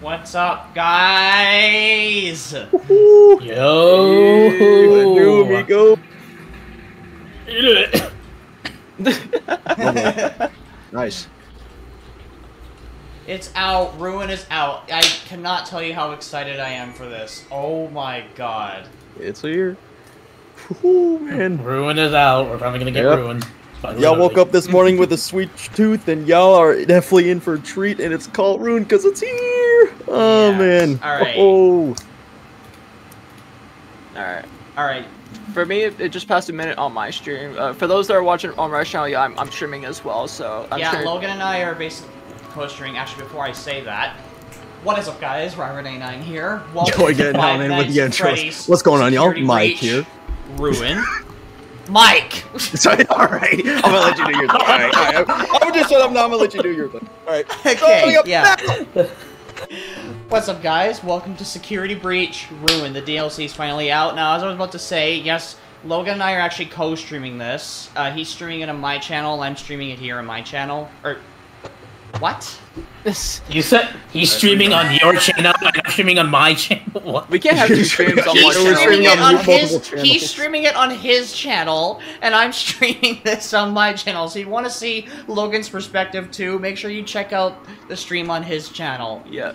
What's up, guys? Yo. do, amigo? Nice. It's out. Ruin is out. I cannot tell you how excited I am for this. Oh my god. It's here. Ooh, man. Ruin is out. We're probably gonna get Yep. ruined. Y'all woke up this morning with a sweet tooth, and y'all are definitely in for a treat, and it's called ruin because it's here. Oh Yes. man. Alright. Oh. Alright. Alright. For me, it, it just passed a minute on my stream. Uh, for those that are watching on my channel, yeah, I'm, I'm streaming as well, so I'm yeah, sure. Logan and I are basically co-streaming. Actually, before I say that, what is up, guys? Robert A9 here. Welcome Joey to getting Five on in with the at intros. Freddy's What's going on, y'all? Mike Breach, here. Ruin. Mike! Sorry, alright. I'm gonna let you do your thing. Alright, alright. I'm gonna just shut up now. I'm gonna let you do your thing. Alright. Okay, up yeah. What's up, guys? Welcome to Security Breach Ruin. The DLC is finally out. Now, as I was about to say, yes, Logan and I are actually co-streaming this. Uh, he's streaming it on my channel, I'm streaming it here on my channel. Or, what? This, You said he's streaming on your channel and I'm streaming on my channel. What? we can't have two streams on He's one We're channel. streaming streaming it on on his. He's streaming it on his channel, and I'm streaming this on my channel. So you want to see Logan's perspective too? Make sure you check out the stream on his channel. Yeah.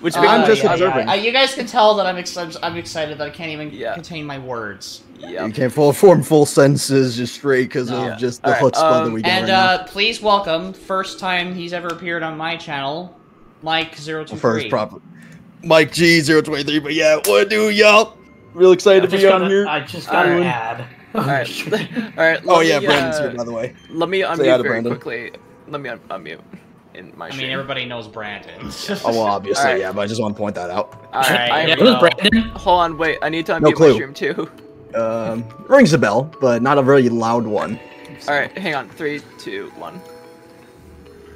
Which Uh, I'm just yeah, observing. yeah. Uh, you guys can tell that I'm, ex- I'm excited that I can't even Yeah. contain my words. Yeah. You can't full form full sentences just straight because No. of just the Alright, chutzpah that um, we get And right now. uh, please welcome first time he's ever appeared on my channel, Mike 023. First proper. Mike G023, but yeah, what do y'all? Real excited I to be got on here. I just got an Alright. ad. Alright. Alright. Oh yeah, me, Brandon's uh, here by the way. Let me unmute very Brandon. quickly. Let me un- unmute in my I stream. mean, everybody knows Brandon. Oh well, obviously, Alright. yeah, but I just want to point that out. Alright, I Here yeah, we who's. Brandon? Hold on, wait. I need to unmute No my stream too. Um, rings a bell, but not a very loud one. Alright, hang on. Three, two, one.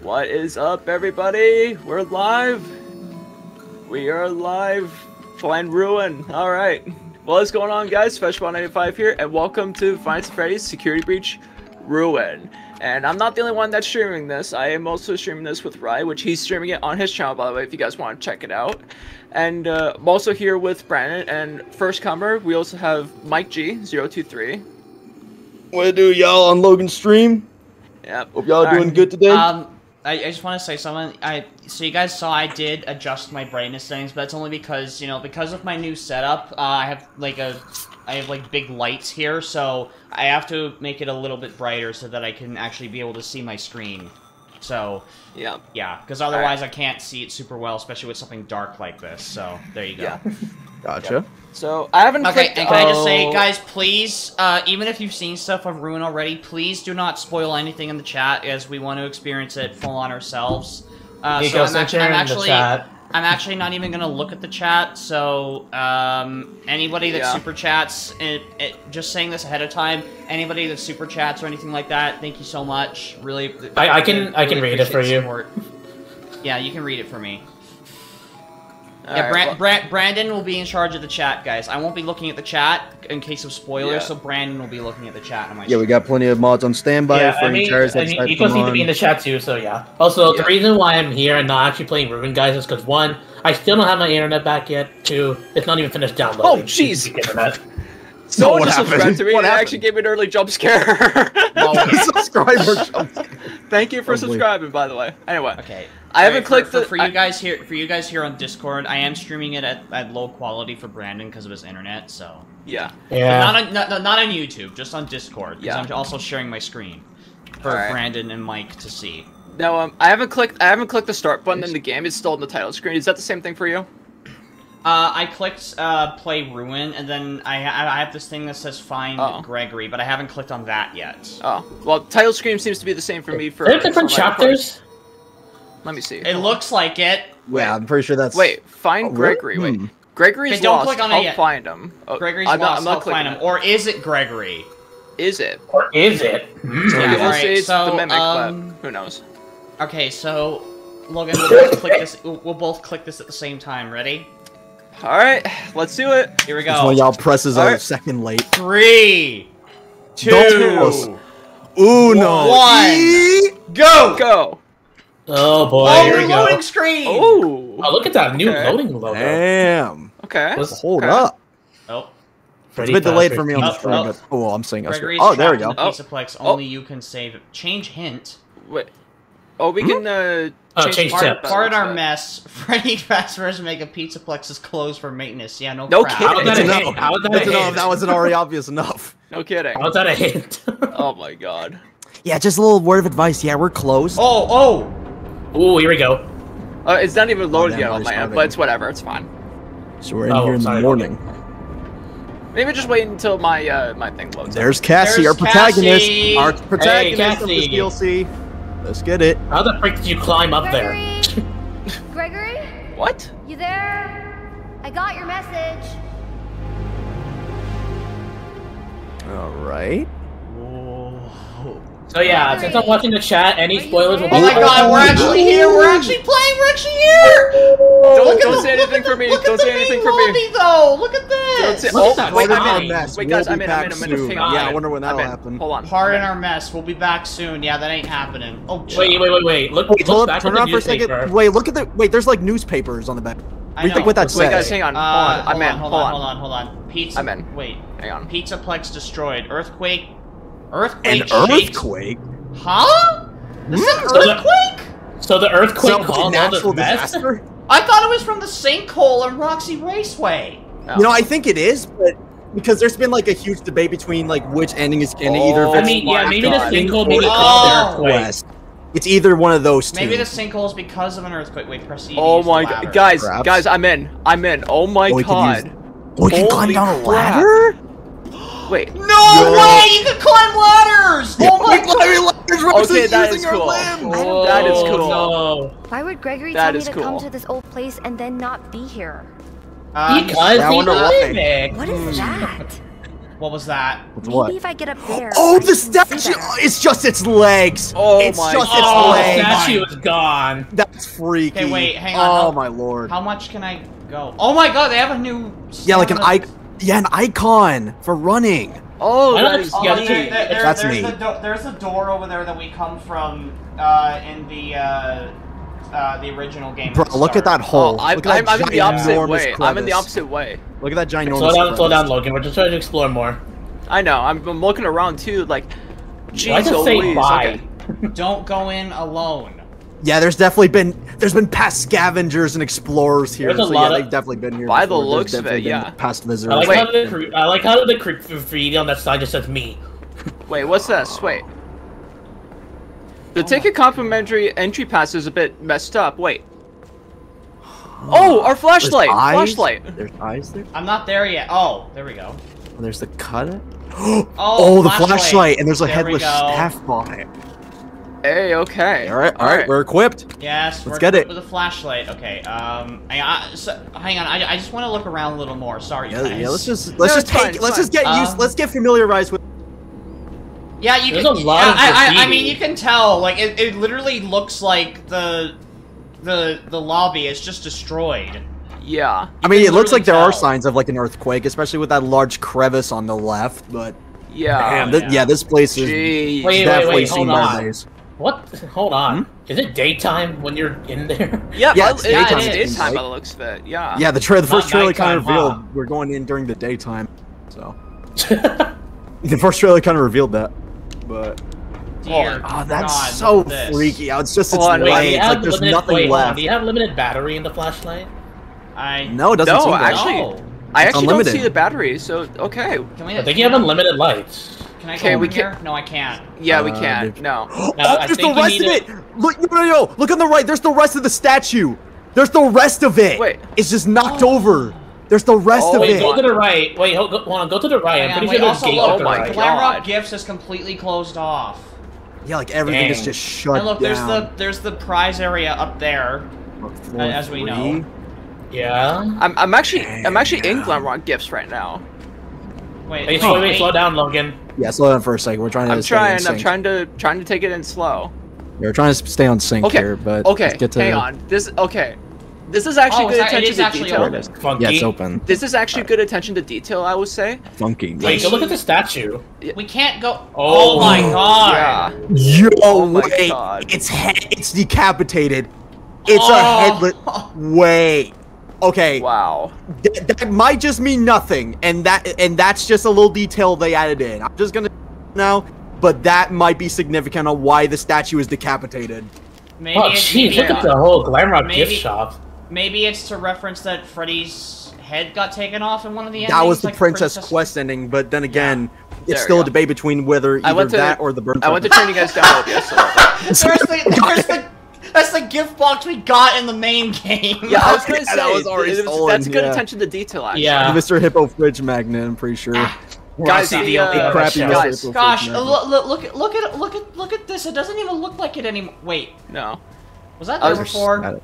What is up, everybody? We're live. We are live. Find Ruin. Alright. What's going on, guys? Fetchball95 here, and welcome to Find Freddy's Security Breach Ruin. And I'm not the only one that's streaming this. I am also streaming this with Rye, which he's streaming it on his channel, by the way, if you guys want to check it out. And uh, I'm also here with Brandon, and first comer, we also have Mike G023. What do y'all on Logan's stream? Yep. Hope y'all Alright. doing good today. Um, I, I just want to say something. I so you guys saw I did adjust my brightness settings, but it's only because you know because of my new setup. Uh, I have like a I have like big lights here, so I have to make it a little bit brighter so that I can actually be able to see my screen. So Yeah. yeah, because otherwise I can't see it super well, especially with something dark like this. So there you go. Yeah. gotcha. So I haven't Okay, clicked. and can I just say, oh, guys, please, uh, even if you've seen stuff of Ruin already, please do not spoil anything in the chat, as we want to experience it full on ourselves. Uh, so Nico, I'm send actually, I'm in the actually, chat. I'm actually not even gonna look at the chat. So um, anybody that Yeah. super chats, it, it, just saying this ahead of time, anybody that super chats or anything like that, thank you so much. Really, I- I can- I can read it for you. support. Yeah, you can read it for me. Yeah, alright, Bra- well- Bra- Brandon will be in charge of the chat, guys. I won't be looking at the chat in case of spoilers, Yeah. so Brandon will be looking at the chat on my Yeah, we got plenty of mods on standby Yeah, for I any mean, chairs I that mean, you to guys need to be in the chat too, so yeah. Also, Yeah. the reason why I'm here and not actually playing Ruin, guys, is because one, I still don't have my internet back yet. Two, it's not even finished downloading. Oh, jeez. The internet. So Someone what just happened? subscribed to me What and happened? actually gave me an early jump scare. Subscriber jump. Thank you for Oh, boy. subscribing, by the way. Anyway, Okay. I haven't Alright, clicked for, the- for, for you I- guys here. For you guys here on Discord, I am streaming it at, at low quality for Brandon because of his internet. So yeah. But Yeah. not on not, not on YouTube, just on Discord. Because Yeah. I'm also sharing my screen for Alright. Brandon and Mike to see. Now, um, I haven't clicked. I haven't clicked the start button in the game. It's still in the title screen. Is that the same thing for you? Uh, I clicked uh, play Ruin, and then I, I have this thing that says find Oh. Gregory, but I haven't clicked on that yet. Oh, well, title screen seems to be the same for me. For there different for my chapters? Let me see. It looks like it. Yeah, I'm pretty sure that's. Wait, find Oh. Gregory. Wait, Hmm. Gregory's Okay, don't lost. click on I'll yet. find him. Oh, Gregory's I'm not, lost. I'm not I'll find clicking him. Or is it Gregory? it. Is it? Or is it? Yeah, yeah, let's alright, it's so, the mimic, um, but who knows? Okay, so Logan, we'll both click this. We'll we'll both click this at the same time. Ready? All right, let's do it. Here we Which one go. y'all presses a Alright. second late? Three, two, Don't tell us. Uno. One. E- go. Go. Oh boy, oh, here new we go. loading screen. Oh. Oh, look at that new Okay. loading logo. Damn. Okay. Let's Hold Okay. up. Oh, It's a bit delayed for me on the Oh, stream, oh. but oh, I'm saying us. Gregory's Oh, there we go. in Oh. the Pizzaplex. Oh. Only you can save it. Change hint. Wait. Oh, we can uh. Oh, change change part tip. of that, Pardon our looks mess. Freddy Fazbear's Mega Pizzaplex is closed for maintenance. Yeah, no, No crap. kidding. How was Good that a know. How was that Good a to know if hint? that wasn't already obvious enough. No kidding. How that a hint? Oh my god. Yeah, just a little word of advice. Yeah, we're closed. Oh, oh. Ooh, here we go. Uh, it's not even loaded damn, yet on my end, but it's whatever. It's fine. So we're in Oh, here in sorry, the morning. Maybe just wait until my uh my thing loads. up. There's Cassie, There's our protagonist. Cassie. Our protagonist of Cassie. this DLC. Let's get it. How the frick did you climb up there? Gregory! Gregory? What? You there? I got your message. All right. So yeah, since I'm watching the chat, any spoilers will be Oh my god, we're actually here! We're actually playing! We're actually here! Don't, Look don't the- say anything at for me. Don't say anything for me. lobby, though! Look at this! say- Look oh, at that wait, lobby. I'm in. Mess. Wait, guys, We'll I'm be in. I'm back in. I'm in. soon. Hang on. Yeah, I wonder when that'll happen. Hold on. Pardon in. our mess. We'll be back soon. Yeah, that ain't happening. Oh, Wait, wait, wait, wait. Look, Wait, look back up, turn at the around for a second. Wait, look at the. Wait, there's like newspapers on the back. I What do you think know. what that Wait, says? guys, hang on. Uh, hold on. I'm hold in. on, hold Hold on, on. hold on, hold on. Pizza. I'm in. Wait. Hang on. Pizzaplex destroyed. Earthquake. Earthquake. An shakes- earthquake. Huh? This is an hmm, So the- earthquake? So the earthquake So, caused all natural disaster. I thought it was from the sinkhole on Roxy Raceway. No. You know, I think it is, but because there's been like a huge debate between like which ending is canon. either Oh if I mean, yeah, maybe the sinkhole or maybe it's the Oh. earthquake. West. It's either one of those two. Maybe the sinkhole is because of an earthquake. Wait, proceed. to Oh my god, guys, Perhaps. guys, I'm in. I'm in. Oh my Oh, we could god. use- Oh, we can climb down a crap. ladder. Wait. No Yo. way! You can climb ladders! Oh my god! climbing ladders. Roxy's Okay, that using is cool. Oh, That is cool. No. Why would Gregory That tell me is to cool. come to this old place and then not be here? Um, Because I he's wonder why. What is that? what was that? What's Maybe what? if I get up there. Oh, I the statue! It's just its legs. Oh it's my just God. Oh, its the statue is gone. That's freaky. Okay, wait, hang on, Oh how- my lord. How much can I go? Oh my god, they have a new. Yeah, like an stamina- icon. Yeah, an icon for running. Oh, Why that not is just Oh, get there, there, there- That's there's me. The do- there's a door over there that we come from uh, in the uh, uh, the original game. Bro, look at that hole. Oh, I'm, look at I'm, I'm in the opposite ginormous way. I'm in the opposite way. Look at that ginormous. Slow down, slow down, crevice. Logan. We're just trying to explore more. I know. I'm, I'm looking around too. Like, Why jeez, just say bye? Okay. Don't go in alone. Yeah, there's definitely been there's been past scavengers and explorers here. There's a so lot yeah, of- they've definitely been here. By the before. There's looks of it, yeah. Past I visitors. like Wait. how the cre- I like how the cre- graffiti on that sign just says me. Wait, what's this? Wait. The ticket complimentary entry pass is a bit messed up. Wait. Oh, our There's flashlight! eyes. Flashlight! There's eyes there. I'm not there yet. Oh, there we go. And there's the cut. Oh, Oh, the flashlight, and there's a There headless staff on it. Hey, okay. All right, all right, we're equipped. Yes, Let's we're get it. With a flashlight. Okay. Um. Hang on. So, hang on. I, I just want to look around a little more. Sorry, Yeah, guys. yeah. Let's just let's No, just it's fine, take let's just get used. Um, let's get familiarized with. Yeah, you There's can. a lot yeah, of I, I, I mean, you can tell. Like, it, it literally looks like the the the lobby is just destroyed. Yeah. I mean, it looks literally like there are signs of like an earthquake, especially with that large crevice on the left. But Yeah. damn, yeah. thi- yeah, this place is Jeez. Wait, definitely wait, seen hold better days. What? Hold on. Hmm? Is it daytime when you're in there? Yeah, Yeah, yeah, it's it, yeah, daytime, it's it daytime by the looks of it. Yeah. Yeah, the tra- the first trailer kind of revealed huh? we're going in during the daytime. So the first trailer kind of revealed that. But Dear oh, ah, that's God, so look at this. freaky. Oh, it's just its Hold on, wait, Wait, do you legs. have Like there's limited, nothing wait, hold on, left. Do you have limited battery in the flashlight? I No, it doesn't No, seem actually- No. I actually don't see the battery, so okay. Can we? I think you have unlimited lights. Can I go Okay, over we here? No, I can't. Yeah, we Uh, can't. dude. No. Oh, No, I there's the think you rest of need it. Look, no, no, no, look on the right. There's the rest of the statue. There's the rest of it. Wait. it's just knocked over. There's the rest Oh, of Wait, it. go to the right. Wait, hold, go, hold on, go to the right. Hang I'm pretty wait, sure there's also gate look, the Oh my right. God. Glamrock Gifts is completely closed off. Yeah, like everything is just shut and look, there's the there's the prize area up there. Floor as we know. Yeah. I'm, I'm actually I'm actually in Glamrock Gifts right now. Wait, Wait, wait, slow, wait, wait. slow down, Logan. Yeah, slow down for a second. We're trying to. I'm stay on trying I'm trying to trying to take it in slow. We're trying to stay on sync Okay. here, but Okay, let's get to hang on. This okay. This is actually Oh, good it's a- attention is to actually detail. open. Funky. Yeah, it's open. This is actually good attention to detail, I would say. Funky. Wait, go look at the statue. We can't go. Oh. Oh, my god. Yeah. Yo, Oh my wait, God. it's he- it's decapitated. It's Oh. a headless. Wait. Okay, Wow. th- that might just mean nothing, and that and that's just a little detail they added in. I'm just gonna now, but that might be significant on why the statue is decapitated. Maybe Oh, it's, jeez, look at the whole Glamrock Maybe- gift shop. maybe it's to reference that Freddy's head got taken off in one of the endings. that was the like Princess, Quest ending, but then again, There it's we still go. a debate between whether I either went to- that or the bird. I went to turn you guys down OBS a little bit. There's the, there's the, that's the gift box we got in the main game. Yeah, I was gonna Yeah, say that was already was- stolen, that's good yeah. attention to detail. Actually. Yeah. the Mr. Hippo fridge magnet. I'm pretty sure. Guys, Roxy, the, uh, crappy Mr. guys, Hippo Gosh, fridge uh, look, look, look, at- look at look at look at this. It doesn't even look like it anymore. Wait, No. was that I there was- before?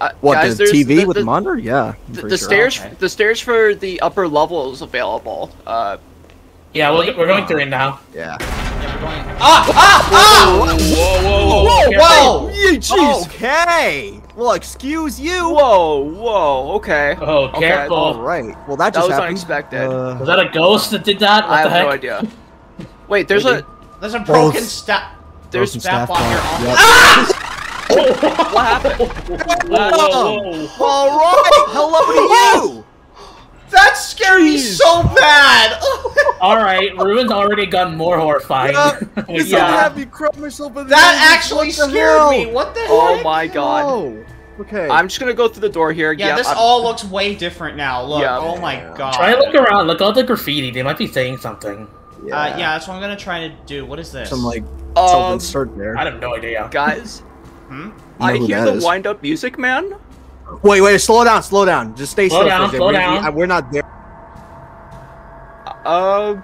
Uh, What guys, the TV the, with the, the monitor? Yeah, the, the sure. stairs. Okay. The stairs for the upper level is available. Uh, Yeah, we're, we're going through it now. Yeah. Yeah, we're going. Ah, ah, ah! Whoa, whoa, Whoa, whoa! Hey, jeez, Oh. okay. Well, excuse you. whoa, whoa, okay. Oh, Okay, careful. All right. Well, that That just was happened. unexpected. Uh, Was that a ghost that did that? What I the have heck? no idea. Wait, there's a There's a broken Both. staff. there's broken staff staff on your bar. arm. What happened? Whoa, whoa, whoa. All right. Hello to you. That scared me so bad. Alright, Ruin's already gotten more horrifying. Yep. We It's saw yeah. Yeah. have me crap myself in the that knees. actually the scared hell? me. What the Oh heck? my god. Oh. Okay. I'm just gonna go through the door here. Yeah, Yeah, this I'm- all looks way different now. Look. Yeah. Oh my god. Try to look around, look at all the graffiti, they might be saying something. Uh, yeah, that's what I'm gonna try to do. What is this? Some like Um, self-insert there. I have no idea. guys. Hmm? I hear the wind-up music, man. Wait, wait, slow down, slow down. Just stay Slow still down, slow second. We- down. we- we're not there. Uh,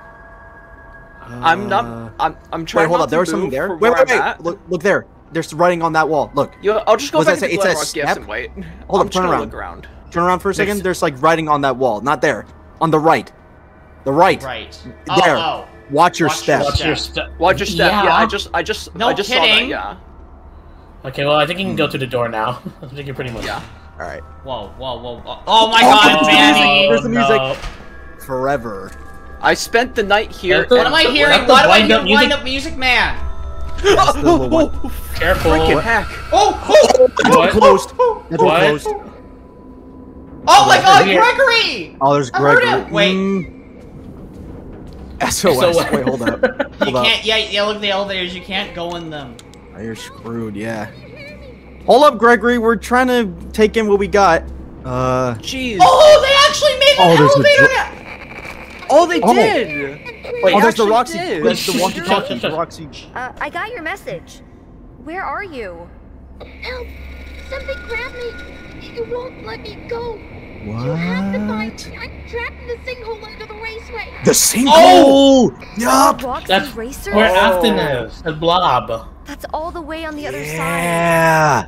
I'm not. Uh, I'm. I'm trying. Wait, hold not up. There was something there. from Wait, wait, wait. Look, look there. There's writing on that wall. Look. You I'll just go Was back that to say- it says Glamrock Gifts step? and wait. Hold I'm up, turn around. Look around. Turn around for a second. Next- There's like writing on that wall. Not there. On the right. The right. Right. There. Oh, oh. Watch your Watch step. your Watch your step. step. Watch your step. Yeah, Yeah. I just, I just, No I just saw that. kidding. Yeah. Okay, well, I think you can go through the door now. I think you're pretty much. Yeah. All right. Whoa, whoa, whoa. whoa. Oh my Oh, god, there's the Manny! There's the music. no. Forever. I spent the night here. The- What am I hearing? the Why do I hear up music. wind up music man? That's the little one. Careful. Freaking heck! Oh, oh, That door What? closed. That door What? closed. oh my god, Gregory! Oh, there's I heard Gregory. him. Wait. Mm. SOS. SOS. Wait, hold up. You up. can't, yeah, yeah, look at the elevators, you can't go in them. Oh, you're screwed, yeah. Hold up, Gregory. We're trying to take in what we got. Uh. Jeez. Oh, they actually made Oh, an there's a elevator dr- Oh, they Oh. did. Wait, oh, there's the Roxy. did. There's the Shh, walkie-talkie. Roxy. Uh, I got your message. Where are you? Help! Something grabbed me! You won't let me go! You have to find me! I'm trapped in the sinkhole under the raceway! The sinkhole. Oh! Yup. Roxy That's Racer? where Oh. Afton is. The blob. That's all the way on the other side. Yeah.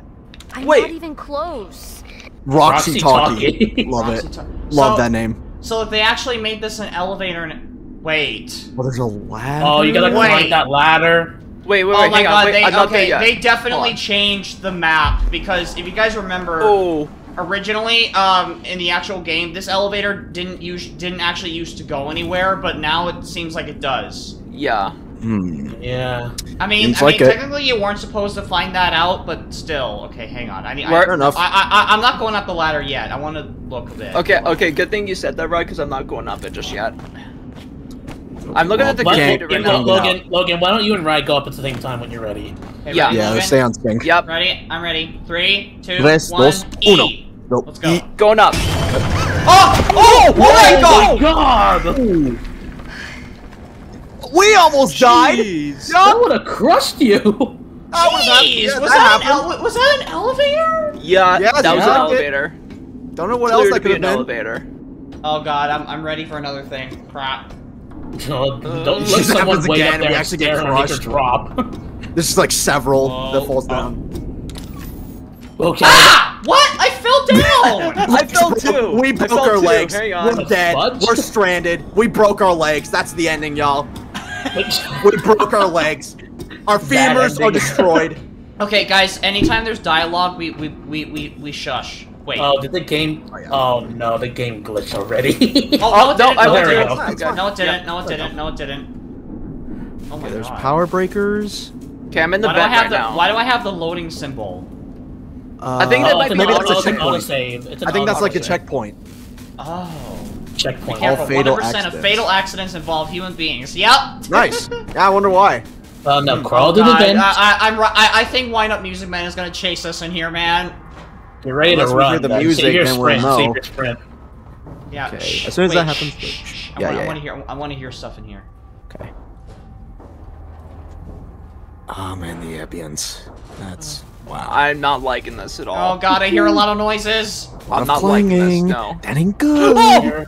I'm Wait. not even close. Roxy, Roxy talkie. Talkie. Love Roxy it. Ta- Love So- that name. So if they actually made this an elevator and wait. Well, there's a ladder. Oh, you gotta Wait. climb that ladder. Wait, wait, wait. oh my hang on. god, Wait, they I'm not there okay, they definitely changed the map because if you guys remember Oh. originally um in the actual game this elevator didn't use didn't actually used to go anywhere but now it seems like it does Yeah. Hmm. Yeah. i mean Seems i like mean it. technically you weren't supposed to find that out but still okay hang on i need Fair I, enough. I, I, I i'm not going up the ladder yet i want to look a bit Okay, okay. Good thing you said that, right? Because I'm not going up it just yet. I'm looking Well, at the Why- computer right Logan, now. Logan, Logan, why don't you and Rye go up at the same time when you're ready? Okay, Yeah. ready, Yeah, let's stay on sync. Yep. ready i'm ready three two Tres, one, dos, E. uno. Nope. let's go E- Going up. oh oh, oh my god God! We almost died. That would have crushed you! That was hap- Jeez, yeah, was, that that an was that an elevator? Yeah, Yeah, that was an elevator. Don't know what Clear else to that be could an have been. elevator. Oh god, I'm, I'm ready for another thing. Crap. No, don't let This someone happens wait again, up there we actually get stare and make her crushed. drop. this is like several Whoa. that falls Oh. down. okay. Ah! What? I fell down! I fell too. We broke our too. legs. Hang on. We're dead. Fudge? We're stranded. We broke our legs. That's the ending, y'all. We broke our legs. Our femurs are destroyed. Okay, guys. Anytime there's dialogue, we we we we, we shush. Wait. Oh, did the game? Oh. Oh no, the game glitched already. Oh, no, it no, didn't. I No, it do didn't. it. No, It's fine. No, it didn't. No, it Yeah. didn't. No, it didn't. Oh my Okay, there's god. power breakers. Okay, I'm in the Why do I bed have right the now. Why do I have the loading symbol? Uh, I think that Oh, might be maybe that's a it's checkpoint. autosave. It's I think that's like a checkpoint. Oh. Checkpoint. Careful. fatal 100% of fatal accidents involve human beings. Yep. Nice. yeah, I wonder why. Uh, no, crawl to the God, vent. I, I, I'm, I, I think Wind Up Music Man is gonna chase us in here, man. You're ready Unless to we run. hear the then. music, save your then we'll know. Save sprint. Yeah. Okay, shh, as soon as wait, that happens, shh, shh, I yeah, wanna, yeah, I want to hear. I want to hear stuff in here. Okay. Oh man, the ambience. That's wow. I'm not liking this at all. Oh God, I hear a lot of noises. I'm Of not liking this, no. That ain't good.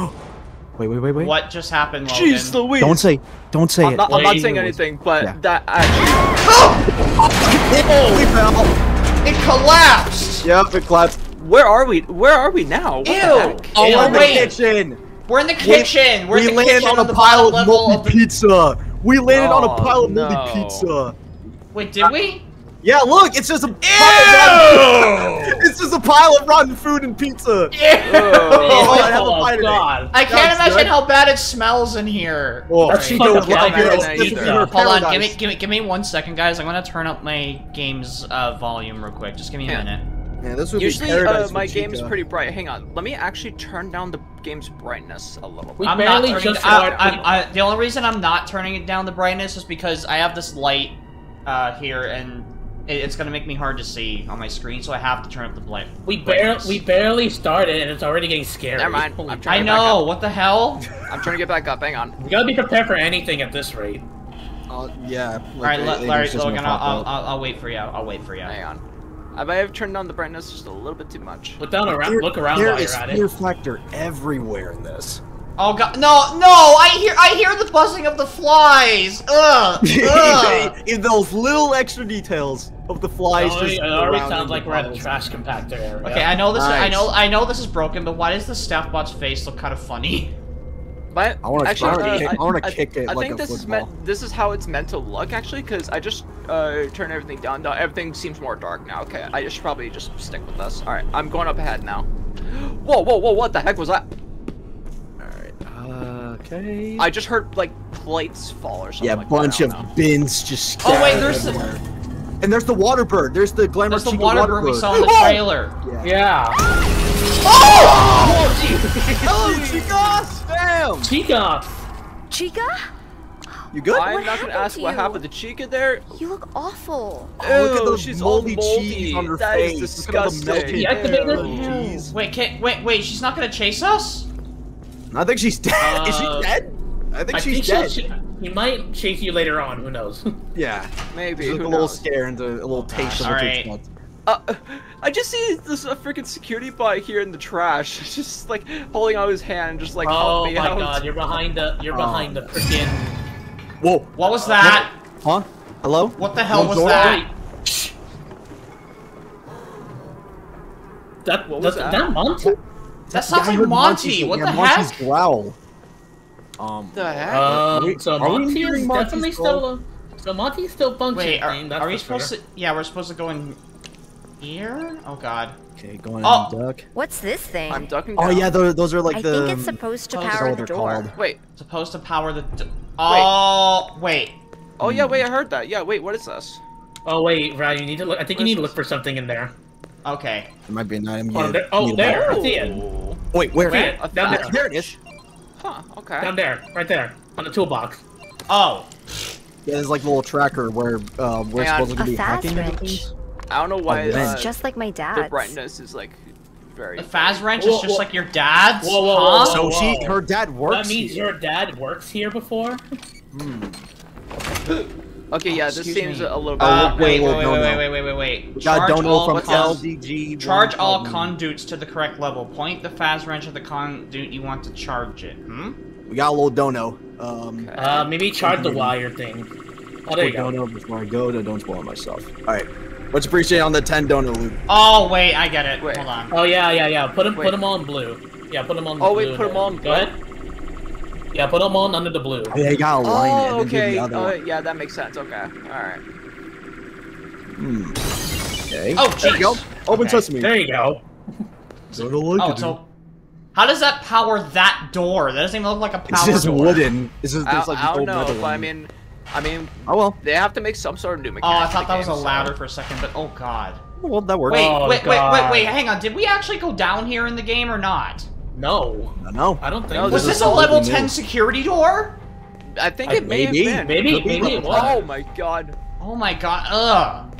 wait, wait, wait, wait. What just happened, Logan? Jeez Louise! Don't say, don't say I'm it. not, I'm not saying anything, but Yeah. that actually. Oh! We fell. It collapsed. Yep, it collapsed. Where are we? Where are we now? What Ew. the heck? Oh, we're in the kitchen. We're in the kitchen. We're we in the landed kitchen on a pile of moldy of pizza. We landed on a Oh, pile of moldy no. pizza. Wait, did we? Yeah, look, it's just a pile of rotten, It's just a pile of rotten food and pizza. Ew. Oh, I Oh, bite. God. I can't That's imagine good. how bad it smells in here. Oh, That's she don't like bad. it. That This is either. Hold on, give me, give me, give me one second, guys. I'm gonna turn up my game's uh, volume real quick. Just give me a Yeah. minute. Man, this would Usually, be paradise uh, my game is Chica. pretty bright. Hang on, let me actually turn down the game's brightness a little bit. I'm not barely turning. just I, I, I, the only reason I'm not turning it down the brightness is because I have this light uh, here, and it, it's gonna make me hard to see on my screen, so I have to turn up the light. We barely we barely started and it's already getting scary. Never mind. Holy I'm trying I to get back know. up. What the hell? I'm trying to get back up. Hang on. We gotta be prepared for anything at this rate. Uh, yeah. Like, All right, it- Larry, Logan. gonna I'll, I'll. I'll, I'll wait for you. I'll wait for you. Hang on. I might have turned on the brightness just a little bit too much. Look down around. There- Look around there while is you're at fear it. factor everywhere in this. Oh god, no, no! I hear, I hear the buzzing of the flies. Ugh. Ugh. in those little extra details of the flies. It already, just it already sounds like the we're at a trash compactor area. Okay, I know this. Is, I know. I know this is broken, but why does the staff bot's face look kind of funny? But I wanna- actually, I wanna uh, kick- I wanna kick it I like think a this is meant. This is how it's meant to look, actually, because I just uh, turned everything down. Now everything seems more dark now. Okay, I should probably just stick with this. All right, I'm going up ahead now. Whoa, whoa, whoa! What the heck was that? Alright. Okay. I just heard like plates fall or something. yeah, like bunch that. Of know. bins just. Oh, wait, scattered there's the- And there's the water bird. There's the glamour That's the Chica water water bird we saw in the Oh! trailer. Yeah. Yeah. Hello, Chica. Damn. Chica. Chica? You good? I'm What not gonna ask to what happened to Chica there. You look awful. Oh, look at those she's moldy moldy. cheese on her That is face. Look at all the disgusting. melted Deactivated? Ew. Jeez. Wait, can, wait, wait. She's not gonna chase us? I think she's dead. Is she Uh, dead? I think I she's think dead. she'll, she, he might chase you later on. Who knows? yeah. Maybe. Just Who a little scare and a, a little taste of what to Alright. Uh, I just see this uh, freaking security bot here in the trash, just like holding out his hand, just like help oh me my out. god, you're behind the you're Oh. behind the freaking. Whoa. What was that? Huh? Hello? What the hell was Bonjour? that? That What was that, that? that Monty? That sounds Yeah, like heard Monty. Monty's- What yeah, the Monty's heck? growl. Um. the heck? Um, we- so are Monty hearing is Monty's definitely call? still. So Monty's still functioning. Wait, are, that's are we supposed sure. to? Yeah, we're supposed to go in here. Oh god. Okay, going Oh. in duck. What's this thing? I'm ducking Oh yeah, those, those are like I the. I think it's supposed to Oh, is is that power the door. called? Wait. Supposed to power the. D- oh wait. Oh yeah, wait. I heard that. Yeah. Wait. What is this? Oh wait, Ryan, you need to look. I think you need is to look for something in there. Okay. It might be an item. Oh, you there- oh, there. buy. I see it. Wait, where? Wait, a down there. There it is. Huh. Okay. Down there, right there, on the toolbox. Oh. Yeah, there's like a little tracker where uh, we're Hang on. supposed to A be fast hacking into wrench. things. I don't know why A uh, It's just like my dad. the dad's. brightness is like very. The Faz wrench Whoa, is just whoa. like your dad's. Whoa, whoa, huh? whoa, So whoa. she, her dad works. That means here. your dad works here before. Okay. Yeah. This Excuse seems me. a little bit. Uh, wait, wait, wait, wait, wait, wait, wait, wait, wait, wait. We got all from what's LDG. Charge all conduits to the correct level. Point the Faz wrench at the conduit you want to charge it. Hmm? We got a little dono. Um, Okay. Uh, maybe charge the wire thing. Oh, there you go. dono before I go to don't spoil myself. All right. Let's appreciate on the 10 dono loot. Oh wait, I get it. Wait. Hold on. Oh yeah, yeah, yeah. Put them, put them on blue. Yeah, put them on. Oh, blue wait, put 'em there. on Go blue? ahead. Yeah, put them on under the blue. Oh, yeah, you gotta line it. Oh, and then do okay. the other Uh, one. yeah, that makes sense. Okay. All right. Okay. Oh, There you go. Open Okay. sesame. There you go. Don't know what Oh, to so how does that power that door? That doesn't even look like a power It's just door. wooden. It's just I, it's like I don't know, metal but I mean, I mean, Oh well. they have to make some sort of new Oh, mechanic. I thought the that was a game, so- ladder for a second, but oh god. Well, that works. Wait, Oh, wait, wait, wait, God. wait, hang on. Did we actually go down here in the game or not? No, I know. I don't think. No, so. Was this this a level we knew. 10 security door? I think I- it may maybe, have been. maybe, Could maybe it was. Oh my god. Oh my god, ugh.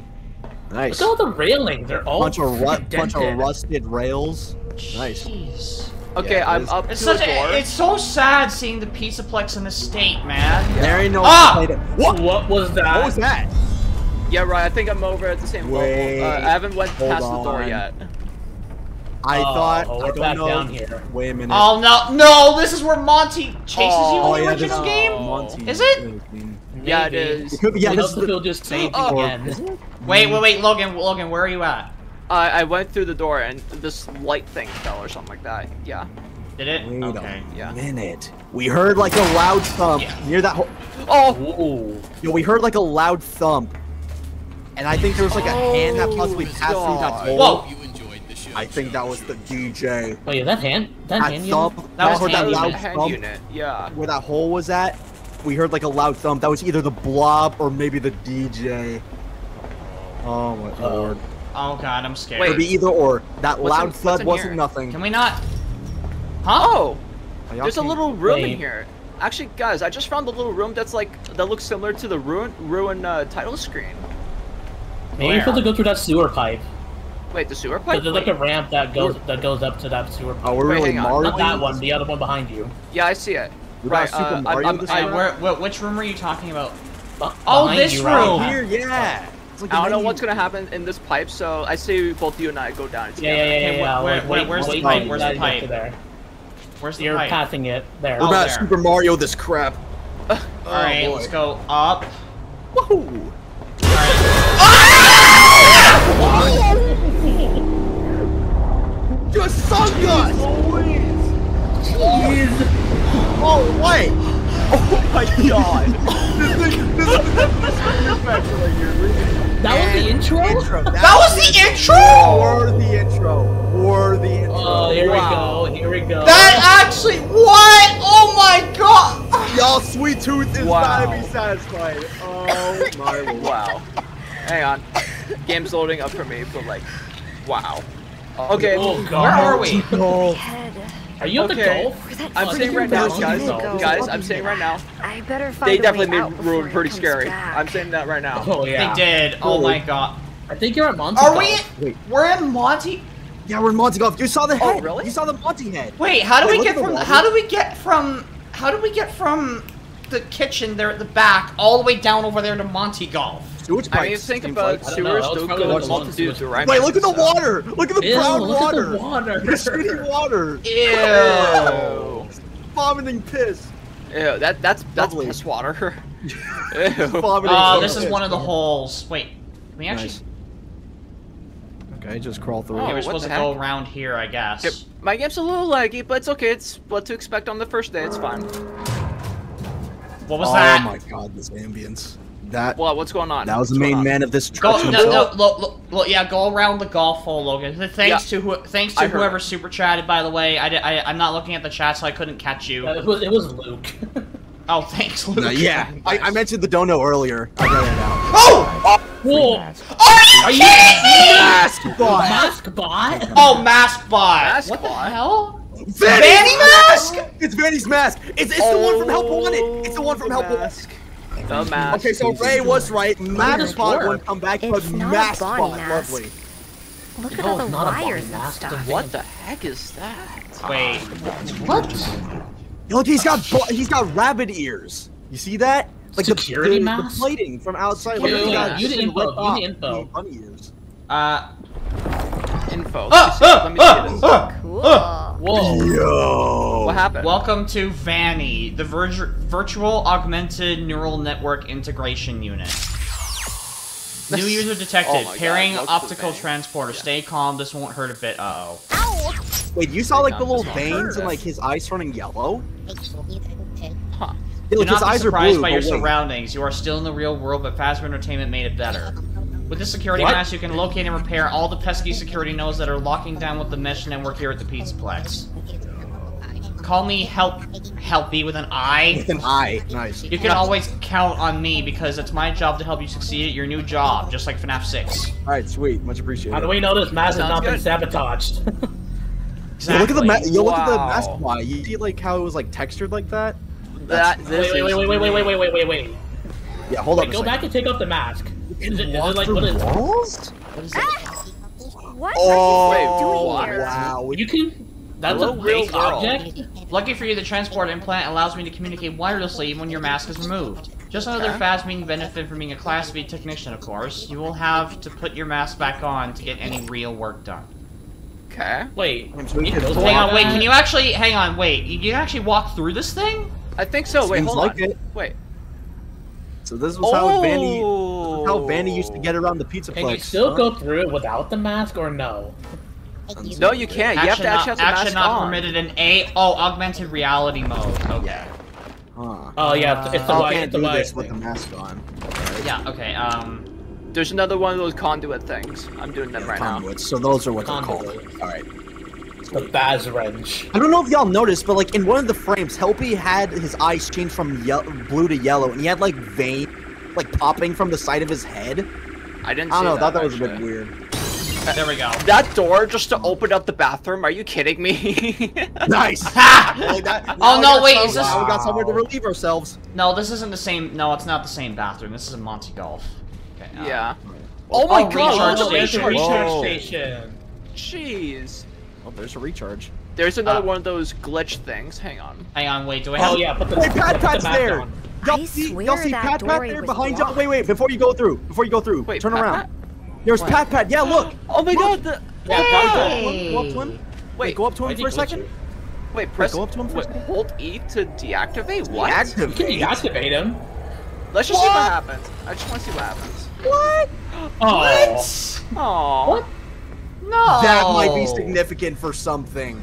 Nice. Look at all the railings. They're all bunch of ru- bunch of rusted rails. Nice. Jeez. Okay, Yeah, I'm up It's to a door. it's so sad seeing the Pizzaplex in this state, man. There ain't no. Ah! What? What was that? What was that? Yeah, right. I think I'm over at the same Wait, level. Uh, I haven't went hold past the door yet. I Oh, thought. Oh, we're I don't back know. down here. Wait a minute. Oh no, no, this is where Monty chases you Oh, in the yeah, original game? Monty. Is it? Yeah, it is. Maybe. It could be- yeah, this love is the- just same Oh. again. Wait, wait, wait, Logan, Logan, where are you at? I I went through the door and this light thing fell or something like that. Yeah. Did it? Wait okay. a Yeah. minute. We heard like a loud thump Yeah. near that. Ho- Oh. Ooh. Yo, we heard like a loud thump, and I think there was like a hand that possibly Oh, passed through that oh hole. Whoa! I think that was the DJ. Oh yeah, that hand? That That hand thump. unit? That was heard that loud unit. Hand thump unit. Yeah. where that hole was at. We heard like a loud thump. That was either the blob or maybe the DJ. Oh my Uh, lord. Oh god, I'm scared. It could be either or. That What's loud in- thud wasn't here? nothing. Can we not? Huh? Oh. Oh, There's a little room in here. Actually, guys, I just found a little room that's like that looks similar to the ruin ruin uh, title screen. Maybe you're Where? to go through that sewer pipe. Wait, the sewer But pipe. there's like a ramp that goes that goes up to that sewer pipe. Oh, we're Wait, really on. Mario. Not that one, the other one behind you. Yeah, I see it. We got Right. Super uh, I'm- Mario I'm- I- Hey, where, where, which room are you talking about? Be- Oh, this you, right? room. Here, yeah. It's like I don't know what's gonna happen in this pipe, so I say both you and I go down Yeah, together. yeah, yeah, yeah. Okay, yeah. where- Like, where- wait, where's the pipe? Where's the you gotta get pipe? there. Where's the You're pipe? passing it there. We're Oh, about there. Super Mario this crap. Alright, boy. let's go up. Woohoo! Sunk us! Jeez! Oh, wait! Oh my god. This thing, this is the definition of factor right here. That was the intro? Intro. That was the intro? Or the intro. Or the intro. Oh, here Wow. we go. Here we go. That actually, what? Oh my god! Y'all, Sweet Tooth is Wow. not to be satisfied. Oh my wow. Hang on. Game's loading up for me, but like, wow. Okay. Oh, God. Where are we? No. Head. Are you at the Okay. golf? Where's I'm Oh, saying right now, guys. Guys, I'm saying right now. I better find They definitely made before Ruin pretty scary. back. I'm saying that right now. Oh yeah. They did. Oh Really? my god. I think you're at Monty. Are we? Golf. Wait. We're in Monty. Yeah, we're in Monty Golf. You saw the Oh, head. really? You saw the Monty head. Wait, how do Wait, we get from? How do we get from? How do we get from the kitchen there at the back all the way down over there to Monty Golf? Sewage I mean, think about like. Don't know, sewers. that was Those probably go what the multitudes one- of right. Wait, look at the water. Look at the Ew, brown look water. at the water. You're water. Ew. Vomiting piss. Ew, that that's that's Lovely. piss water. Ew. Vomiting Oh, uh, this is one of the holes. Wait, can we actually? Nice. Okay, just crawl through. Oh, Okay, we're supposed the to go around here, I guess. Yep. My game's a little laggy, but it's okay. It's what to expect on the first day. It's fine. What was oh that? Oh my god, this ambience. That What? What's going on? that was the What's main man of this Go, no, no, look, look, look, yeah, go around the golf hole, Logan. Thanks Yeah. to who, thanks I to heard. whoever super chatted. By the way, I, di- I am not looking at the chat, so I couldn't catch you. It was it was Luke. oh, thanks, Luke. No, yeah, I, I mentioned the dono earlier. I read it out. Oh, oh! Whoa! are you kidding me? Mask bot. Mask bot. Oh, mask bot. Mask what the hell? Vanny's Vanny mask? It's Vanny's mask. It's, it's the one from Help Wanted. It's the one from the Help Wanted. Oh, mask. The mask. Okay, so Ray was right. Mask this bot work? won't come back, It's but not a mask Bonnie bot, mask. lovely. Look at No, all the it's not a Bonnie wires and mask. stuff. What the heck is that? Wait, What? Look, he's got he's got rabbit ears. You see that? Like the- Security the, mask? the plating from outside. Wait, Look, wait, he's you the just info, ripped you the off info. bunny ears. uh, Info. Let me ah, let me ah, see this. ah, Cool. ah. Whoa. Yo. What happened? Welcome to Vanny, the virtu- virtual augmented neural network integration unit. New user detected. Oh my God, Pairing optical Vanny. transporter. Stay calm. This won't hurt a bit. Uh oh. Ow! Wait, you saw like the little veins hurt. and like his eyes turning yellow? Huh. Yeah, Do look, his not be eyes are surprised blue. by your wait. surroundings. You are still in the real world, but Fazbear Entertainment made it better. With this security What? mask, you can locate and repair all the pesky security nodes that are locking down with the mesh network here at the Pizzaplex. Call me help helpy with an I. With an eye. Nice. You can always count on me because it's my job to help you succeed at your new job, just like FNAF 6. Alright, sweet. Much appreciated. How do we know this mask has Sounds not been good. sabotaged? Yo, look at the ma- Exactly. look at the mask why. You see like how it was like textured like that? That wait, this wait, wait, wait, wait, wait, wait, wait, wait, wait, wait. Yeah, hold Wait, up. go a back and take off the mask. Is it, is it Walk like through what is? walls? What is it? Ah! What Oh, are you oh, doing here? wow. You can. That's Hello, a real fake object. Lucky for you, the transport implant allows me to communicate wirelessly even when your mask is removed. Just another Okay. fast-moving benefit from being a Class B technician, of course. You will have to put your mask back on to get any real work done. okay. Wait. So you Hang on, wait, can you actually- hang on, wait, you can actually walk through this thing? I think so. Wait, Seems hold like on. it. Wait. So this was how Vanny, oh. how Vanny used to get around the pizza Can you place. still huh? go through it without the mask or no? No, you can't. You have Action to not, actually have the action mask not on. permitted in A- oh, augmented reality mode. Okay. Huh. Oh yeah, it's, it's the I white. can't It's do white. this with the mask on. Yeah, okay, um... There's another one of those conduit things. I'm doing them Yeah, right now. conduits. So those are what they're called. All right. The Faz wrench. I don't know if y'all noticed, but like in one of the frames, Helpy had his eyes change from blue to yellow, and he had like vein, like popping from the side of his head. I didn't. I don't know. that, thought that was a bit weird. There we go. That door just to open up the bathroom? Are you kidding me? Nice. Like that- Oh, no, wait, some- is this- now we got somewhere to relieve ourselves. No, this isn't the same- no, it's not the same bathroom. This is a Monty Golf. Okay, yeah. Uh, oh my Oh, god! recharge look at there's a station. recharge station. Jeez. Oh, there's a recharge. There's another Uh, one of those glitch things. Hang on. Hang on, wait, do I Oh yeah, put the, Hey, Pat Pat's mask there. Y'all see, y'all see Pat Pat there behind y'all? Wait, wait, before you go through, before you go through, Wait, turn Pat around. Pat? There's What? Pat Pat. Yeah, look. Oh my Look. god! The... Yeah, Go up Pat- to him. Go up to him. Wait, go up to him for a did he glitch second. you? wait. Press. go up to him for a second. hold E to deactivate. What? You can Deactivate. deactivate him. Let's just see what What? happens. I just want to see what happens. What? Oh. Aww. What? No! That might be significant for something.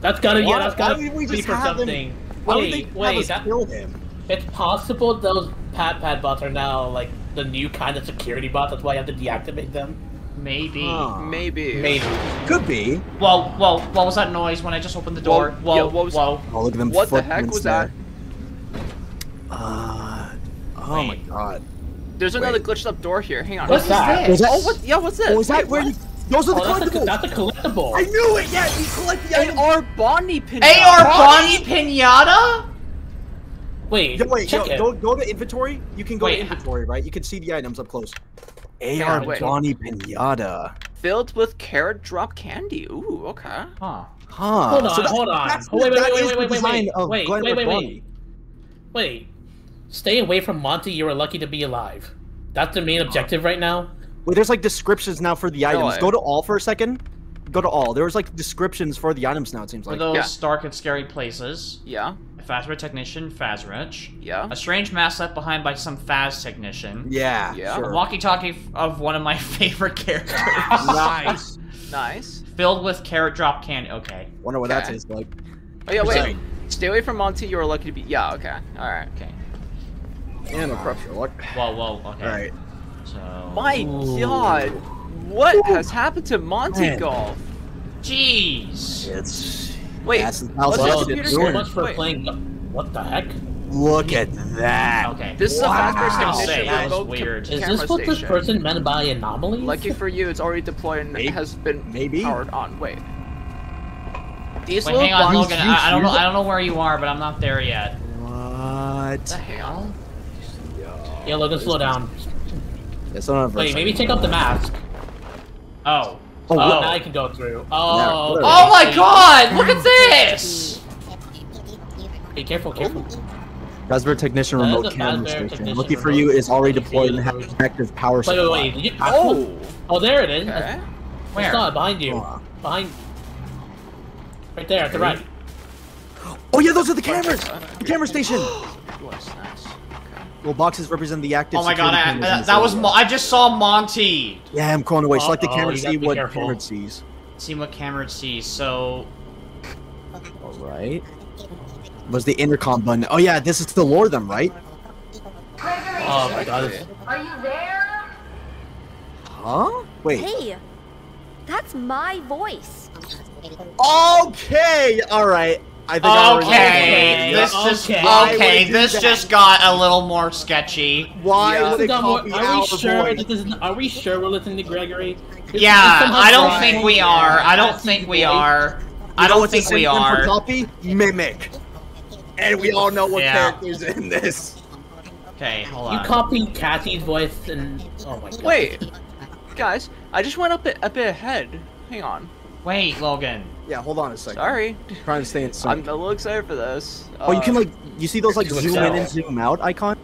That's gotta yeah, Why- that's why gotta did we be for have them- something. Why would Wait, have wait, us that, kill him? it's possible those Pat Pat bots are now like the new kind of security bots. That's why you have to deactivate them. Maybe. Huh. Maybe. Maybe. Could be. Whoa, whoa, what was that noise when I just opened the door? Whoa, Whoa, yeah, what was- whoa. Oh, look at them What the heck footprints was that? there. Uh, oh my god. There's another glitched up door here. Hang on. What's that? Was that, Oh, what? Yeah, what's this? oh, is that Wait, where what? you... Those are the Oh, that's a, collectibles! that's a collectible. I knew it! Yeah, you collect the items! AR Bonnie pin. AR Bonnie Pinata? Wait, Yo, wait, check yo, it. go, go to inventory. You can go Wait, to inventory, right? You can see the items up close. AR wait. Bonnie Pinata. Filled with carrot drop candy. Ooh, okay. Huh. Huh. Hold on, So that- hold on. that's- Oh, wait, wait, that wait, is wait, the wait, wait, design wait, of wait, Glamrock wait, wait, Bonnie. Wait. Stay away from Monty. You are lucky to be alive. That's the main objective right now. Wait, there's like descriptions now for the items. way. Go to all for a second. Go to all. There was like descriptions for the items now. It seems For like. those Yeah. dark and scary places, Yeah, a Fazbear technician, Phasrich. yeah. A strange mask left behind by some Phas technician. Yeah. Yeah. Sure. walkie-talkie of one of my favorite characters. nice. Nice. Filled with carrot drop candy. Okay. Wonder what that tastes like. Oh yeah, wait. Sorry. Stay away from Monty. You are lucky to be. Yeah. Okay. All right. Okay. Yeah, no pressure. Look. Whoa, whoa, okay. All right. So... My God. What has happened to Monty Man. Golf? Jeez. It's. Wait. That's how what's it's this Well, computer so much for Wait. playing. What the heck? Look at that. Okay. This is Wow. a I was fast gonna technician say, that was weird. Is this what this person meant by anomalies? Lucky for you, it's already deployed and Maybe- has been maybe. powered on. Wait. These Wait, little hang on, buttons- Logan. I, I don't know. I don't know where you are, but I'm not there yet. What? the hell? Yeah, Logan, slow down. It's not a Wait, maybe take up the mask. Oh. Oh, Oh, Oh. now you can go through. Oh. whatever. Oh my God! Look at this. Be careful, careful. Fazbear Technician That is remote a camera Fazbear station. Technician Lucky for you is already deployed and has goes- an active power Wait, supply. wait, wait. Did you, oh! oh. oh, there it is. Okay. I Where? saw it behind you. Hold. Behind. Right there, at the right. Oh yeah, those are the cameras. The camera station. Nice, nice. Okay. Well, boxes represent the active. Oh my God! security I, that, that was. Mo I just saw Monty. Yeah, I'm calling away. Select the Uh-oh, camera to see what careful. camera sees. See what Cameron sees. So. All right. Was the intercom button? Oh yeah, this is to lure them, right? Oh my god. Are you there? Huh? Wait. Hey, that's my voice. Okay. All right. I think I Okay, know. this just Okay. Okay. This that? just got a little more sketchy. Why Yeah. would it Are we sure this is, are we sure we're listening to Gregory? Is- Yeah, is somehow I don't Brian think we are. I don't Cassie's think we voice? are. I You know don't what's the think we synonym for are. Copy mimic. And we all know what Yeah. characters in this. Okay, hold on. You copied Cassie's voice and oh my god. Wait, guys, I just went up a, a bit ahead. Hang on. Wait, Logan. Yeah, hold on a second. Sorry. trying to stay in sync. I'm a little excited for this. oh, you Uh, can like you see those like To zoom in and zoom out icon?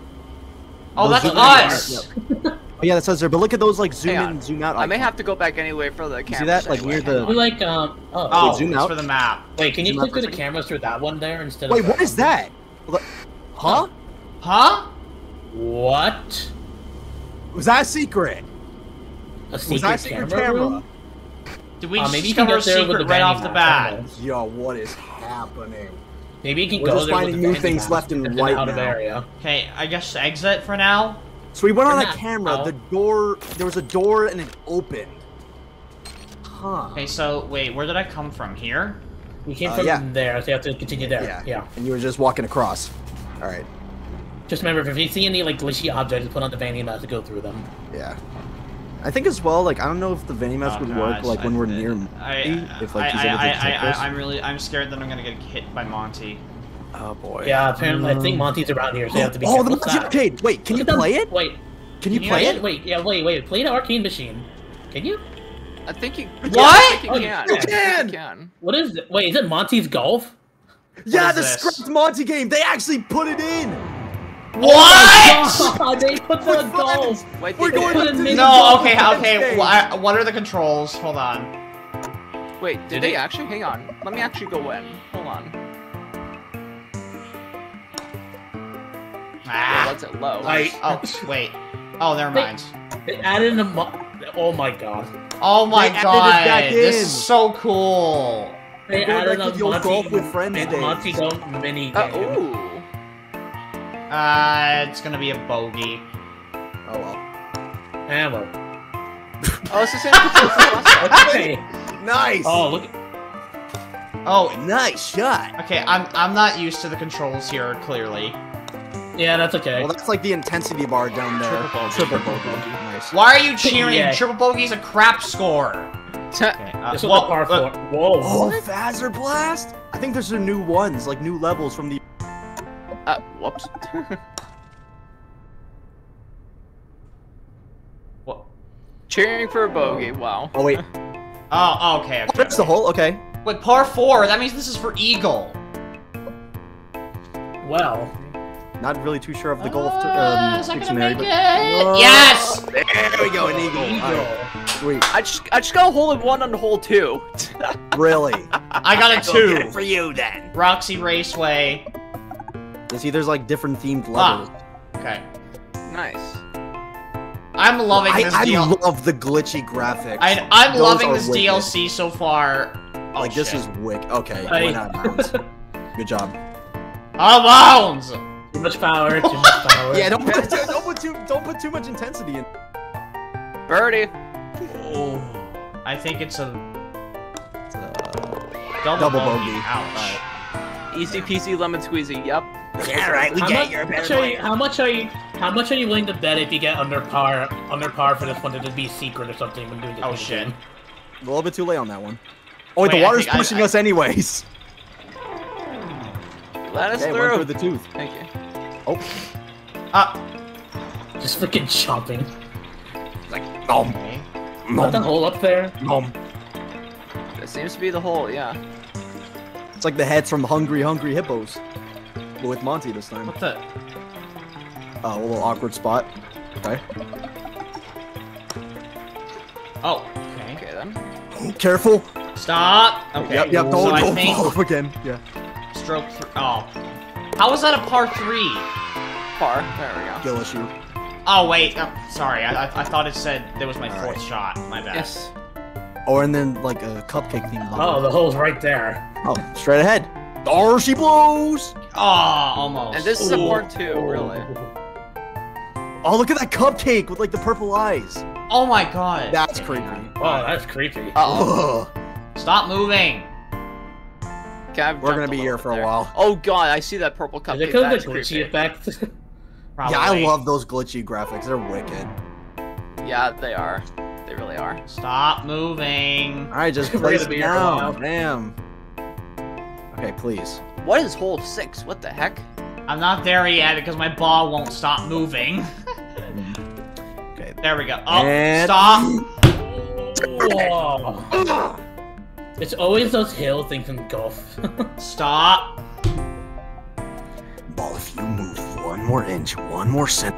Oh, Those that's zoom in us. and- Oh yeah, that says there. But look at those like zoom in and zoom out. I may have to go back anyway for the camera. see that? Like, near the- You like um oh, Oh, zoom out. for the map. wait, can you zoom click through the a cameras through that one there instead Wait, of what is that? Huh? Huh? What? Was that a secret? A Was secret, that a secret camera, camera? Room? Did we Uh, maybe you can discover a get there with secret the right off the bat? Yo, what is happening? Maybe you can We're go just there with finding the new vending things machine left and in right out of now. area. Okay, I guess exit for now. So we went on We're a not camera. out. The door. There was a door and it opened. Huh. Okay, so wait, where did I come from? Here? We came Uh, from yeah. there, so you have to continue there. Yeah. Yeah. And you were just walking across. All right. Just remember, if you see any like glitchy objects, put on the vending machine to go through them. Yeah. I think as well. Like I don't know if the vending machine Oh, would work like when I- we're near. I, Monty, if like I, he's I, able to I, detect I, us. I, I'm really, I'm scared that I'm gonna get hit by Monty. Oh boy. Yeah, apparently I think mm. Monty's around here, so you have to be oh, careful. the What's Monty arcade. Wait, can Look you play them- it? Wait, Can you Can you play get it? wait, yeah, wait, wait. Play the arcade machine. Can you? I think you. What? Yeah, I think Oh, you you can. can! You can. What is it? Wait, is it Monty's golf? Yeah, the this? script Monty game. They actually put it in. What? Oh, they put the We're golf. Wait, We're did going put to mini the No, golf okay, okay. stage. What are the controls? Hold on. wait, did, Did they it- actually? Hang on. Let me actually go in. Hold on. Ah. What's it low? I- Oh, wait. Oh, never Wait. mind. They added a mo- Oh my god. Oh my They god, this in. is so cool. They We're added back a the old Monty, golf with friends and. Monty golf mini Uh, ooh. Uh, it's gonna be a bogey. Oh well. Ammo. Oh, it's the same controls as. Okay. Nice. Oh, look. Oh, nice shot. okay. I'm I'm not used to the controls here. Clearly. Yeah, that's okay. Well, that's like the intensity bar down there. Triple bogey. Triple bogey. Nice. Why are you cheering? Yeah. Triple bogey's a crap score. Okay. Uh, this was well, a par uh, four. Whoa. Oh, Fazer Blast! I think there's some new ones, like new levels from the. Uh, whoops. what? Cheering for a bogey. Wow. Oh wait, Oh, okay. okay. that's the hole. Okay. Wait, par four. That means this is for eagle. Well. Not really too sure of the golf Uh, um, is that gonna dictionary, make but it? Whoa. Yes. there we go, an eagle. Eagle. Alright, Sweet. I just, I just got a hole in one on hole two. Really? I got a Go get it two. for you then. Roxy Raceway. You see, there's like different themed Ah. levels. Okay. nice. I'm loving I, this I deal. love the glitchy graphics. I, I'm Those loving this wicked. DLC so far. Oh, like this is wick. Okay, I- went out bounds. Good job. Out bounds. Too much power. Too much power. Yeah, don't put, don't put too don't put too much intensity in. Birdie. Oh, I think it's a It's, uh, double, Double bogey. bogey. Ouch. Easy peasy lemon squeezy. Yep. Yeah, right. We How get much, your much are you, how much are you? How much are you willing to bet if you get under par? Under par for this one to just be secret or something when doing this? Oh shit. game? A little bit too late on that one. Oh, wait, Wait, the water's think I- pushing I- us anyways. Let us Okay, went through. through the tooth. Thank you. Oh, Uh, Just freaking chopping. Like NOM, okay. Put the nom, hole up there. nom. That seems to be the hole. Yeah. It's like the heads from Hungry Hungry Hippos. But with Monty this time. What the? Oh, uh, a little awkward spot. Okay. Oh, okay. Okay then. Careful. Stop. Okay. Yep, yep. So Don't, I don't think fall off again. Yeah. stroke three. Oh, how was that a par three? Par. There we go. Skill issue. Oh wait, oh, sorry. I, I I thought it said there was my All fourth right. shot. My bad. Yes. Or and then like a cupcake theme. Oh, the hole's right there. oh, straight ahead. Oh, she blows. Oh, almost. And this is a Ooh. part two, really. Oh, look at that cupcake with like the purple eyes. Oh my god. That's creepy. Oh, that's creepy. Uh-oh. Stop moving. Okay, We're gonna be here bit for a while. Oh god, I see that purple cupcake. Is cupcake. it because of the glitchy creepy. effect? Probably. Yeah, I love those glitchy graphics. They're wicked. Yeah, they are. They really are. Stop moving. All right, just We're place gonna it be here for a while. down. Damn. Okay, please. What is hold six? What the heck? I'm not there yet because my ball won't stop moving. Okay. There we go. Oh, And- stop. Whoa. It's always those hill things in golf. Stop. Ball, if you move one more inch, one more cent,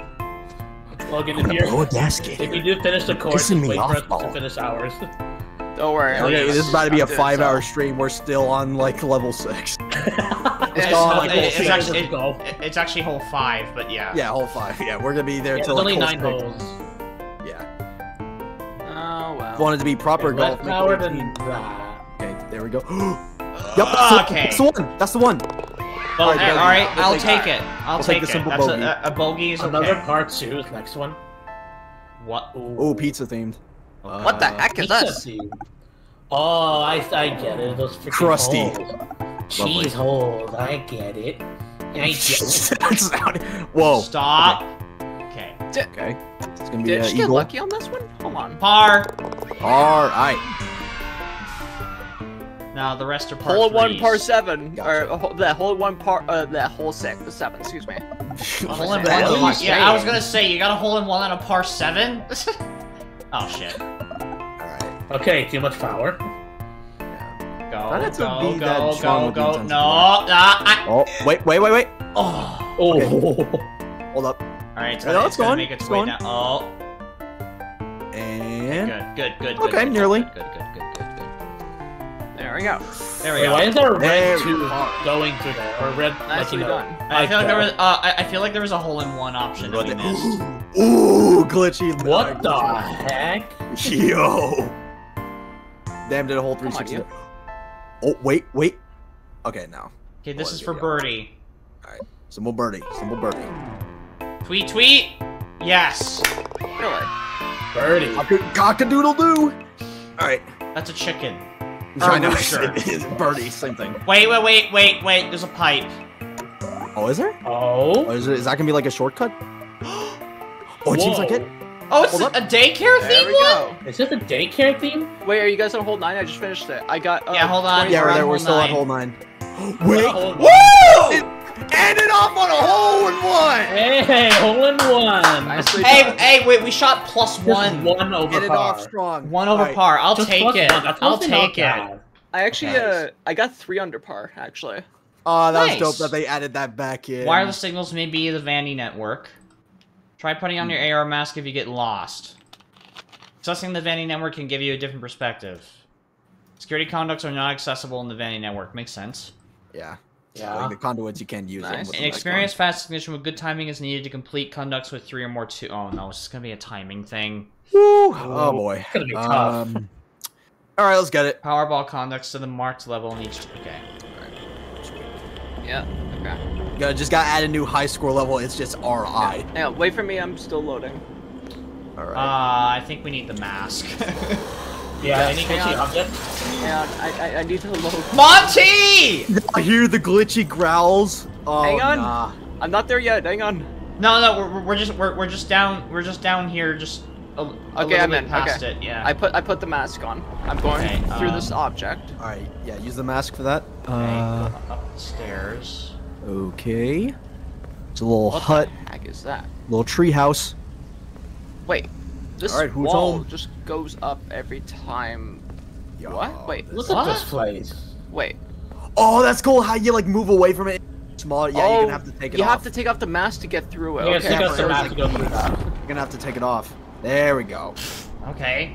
Logan, I'm if gonna blow you're a gasket. if you do finish the course, Pissing me wait off, for us to finish ours. Don't worry. Okay, just- this is about to be a I'm doing five-hour so. stream. We're still on like level six. It's, like, it- it's we'll actually as we go. it- it's actually hole five, but yeah. Yeah, hole five. Yeah, we're gonna be there Yeah, till it's only nine hole six. holes. Yeah, Oh well. wanted to be proper Okay, golf. less make it power than that. Okay, there we go. yep, that's, Okay. the, that's the one. That's the one. Well, Alright, all bogey. right, We'll I'll take take it. I'll We'll take take the it. simple That's bogey. a, a bogey is Another okay. part two is next one. What? Oh, pizza themed. What the Uh, heck is Pizza this? Oh, I, I get it. Those freaking Crusty. holes. Cheese holes. I get it. I get it. That's Whoa. Stop. Okay. Okay. It's gonna be Did uh, you get eagle. lucky on this one? Hold on. Par. Par. All right. Now the rest are par Hole one, threes. par seven, Gotcha. or uh, hole- that hole one, par uh, that hole six, the seven. Excuse me. Hole in one. you Yeah, I was gonna say you got a hole in one on a par seven. oh shit. All right. Okay, too much power. Go, Not have go, go, go, go. No, ah, I, Oh, wait, wait, wait, wait. oh. Oh. Hold up. All right, it's No, gonna, it's it's gonna make its it's way going. down. Oh, And good, good, good. good, Okay, good, nearly. Good, good, good. There we go. There we Wait, go. why is there a red two going through there? Or red, like, Nicely you know, done. I feel like there was. Uh, I, I feel like there was a hole in one option that we missed. Ooh, glitchy. What the heck? Yo. Damn, did a whole Come on, 360. Oh, wait, wait. Okay, now. Okay, this Oh, is there for we go. birdie. Simple birdie. Simple birdie. Tweet, tweet. Yes, Really? Birdie. Cock-a-doodle doo. All right. that's a chicken. I know. rooster. It is birdie. Same thing. Wait, wait, wait, wait, wait. There's a pipe. Oh, is there? Oh. Oh, is, it, is that gonna be like a shortcut? Oh, it seems like it. Oh, it's a, a daycare There theme we one. go. Is this a daycare theme? Wait, are you guys on hold nine? I just finished it. I got. Uh, Yeah, hold on. Yeah, we're there. We're hole still on nine. hole nine. We're Wait. on hole Woo! Ended off on a hole in one. Hey, hole in one. Nicely Hey, done. hey, wait. We shot plus Just one. one over Ended par. off strong. One over Alright. par. I'll Just take it. I'll take it. bad. I actually, Nice. uh, I got three under par actually. Oh, that was dope that they added that back in. Wireless signals may be the Vanny network. Try putting on your AR mask if you get lost. Accessing the Vanny network can give you a different perspective. Security conduits are not accessible in the Vanny network. Makes sense. Yeah. Yeah. Like the conduits, you can't use them. Nice. with An experienced fast ignition with good timing is needed to complete conduits with three or more two. Oh no, it's just gonna be a timing thing. Woo. Oh boy. It's gonna be tough. Um, all right, let's get it. Powerball conduits to the marked level in each. Okay. Yeah. Okay. Gotta, just gotta add a new high score level. It's just RI. Yeah. Wait for me. I'm still loading. All right. Uh. I think we need the mask. Yeah, any hang glitchy on. object? And I, I, I need to load. Monty! I hear the glitchy growls. Oh, Hang on. Nah. I'm not there yet. Hang on. No, no, we're, we're just we're, we're just down we're just down here, just a, a Okay, little I'm bit in, past okay. it. Yeah. I put I put the mask on. I'm going Okay, through um, this object. All right. Yeah. Use the mask for that. Okay, Uh. go up the stairs. Okay. It's a little What hut, the heck is that? little tree house. Wait. This All right, who's wall home? just goes up every time. What? Wait. Look What? at this place. Wait. Oh, that's cool. How you like move away from it? Smaller. Yeah, oh, you're gonna have to take it off. You off. have to take off the mask to get through it. You okay. gotta Yeah, the there's, like, to go through that. You're gonna have to take it off. There we go. Okay.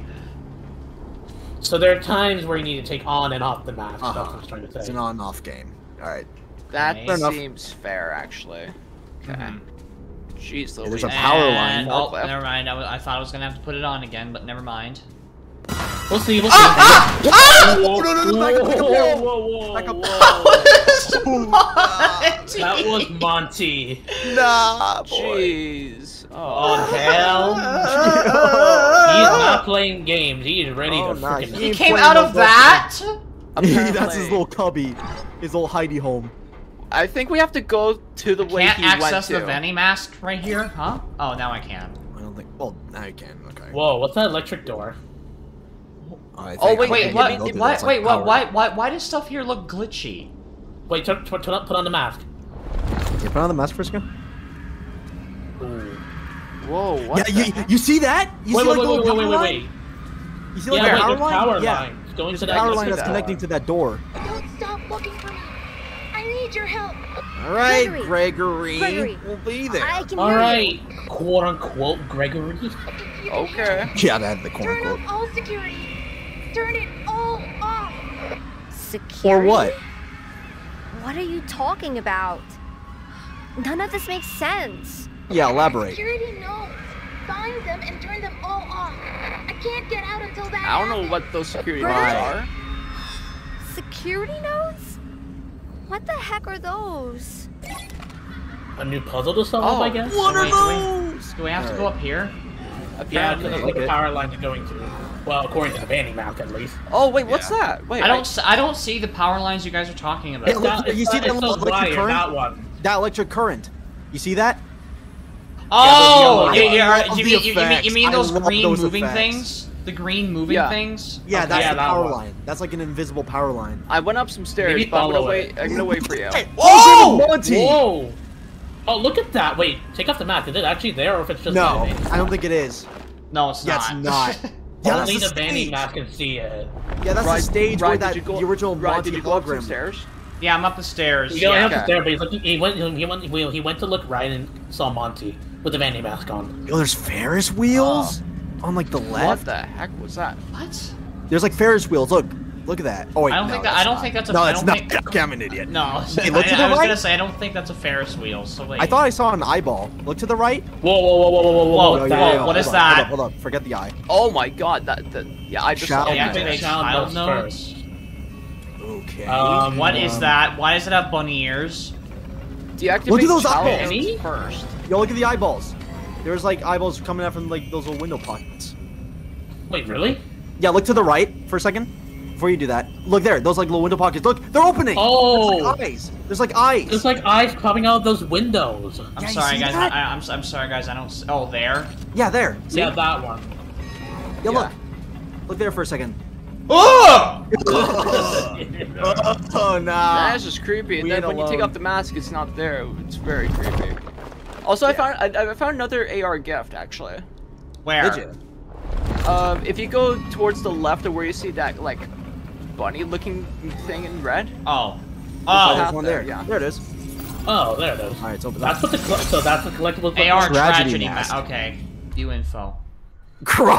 So there are times where you need to take on and off the mask. Uh-huh. That's what I'm trying to It's an on-off game. All right. That Fair enough. seems fair, actually. Okay. Mhm. Jeez, there's Louise. a power line. Oh, Forklift. never mind. I, wa- I thought I was gonna have to put it on again, but never mind. We'll see. We'll see. Ah! Ah! Oh, no, no, no, back up, back up, Whoa, whoa. whoa, whoa, Back up. whoa. Monty. That was Monty. Nah, Jeez. Oh Oh. hell! He's not playing games. He's ready Oh, to nah, freaking. he- He came out of that? Apparently- That's his little cubby. His little hidey home. I think we have to go to the way Can't he access the Vanny mask right here, huh? Oh, now I can. I don't think. Well, now you can. Okay. Whoa! What's that electric door? I think Oh, I oh, wait, can Wait, get what? it. What? this, Wait, like, what? power. Why? Why? Why does stuff here look glitchy? Wait, turn, turn, turn, on- put on the mask. You put on the mask for a second. Whoa, what Yeah, the you, heck? you see that? You Wait, see wait, like wait, the wait, little wait, power wait, line? wait. You see Yeah, like wait, power line? power yeah. lines going There's to a that. power let's line that's connecting to that door. Don't stop looking for me. I need your help. All right, Gregory. Gregory. Gregory. We'll be there. I can All hear right, you. quote unquote, Gregory. You Okay. Yeah, that the corner Turn quote. off all security. Turn it all off. Security? Or what? What are you talking about? None of this makes sense. Yeah, elaborate. Security nodes. Find them and turn them all off. I can't get out until that I don't know what those security Right. are. Security nodes? What the heck are those? A new puzzle to solve, Oh, I guess. What Wait, are do we- those? Do we have to go up here? Yeah, Apparently. because that's where the power lines are going to. Well, according to the Vanny map, at least. Oh wait, what's that? Wait, I don't. s- I don't see the power lines you guys are talking about. It look- That- you see that- that little electric wire, current? that one. That electric current. You see that? Oh, Yeah, yeah, yeah, yellow- you, mean, you, you mean, you mean those green those moving effects. things? The green moving Yeah. things? Yeah, Okay. that's Yeah, the power one. line. That's like an invisible power line. I went up some stairs, Maybe but I'm gonna wait. I'm gonna wait for you. Oh, Monty! Whoa! Oh, look at that! Wait, take off the mask. Is it actually there, or if it's just No, animated? I don't think it is. No, it's Yeah, not. it's not. Yeah, that's Only the the Vanny stage. can see it. Yeah, that's Ryan- the stage Ryan, where that you go- the original Ryan, Monty did you go up some hologram. stairs? yeah, I'm up the stairs. He got yeah. up the stairs, but he's looking, he went. He went. He went to look right and saw Monty with the Vanny mask on. Yo, there's Ferris wheels oh. On like the left. What the heck was that? What? There's like Ferris wheels. Look, look at that. Oh wait, I don't no, think that. I don't not. think that's a. No, it's don't. Think, Okay, I'm an idiot. no, Hey, look I, to the I was gonna say I don't think that's a Ferris wheel. So wait. I thought I saw an eyeball. Look to the right. Whoa! Whoa! Whoa! Whoa! Whoa! Whoa! Whoa, Whoa! Oh, whoa, yeah, yeah, yeah. what is Hold on, that? Hold up, hold up. Forget the eye. Oh my god, that, that yeah, I just Shall saw we that. Child child nodes nodes. Okay. Um, What is that? Why does it have bunny ears? Deactivate Look at those eyeballs. first. Yo, look at the eyeballs. There's like eyeballs coming out from like those little window pockets. Wait, really? Yeah, look to the right for a second. Before you do that, look there. Those like little window pockets. Look, they're opening. Oh. There's like oh. eyes. There's like eyes. There's like eyes popping out of those windows. I'm Yeah, sorry, guys. that? I, I'm, I'm sorry, guys. I don't. s- Oh, there. Yeah, there. See? Yeah, that one. Yeah, look. Yeah. Look there for a second. Oh! Oh no. That's just creepy. And we then ain't when you take off the mask, it's not there. It's very creepy. Also, I found I, I found another AR gift actually. Where? Did you? Um, if you go towards the left of where you see that like bunny-looking thing in red, Oh. Oh, there's one there. yeah. There it is. Oh, there it is. All right, so open. That's what the cl- so that's the collectible. AR Tragedy tragedy, mask. ma- Okay. View info. Cry.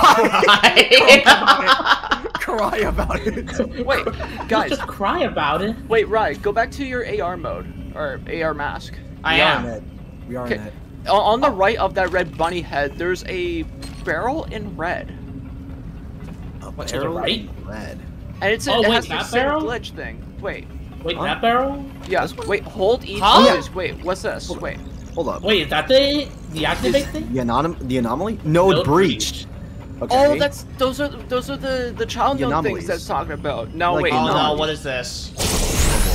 I Cry about it. wait, guys, Just cry about it. wait, right, go back to your AR mode or AR mask. we are in am. It. We are Okay. in it. On the oh. right of that red bunny head, there's a barrel in red, oh, Up to the arrow right? Red. and it's Oh, it wait, has the that same barrel? glitch thing. Wait, Wait, Huh? that barrel? yeah, wait, hold each Huh? of these. Wait, what's this? Wait, Hold up. Wait, is that the the activate thing? The anom the anomaly? Node, Node breached. Okay. oh, that's those are those are the the child The anomalies. things that's talking about. No, Like wait, Oh no, what is this?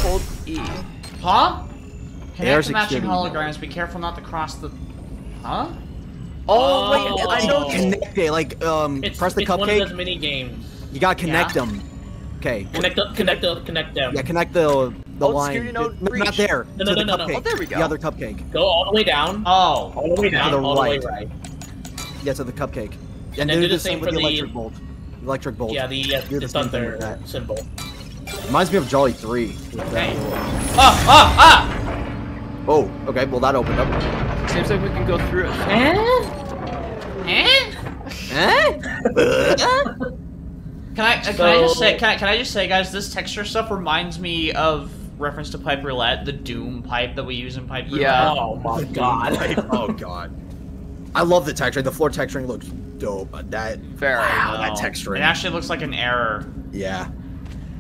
hold E. Huh? Connect There's matching holograms. Be careful not to cross the. Huh? Oh, wait, Oh. I know. these- Connect it, like, um, It's, press the it's one of those cupcake. mini games. You gotta connect Yeah. them. Okay. Connect the, connect the, connect them. Yeah, connect the the Oh, line. security node No, not there. No, to no, the no, no, no. Oh, there we go. The other cupcake. Go all the way down. Oh. All the way down. the all the way right. right. Yeah, to the cupcake. And, then then do do the the same same with for the the- electric bolt. Electric bolt. Yeah, the uh, Do the the same thunder that. symbol. Reminds me of Jolly 3. with that Okay. little- Oh, oh, ah! Oh, okay, well that opened up. Seems like we can go through it. Eh? Eh? Can I, can I just say, can I, can I just say, guys, this texture stuff reminds me of reference to pipe roulette, the Doom pipe that we use in pipe roulette. Yeah. Oh my god. oh god. I love the texture. The floor texturing looks dope. That Very. wow, Oh, that texturing. It actually looks like an error. yeah.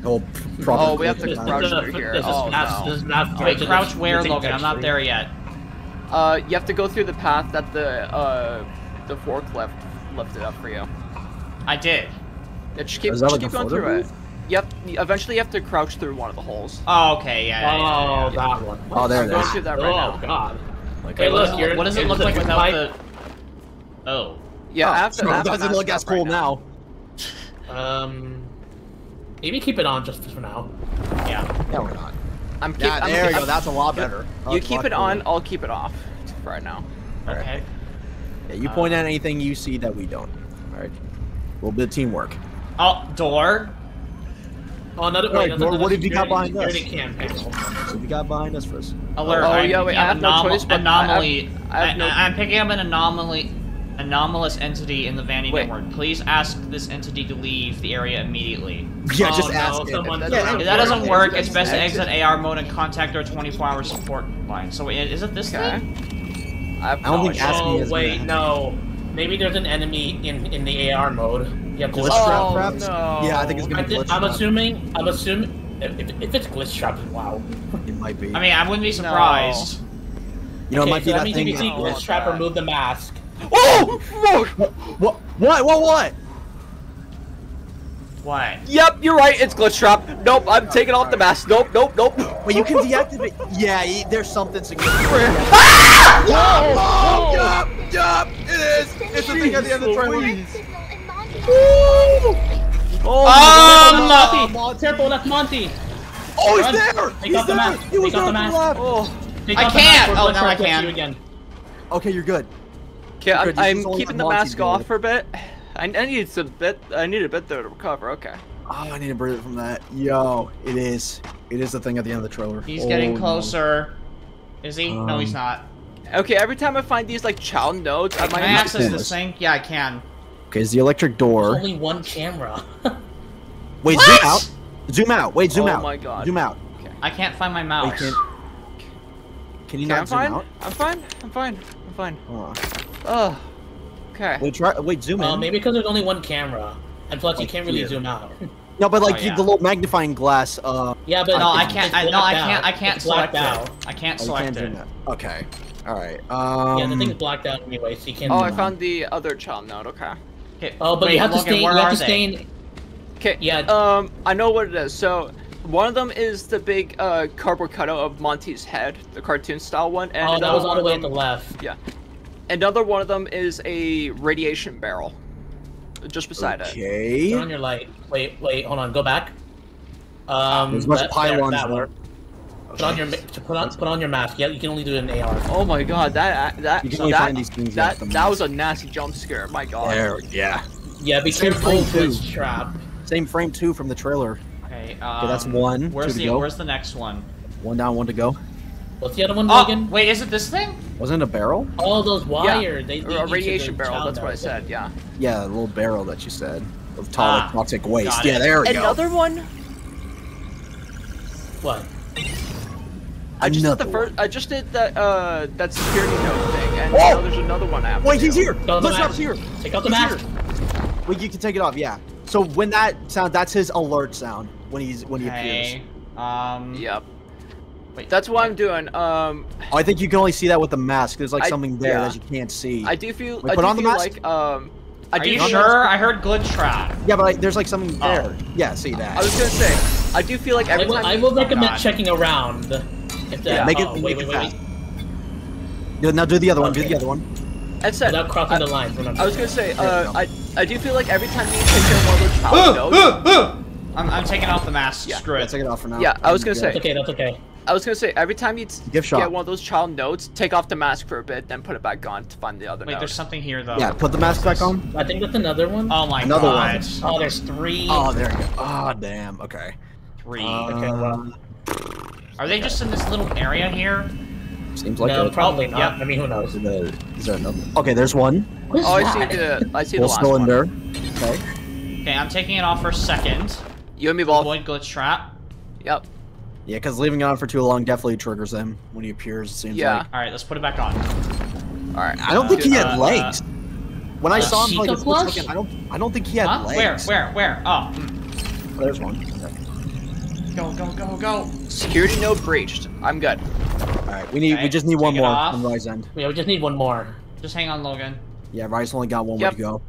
Oh, p- Oh, we have to crouch through here. this is Oh, mass- no. this is mass- Wait, this crouch where, Logan? I'm not there yet. Uh, you have to go through the path that the uh the forklift lifted up for you. I did. Yeah, just keep, just like keep going photo through it. Yep. Eventually, you have to crouch through one of the holes. Oh, okay, yeah. yeah, yeah, Oh, yeah, yeah. that one. Oh, there I'm going through that right oh now. god. Like, Hey, What look, does, you're- it, what does it look like without pipe. the? Oh. Yeah, Oh, I have so I it doesn't look as up right cool now. Um, maybe keep it on just for now. Yeah. No, we're not. I'm keep, Yeah, I'm, there we I'm- go. That's a lot better. You keep it on. I'll keep it off for right now. Okay. Yeah, you point out anything you see that we don't. All right. A little bit of teamwork. Oh, door. Oh, another. Alright, wait, Dora, another what have you got behind us? security cam panel. So we got behind us first. Alert. Oh, I'm yeah, wait, picking I have no choice, but I have- anomaly. I have no- am picking up an anomaly. Anomalous entity in the Vanny Wait. network. Please ask this entity to leave the area immediately. Yeah, Oh, just no, ask it. someone- Yeah, That- If it that doesn't works. work, it's best to Exit. exit AR mode and contact our 24-hour support line. So is it this Okay. thing? I, I don't think idea. asking Oh wait, no. Maybe there's an enemy in in the AR mode. You have to Glitch oh, trap, perhaps? no. Yeah, I think it's I gonna be did, glitch I'm trap. assuming. I'm assuming. If, if it's glitch trap, wow. It might be. I mean, I wouldn't be surprised. you know, it okay, might so be that that means thing. if you see Oh, glitch trap, that. remove the mask. Oh! What? What? What? What? What? What? Yep, you're right. It's glitch trap. Nope, I'm taking off the mask. Nope, nope, nope. Wait, you can deactivate. Yeah, there's something significant. Ah! Oh, yup, yup, it is. It's the thing at the end of the trailer. Signal and Oh, Um, Monty, Monty, careful, that's Monty. Oh, he's Run. there. Take He's off the there. mask. He Take off the on mask. oh. Take I off the can't! or Oh, now I can. You again. Okay, you're good. Okay, I'm, I'm keeping the the mask dude. off for a bit. I, I need some bit. I need a bit there to recover. Okay. Oh, I need to breathe from that. Yo, it is. It is the thing at the end of the trailer. He's Oh, getting no. closer. Is he? no, he's Um, not. Okay. Every time I find these like child nodes, I Can might I have access to- this thing? Yeah, I can. Okay, is the electric There's door. only one camera. Wait, What? zoom out. Zoom out. Wait, zoom Oh out. my God. Zoom out. Okay. I can't find my Wait, mouse. can, can you Okay, I'm not zoom fine. out? I'm fine. I'm fine. I'm fine. Oh. Ugh. Okay. Wait, try. Wait, zoom uh, in. maybe because there's only one camera, and plus you can't really here. zoom out. No, but like Oh, you- yeah. the little magnifying glass. Uh, Yeah, but no, I can't. I, no, I can't. I can't It's select blacked it. out. I can't oh, you select can't it. Okay. All right. Um, Yeah, the thing's blacked out anyway, so you can't. Oh, zoom I out. found the other child node. Okay. Okay. Oh, but wait, you have Logan, to stay. Where You have are to they? stay. In, Okay. Yeah. Um, I know what it is. So, one of them is the big uh cardboard cutout of Monty's head, the cartoon style one, and oh, that was all the way at the left. Yeah. Another one of them is a radiation barrel, just beside it. Okay. Turn on your light. Wait, wait, hold on. Go back. Um, There's a bunch of that- there, there. one. Put on your ma- put on put on your mask. Yeah, you can only do it in AR. Oh my god, that that You can that, only find these things that, that was a nasty jump scare. My god. There. Yeah. Yeah, be Same careful. thing, too. Trap. Same frame two from the trailer. Okay. Um, Okay, that's one, Where's two to the go. Where's the next one? One down, one to go. What's the other one, Oh, Logan? wait, is it this thing? Wasn't it a barrel? All those Yeah, wires. They, they a radiation barrel. That's what I nodes. said. Yeah. Yeah, the little barrel that you said of toxic, Ah, toxic waste. Yeah, it. there we Another one. What? I just did the Another first. I just did that uh that security node thing, and Oh! now there's another one I have. Wait, he's here. Go Let's up here. Take out the He's mask. here. Wait, you can take it off. Yeah. So when that sound, that's his alert sound when he's when he appears. Okay. Um. Yep. Wait, That's what I'm doing. Um, I think you can only see that with the mask. There's like I- something there yeah. that you can't see. I do feel. Wait, I put do on the mask. like um, I Are do you feel- sure? I heard glitch trap. yeah, but like, there's like something Oh. there. Yeah, see that. I was gonna say, I do feel like I every will, time. I will recommend God. checking around. If that, Yeah, make it- oh, make wait, it wait, wait, fast. wait. Yeah, now do the other one. Do the other one. I said. Without crossing I, the line. Remember. I was gonna say, uh. I I do feel like every time you take in one of those child nodes. I'm, I'm taking off the mask. Yeah. Screw Yeah, it. take it off for now. Yeah, I was gonna say- That's okay. That's okay. I was gonna say every time you t- Gift shop. get one of those child nodes, take off the mask for a bit, then put it back on to find the other Wait, node. there's something here though. Yeah, put the mask back on. I think that's another one. Oh my Another god. one. Oh, there's three. Oh, there you go. Oh, damn. Okay. Three. okay, Uh, well. Are they just in this little area here? Seems like no, it. probably Oh, not. yeah. I mean, who knows? Is there, is there another? Okay, there's one. What is oh, I see the I see the Full last cylinder. one. Okay. Okay, I'm taking it off for a second. You and me both. Avoid glitch trap. Yep. Yeah, because leaving it on for too long definitely triggers him when he appears. It seems Yeah. like. All right, let's put it back on. All right. I don't think he had Uh, legs. When I uh, saw him like a Sheikah split plush? second, I don't, I don't think he had Huh? Where? legs. Where? Where? Oh, hmm. There's one. go, go, go, go. Security node breached. I'm good. All right, we need, Okay, we just need one take it more off. on Rise End. Yeah, we just need one more. Just hang on, Logan. Yeah, Rise only got one Yep. more to go.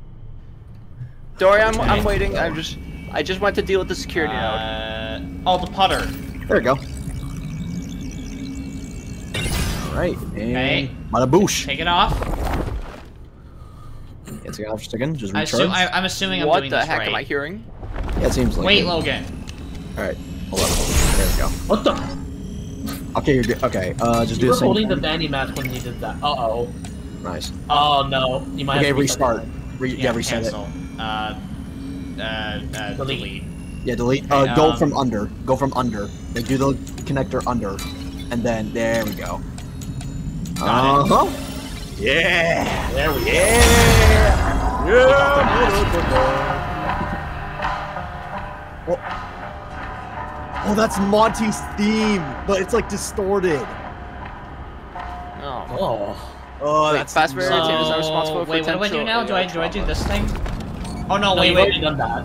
Dory, I'm, I'm waiting. I'm just. I just went to deal with the security node. Uh, oh, the putter. There we go. All right, and Okay. bada boosh. Take it off. It's off for a second. Just I recharge. assume, I, I'm assuming I'm What doing the heck am I hearing? yeah, it seems like. Wait, it. Logan. All right, hold on. There we go. What the? Okay, you're good. Okay, uh, just do You were the same. holding the thing. Vanny mask when you did that. Uh oh. Nice. Oh no. You might Okay, have to restart. Re- yeah, reset cancel. Uh, uh, uh, Delete. delete. It. Yeah, delete. Uh, Okay, go um, from under. Go from under. Like do the connector under, and then there we go. Got. Uh huh. Yeah. There we go. Yeah. Oh. oh, that's Monty's theme, but it's like distorted. Oh. Oh. Oh, Wait, that's Fazbear so- Entertainment is not responsible for wait, what do I do now? Do I do I do this thing? Oh no, No, wait, you've already wait. done that.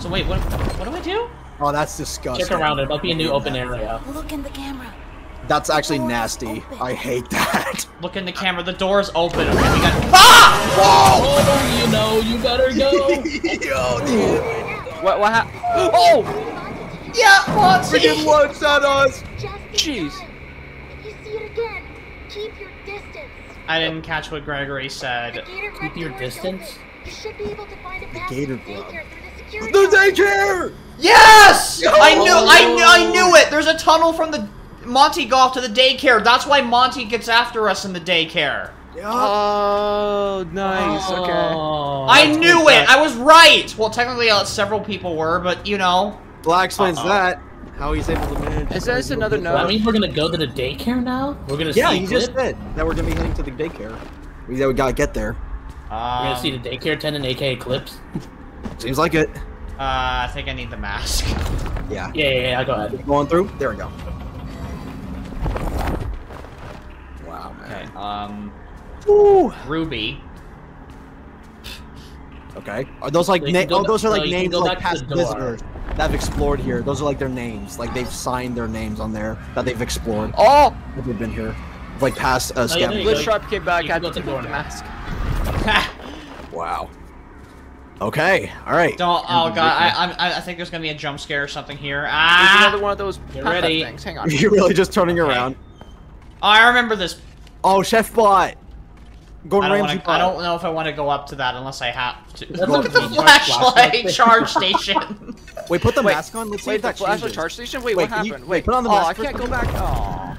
Yeah. So wait, what? What do I do? Oh, that's disgusting. Check around. It might be a new open area. Look in the camera. That's actually nasty. open. I hate that. Look in the camera. The door is open. Okay, we got. Ah! Oh, you know, you better go. Yo, dude. What? What happened? Oh! Yeah, Monty. Freaking looks at us. Just in Jeez. If you see it again, keep your distance. I didn't catch what Gregory said. Keep your distance? open. You should be able to find a path to gated the club. daycare through the security The tunnel. daycare. Yes! I knew. I knew. I knew it. There's a tunnel from the Monty golf to the daycare. That's why Monty gets after us in the daycare. Oh, nice. Okay. Oh, I knew good. it. I was right. Well, technically, uh, several people were, but you know. Well, explains Uh-oh. that. How he's able to manage. Is this another So note? that means we're gonna go to the daycare now. We're gonna Yeah, see. he just said that we're gonna be heading to the daycare. We, that we gotta get there. We're gonna see Um, the daycare attendant, aka Eclipse. Seems like it. Uh, I think I need the mask. Yeah. Yeah, yeah, yeah. Go ahead. Going through. There we go. Wow, Okay. man. Um, Ooh. Ruby. Okay. Are those like So na- go oh, those are like so names go like past visitors that have explored here. Those are like their names. Like they've signed their names on there that they've explored. Oh! That they've been here. Like past uh, Oh, yeah, there you scavengers. Liz Sharp came back. You had to go take the off the mask. Wow. Okay. All right. Don't. Oh god. I, I I think there's gonna be a jump scare or something here. There's Ah. another one of those Get ready. things. Hang on. You're really just turning Okay. around. Oh, I remember this. Oh, Chef Bot. I Gordon don't Ramsay want to. I don't know if I want to go up to that unless I have to. That's Look at the flashlight Flashlight. charge station. Wait, put the Wait, mask on. Let's see Wait, if the that flashlight charge station? Wait, Wait, what can you- happened? wait, Wait, put on the oh, mask I can't go back. Oh,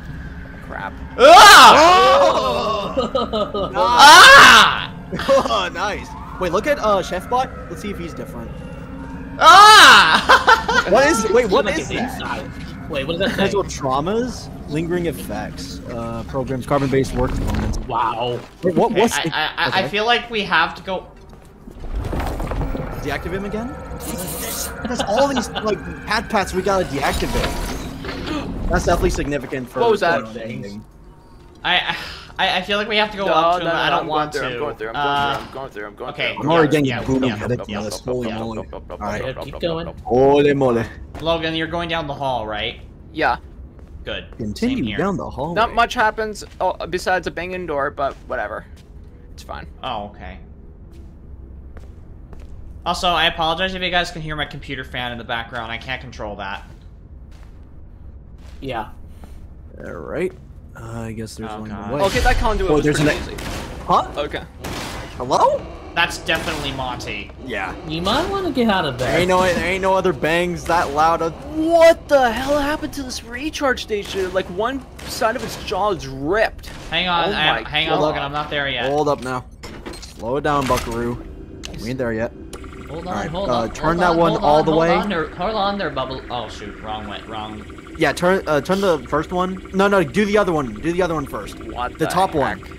crap. Ah! Oh! Ah! oh, nice. Wait, look at uh Chef Bot. Let's see if he's different. Ah! What is? Wait, what Like is that? inside. Wait, what does that? Potential traumas, lingering effects, uh, programs, carbon-based work components. Wow. Wait, what? Okay, What's? I, I, I, I feel like we have to go. deactivate him again? There's all these like pad pats we gotta deactivate. That's definitely significant for. What was that? for ending. I, I I feel like we have to go No, up no, him. no, I don't going want to. I'm going through. I'm uh, going through. I'm going through. I'm going okay. through. I'm already getting Yeah, boom yeah, yeah, from this. yeah, Holy moly. Alright. Keep going. Holy moly. Logan, you're going down the hall, right? Yeah. Good. Continue down the hallway. Not much happens oh, besides a banging door, but whatever. It's fine. Oh, okay. Also, I apologize if you guys can hear my computer fan in the background. I can't control that. Yeah. Alright. Uh, I guess there's Oh, one God. way. Okay, that conduit Oh, was there's pretty an- easy. Huh? Okay. Hello? That's definitely Monty. Yeah. You might want to get out of There there. ain't no there ain't no other bangs that loud. Uh, What the hell happened to this recharge station? Like one side of its jaw is ripped. Hang on, Oh I, hang on, Logan. I'm not there yet. Hold up now. Slow it down, Buckaroo. We ain't there yet. Hold on, Alright, hold uh, on. turn hold that on, one all on, the hold way. On there, hold on there, bubble. Oh shoot, wrong way, wrong. Yeah, turn uh, turn the first one. No, no, do the other one. Do the other one first. What The top heck? one.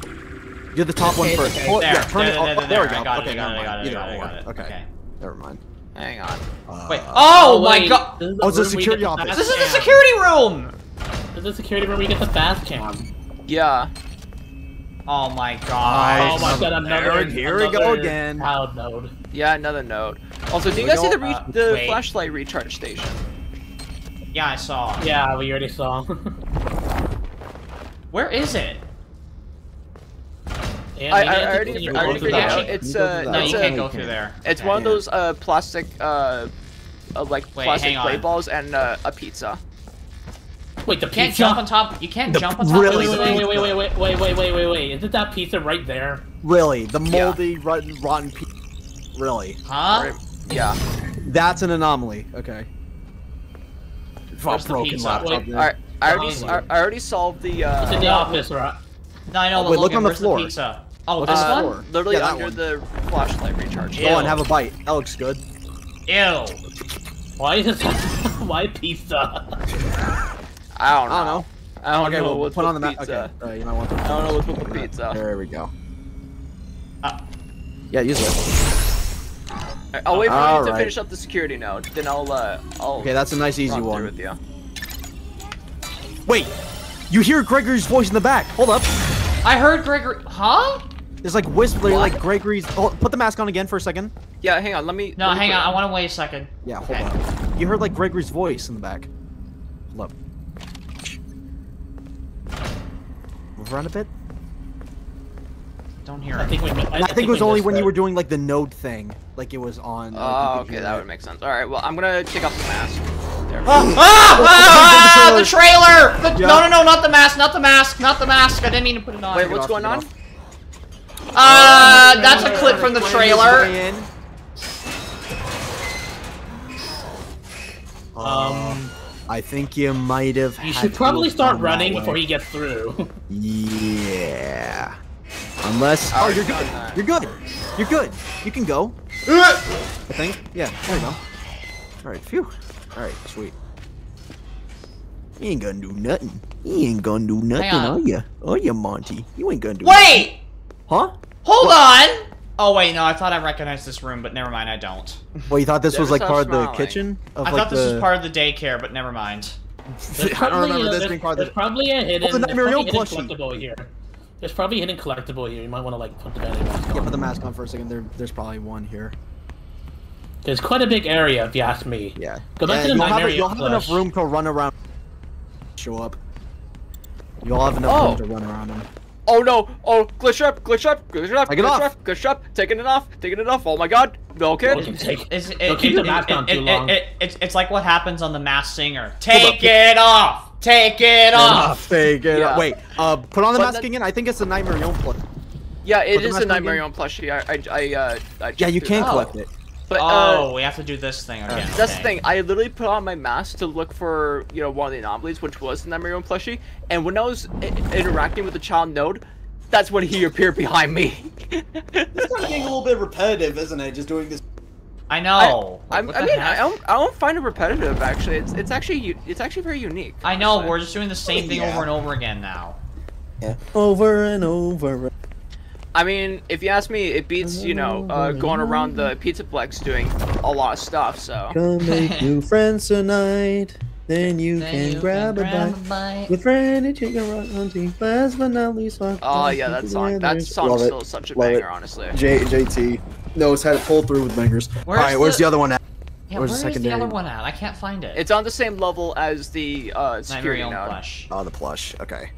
Do the top one Okay, first. okay. There, yeah, turn there, it. oh, there, oh, there, there we go. I got it, okay, got never it, mind. Either got or. Okay. Okay. Never mind. Hang on. Uh, Wait. Oh, my wait, god. this is Oh, it's a room where you security office. This is the security room. This is the security room where you get the Faz-Cam. Yeah. Oh my god. Oh my god, another. There- here we go again. Cloud node. Yeah, another node. Also, do you guys see the re- uh, the wait. flashlight recharge station? Yeah, I saw. Yeah, we already saw. Where is it? And I, I, I already, I already could figured go it through out. It's You uh, No, it's you a, can't go through there. It's one of those uh plastic uh, uh like Wait, plastic play on. balls and uh, a pizza. Wait, the You can't jump on top. You can't The- jump on top really? Wait, wait, wait, wait, wait, wait, wait, wait, wait, wait. Isn't that pizza right there? Really, the Yeah. moldy, rotten, rotten pe- Really, Huh? Right? Yeah. that's an anomaly. Okay. Where's the broken pizza? laptop. Wait, dude. All right. I already, Um, I, I already solved the. Uh, It's in the office, right? No, I know, Oh, but wait, look on the floor. the pizza? Oh, Look this on the one? literally Yeah, under one. the flashlight recharge. Ew. Go on, have a bite. That looks good. Ew. Why is it? Why pizza? I don't know. I don't know. I don't Okay, know well, what's put on the map. Okay, uh, you might want to. I don't know what's with the pizza. There we go. Uh, Yeah, use it. Alright, I'll wait for you to Alright. finish up the security node. Then I'll uh, I'll Okay, that's a nice, easy one. with you. Wait, you hear Gregory's voice in the back. Hold up. I heard Gregory. Huh? There's like whispering, like Gregory's. Oh, put the mask on again for a second. Yeah, hang on. Let me. No, let me hang put on. I want to wait a second. Yeah, hold Okay. up. You heard like Gregory's voice in the back. Hold up. Move around a bit. Don't hear I think we. I, I, think it was only missed when you were doing like the node thing, like it was on. like, Oh, okay, that would make sense. All right, well, I'm gonna take off the mask. There. Ah, ah, ah, the trailer! The, Yeah. No, no, no, not the mask, not the mask, not the mask. I didn't mean to put it on. Wait, what's going on? off. Uh, that's a clip from the trailer. Um, I think you might have. you should probably start running way. before he gets through. Yeah. Unless. Oh, you're good. You're good. You're good. You can go. I think. Yeah. There you go. All right. Phew. All right. Sweet. You ain't gonna do nothing. You ain't gonna do nothing, on. are ya? Are ya, Monty? You ain't gonna do. Wait! Huh? Hold on! Oh, wait, no, I thought I recognized this room, but never mind, I don't. Well, you thought this was like stop part of the kitchen? Of, I like, thought this the... was part of the daycare, but never mind. I don't remember a- this being part of There's probably a oh, hidden, the Nightmare probably Realm plushie. here. There's probably a hidden collectible here. You might want to like put the battery mask Yeah, on. put the mask on for a second. There, there's probably one here. There's quite a big area, if you ask me. Yeah. Go back yeah, to the you'll have, Nightmare you'll have enough room to run around. Show up. You'll have enough Oh. room to run around him. Oh no! Oh, glitch up! Glitch up! Glitch up! Take it glitch off. up! Glitch up! Taking it off! Taking it off! Oh my god! Okay. We can take- Is it, Don't keep it, the mask it, on too long. it's, it's like what happens on The Masked Singer. Take it off! Take it off! Take it. Yeah. Wait. Uh, put on the But mask then- again. I think it's the Nightmare Realm plug. Yeah, it Put the is a Nightmare again. on plushie. I, I, I, uh, I Yeah, you can collect it. But uh, Oh, we have to do this thing again. That's the thing. I literally put on my mask to look for, you know, one of the anomalies, which was the Nightmarionne plushie. And when I was I- interacting with the child node, that's when he appeared behind me. It's kind of getting a little bit repetitive, isn't it? Just doing this. I know. I, Like, what I mean, heck? I don't, I don't find it repetitive. Actually, it's, it's actually, it's actually very unique. I know, actually. we're just doing the same thing Yeah. over and over again now. Yeah. Over and over. I mean, if you ask me, it beats, you know, uh, going around the Pizzaplex doing a lot of stuff. So. Come make new friends tonight. Then you Then can you grab, can a, grab bite. a bite. With Randy Chicken Rock hunting. Last but not least, walk Oh down yeah, that song. That others. song's still such a Love it. banger, honestly. J- JT knows how to pull through with bangers. Where's All right. Where's the other one at? Yeah, where's where's the the, other one at? I can't find it. It's on the same level as the uh, security on node. Plush. Oh, the plush. Okay.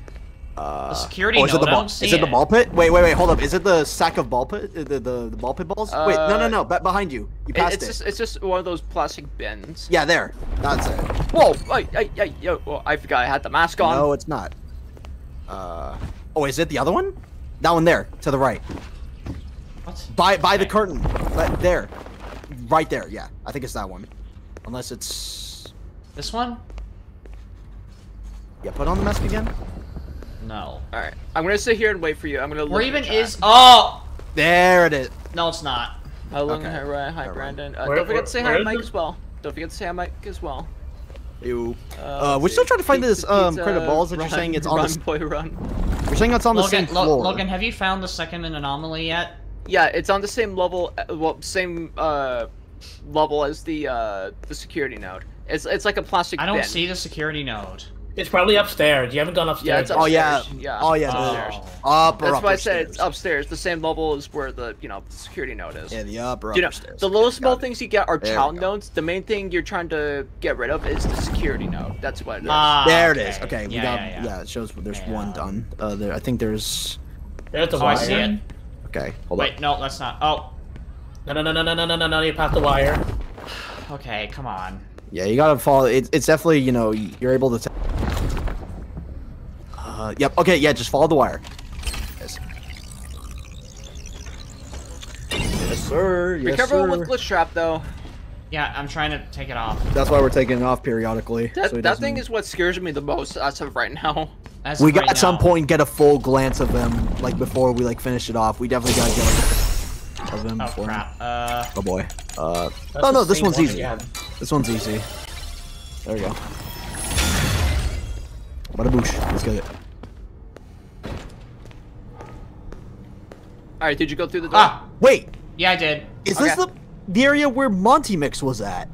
Uh, The security oh, is it node, the I ball? don't see Is it the ball pit? Wait, wait, wait. Hold up. Is it the sack of ball pit? The the, the ball pit balls? wait, no, no, Uh, no. Be- behind you. You It- passed it's it. just it's just one of those plastic bins. Yeah, there. That's it. Whoa! Hey, hey, hey, yo! Oh, I forgot I had the mask on. No, it's not. Uh. Oh, is it the other one? That one there, to the right. What? By by the curtain. Right there. Right there. Yeah, I think it's that one. Unless it's. This one? Yeah, put on the mask again. No. All right, I'm gonna sit here and wait for you. I'm gonna. Where look in the even is? Oh! There it is. No, it's not. Hello, Okay. hi, Ryan. Hi, Never mind. Brandon. Uh, Where- don't forget where- to say hi, is Mike, as well. Don't forget to say hi, Mike, as well. Ew. Uh, Uh, we're still trying to find this, Pizza, um, pizza, crate balls that you're saying it's on the run, s- boy, run. You're saying it's on the same Logan, floor. Logan, have you found the second anomaly yet? Yeah, it's on the same level. uh, Well, same uh, level as the uh, the security node. It's it's like a plastic I don't bin. see the security node. It's probably upstairs. You haven't gone upstairs. Yeah, it's yet. Oh yeah. Yeah. Oh yeah. Oh. the- Up That's why I said it's upstairs, the same level as where the you know the security node is. Yeah, the upper you know, upper stairs. the little small things you get are There child nodes. The main thing you're trying to get rid of is the security node. That's what it is. Ah, There it is. Okay, we yeah, got. yeah, Yeah, yeah. it shows there's Yeah. one done. Uh, there. I think there's. There's the Oh. I see it. Okay, hold on. Wait, no, that's not. Oh. No, no, no, no, no, no, no, no, you pass the wire. okay, come on. Yeah, you gotta follow. It, it's definitely, you know, you're able to. Uh, yep, okay, yeah, just follow the wire. Yes, yes sir. Yes, Be careful sir. with Glitch Trap, though. Yeah, I'm trying to take it off. That's why we're taking it off periodically. That, so that thing is what scares me the most as of right now. As We got right at some point get a full glance of him, like before we like finish it off. We definitely gotta get like, of him Oh before. crap. Uh, Oh boy. Uh, oh no, this one's one easy. again. This one's easy. There we go. Bada boosh. Let's get it. All right, did you go through the door? ah, Wait, yeah, I did. is this the the area where Monty Mix was at?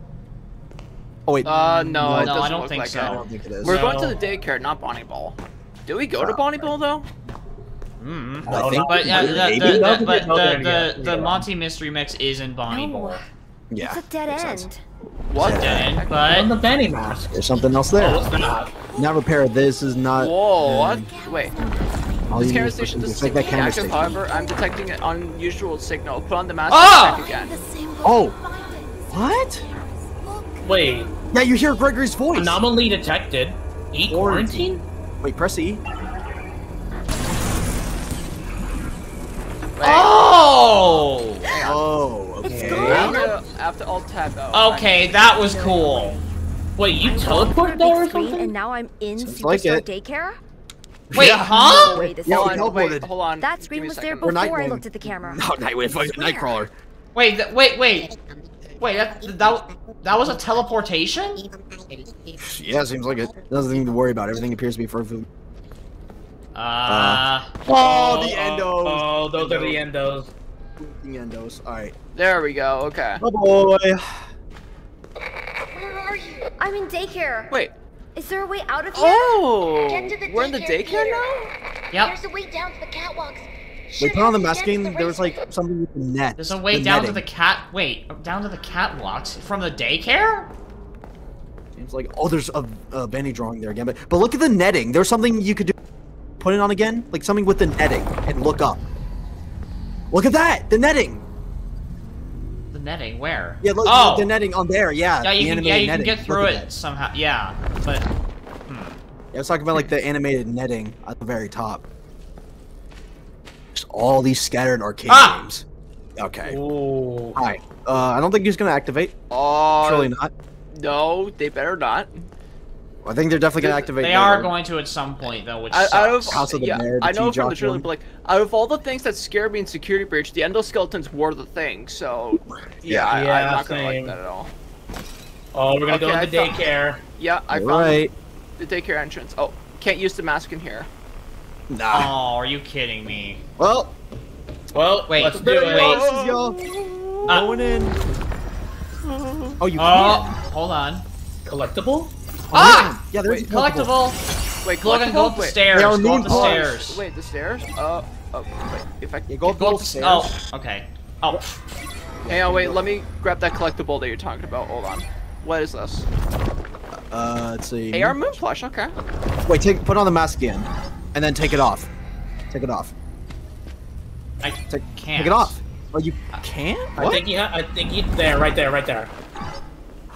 Oh wait. Uh, no, it No, I don't look think like so. I don't think it is. We're No. going to the daycare, not Bonnie Bowl. Do we go to Oh, Bonnie Bowl though? Mm. I No, think no, But yeah, the, maybe. the, the, No, but the, the, the. Monty Mystery Mix is in Bonnie No. Bowl. yeah. It's a dead makes sense. end. What? Yeah. Dead end, On but the Benny mask. There's something else Oh, there. what's that? Now repair. This is not. Whoa, what? Wait. All This you camera need is station to doesn't take seem that camera active, station. however, I'm detecting an unusual signal. Put on the mask Ah! and check again. Oh. What? Wait, Yeah, you hear Gregory's voice. anomaly detected. E quarantine? Wait, press E. Wait, oh, Oh, okay. after, after alt tab O. okay, that was cool. Wait, you teleport there or something? and now I'm in Sounds like Superstar it. Daycare? Wait, Yeah. huh? Wait, this Yeah, we Hold on, wait, hold on. That screen was there before I looked at the camera. No, Nightwing, fucking Nightcrawler. Wait, th- wait, wait, wait. That that that was a teleportation. Yeah, seems like it. Nothing to worry about. Everything appears to be perfect. Uh, Oh, the oh, endos. Oh, those are the endos. The endos. All right. There we go, okay. Oh boy. Where are you? I'm in daycare. Wait. Is there a way out of here? Oh! Get to the We're in the daycare daycare theater. now? yep. There's a way down to the catwalks. Wait, Should put on the have to masking. get to There was like something with the net. There's a way the down to the cat. Wait, down to the catwalks from the daycare. Seems like oh, there's a, a Benny drawing there again. But but look at the netting. There's something you could do. Put it on again, like something with the netting, and look up. Look at that, the netting. The netting, where? Yeah, look, oh, the netting on there. Yeah. yeah, the you can, yeah, animated you can get through it that. somehow. Yeah, but hmm. Yeah, I was talking about like the animated netting at the very top. Just all these scattered arcade Ah! games. Okay. Ooh. Hi. Uh, I don't think he's gonna activate. Oh, Surely not. no, they better not. I think they're definitely gonna activate. they are later. going to at some point though, which I, out of sucks. House of the yeah, Mayor, the I know T. from the Jock trailer, but like out of all the things that scare me in Security Breach, the endoskeletons were the thing. So yeah, I, Yeah, I'm not gonna like that at all. Oh, we're gonna go Okay, to the daycare. Yeah, I You're found right. the daycare entrance. Oh, can't use the mask in here. Nah. Oh, are you kidding me? Well, Well, Wait, let's do wait. it. this is y'all Uh, going in. Oh, you Oh, can. hold on. Collectible? Ah! Yeah, there's Wait, a collectible. Collectible. Wait, Logan, go up the Wait, stairs. They are Go up the parts. stairs. Wait, the stairs? Uh, oh, wait. If I Yeah, go up Go up the stairs. Oh, okay. Oh, hang on, wait. Let me grab that collectible that you're talking about. Hold on. What is this? Uh, let's see. AR Moon Plush. Okay. Wait, take put on the mask again, and then take it off. Take it off. I Take, can't. take it off. Oh, you can't? I think you ha- I think you there, right there, right there.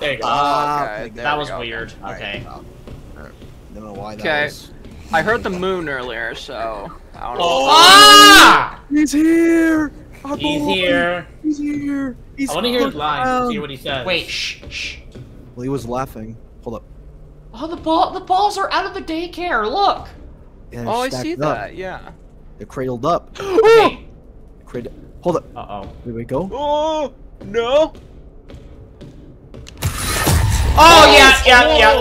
There you go. Ah, okay, okay, there That we was go. weird. Alright, Okay. well, alright. Don't know why that Okay. was. I heard the moon earlier, so I don't know. Oh. Ah! He's here. Our He's boy. here. He's here. He's I want to hear his stuck lines. around. See what he says. Wait, shh, shh. Well, he was laughing. Hold up. Oh, the ball, the balls are out of the daycare. Look. Yeah, Oh, I see up. that. Yeah. They're cradled up. Okay. Cradle. Hold up. Uh oh. Here we go. Oh no! Oh yeah, yeah, yeah.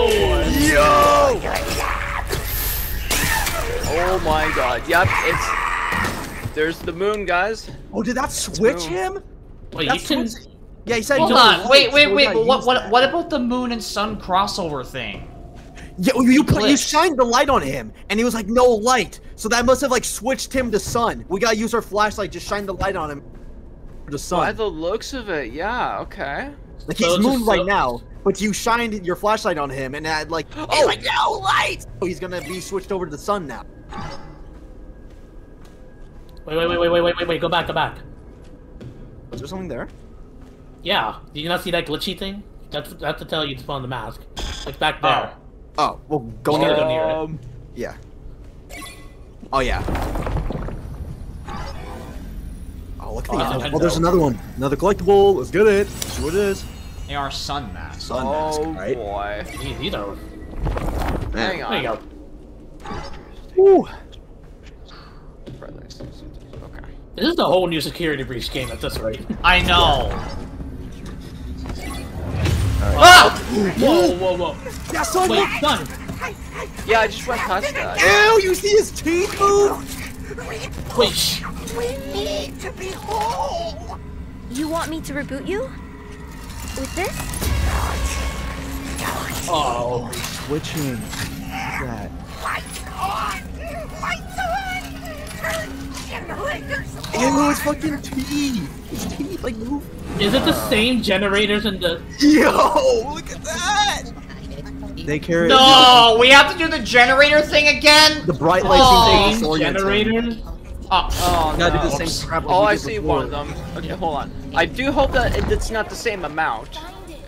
Oh my God! Yep, it's there's the moon, guys. Oh, did that switch him? Wait, you can. Yeah, he said. Hold he on. Wait, like, wait, wait. But what, what, what about the moon and sun crossover thing? Yeah, you you put you shined the light on him, and he was like, no light. So that must have like switched him to sun. We gotta use our flashlight, just shine the light on him. The sun. By sun. the looks of it, yeah, okay. Like he's it's a moon right sun- now, but you shined your flashlight on him, and had like, oh, like no light. So he's gonna be switched over to the sun now. Wait, wait, wait, wait, wait, wait, wait, wait. Go back, go back. Was there something there? Yeah. Did you not see that glitchy thing? That's that's to tell you to spawn the mask. It's back there. Oh, well, go Just near gotta it. go near it. Um, Yeah. Oh yeah. Oh look at Oh, the that's a Oh, there's another one. Another collectible. Let's get it. See what it is. They are sun masks. Sun mask, oh right? boy. These, these are. Hang on. There you go. Woo. Okay. This is a whole new security breach game at this rate. I know. Ah! Whoa, whoa, whoa. Yeah, son. Wait, done. Yeah, I just went past that. Ew, you see his teeth move? Wait, shh. You want me to reboot you? With this? Oh. Switching. Look at that. Ew, his fucking teeth. His teeth like move. Is it the same generators in the. Yo, look at that. They carry No, we have to do the generator thing again. the bright oh, lights Oh, in Same generators? Oh, Oh, Gotta no. do the same crap like Oh, I see before. one of them. Okay, hold on. I do hope that it's not the same amount.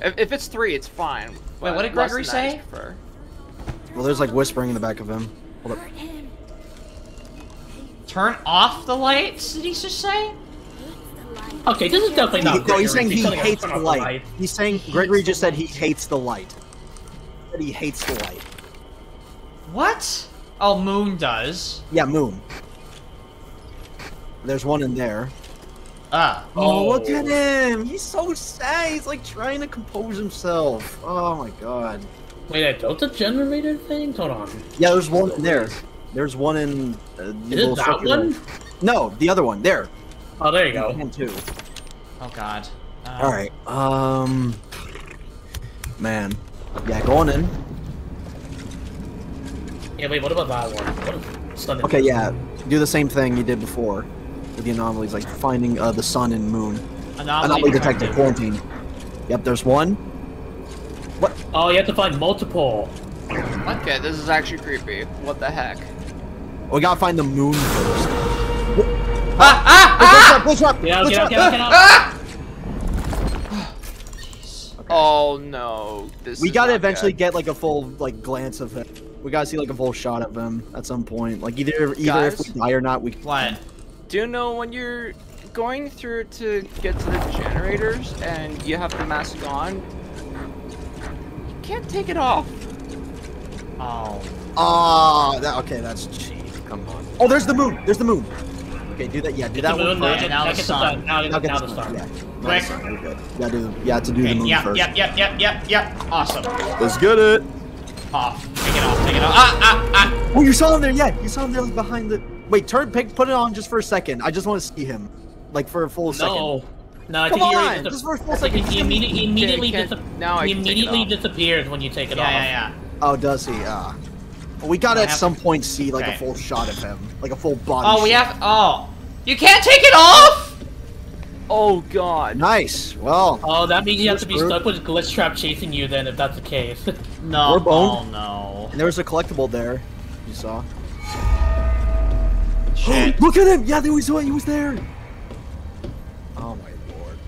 If, if it's three, it's fine. Wait, what did Gregory than that is say? prefer. Well, there's like whispering in the back of him. Hold up. turn off the lights. Did he just say? Okay, this is definitely not. He, no, he's Gregory. saying he telling us to hates the light. He's saying Gregory just said he hates the light. Said he hates the light. What? Oh, Moon does. Yeah, Moon. There's one in there. Ah. Oh, look at him! He's so sad. He's like trying to compose himself. Oh my god. Wait, I built a generator thing? Hold on. Yeah, there's one in there. There's one in. Uh, the Is little it that structure one? No, the other one. There. Oh, there you go. One too. Oh God. Uh, All right. Um. Man. Yeah, going in. Yeah, wait, what about that one? What is Sun and Okay, yeah. Do the same thing you did before with the anomalies, like finding uh, the sun and moon. Anomaly, Anomaly detected quarantine. Yep, there's one. What? Oh, you have to find multiple. Okay, this is actually creepy. What the heck? We gotta find the moon first. Ah! Ah! Glitch Ah! up, glitch up, Get out, glitch get out, up. get out, get out. ah! Oh no. This We is gotta not eventually good. get like a full like glance of him. We gotta see like a full shot of him at some point. Like either either Guys? if we die or not, we What? Do you know when you're going through to get to the generators and you have the mask on, you can't take it off. Oh. Ah, that okay, that's cheap. Come on. Oh, there's the moon. There's the moon. Okay, do that. Yeah, do that The one moon, first. now, now now the get sun. Now, Now now, get the the sun. sun. Yeah. Now the Quick. sun. Very good. Yeah, do the, yeah to do the moon yep, first. yep, yep, yep, yep, yep. Awesome. Let's get it. Off. Take it off. Take it off. Ah! Ah! Ah! Oh, you saw him there. Yeah, you saw him there like, behind the. Wait, turn. Pick, put it on just for a second. I just want to see him, like for a full second. No. No, I Come think on, already dis- just for a full I think second. He, immediately, he immediately, can't- now I he can take it immediately disappears when you take it Yeah, off. yeah, yeah. Oh, does he? Ah. Well, we gotta at have- some point see like Okay. a full shot of him, like a full body. Oh, we shot. have. Oh, you can't take it off. Oh god. Nice. Well, Oh, that means you have to be Screwed. stuck with Glitch Trap chasing you then, if that's the case. No. We're boned. Oh no. and there was a collectible there. You saw. Shit. Look at him! Yeah, there was he was there. Oh my lord.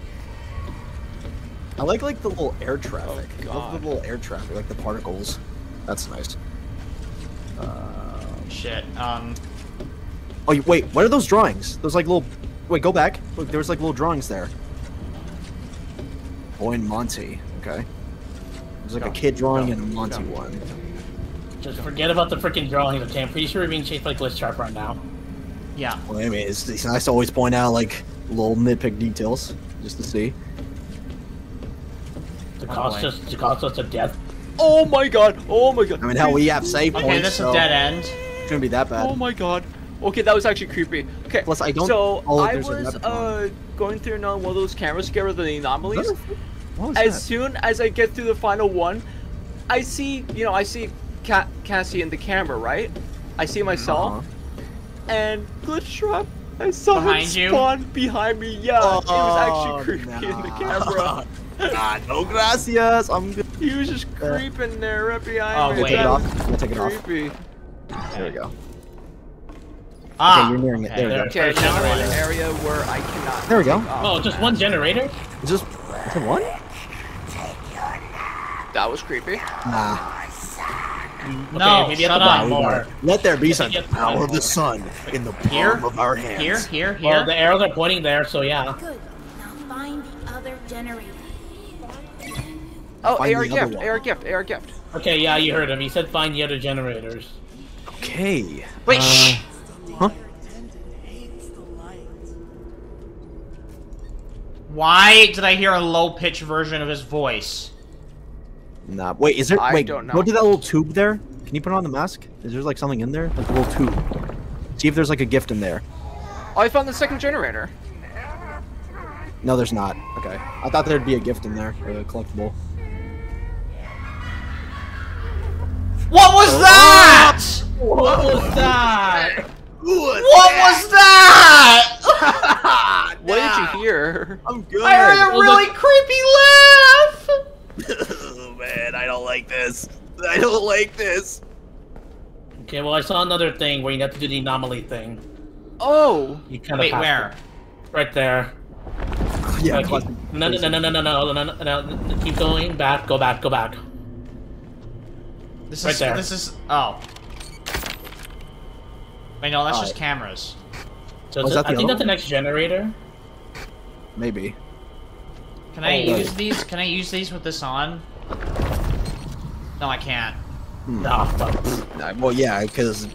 I like like the little air traffic. Oh, I love God. the little air traffic, like the particles. That's nice. Shit. Um. Oh, you- wait, what are those drawings? Those like little. Wait, go back. Look, there was like little drawings there. Boy and Monty. Okay. There's like a kid drawing go, and a Monty go. one. Just forget about the freaking drawings, okay? I'm pretty sure we're being chased by Glitch Trap right now. Yeah. Well, I mean, it's, it's nice to always point out like little nitpick details just to see. To Oh, cost boy. us, to cost us a death. Oh my god. Oh my god. I mean, hell, we have save points. Okay, this is so a dead end. It's gonna be that bad. Oh my god. Okay, that was actually creepy. Okay. Plus, I don't- So oh, I was uh going through another one of those camera scares with the anomalies. What was As that? soon as I get through the final one, I see, you know, I see Ca- Cassie in the camera, right? I see myself, Uh-huh. and glitch trap. I saw Behind him you? spawn behind me. Yeah, Oh, it was actually creepy in the camera. Ah, no gracias. I'm good. He was just creeping there right behind Oh, me. wait. Take it off. was I'm gonna take it off. Creepy. There we go. Ah, Okay, you're nearing it. There we go. Okay, now I'm in an area where I cannot. There we go. Oh, just one generator? Is this is one? That was creepy. Nah. No, maybe you shut up. more. Let there be some you have to power of the more. sun in the palm Here? of our hands. Here, here, here. Well, the arrows are pointing there, so yeah. Good. Now find the other generator. Oh, Find AR gift, one. AR gift, AR gift. Okay, yeah, you heard him. He said find the other generators. Okay. Wait, Uh, shh. Huh? Why did I hear a low-pitched version of his voice? Nah. Wait, is there? I wait, don't know. go to that little tube there. Can you put on the mask? Is there like something in there? Like a little tube. See if there's like a gift in there. Oh, I found the second generator. No, there's not. Okay. I thought there'd be a gift in there, or a collectible. What was that? What was that? What was that? What did you hear? I'm good. I heard a Well, really creepy laugh. oh man, I don't like this. I don't like this. Okay, well, I saw another thing where you have to do the anomaly thing. Oh, You kind of Wait, where? Right there. Yeah. Right, classic. keep- no, no, no, no, no, no, no, no, no, no, no, Keep going. Back. Go back. Go back. This Right is there. this is oh. Wait, no, that's Oh. just cameras. So Oh, is that I think that's the next generator. Maybe. Can I Oh, use these? Can I use these with this on? No, I can't. Hmm. Ah, nah, fuck. Well, yeah, because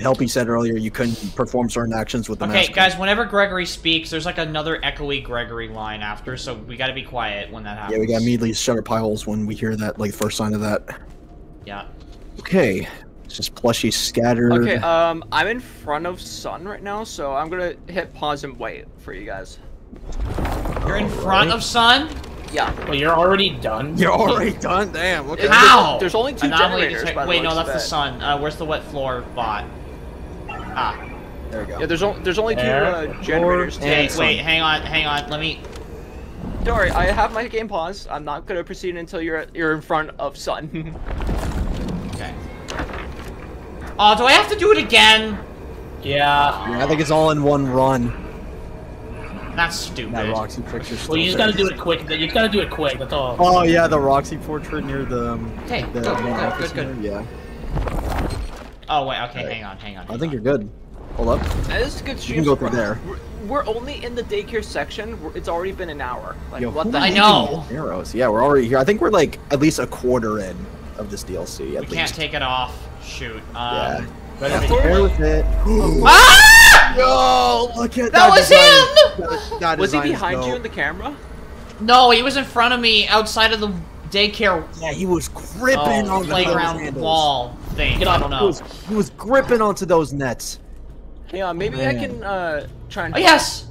Helpi said earlier you couldn't perform certain actions with the Okay, mask. Okay, guys, whenever Gregory speaks, there's like another echoey Gregory line after, so we gotta be quiet when that happens. Yeah, we got immediately shut our piles when we hear that, like, first sign of that. Yeah. Okay. It's just plushy scattered. okay. Um, I'm in front of Sun right now, so I'm gonna hit pause and wait for you guys. You're in front of Sun? Yeah. Well, you're already done. You're already done? Damn, okay. It- How? There's only two Anomaly generators, detect- by the Wait, no, that's of the sun. Uh, where's the wet floor bot? Ah. There we go. Yeah, there's only there's only two There. uh, generators. Hey, wait, hang on, hang on. Let me. Don't worry, I have my game paused. I'm not gonna proceed until you're you're in front of Sun. Okay. Oh, do I have to do it again? Yeah. Yeah, I think it's all in one run. That's stupid. That Roxy picture. Well, you just gotta do it quick. You just gotta do it quick. That's all. Oh yeah, the Roxy portrait near the um, Okay, the good, good, good, good. Yeah, Oh wait, okay, Alright. hang on, hang on. I think on. you're good. Hold up. this is a good You can go so through far. there. We're, we're only in the daycare section. It's already been an hour. Like Yo, what the? I know. using Arrows. Yeah, we're already here. I think we're like at least a quarter in of this DLC. At We least. can't take it off. Shoot. Yeah. Um. Better be Bear with it. Ah! Yo, look at That was design. him! That, that Was he design is behind you in the camera? No, he was in front of me outside of the daycare Yeah, he was gripping oh, onto those playground handles. wall thing. Get I don't He know. was, he was gripping onto those nets. Yeah, maybe I can uh try and. Oh yes.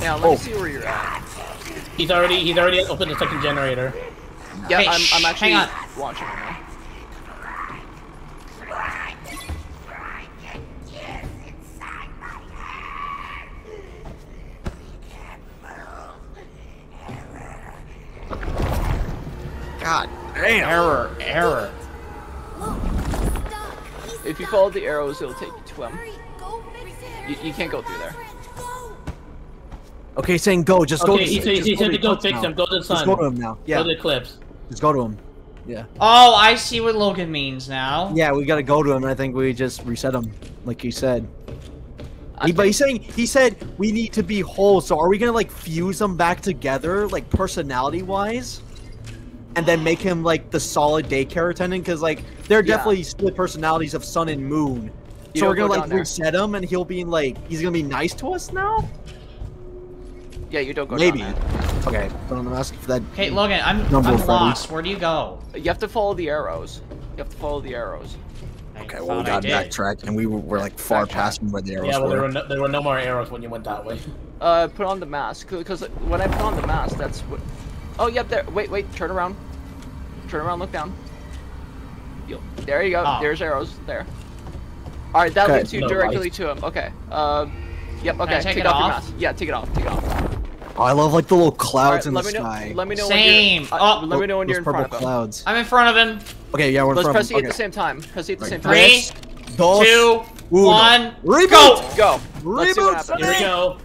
Yeah, let Oh. me see where you're at. He's already he's already opened the second generator. Yeah, Hey, I'm, shh, I'm actually hang watching right now. God damn. Error. Error. If you follow the arrows, it'll take you to him. Hurry, go fix it. You, you can't go through there. Okay, saying go. Just go. Okay, to, he said he said to go fix now. him. Go to the Just sun. go to him now. Yeah, Go to the Eclipse. just go to him. Yeah. Oh, I see what Logan means now. Yeah, we gotta go to him. and I think we just reset him, like you said. He, but he's saying he said we need to be whole. So are we gonna like fuse them back together, like personality wise, and then make him like the solid daycare attendant? Because like they're Yeah. definitely split personalities of Sun and Moon. You so we're gonna go like down there. reset him, and he'll be like he's gonna be nice to us now. Yeah, you don't go Maybe. down there. Okay, put on the mask for that. Okay, Logan, I'm I'm Freddy. lost. Where do you go? You have to follow the arrows. You have to follow the arrows. I Okay, well we got did. backtracked, and we were, were like far past where the arrows were. Yeah, well, there were. were no, there were no more arrows when you went that way. Uh, put on the mask because when I put on the mask, that's what. Oh, yep. There. Wait, wait. Turn around. Turn around. Look down. You'll, there you go. Oh. There's arrows there. All right, that Okay, leads you no directly light. to him. Okay. Uh, yep. Okay. I take it off, your off? mask. Yeah, take it off. Take it off. Oh, I love like the little clouds right, in the let me sky. Let me know Same. when you're. Uh, Oh. let me know when you're in front of him. clouds. I'm in front of him. Okay, yeah, we're in Let's front press of E him. at the same time. Press E at the same time. Three, Dos, two, uno. one, Reboot! go! Go. Let's see what Reboot! Here we go.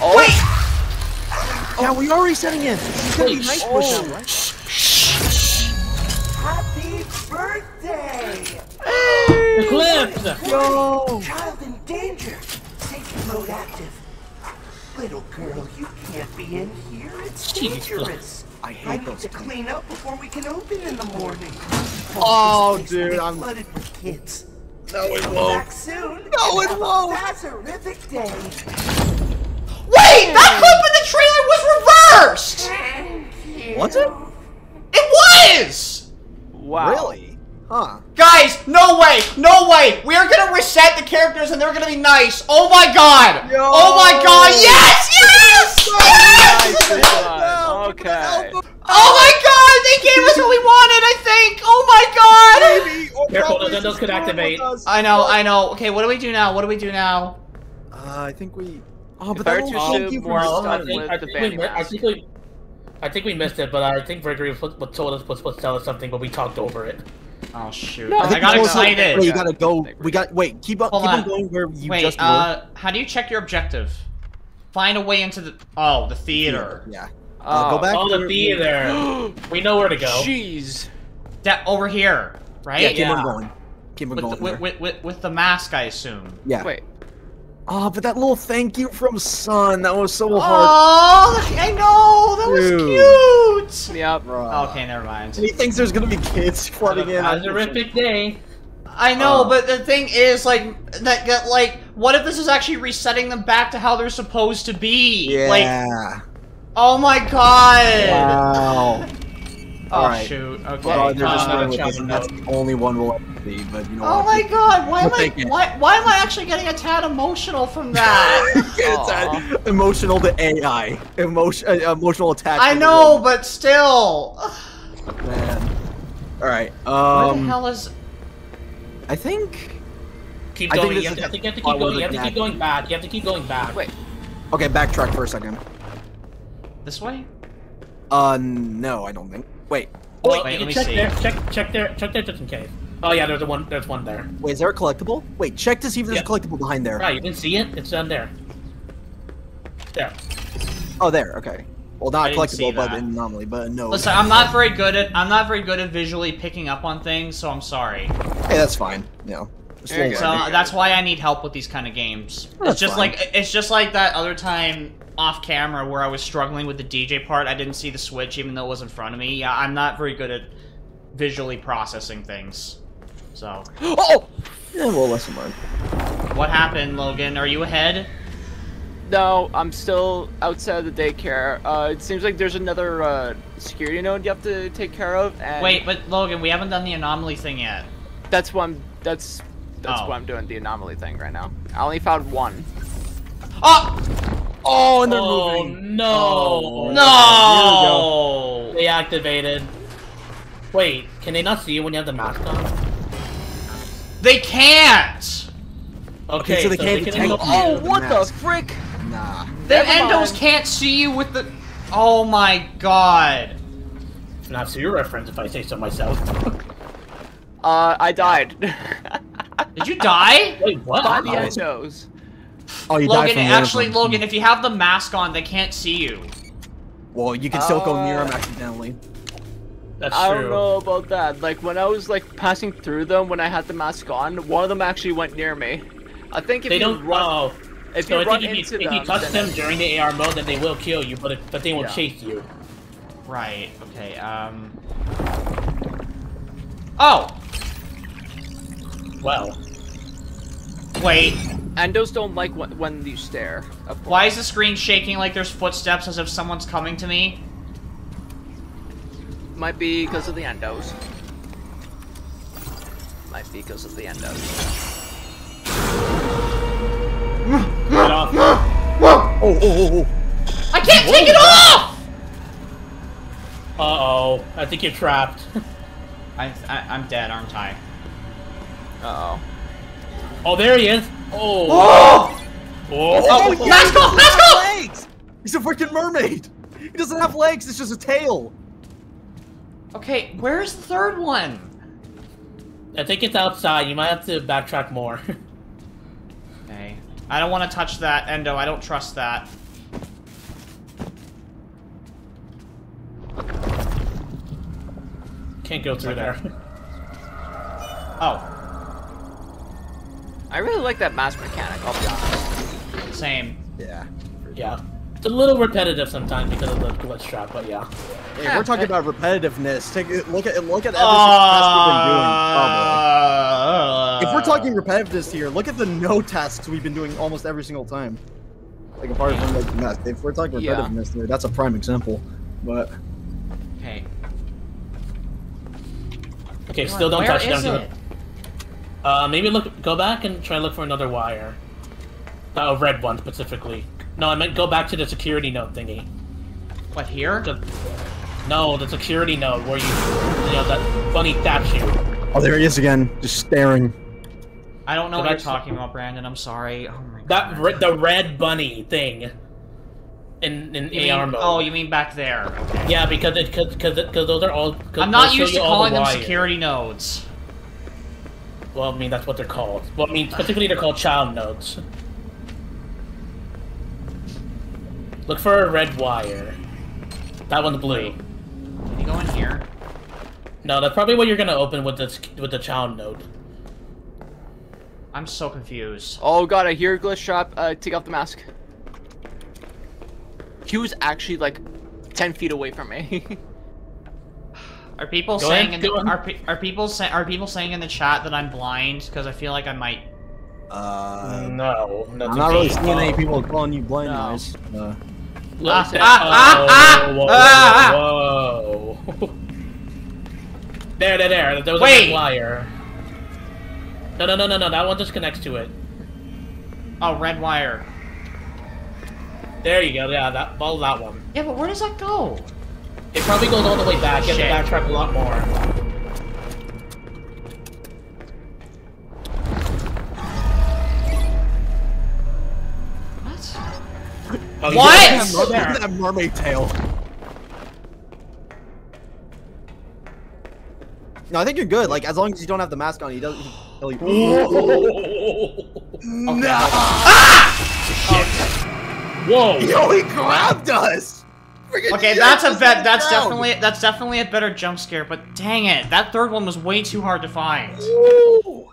Oh, Wait! Yeah, we are resetting it. It's gonna be nice Oh. push right? Happy birthday! Eclipse! Yo! Child in danger! Safety mode active. Little girl, you can't be in here. It's Jesus dangerous. I I need those to clean up before we can open in the morning. Oh, This place will dude, I'm- flooded with kids. No, it Back soon. No, it Have a won't. Lazarific day. Wait! That clip in the trailer was reversed! Thank you. Was it? It was! wow. Really? Huh. Guys, no way! No way! We are gonna reset the characters and they're gonna be nice! Oh my god! Yo! Oh my god! Yes! Yes! Yes! Nice one. Okay. Oh my god! They gave us what we wanted, I think! Oh my god! Maybe, or Careful, probably the Nintendos could activate. I know, I know. Okay, what do we do now? What do we do now? Uh, I think we. Oh, but that were to little thank you more I think, with I the think we, banning mi- I mask. think we, I think we missed it, but I think Gregory was, was told us was supposed to tell us something, but we talked over it. Oh shoot. No, I, think got we told you- excited. Wait, you gotta go. We got. Wait, keep up. Hold keep on. on. going where you Wait, just were. uh, how do you check your objective? Find a way into the. Oh, the theater. Yeah. Uh, Oh. go back. Oh, to the theater. we know where to go. Jeez. That over here, right? Yeah, keep Yeah. on going. Keep on with, going. the, with, with, with the mask, I assume. yeah. Wait. Oh, but that little thank you from Sun, that was so oh, hard. Oh, I know. That was cute. Yep. Bruh. Okay, never mind. And he thinks there's gonna be kids flooding in. Have a horrific day. I know, Oh. but the thing is, like, that, that, like, what if this is actually resetting them back to how they're supposed to be? Yeah. Like, oh my god. wow. Oh Alright. shoot. Okay. Oh, they're just uh, running with child and that's the only one we'll ever see. But you know Oh what? my god, why am I why, why am I actually getting a tad emotional from that? it's emotional to AI, emotion, uh, emotional attachment. I to know, but still. man. All right. Where Um, the hell is I think. Keep I think going. this You have, to, I think you have to keep going. You have to keep going back. You have to keep going back. Wait. Okay, backtrack for a second. this way? Uh, no, I don't think. Wait, Oh, Wait, wait, you let me check see. there. Check, check there. Check there just in case. Oh yeah, there's a one. There's one there. wait, is there a collectible? Wait, check to see if there's Yeah. a collectible behind there. Right, you didn't see it? It's down there. There. Oh, there. Okay. Well, not I collectible, but that. an anomaly. But no. Listen, I'm not very good at I'm not very good at visually picking up on things, so I'm sorry. Hey, that's fine. You know. Just There you roll go. with So that's why I need help with these kind of games. That's it's just fine. like it's just like that other time off camera where I was struggling with the DJ part. I didn't see the switch even though it was in front of me. Yeah, I'm not very good at visually processing things. So, Oh! Yeah, well, lesson learned. what happened, Logan? Are you ahead? No, I'm still outside of the daycare. Uh, it seems like there's another uh, security node you have to take care of, and Wait, but Logan, we haven't done the anomaly thing yet. that's what I'm. That's that's Oh. why I'm doing the anomaly thing right now. I only found one. Oh Oh, and they're Oh moving. no! no! They activated. Wait, can they not see you when you have the mask on? They can't. Okay, so they can't can detect look- you. Oh, with the what the frick! Nah. The endos can't see you with the. Oh my god. It's an absolute reference if I say so myself. Uh, I died. Did you die? Wait, what? By the Oh. endos. Oh, you Logan, from actually, them. Logan, if you have the mask on, they can't see you. Well, you can still go near Uh, them accidentally. That's I true. don't know about that. Like when I was like passing through them when I had the mask on, one of them actually went near me. I think if They you don't. run, Oh, if so you I run think if into you, if you touch them during the AR mode, then they will kill you, but it, but they won't Yeah. chase you. Right, okay, um. Oh! Well, Wait, endos don't like when, when you stare. of why is the screen shaking like there's footsteps as if someone's coming to me? Might be because of the endos. Might be because of the endos. get off. Oh, oh, oh, oh. I can't take it off! Uh oh, I think you're trapped. I, I I'm dead, aren't I? Uh oh. Oh, there he is. Oh. Oh! Oh. Oh, let's go, let's go! Legs! He's a freaking mermaid! He doesn't have legs, it's just a tail! Okay, where's the third one? I think it's outside. You might have to backtrack more. Okay. I don't want to touch that, Endo. I don't trust that. Can't go through there. Oh, I really like that mask mechanic. I'll be honest. same. Yeah. Yeah. It's a little repetitive sometimes because of the glitch trap, but yeah. Hey, we're talking about repetitiveness. Take a look at look at everything Uh, we've been doing. Oh. If we're talking repetitiveness here, look at the no tasks we've been doing almost every single time. Like apart from like mess. If we're talking Yeah. repetitiveness here, that's a prime example. But Okay. Okay, still don't Where touch is down to it? the. Uh, maybe look, go back and try to look for another wire. Uh, a red one specifically. No, I meant go back to the security node thingy. What here? The- no, the security node where you, you know, that funny statue. oh, there he is again, just staring. I don't know Did what I you're talking about, Brandon. I'm sorry. Oh my That God. re- the red bunny thing. In in You AR mean, mode. oh, you mean back there? Okay. Yeah, because it because because those are all. 'cause I'm not used to all calling the them security nodes. Well, I mean that's what they're called. Well, I mean specifically they're called child nodes. Look for a red wire. That one's blue. Can you go in here? No, that's probably what you're gonna open with this with the child node. I'm so confused. Oh god, I hear glitch trap. Uh, take off the mask. He was actually like 10 feet away from me. Are people Go saying ahead, in the, are, pe- are people say, are people saying in the chat that I'm blind because I feel like I might Uh, no, I'm not really seeing any people calling you blind No. eyes. Uh, Ah, ah, ah, oh, whoa, ah, whoa, whoa. there, there, there. There was Wait. a red wire. No, no, no, no, no. That one just connects to it. Oh, red wire. There you go. Yeah, that follow that one. Yeah, but where does that go? It probably goes all the way back. You Shit. have to backtrack a lot more. What? Oh, What? look at that mermaid tail. No, I think you're good. Like as long as you don't have the mask on, he doesn't kill you. No! Whoa! Ah! Oh, Yo, he grabbed us. Freaking Okay, that's a bet. That's ground. definitely that's definitely a better jump scare. But dang it, that third one was way too hard to find. Ooh.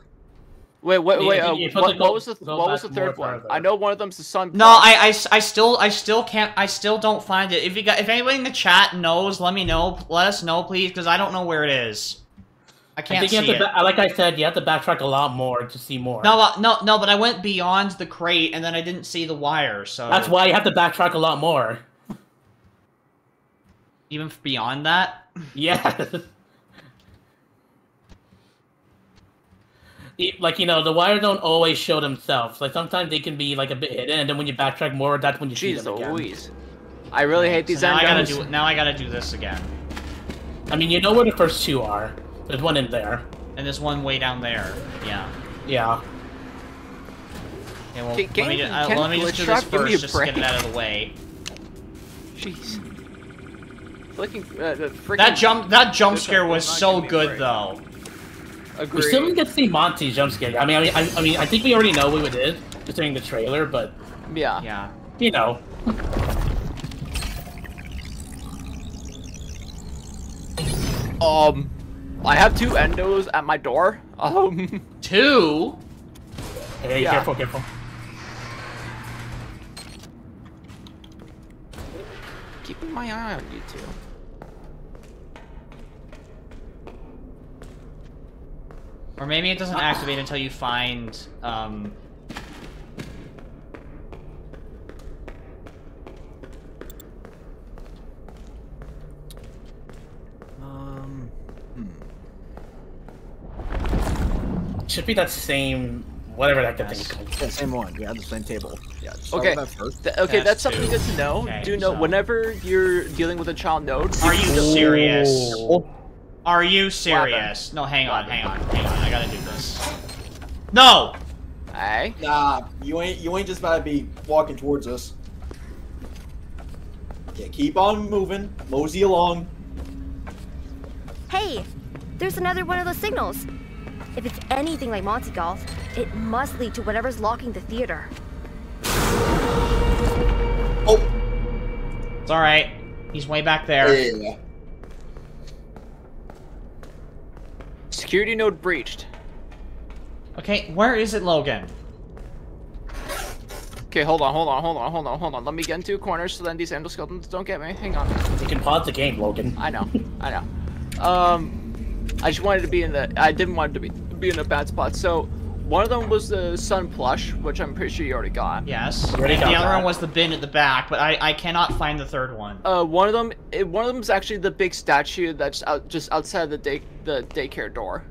wait, wait, wait. Uh, you what, what was the what was the third one? further. I know one of them's the sun. No, I, I, I still I still can't I still don't find it. If you got if anybody in the chat knows, let me know. Let us know, please, because I don't know where it is. I I can't think you see have it. to, ba- like I said, you have to backtrack a lot more to see more. No, uh, no, no, but I went beyond the crate and then I didn't see the wire, so That's why you have to backtrack a lot more. Even beyond that. Yeah. Like you know, the wires don't always show themselves. Like sometimes they can be like a bit hidden, and then when you backtrack more, that's when you see them again. Louise. I really hate these So now I gotta do now I gotta do this again. I mean, you know where the first two are. There's one in there. And there's one way down there. Yeah. Yeah. Okay, well, Can- let me, ju- uh, let me just do this give me a first, just to get it out of the way. Jeez. Flicking, uh, the freaking. That jump, that jump scare was so give me a good, though. Agree. We still didn't get to see Monty's jump scare. I mean, I mean, I, I mean, I think we already know what it is just during the trailer, but Yeah. Yeah. you know. Um, I have two endos at my door. Um, Two. Hey, Yeah. careful, careful. keeping my eye on you two. Or maybe it doesn't activate until you find, um... Um, Should be that same whatever that good thing is Yes. called. yeah, same one. Yeah, the same table. Yeah. start Okay. with that first. Th- okay, That's that's something two. good to know. Okay, Do know so- whenever you're dealing with a child node. Are you serious? Oh, Are you serious? No, hang on, hang on, hang on. I gotta do this. No! Hey. Nah, you ain't you ain't just about to be walking towards us. Yeah, keep on moving, mosey along. Hey, there's another one of those signals. If it's anything like Monty Golf, it must lead to whatever's locking the theater. Oh, It's alright. He's way back there. yeah. Security node breached. Okay, where is it, Logan? Okay, hold on, hold on, hold on, hold on, hold on. Let me get into a corner so then these endoskeletons don't get me. Hang on. You can pause the game, Logan. I know, I know. Um, I just wanted to be in the. I didn't want to be be in a bad spot. So, one of them was the sun plush, which I'm pretty sure you already got. Yes. You already And the other that. one was the bin at the back, but I, I cannot find the third one. Uh, one of them, it, one of them is actually the big statue that's out just outside the day the daycare door.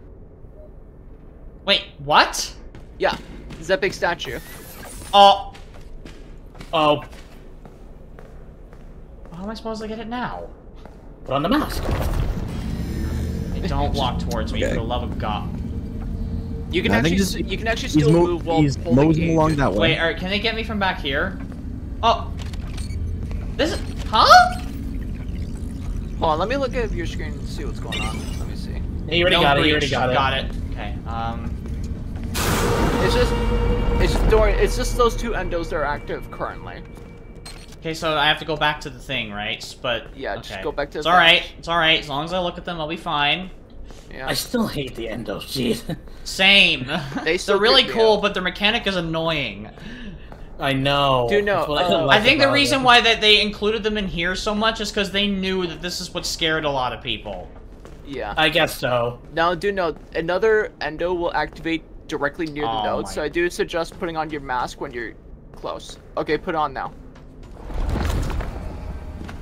Wait, what? Yeah, it's that big statue. Oh, Oh, how am I supposed to get it now? put on the mask. Hey, don't walk towards me, Okay. for the love of God. You can I actually he's- you can actually still move while he's holding moseying along that way. Wait, alright, can they get me from back here? Oh! This is... Huh? Hold on, let me look at your screen and see what's going on. Let me see. Yeah, you already No got it. You already got it. Got it. Okay, um... It's just, it's just door. It's just those two endos that are active currently. Okay, so I have to go back to the thing, right? But... Yeah, just go back to It's the alright, it's alright. As long as I look at them, I'll be fine. Yeah. I still hate the endos, jeez. Same. They still They're really cool, out. but their mechanic is annoying. I know. Dude, no, uh, don't like I think the reason it. why that they included them in here so much is because they knew that this is what scared a lot of people. yeah. I guess so. Now, do note another endo will activate directly near the Oh node, so I do suggest putting on your mask when you're close. Okay, put it on now.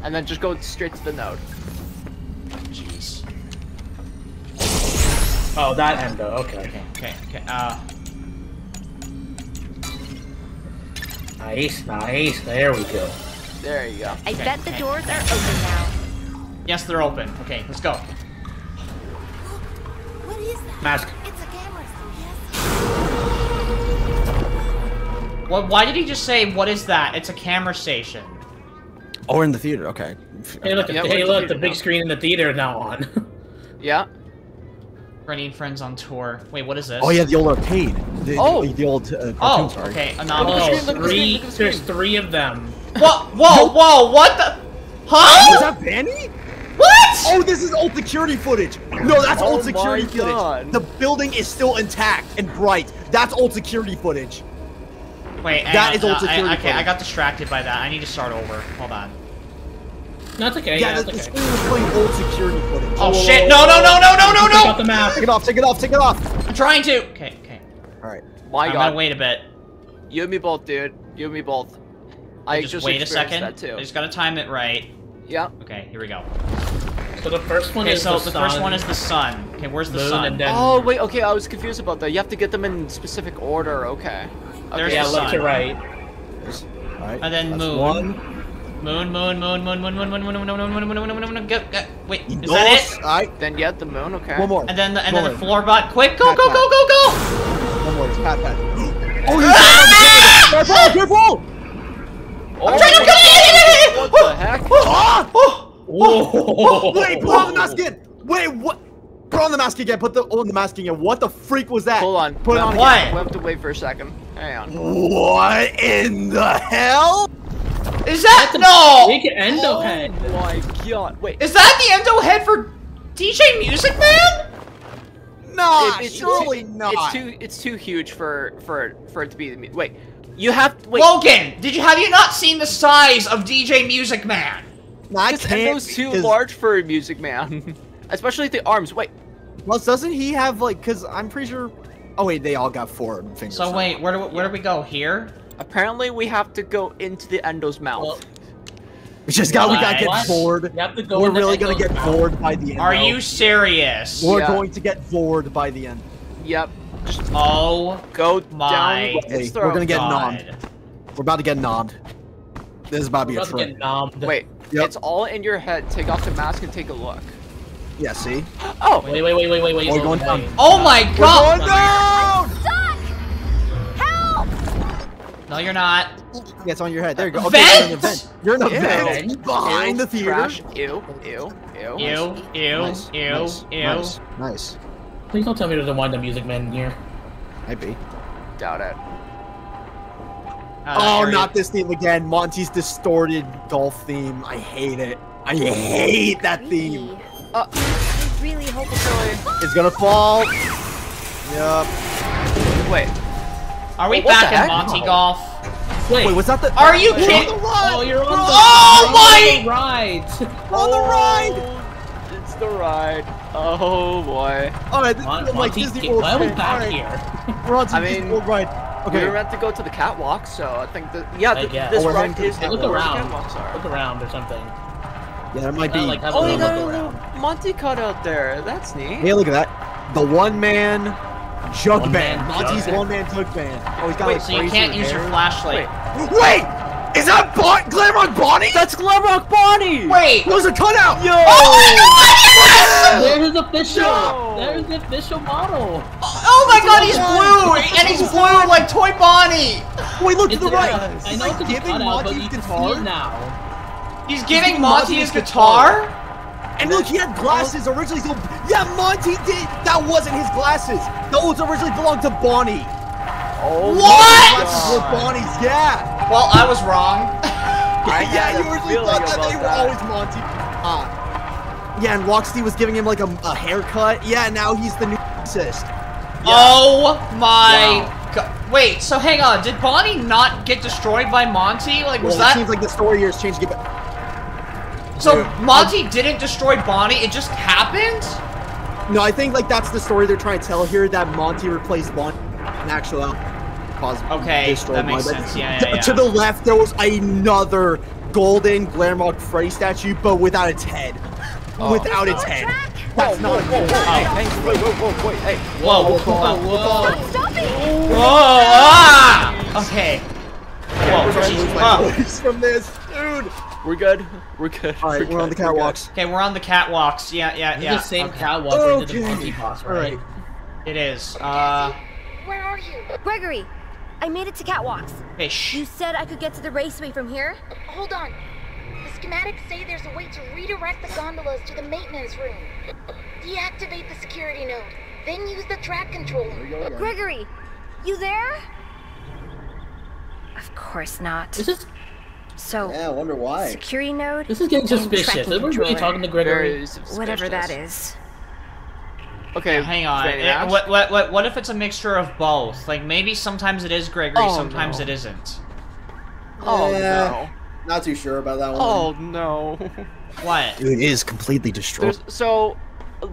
And then just go straight to the node. Jeez. Oh, that endo. Okay. Okay, okay, okay. Uh, Nice, nice. There we go. There you go. I Okay, bet the okay. doors are open now. yes, they're open. Okay, let's go. What is that? Mask. It's a camera. Yes. What? Why did he just say, "What is that?" It's a camera station. Oh, we're in the theater. Okay. Hey, look! Yeah, hey, look! The computer big now. screen in the theater is now on. Yeah. Freddy and Friends on tour. Wait, what is this? Oh yeah, the old arcade. The, Oh! the, the old uh, cartoon. Oh, sorry. okay. Look Anomalous. screen, oh, the three. the There's three of them. Whoa, whoa, whoa! What the? Huh? Was that Vanny? What? Oh, this is old security footage. No, that's Oh old security my footage. God. The building is still intact and bright. That's old security footage. Wait, that is on. old Uh, security I, okay, I got distracted by that. I need to start over. Hold on. No, it's okay. Yeah, Yeah, the, it's the okay. screen was playing old security footage. Oh shit! No, no, no, no, no, no, Take off the mask. Take it off. Take it off. Take it off. I'm trying to. Okay, okay. All right. My I'm God. gonna wait a bit. You and me both, dude. You and me both. I just, just, wait a second. That too. I just gotta time it right. Yeah. Okay, here we go. So the first one Okay, is so the, the first one is the sun. Okay, where's the moon, sun? and then Oh wait. Okay, I was confused about that. You have to get them in specific order. Okay. There's okay. yeah, the left to sun. right. All right. And then That's moon. One. Moon, moon, moon, moon, moon, moon, moon, moon, moon, moon, moon, moon, moon, moon, moon, moon, go, go. Wait, is that Dos. it? All right. Then yeah, the moon. Okay. One more. And then the and then the One more. floor bot. Quick, go, Pat, go, go, pat. go, go! One more. Just pat, pat. Oh, he's careful! Careful! Oh, trying to get it! What the heck? Ah! Whoa! Wait, put on the mask again. Wait, what? Put on the mask again. Put the on the mask again. What the freak was that? Hold on. Put it on. What? again. We have to wait for a second. Hang on. What in the hell? Is that no? Big endo oh head. Oh my god. Wait. Is that the endo head for DJ Music Man? No, It- it's surely too, not. It's too it's too huge for for for it to be. the mu- Wait, you have to, wait. Logan, did you have you not seen the size of DJ Music Man? Nah, I this can't. endo's too 'cause- large for a Music Man, especially the arms. Wait, Plus, doesn't he have like? Cause I'm pretty sure. Oh wait, they all got four fingers. So wait, where do we, where do we go here? Apparently we have to go into the endo's mouth. Well, we just got. We gotta get bored. You have to go We're in the really gonna get mouth. bored by the end. Are you serious? We're Yeah. going to get bored by the end. yep. Just Oh go My down Hey, we're gonna get God. nommed. We're about to get nommed. This is about to be We're a about to trip. get nommed. Wait, Yep. it's all in your head. Take off the mask and take a look. Yeah, see? Oh, Wait, wait, wait, wait, wait, wait. Oh, we're going down. Oh my god! down! Stuck! Help! No, you're not. Yeah, it's on your head. There you go. Vent? you're in a vent. You're in a Ew. vent behind Ew, the theater. Trash. Ew, ew, ew. Ew, ew, Nice, ew, nice, ew. Nice, nice. Please don't tell me there's a wind up music man in here. Might be. Doubt it. Uh, Oh, area- not this theme again. Monty's distorted golf theme. I hate it. I hate that theme. Really? Uh, I really hope it's It's gonna fall. Yup. wait. Are we What back in heck? Monty oh. Golf? Wait, Wait, was that the? Are you kidding? on the ride. Oh, you're on the, Oh you're my- on the ride. We're on the ride. Oh, It's the ride. Oh boy. All right, this Mon- is like Monty, Disney get- World. why are we shit. back All right, here? We're on to I Disney mean, World ride. Okay. We Okay. were meant to go to the catwalk, so I think that yeah, I th- this Oh, we're ride is the Hey, look around. catwalks. Look around or something. Yeah, that might be. like Oh, you got a little. Monty cut out there. That's neat. Hey, look at that. The one man jug One band. man Monty's jug. one man jug band. Oh, he's got Wait, like So you can't use your flashlight. Wait! Is that bon- Glamrock Bonnie? That's Glamrock Bonnie. Wait! That was a cutout! Yo. Oh there's his official. No. There's the official model. Oh, oh my god, he's blue! And he's blue like Toy Bonnie! Wait, look to It's the a- right. I He's know like giving Monty his guitar. now. He's giving giving Monty Monty his his guitar? And look, he had glasses originally. So yeah, Monty did. That wasn't his glasses. Those originally belonged to Bonnie. Oh What? Glasses were Bonnie's. Yeah. Well, I was wrong. I yeah, you originally thought that they were that. always Monty. Ah. yeah, and Rocksteady was giving him like a, a haircut. Yeah, now he's the new assist. Oh my god. Wait, so hang on, did Bonnie not get destroyed by Monty? Like, was Well, it that... seems like the story here is changing. It back. So Monty didn't destroy Bonnie, it just happened? No, I think like that's the story they're trying to tell here that Monty replaced Bonnie. In actual, cause Okay, that makes Bonnie. sense. Yeah, yeah, yeah. To the left, there was another golden Glamrock Freddy statue, but without its head. Oh. Without its head. That's Whoa, not whoa, a whoa, gold. hey, hey, wait, whoa, whoa, wait, hey. Whoa, Whoa, whoa, whoa, whoa. Stop it! Whoa, ah! Okay. Whoa, We're trying to jeez, lose my oh. voice from this, dude. We're good. We're good. All right, we're on the good, good. catwalks. Okay, we're on the catwalks. Yeah, yeah, yeah. is the same okay. catwalk we did the Okay. Monty boss, All right? right. It is. Uh, Where are you? Gregory, I made it to catwalks. hey, shh. You said I could get to the raceway from here? Hold on. The schematics say there's a way to redirect the gondolas to the maintenance room. Deactivate the security node, then use the track controller. Gregory, you there? Of course not. This is So, Yeah, I wonder why. security node? this is getting suspicious. tracking Are we really controller. talking to Gregory? Whatever that is. Okay, Hang on. It- eh, what, what, what, what if it's a mixture of both? Like, maybe sometimes it is Gregory, Oh, sometimes no. it isn't. Oh Yeah. no. Not too sure about that oh, one. Oh no. What? It is completely destroyed. There's so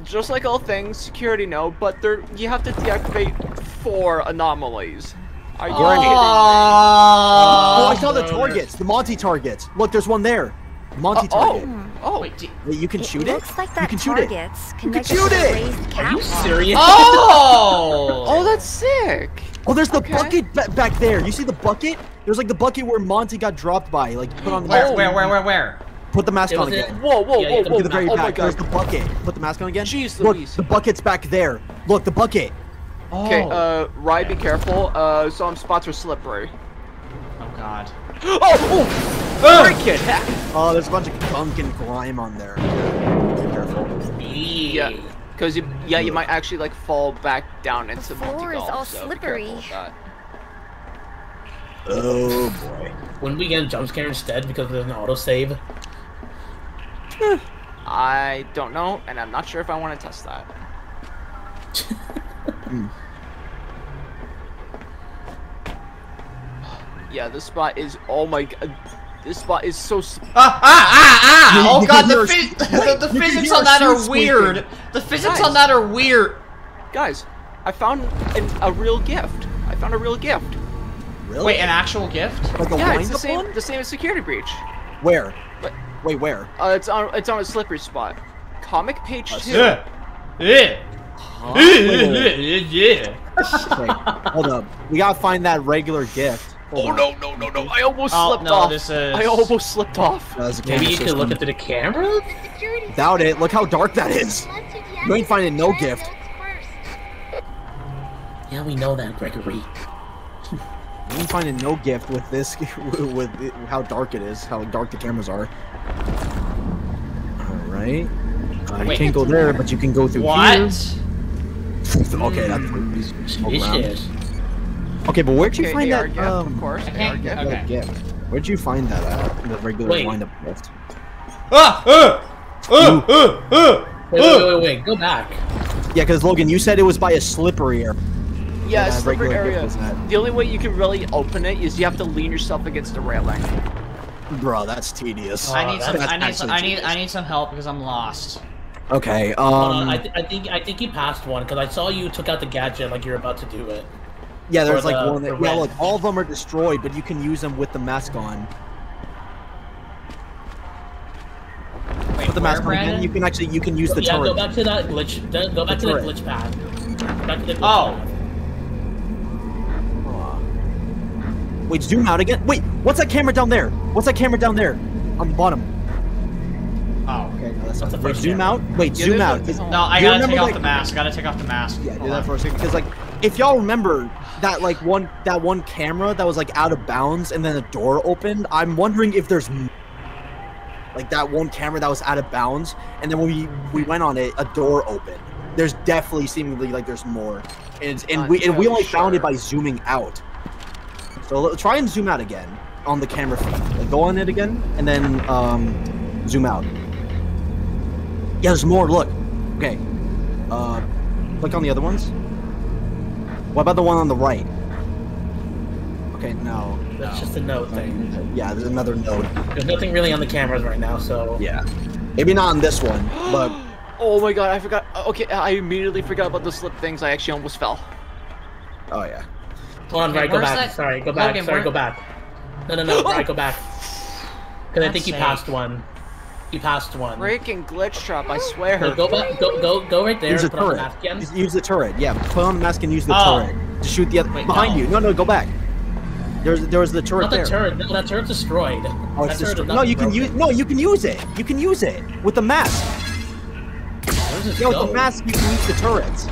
just like all things, security no, but there you have to deactivate four anomalies. Are you Oh, kidding me? Oh, I saw the targets, the Monty targets. Look, there's one there. Monty Uh, target. oh, oh. Wait, you can shoot it? Looks like You that can shoot it. target's can connected shoot it. Are you serious? Oh! Oh, that's sick. Oh, there's the Okay. bucket ba- back there. You see the bucket? There's like the bucket where Monty got dropped by. Like, put on the Where, mask. where, where, where, where? Put the mask It on again. in- Whoa, whoa, Yeah, whoa, Look whoa. at the very oh my back. There's the bucket. Put the mask on again. Jeez Look, Louise. the bucket's back there. Look, the bucket. Oh. Okay, uh, Rye, be careful. Uh, some spots are slippery. oh god. Oh, oh, freaking heck. Oh, there's a bunch of gunk and grime on there. Be careful. Yeah, because you, yeah, you might actually like fall back down into the floor is Golf, all so slippery. careful with that. Oh boy. Wouldn't we get a jump scare instead because there's an autosave? I don't know, and I'm not sure if I want to test that. yeah, this spot is. Oh my god, this spot is so. Ah, ah, ah, ah! You- Oh you god, the, hear wait, the, you can physics on that are weird. squeaking. The physics Guys. on that are weird. Guys, I found an, a real gift. I found a real gift. Really? Wait, an actual gift? like a Yeah, it's the same. one? The same as security breach. Where? But- Wait, where? Uh, it's on. It's on a slippery spot. Comic page two. Yeah. Yeah. Wait, wait, Yeah. wait. Wait, hold up. We gotta find that regular gift. Oh no, no, no, no! I almost Oh, slipped no, off. this is- I almost slipped off. That's Maybe you could system. look into the camera? The security Doubt it. Look how dark that is. You You ain't finding no gift. Yeah, we know that, Gregory. You ain't finding no gift with this, with it- how dark it is, how dark the cameras are. All right. Uh, you can't go there, but you can go through here. What? here. Okay, that's smoke is. Okay, but where'd you Okay, find AR that? gift, Um, of course. I AR gift. okay. gift? Where'd you find that at? The regular Wait. wind-up gift. Ah! Uh! Uh! Uh! Uh! Wait, wait, wait, wait, go back. Yeah, because Logan, you said it was by a slippery area. Yeah, that slippery area. The only way you can really open it is you have to lean yourself against the railing. Bro, that's tedious. I need Oh, some. I need. Some, I need. I need some help because I'm lost. Okay, Hold on, um, I, th- I think I think you passed one because I saw you took out the gadget like you're about to do it. yeah, there's or like the- one that, the yeah, red. look, all of them are destroyed, but you can use them with the mask on. Wait, Put the mask on again, you can actually, you can use the yeah, turret. go back to that glitch. th- Go back The to the glitch pad. Back to the glitch Oh. pad. Wait, zoom out again. Wait, what's that camera down there? What's that camera down there? On the bottom. Oh. Okay, no, that's That's not. the Wait, first zoom out. Wait, Yeah, zoom out. a- No, I do you gotta take remember, off like- the mask. I gotta take off the mask. Yeah, do that on. for a second. Because like, if y'all remember that like one that one camera that was like out of bounds and then the door opened, I'm wondering if there's like that one camera that was out of bounds and then when we we went on it, a door opened. There's definitely seemingly like there's more, and and Not we and we entirely only found it by zooming out. So let- try and zoom out again on the camera feed. Like, go on it again and then um, zoom out. Yeah, there's more. Look. Okay. Uh, click on the other ones. What about the one on the right? Okay, no. That's just a note thing. Yeah, there's another note. There's nothing really on the cameras right now, so Yeah. Maybe not on this one, but Oh my god, I forgot. Okay, I immediately forgot about the slip things. I actually almost fell. oh yeah. hold on, Okay, right, go back. that- Sorry, go back. Logan, Sorry, where- go back. No, no, no, right, go back. Because I think you passed one. You passed one. Freaking glitch trap, I swear. So go back, go, go, go right there. Use the Put on turret. Use- Use the turret. Yeah, put on the mask and use the Oh. turret to shoot the other Wait, behind no. you. No, no, go back. There's there was the turret Not the there. turret. No, that turret's destroyed. Oh, it's turret just, is no, not you can use no, you can use it. You can use it with the mask. Where's this Yeah, with go? the mask you can use the turrets.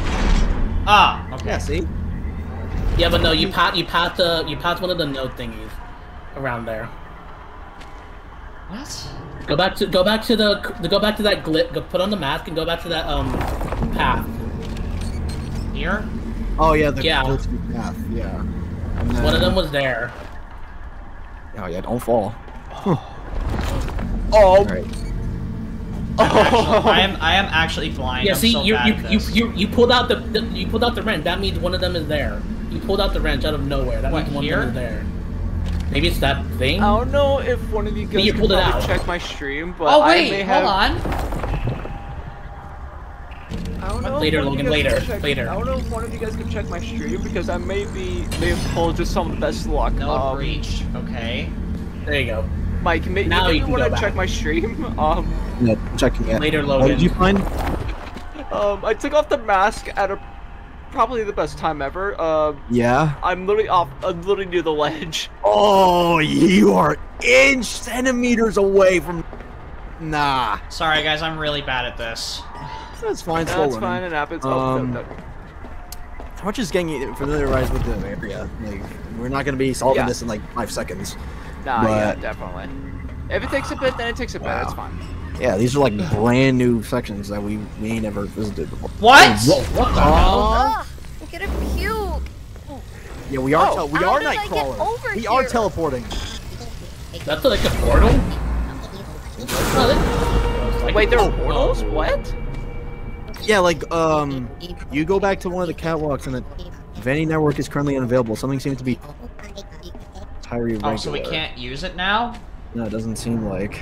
Ah. Okay. Yeah, see? Yeah, but no, you pat, you pat the, you pat one of the note thingies around there. What? Go back to, go back to the, go back to that glitch. Go put on the mask and go back to that um path. Here? Oh yeah, the Yeah. glitchy path. Yeah. And then, One of them was there. Oh yeah, don't fall. Oh, All right. I am. I am actually blind. Yeah, I'm see, so you, bad you, at you, you, you pulled out the, the, you pulled out the wrench. That means one of them is there. You pulled out the wrench out of nowhere. That What, means one here? of them is there. Maybe it's that thing. I don't know if one of you guys you can pulled it probably out. check my stream, but Oh I wait, may hold have. on. I don't know if Later, one of you Logan, later, check- later. I don't know if one of you guys can check my stream because I may be may have pulled just some of the best luck. No um, breach. Okay. There you go. Mike, may, Now you you want to back. check my stream? Um, Yeah, checking it. Later, Logan. What did you find? um, I took off the mask at a probably the best time ever. Uh, Yeah. I'm literally off. I'm literally near the ledge. Oh, you are inch centimeters away from. Nah, Sorry guys, I'm really bad at this. that's fine. That's running. fine. It happens. Um, oh, no, no. How much is getting familiarized with the area? Like, we're not gonna be solving Yeah. this in like five seconds. Nah, yeah, definitely. If it takes a bit, then it takes a bit. It's fine. Yeah, these are like brand new sections that we we ain't never visited before. What? Whoa, what the hell? Ugh, I'm gonna puke. Yeah, we are. Oh, we are did I get Nightcrawler. over We are teleporting. That's like a portal. Like- Wait, there are Oh. portals? What? Yeah, like um, you go back to one of the catwalks and the vending network is currently unavailable. Something seems to be entirely irregular. Oh, so we can't use it now? No, it doesn't seem like.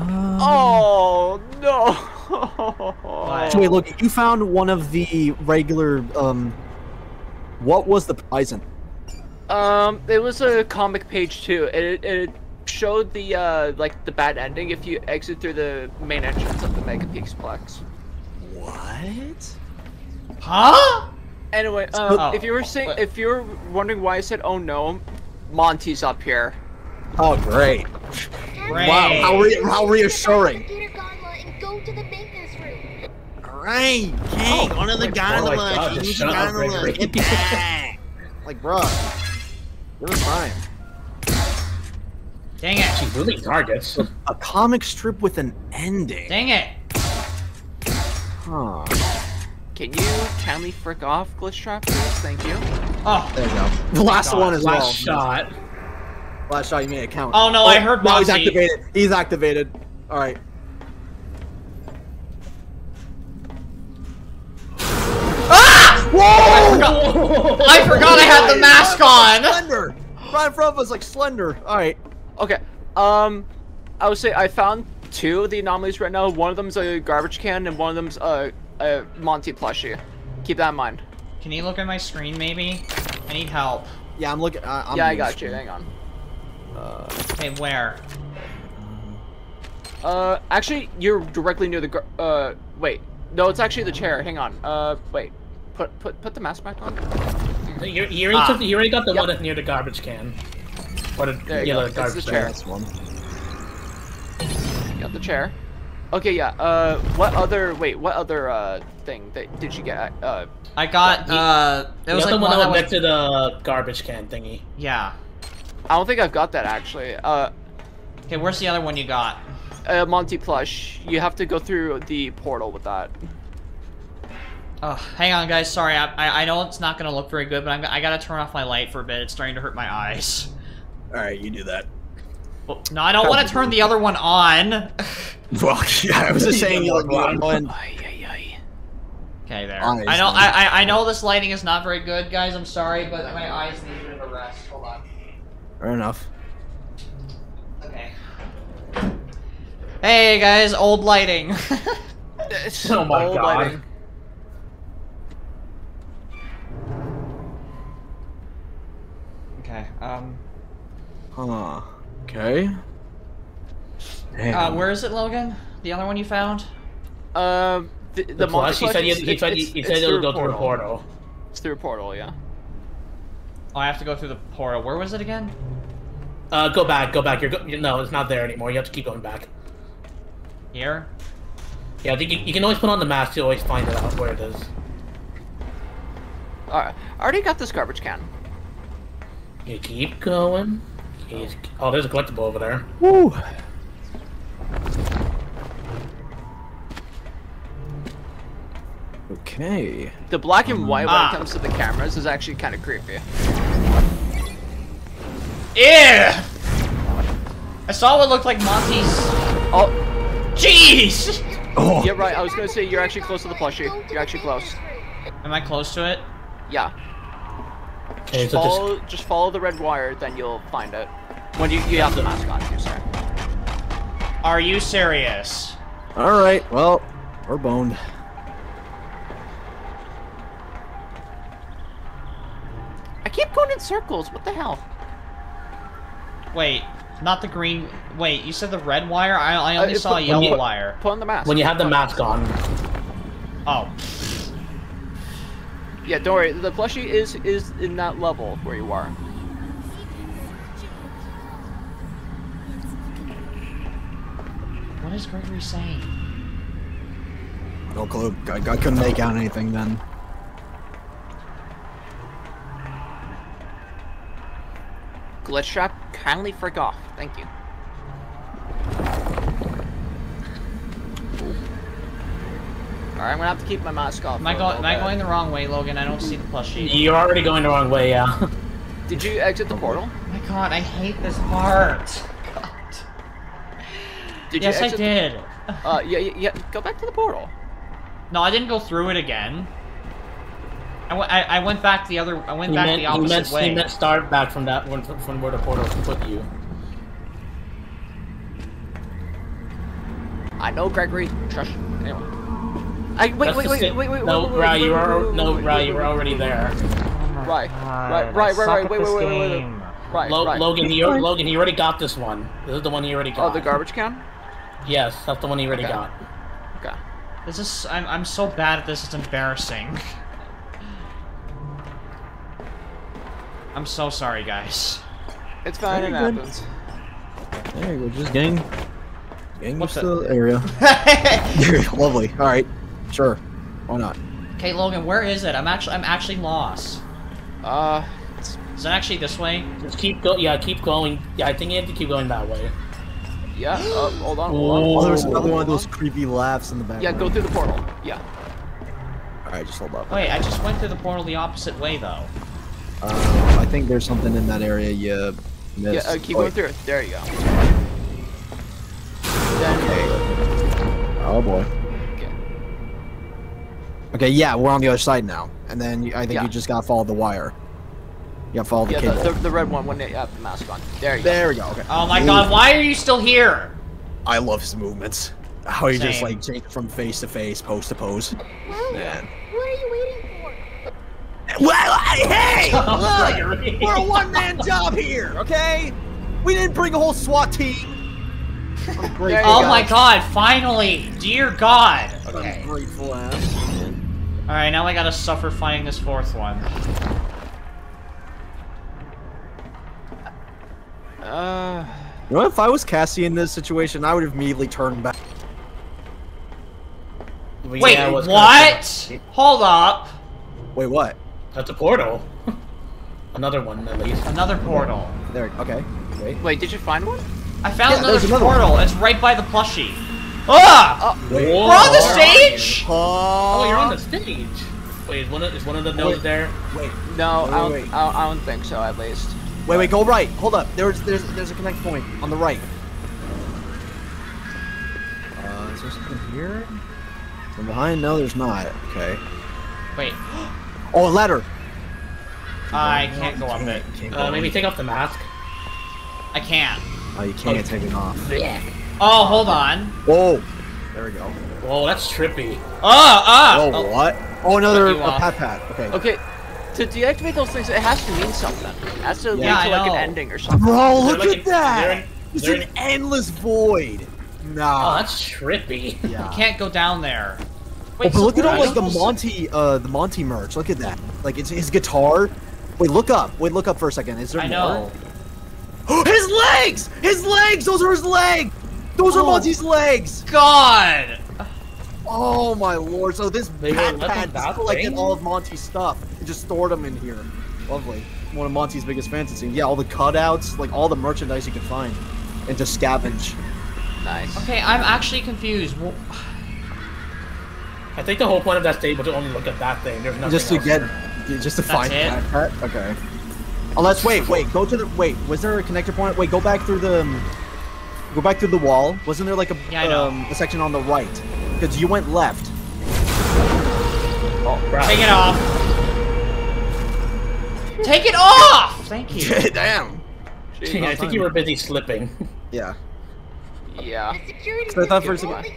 Um, Oh no! So wait, look, you found one of the regular. Um, what was the poison? Um, it was a comic page too. It it showed the uh like the bad ending if you exit through the main entrance of the Mega Pizzaplex. What? Huh? Anyway, um, Oh, if you were saying, if you were wondering why I said "oh no," Monty's up here. Oh, great. Great. Wow, how, re- how reassuring. Gator oh gondola and go the maintenance room. Alright, okay, on to the Oh my gondola. Use just the shut up, gondola. Get back. like, bruh. Give us fine. Dang it. She's really targets. A comic strip with an ending. Dang it. Huh. Can you kindly frick off, Glitch Trap, please? Thank you. Oh. There you go. The last God, one as Last well. shot. Last shot you made it count. Oh, no, I heard Now he's activated. He's activated. Alright. Ah! Whoa! forgot- I forgot I had the mask on. Slender! Right in front of us like Slender. Alright. Okay. Um, I would say I found two of the anomalies right now. One of them's a garbage can, and one of them's a, a Monty plushie. Keep that in mind. Can you look at my screen, maybe? I need help. Yeah, I'm looking. Uh, I'm yeah, I got you. Hang on. Okay, where? Uh, actually, you're directly near the. Uh, wait. No, it's actually the chair. Hang on. Uh, wait. Put put put the mask back on. You, you, already Ah. took, you already got the Yep. one that's near the garbage can. What the, There you yeah, go. the It's garbage the can. chair. That's one. Got the chair. Okay, yeah. Uh, what other? Wait, what other uh thing that did you get? Uh, I got, uh, there The was other like one one that that went was, next to the garbage can thingy. yeah. I don't think I've got that actually. Uh, Okay, where's the other one you got? uh Monty plush. You have to go through the portal with that. Oh, hang on, guys. Sorry, I, I, I know it's not gonna look very good, but I'm, I gotta turn off my light for a bit. It's starting to hurt my eyes. Alright, you do that. Well, no, I don't want to turn the other one on. Well, yeah, I was just saying you like One. go and Okay, there. Eyes, I know. I, I I know this lighting is not very good, guys. I'm sorry, but my eyes need a bit of a rest. Hold on. Fair enough. Okay. Hey guys, old lighting. It's Oh my old God. lighting. okay. Um. Huh. Okay. Damn. Uh, where is it, Logan? The other one you found? Um, the, the, The, Monty plush, he said, he, it's- he said, it's- he it's said it through would go through a portal. It's through a portal, yeah. Oh, I have to go through the portal. Where was it again? Uh, go back, go back. You're, go no, it's not there anymore. You have to keep going back. Here. Yeah, I think you, you can always put on the mask to always find it out where it is. Alright, I already got this garbage can. You keep going. He's, oh, there's a collectible over there. Woo. Okay. The black and white Ah. when it comes to the cameras is actually kind of creepy. Ew! I saw what looked like Monty's. Oh, Jeez! Oh. yeah, right. I was gonna say you're actually close to the plushie. You're actually close. Am I close to it? Yeah. Okay, Just so just follow, just follow the red wire, then you'll find it. When you you have the mask on, you sir. Are you serious? All right. Well, we're boned. I keep going in circles. What the hell? Wait, not the green. Wait, you said the red wire? I, I only Uh, saw a put- yellow you- wire. Put on the mask. when you have the mask on. Oh. Yeah, don't worry. The plushie is is in that level where you are. What is Gregory saying? No clue. I, I couldn't make out anything then. Glitch trap, kindly frick off. Thank you. Alright, I'm gonna have to keep my mask off. Am I, go am I going the wrong way, Logan? I don't see the plushie. You're already going the wrong way, yeah. Did you exit the portal? Oh my god, I hate this part. God. Did yes, you I did. The, uh, yeah, yeah, yeah. Go back to the portal. No, I didn't go through it again. I went, I, I went back the other. I went He back meant, the he opposite meant, way. he meant start back from that one from where the portal put you. I know, Gregory. Trust. Anyway. I wait, That's wait, the wait, wait, wait, No, wait, wait, Rye, you wait, were no, wait, Rye, wait, you were already there. Right, right, right, right, right, wait, wait, wait, wait, wait, wait. Right, Lo- right. Logan, you Logan, you already got this one. This is the one you already got. Oh, the garbage can. Yes, that's the one you already Okay. got. Okay. This is. I'm, I'm so bad at this. It's embarrassing. I'm so sorry, guys. It's fine. It good. happens. There you go. Just gang. getting What's used the area. Lovely. All right. Sure. Why not? okay, Logan, where is it? I'm actually I'm actually lost. Uh, Is it actually this way? Just keep go. Yeah, keep going. Yeah, I think you have to keep going that way. yeah. Uh, hold on. Hold on. Oh, there was Ooh. another one of those creepy laughs in the back. Yeah, go through the portal. Yeah. All right, just hold up. Wait, I just went through the portal the opposite way though. Uh, I think there's something in that area you Yeah. Uh, keep Oh, going through. There you go. Then, Oh boy. okay. Okay, yeah, we're on the other side now, and then you, I think Yeah. you just gotta follow the wire. You gotta follow the Yeah, cable. the, the, the red one when they have the mask on. There you go. There we go. Okay. Oh my god, why are you still here? I love his movements. How he just like changes from face to face, pose to pose. Well, Man. what are you waiting for? Well, hey, Gregory. we're a one-man job here, okay? We didn't bring a whole SWAT team. I'm There grateful. you Oh go. my god, finally! Dear god! Okay. I'm ass. Alright, now I gotta suffer finding this fourth one. Uh, You know, if I was Cassie in this situation, I would have immediately turned back. Wait, Yeah, what? Hold up. Wait, what? That's a portal. Another one, at least. Another portal. There. Okay. Wait. wait, did you find one? I found Yeah, another another portal. It's right by the plushie. Ah! Wait. We're on the stage? Oh, you're on the stage. Wait, is one of, is one of the nodes Wait. there? Wait. No, Wait, I, don't, wait, wait. I, don't, I don't think so. At least. Wait, wait, go right. Hold up. There's there's there's a connect point on the right. Uh, is there something here? From behind? No, there's not. Okay. Wait, Oh, a ladder. I can't go up it. Uh, maybe take off the mask. I can't. Oh, you can't take it off. Yeah. Oh, hold on. Whoa. There we go. Whoa, that's trippy. Ah, ah! Oh, what? Oh, another Cut you a pat pat. Okay. Okay. To deactivate those things, it has to mean something. It has to lead to like an ending or something. Bro, look like at a- that. is there- It's an endless void. Oh, Nah. that's trippy. yeah. Can't go down there. Oh, but so look at all like the you supposed to- Monty, uh, the Monty merch. Look at that. Like it's his guitar. Wait, look up. Wait, look up for a second. Is there I more? know. his legs! His legs! Those are his legs! Those are Oh. Monty's legs! God! Oh my lord! So this They were pat pat collected all of Monty's stuff and just stored them in here. Lovely. One of Monty's biggest fans. Yeah, all the cutouts, like all the merchandise you can find, and just scavenge. Nice. Okay, I'm actually confused. Wh- I think the whole point of that stage was to only look at that thing. There's nothing just to else get, there. just to That's find it? Pat Pat. Okay. Unless wait, wait, go to the wait. Was there a connector point? Wait, go back through the, um, go back through the wall. Wasn't there like a Yeah, um a section on the right? Because you went left. Oh, crap. Take it off. Take it off! Thank you. Damn. I think you were busy slipping. Yeah. Yeah. The security So I thought for a second-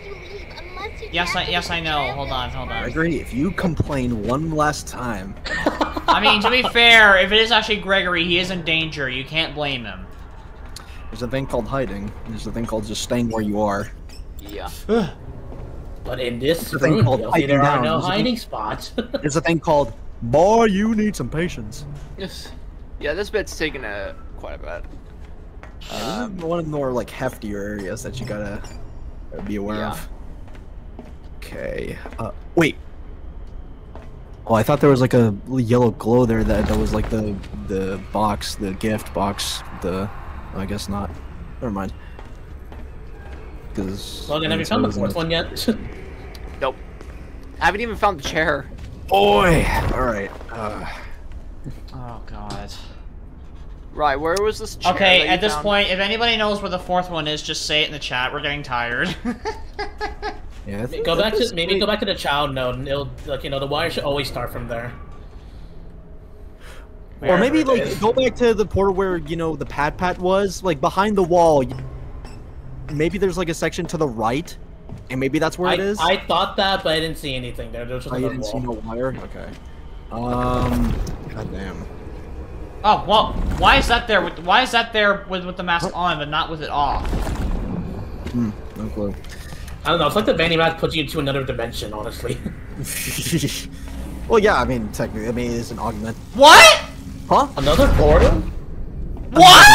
let you leave unless you Yes, I- yes, I know. Hold on, hold on. Gregory, if you complain one last time, I mean, to be fair, if it is actually Gregory, he is in danger. You can't blame him. there's a thing called hiding. There's a thing called just staying where you are. Yeah. But in this The thing room, called you'll see there are no There's a thing- hiding spots. There's a thing called, boy, you need some patience. Yes. Yeah, this bit's taking a quite a bit. Yeah, this is um, one of the more like heftier areas that you gotta be aware Yeah. of. Okay. Uh, wait. Oh, I thought there was like a yellow glow there that that was like the the box, the gift box. The I guess not. Never mind. Because Logan, have you found the fourth one yet? Nope. I haven't even found the chair. Boy. All right. Uh, Oh, God. Right, where was this chair Okay, at this found? point, if anybody knows where the fourth one is, just say it in the chat. We're getting tired. yeah. I think go back to was- maybe go back to the child node, and it'll like you know the wire should always start from there. Or maybe like is. go back to the portal where you know the pat pat was, like behind the wall. Maybe there's like a section to the right, and maybe that's where I, it is. I thought that, but I didn't see anything there. There was just Oh, you didn't see no wire. Okay. Um. Goddamn. oh, well, why is that there? With, why is that there with, with the mask on, but not with it off? Hmm. No clue. I don't know. It's like the Vanny Mask puts you into another dimension. Honestly, well, yeah. I mean, technically, I mean, it's an augment. What? Huh? another portal. What?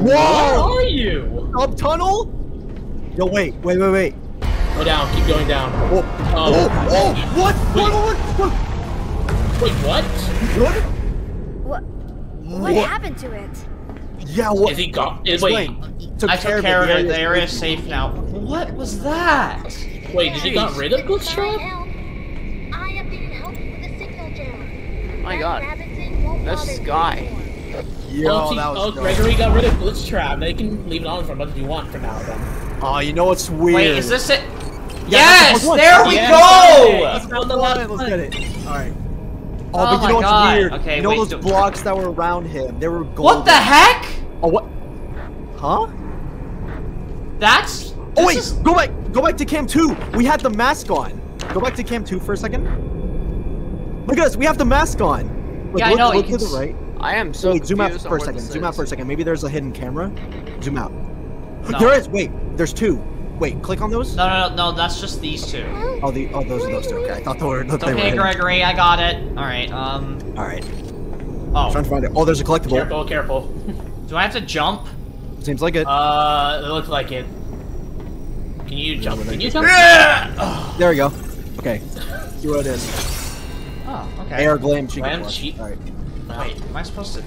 Where Whoa! are you? Up tunnel? Yo, wait, wait, wait, wait. Go down. Keep going down. Oh, oh, um, oh, oh, what? What? What? What? what? Wait, what? Good? What? What What? happened to it? Yeah, what? Is he gone? Is, wait, Explain. I took care of it. The area's area is safe. safe now. What was that? wait, did he got rid of Glitch Trap? help. I am being helped with a signal jammer. Oh my God. rabbit won't This guy. Yo, oh, that oh, dope. Gregory got rid of Glitch Trap. They can leave it on for as much as you want for now, then. Oh, you know what's weird? Wait, is this it? Yeah, yes, that's there we Yeah, go. Let's go the Let's get it. All right. Oh, Oh but my you know what's God. weird? Okay, you know wait, those do- blocks that were around him? They were golden. What the heck? Oh, what? Huh? That's. Oh wait, is- go back, go back to Cam 2. We had the mask on. Go back to Cam 2 for a second. Look at us, we have the mask on. Like, Yeah, I look, know, Look you to the right. I am so wait, zoom out for a second. this Zoom out for a second. Maybe there's a hidden camera. Zoom out. No. There is. Wait, there's two. Wait, click on those. No, no, no, no, that's just these two. Oh, the oh, those are those two. Okay, I thought they were. That It's they were okay, hidden. Gregory, I got it. Alright, um. All right. Oh, Trying to find it. Oh, there's a collectible. Careful, careful. do I have to jump? Seems like it. Uh, it looks like it. Can you jump? Can you jump? there we go. Okay. See what it is. Oh, okay. Air glam cheek. Glam plus. cheek. All right. Wait, am I supposed to?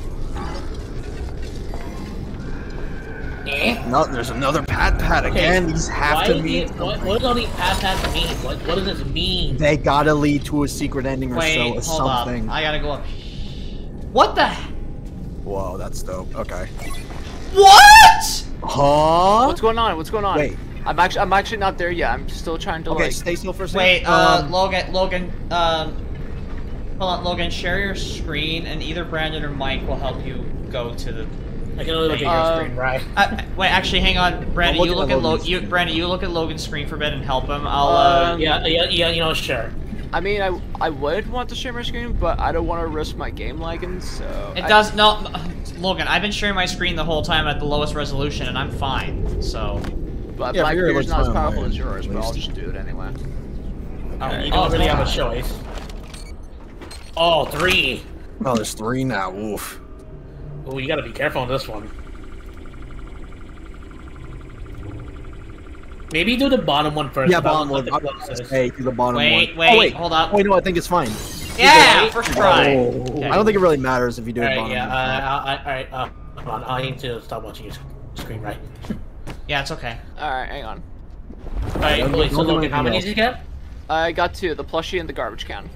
Eh? No, there's another pad pad again. These have Why to is mean it- what, what does all these pass pass mean? What, what does this mean? They gotta lead to a secret ending or Wait, so, or hold something. up. I gotta go up. What the? Whoa, that's dope. Okay. What? Huh? What's going on? What's going on? Wait. I'm actually I'm actually not there yet. I'm still trying to Okay, like. stay still for a second. Wait, uh, Um, Logan, Logan, um, hold on, Logan, share your screen, and either Brandon or Mike will help you go to the. I can only look at your Uh, screen, right? Uh, wait, actually, hang on, Brandon. You look looking at at Lo- you. Brandon. You look at Logan's screen for a bit and help him. I'll. Uh, Um, Yeah, yeah, yeah, you know, sure. I mean, I I would want to share my screen, but I don't want to risk my game lagging. So it I- does no, Logan. I've been sharing my screen the whole time at the lowest resolution, and I'm fine. So. But Yeah, my for your computer's not as powerful man, as yours, at but I'll just do it anyway. You Oh, don't really have a God. choice. Oh, three. Oh, there's three now. Oof. Oh, you gotta be careful on this one. Maybe do the bottom one first. Yeah, if bottom one. at the I'm gonna closest. Stay to the bottom Wait, one. wait, oh, wait, hold up. Wait, no, I think it's fine. Yeah, wait. first try. Oh, Okay. I don't think it really matters if you do it Alright, bottom. yeah, or uh, top. I, I, alright, uh, hold on, I need to stop watching your screen, right? Yeah, it's okay. All right, hang on. Alright, don't- wait, so don't do Logan, how many did you get? I got two: the plushie and the garbage can.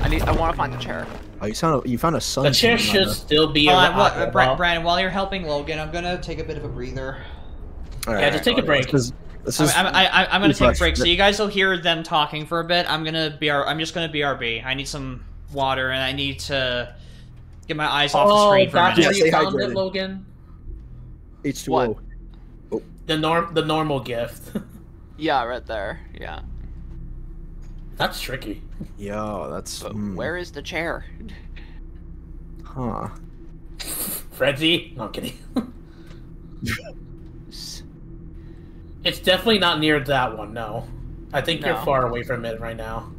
I need. I want to find the chair. Oh, you found a, you found a sun. The chair should still be Hold around. on, what, uh, Bra- well, Brandon, while you're helping Logan, I'm gonna take a bit of a breather. there. All Yeah, just take a break. This is, this I'm, is I'm, I, I- I'm gonna take a break, so you guys will hear them talking for a bit. I'm gonna be, I'm just gonna BRB. I need some water, and I need to get my eyes off the Oh, screen for a that's minute. where Yeah, you stay found it, hydrated. Logan? H2O. The norm, the normal gift. Yeah, right there. Yeah. That's tricky. Yo, that's But hmm, where is the chair? Huh. Fredzy? No, I'm kidding. it's definitely not near that one, no. I think you're far away from it right now.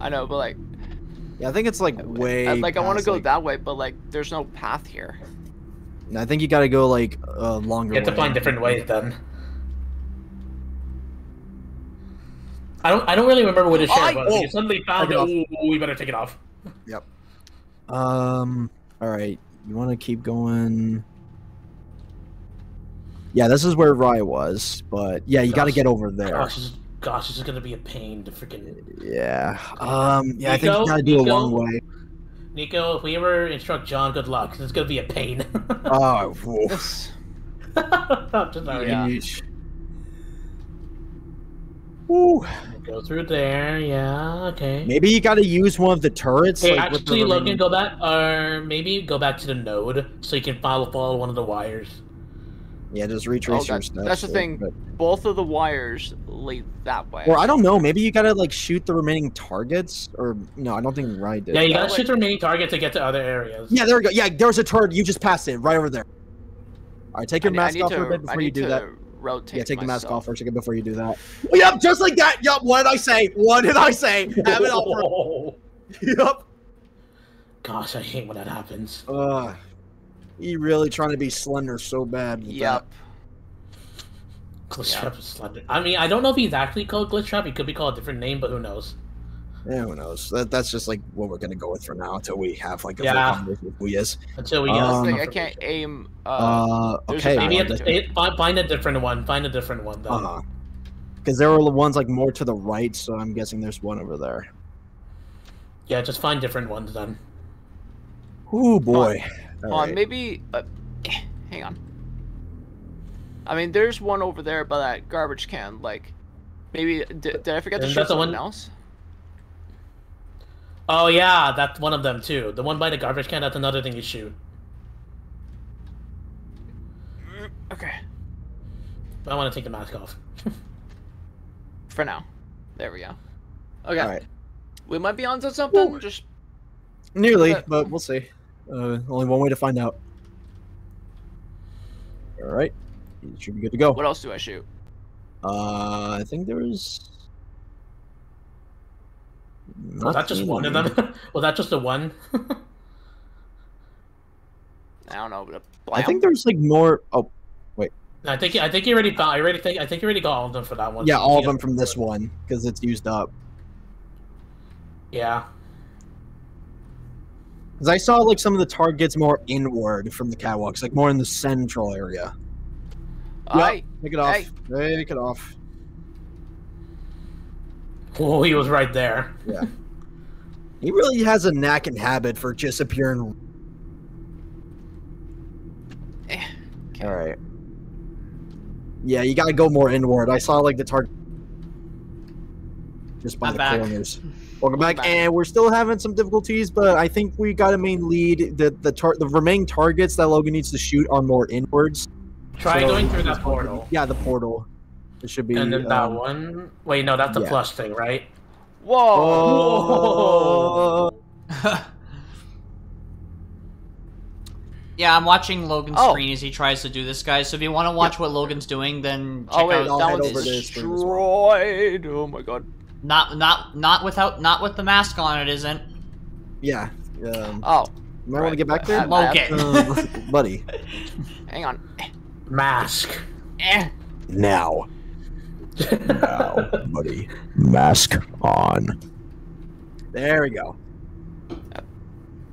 I know, but like, Yeah, I think it's like way. I, like I want to go like- that way, but like, there's no path here. I think you got to go like a longer. You have to find different ways then. I don't. I don't really remember what the Oh, share I- was. oh, you suddenly found it. I got we better take it off. Yep. Um. All right. You want to keep going? Yeah, this is where Rye was, but yeah, you got to get over there. Gosh, this is, gosh, this is gonna be a pain to freaking. Yeah. Um. Yeah, I think you got to do a long way. Nico, if we ever instruct John, good luck. This is gonna be a pain. Oh. whoa. This. Just sorry. Yeah. Woo. Go through there. Yeah. Okay. Maybe you got to use one of the turrets. Hey, like, actually, Logan, go back, or maybe go back to the node so you can follow follow one of the wires. Yeah, just retrace Oh, your that- steps. that's the there, thing. but- Both of the wires lead that way. Or I don't know. Maybe you gotta like shoot the remaining targets. Or no, I don't think Rye did. Yeah, you gotta shoot the remaining target to get to other areas. Yeah, there we go. Yeah, there was a turret. You just passed it right over there. All right, take your I mask need off for a bit I before you do to that. Rotate. Yeah, take the mask off for a second before you do that. Yep, just like that. Yep. What did I say? What did I say? Have it all. Oh, yep. gosh, I hate when that happens. Uh, He really trying to be slender so bad. Yep. Glitch Yeah. Trap is slender. I mean, I don't know if he's actually called Glitch Trap. He could be called a different name, but who knows? Yeah, who knows? That, that's just like what we're gonna go with for now until we have like a Yeah. full conversation with who he is. Until we get. Um, some I can't aim. Uh, Uh, okay. Maybe one at the, eh, find, find a different one. Find a different one, though. Uh huh. Because there were the ones like more to the right, so I'm guessing there's one over there. Yeah, just find different ones then. Oh boy. Hold on, Alright. maybe. Uh, hang on. I mean, there's one over there by that garbage can. Like, maybe did, did I forget to Isn't shoot the someone one- else? Oh yeah, that's one of them too. The one by the garbage can. That's another thing you shoot. Okay. I want to take the mask off. For now. There we go. Okay. All right. We might be onto something. Just Nearly, but we'll see. Uh, only one way to find out. All right. You should be good to go. what else do I shoot? Uh, I think there was. Was that just one of them? Was that just the one? I don't know. But I think there's like more. Oh, wait. I think I think you already found. I already think I think you already got all of them for that one. yeah, so all of them from this one because it's used up. Yeah. Because I saw like some of the targets more inward from the catwalks, like more in the central area. Alright. Take it off. Hey. Take it off. Oh, he was right there. Yeah. he really has a knack and habit for just appearing. Eh, okay. All right. Yeah, you gotta go more inward. I saw like the target just by I'm the back. corners. Welcome back, back. and we're still having some difficulties, but I think we got a main lead. The the tar- the remaining targets that Logan needs to shoot are more inwards. Try So- going through that portal. Yeah, the portal. It should be. And then that um, one. Wait, no, that's the yeah. plush thing, right? Whoa. Oh. Yeah, I'm watching Logan's Oh. screen as he tries to do this, guys. So if you want to watch what Logan's doing, then check Oh wait, out. I'll that head one's over to his screen as destroyed. Oh my god. Not, not, not without, not with the mask on. It isn't. Yeah. Um, Oh, you might want to get back there, I- Logan. Uh, buddy. hang on. Mask. Eh. Now, now, buddy. Mask on. There we go.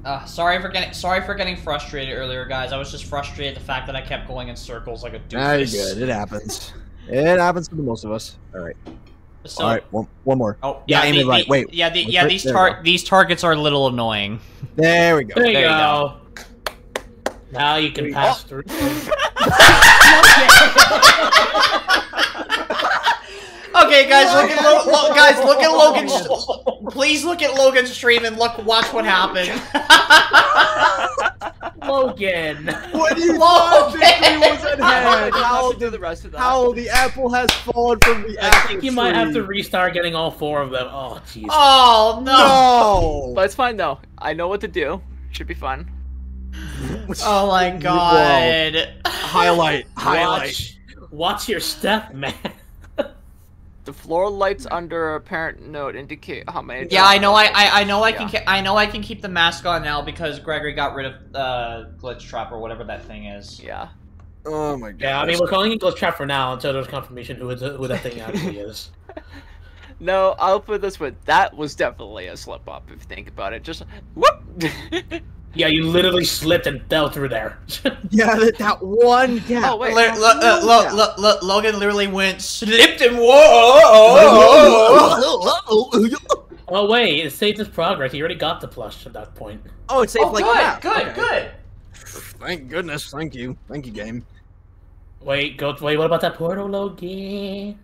Uh, sorry for getting, sorry for getting frustrated earlier, guys. I was just frustrated the fact that I kept going in circles like a doofus. You're good. It happens. It happens to the most of us. All right. So, All right. One, one more. Oh, Yeah, yeah, aim the- right. the- Wait. Yeah, the, yeah. These tar- these targets are a little annoying. There we go. There you There you go. Now you can pass through. Okay, guys, look at Lo- Lo- guys, look at Logan's. Please look at Logan's stream and look, watch what happened. Logan. What do you Logan! think was at I hand? didn't How have to do the, the rest of that. how the apple has fallen from the I apple think you might have to restart getting all four of them. Oh, jeez. oh no! No. But it's fine though. I know what to do. Should be fun. Oh my god! Highlight. Highlight. Watch, watch your step, man. The floor lights under a parent note indicate how many. Yeah, I know. I, I, I know. I can. Yeah. Ke- I know. I can keep the mask on now because Gregory got rid of uh, glitch trap or whatever that thing is. Yeah. Oh my god. Yeah, I mean, we're calling it Glitch Trap for now until there's confirmation who, it, who that thing actually is. No, I'll put this way. That was definitely a slip up if you think about it. Just whoop. Yeah, you literally slipped and fell through there. Yeah, that, that one gap. Oh, wait. Uh, Yeah. lo- lo- Logan literally went slipped and whoa. oh wait, it saved his progress. He already got the plush at that point. Oh, it saved Oh, like good, that. good, Okay. good. Thank goodness. Thank you. Thank you, game. Wait, go. Wait, what about that portal, Logan?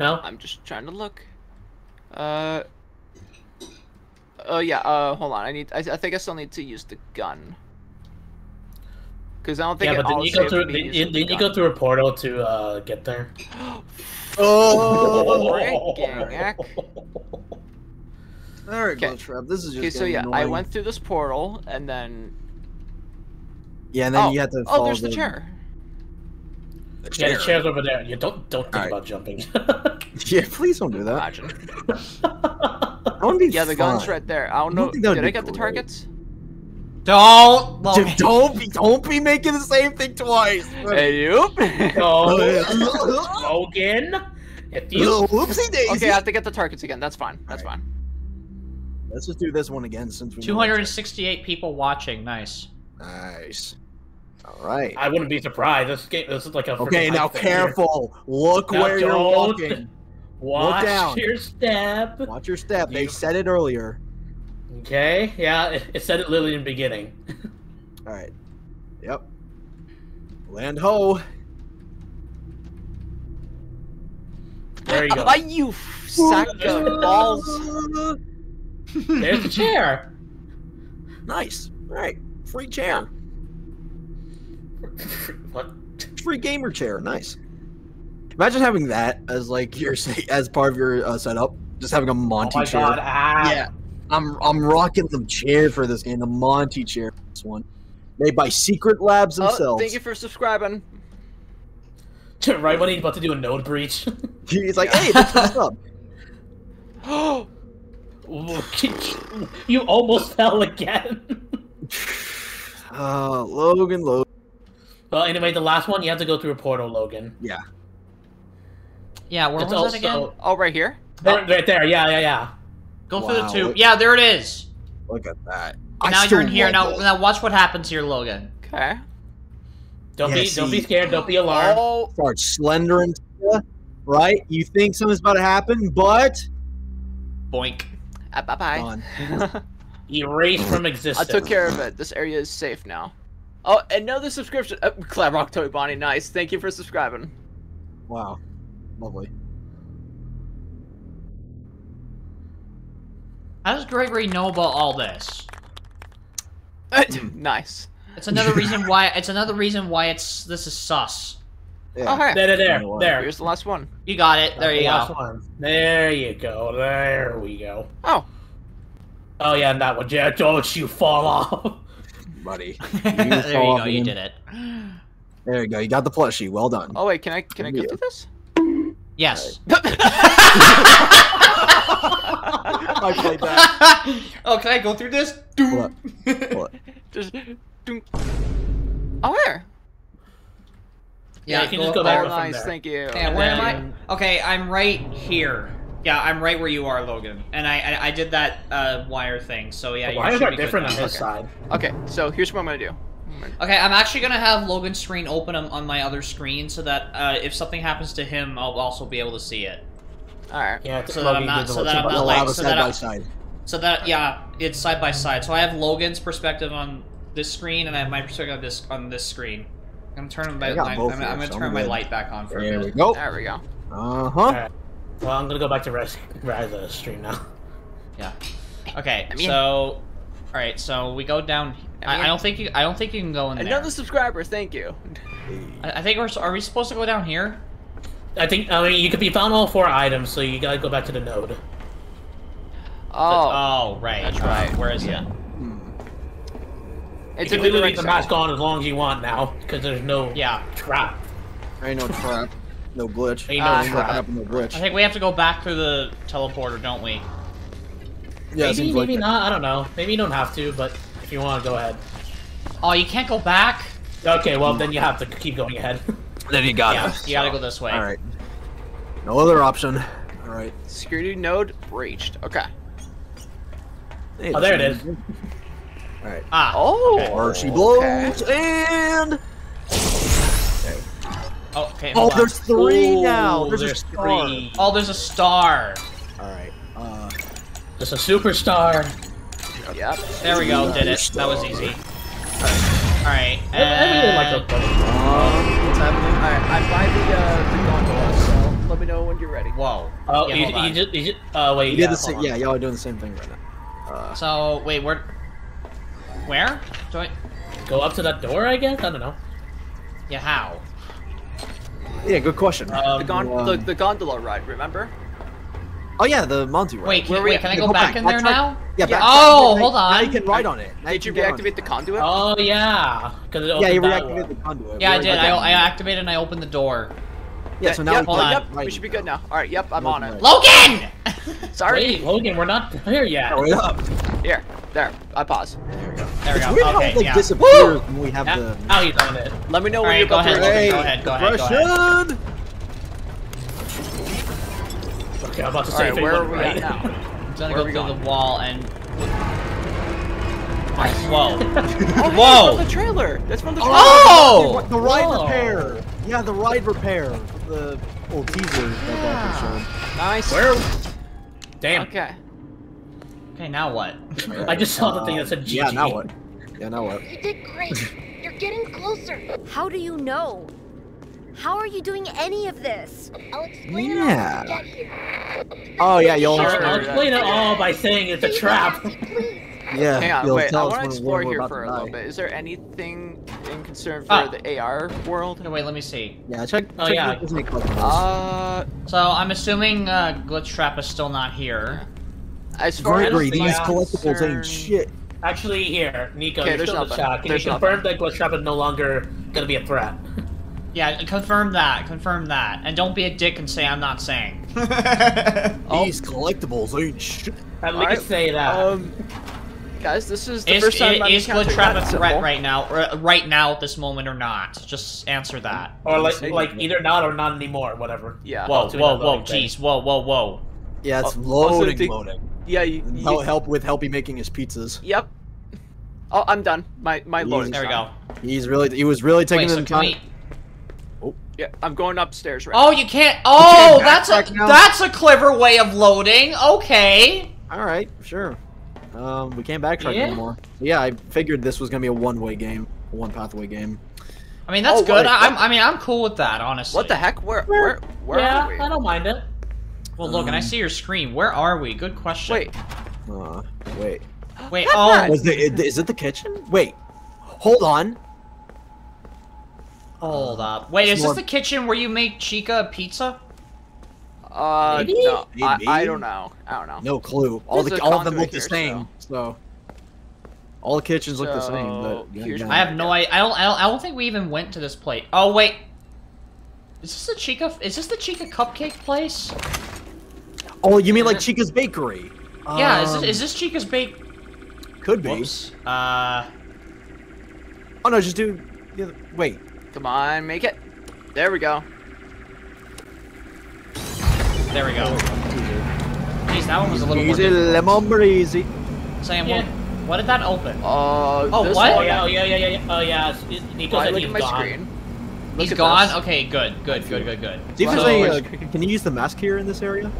No. I'm just trying to look. Uh. Oh yeah. Uh, hold on. I need. I, I think I still need to use the gun. Because I don't think Yeah, it but then all you go through. me Then, using you go through a portal to uh, get there. Oh. Freaking heck. All right, Okay. Glitch Trap. This is just Okay, so getting yeah, I went through this portal and then. Yeah, and then oh, you have to. oh, follow there's the chair. The Yeah, chair. the chair's over there. You don't don't think Alright. about jumping. Yeah, please don't do that. Imagine. That would be Yeah, the gun's right there. I don't I know. don't think that would Did I get the great. targets? Don't. Dude, Logan. don't be don't be making the same thing twice. Hey, you. Oh, Logan. If you Little whoopsie daisy. okay, I have to get the targets again. That's fine. That's fine. Let's just do this one again since we. know 268 people watching. Nice. Nice. All right. I wouldn't be surprised. This game, this is like a. Okay, now hype thing here. careful. Look Now where you're walking. Watch down. your step. Watch your step. They said it earlier. Okay, yeah, it, it said it literally in the beginning. All right. Yep. Land ho. There you go. Why you sack of balls? There's the chair. Nice. All right. Free chair. what? Free gamer chair. Nice. Imagine having that as like your as part of your uh, setup. Just having a Oh Monty my chair. god! Ah. Yeah. I'm I'm rocking the chair for this game. The Monty chair. This one. Made by Secret Labs Oh, themselves. thank you for subscribing. right when he's about to do a node breach. He's like, hey, that's what's up. Oh, you almost fell again. Uh, Logan, Logan. Well, anyway, the last one you have to go through a portal, Logan. Yeah. Yeah, where It's was that again? Oh, right here. right, right there. Yeah, yeah, yeah. Go through the tube. look- Yeah, there it is. Look at that. And now you're in here. Now, this. now watch what happens here, Logan. Okay. Don't Yeah, be, don't be scared. Don't be alarmed. Oh, Start slendering, right? You think something's about to happen, but Boink. uh, bye bye. Gone. Erase from existence. I took care of it. This area is safe now. Oh, another subscription. Uh, Glamrock Toy Bonnie, nice. Thank you for subscribing. wow, lovely. How does Gregory know about all this? nice. It's another reason why. It's another reason why it's this is sus. Yeah. Okay. There, there, there, You there. Here's the last one. You got it. There The you last go. one. There you go. There we go. Oh, Oh yeah, and that one. Yeah, don't you fall off. buddy. there you fall go. You did it. There you go. You got the plushie. Well done. oh wait. Can I can I go through this? Yes. I played that. oh, can I go through this? Hold up. Hold up. Just. dunk. Oh, there. Yeah, you can go just go back there. Oh, from nice. there. Thank you. Yeah, And where am I? Okay, I'm right here. Yeah, I'm right where you are, Logan. And I I, I did that uh, wire thing, so yeah. The you wires should are be good different on now. his side. Okay, so here's what I'm gonna do. Okay, I'm actually gonna have Logan's screen open on, on my other screen so that uh, if something happens to him, I'll also be able to see it. All right. Yeah, So that I'm not- so that I'm not like- so side that by I- side. So that yeah, it's side by side. So I have Logan's perspective on this screen, and I have my perspective on this on this screen. I'm turning my, turn my I'm I'm gonna so I'm turn my good. light back on for a There we go. There we go. Uh huh. Alright. Well, I'm gonna go back to Raz, the stream now. Yeah. Okay. I mean- so, all right. So we go down. I, I don't think you. I don't think you can go in there. Another subscriber. Thank you. I, I think we're. Are we supposed to go down here? I think I mean you could be found all four items, so you gotta go back to the node. Oh, Oh, right. That's uh, right. where is it? it's you a can literally redirect leave the mask on as long as you want now, because there's no Yeah. trap. There Ain't no trap. No glitch. Ain't no Ain't trap. trap. No I think we have to go back through the teleporter, don't we? Yeah, maybe, seems maybe like not. I don't know. Maybe you don't have to, but if you want to go ahead. Oh, you can't go back. Okay, well then you have to keep going ahead. Then you got Yeah, you gotta go this way. All right. No other option. All right. Security node breached. Okay. Hey, Oh, there it is. All right. Ah. Oh. Okay. Or she Okay. blows and Oh, okay. oh, on. there's three Ooh, now. There's, there's a star. three. Oh, there's a star. All right. Uh, Just a superstar. Yep. There we go. Did you're it. That was easy. All right. I, I really like those buttons. um, what's happening? All right. I'm by the uh, the gondola, so let me know when you're ready. whoa. Oh, Yeah, you, you just, you just, uh, wait, You yeah, did the same. on. Yeah, y'all are doing the same thing right now. Uh, So wait, where? Where? Do I? Go up to that door, I guess? I don't know. Yeah, how? Yeah, good question. Um, The, gon- um, the, the gondola ride, remember? oh yeah, the Monty ride. Wait, can, Where wait, can I go go back back. in there That's right. now? Yeah, back- Oh, now- hold on. Now you can ride on it. Now Did you can get on reactivate the conduit? Oh, yeah. Because it Yeah, you opened reactivated the conduit. Yeah, I did. already I, I activated and I opened the door. Yeah, so now yep, we hold on. yep, ride we should be good now. All right, yep, I'm on it. Logan! Sorry. Wait, Logan, we're not there yet. Wait up. Here, there. I pause. There we It's go. weird how Okay, it like yeah. disappears when we have Now, the. now he's on it. Let me know when Alright, you're go to ahead, ready. Go ahead, go ahead, go ahead. Depression! Okay, I'm about to say right, where are we right. at now? I'm gonna Where go are we through going? the wall and. Whoa. Oh, hey, Whoa. from the oh! trailer. That's from the trailer. Oh! The ride Whoa. repair! Yeah, the ride repair. The old teaser that Dolphin Nice. Where? Damn. Okay. Okay, now what? I just saw the thing that said GG. Yeah, now what? Yeah, now what? You did great. You're getting closer. How do you know? How are you doing any of this? I'll explain Yeah. it all when we get here. Oh, yeah, you'll I'll, understand. I'll explain it all by saying it's a Please, trap. Please. Yeah, Hang on, wait. I want to explore here for to a little bit. Is there anything in concern for Ah. the AR world? Okay, wait, let me see. Yeah, check. Oh, check yeah. if there's any collectibles. Uh, So I'm assuming uh, Glitch Trap is still not here. as far Gregory, as these yeah. collectibles ain't shit. Actually, here, Nico, Okay, you're there's still in the nothing. Can There's you nothing. confirm that Glitch Trap is no longer gonna be a threat? Yeah, confirm that. Confirm that, and don't be a dick and say I'm not saying. These collectibles ain't shit. At Alright, least say that. Um, guys, this is the is first time I'm is Glitch Trap a threat right now, or, uh, right now at this moment, or not? Just answer that. or like, like either not or not anymore, whatever. Yeah. Whoa, whoa, whoa, loading thing. jeez, whoa, whoa, whoa. Yeah, it's uh, Also, loading, the- loading. Yeah. You, you- help, help with Helpi making his pizzas. Yep. Oh, I'm done. My my loading. There we go. He's really, he was really taking Wait, so the can time. we? Oh. Yeah, I'm going upstairs right Oh, now. you can't. Oh, can't that's a now? that's a clever way of loading. Okay. All right, sure. Um, we can't backtrack Yeah? anymore. Yeah, I figured this was gonna be a one-way game, a one pathway game. I mean, that's Oh, good. I, I'm. I mean, I'm cool with that, honestly. What the heck? Where where where yeah, are we? I don't mind it. Well, Logan, I Um, see your screen. Where are we? Good question. Wait. Uh, wait. Wait. Oh, Was the, is it the kitchen? Wait, hold on. hold up. Wait, is this the kitchen where you make Chica pizza? Uh, Maybe? no, I, Maybe? I don't know. I don't know. No clue. All There's the all of them look conduit the same. So. all the kitchens look the same. But here's yeah, I have no idea. I don't, I don't. I don't think we even went to this place. Oh wait. Is this the Chica? Is this the Chica cupcake place? Oh, you mean like Chica's Bakery? yeah. Is Um, this, is this Chica's bake? could be. Whoops. Uh. Oh no, just do. The other, wait. Come on, make it. There we go. There we go. Jeez, that one was a little more Easy difficult. lemon breezy. Sam, Yeah. what, what did that open? Uh, Oh, this what? Oh one- yeah, oh yeah, yeah, yeah, yeah. Oh yeah. it's- it- Nico Why said look at my gone. screen? Look He's at gone? this. Okay, good, good, good, good, good. See if there's So- any. Uh, can you use the mask here in this area?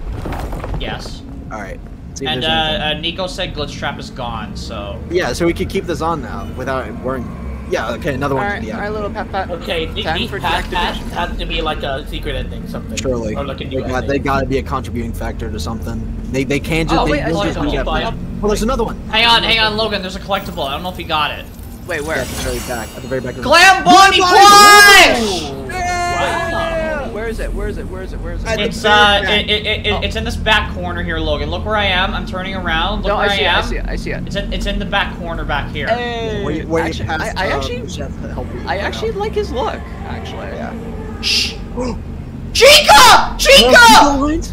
Yes. All right. And uh, uh, Nico said Glitch Trap is gone, so. yeah, so we could keep this on now without wearing. Yeah. Okay, another one. Alright, yeah. alright, little pat pat. Okay, the, Time the for past, past has to be like a secret ending, something. Surely. Or like a They got, they gotta be a contributing factor to something. They they can't just. Oh, they wait, I won't see just it. do that Oh, for- Oh, there's another one. Hang on, hang on, Logan. There's a collectible. I don't know if you got it. Wait, where? Yeah, at the very back. At the very back. Of Glam Bunny Plush! Wow. Where is it? Where is it? Where is it? Where is it? It's uh, back. it, it, it, it- it's in this back corner here, Logan. Look where I am. I'm turning around. Look No, where I see it. am. I see it. I see it. It's in, it's in the back corner back here. Hey, Where you, where you actually, passed, I, I um, actually, Chef help I actually out. like his look. Actually, Yeah. Shh! Chica! Chica!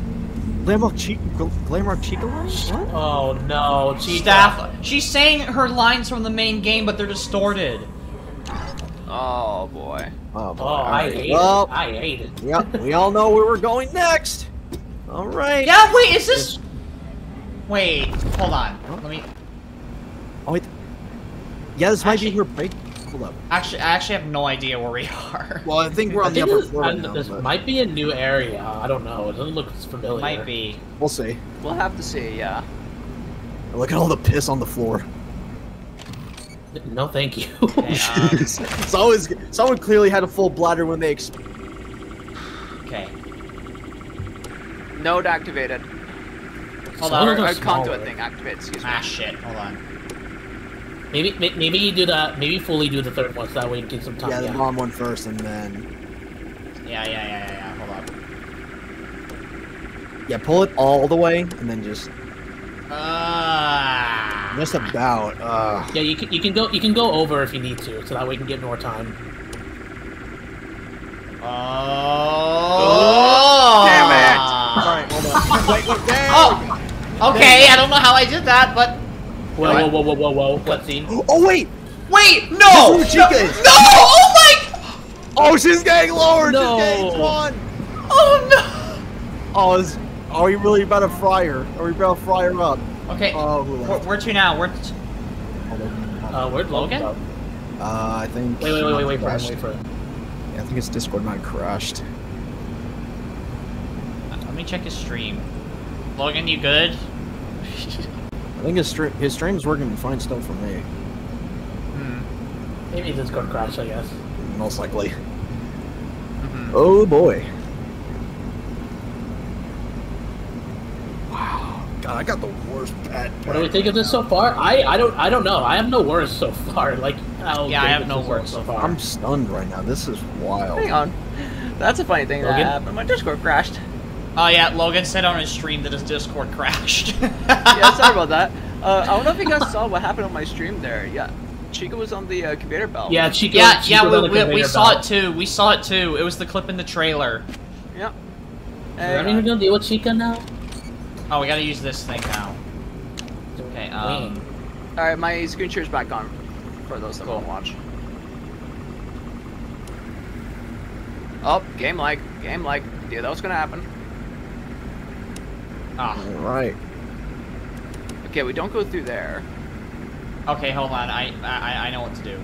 Lines? Glamrock Chica, Glamrock Chica lines? What? Oh no, Chica. Staff. She's saying her lines from the main game, but they're distorted. Oh boy. Oh, boy. Oh, I Alright, hate well, it. I hate it. yeah, we all know where we're going next. All right. Yeah, wait, is this... Wait, hold on. Let me... Oh, wait. Yeah, this might be Actually- her break. Hold up. Actually, I actually have no idea where we are. Well, I think we're I on the think upper floor right now. this but might be a new area. I don't know. It doesn't look familiar. Might be. We'll see. We'll have to see. Yeah. Look at all the piss on the floor. No, thank you. Okay, um, it's always someone clearly had a full bladder when they. Exp- okay. Node activated. Hold on. of them Or are a conduit thing activated. Excuse me. Ah, shit. Hold on. Maybe maybe you do that. Maybe fully do the third one, so that way you get some time. yeah, the yeah. bomb one first, and then Yeah, yeah, yeah, yeah, yeah. Hold on. yeah, pull it all the way, and then just Ah. just about. Uh, Yeah, you can you can go you can go over if you need to, so that way you can get more time. Oh. Damn it. all right, hold on. wait, wait, there Oh, Okay, I don't know how I did that, but Whoa, whoa, whoa, whoa, whoa, whoa. Cutscene. Oh wait! wait, no, no, Chica is. no, oh my, Oh, she's getting lower. No. She's getting come oh no. Oh, is, are we really about to fry her? Are we about to fry her up? Okay, Oh, who where, left? where to now? Where? To... Uh, where'd Logan? Logan? Uh, I think. Wait, wait, wait, wait, wait for him, crashed. wait for him. Yeah, I think his Discord might have crashed. Let me check his stream. Logan, you good? I think his stream his stream's working fine still for me. Hmm. Maybe Discord crashed, I guess. Most likely. mhm. Oh boy. Wow. God, I got the worst pet. What do we think of this so far? I, I don't I don't know. I have no words so far. Like how Yeah, I have no is words so so far. I'm stunned right now. This is wild. Hang on. That's a funny thing that Logan? happened. My Discord crashed. Oh yeah, Logan said on his stream that his Discord crashed. yeah, sorry about that. Uh, I don't know if you guys saw what happened on my stream there. Yeah, Chica was on the uh, conveyor belt. Yeah, Chica. Yeah, Chica's yeah, the we, we, we saw belt. it too. We saw it too. It was the clip in the trailer. Yep. Is anyone gonna deal with Chica now? Oh, we gotta use this thing now. Okay, um... All right, my screen share's back on for those that Cool. want to watch. Oh, game like, game like. Yeah, that was gonna happen. Ah, Alright. Okay, we don't go through there. okay, hold on. I, I I know what to do.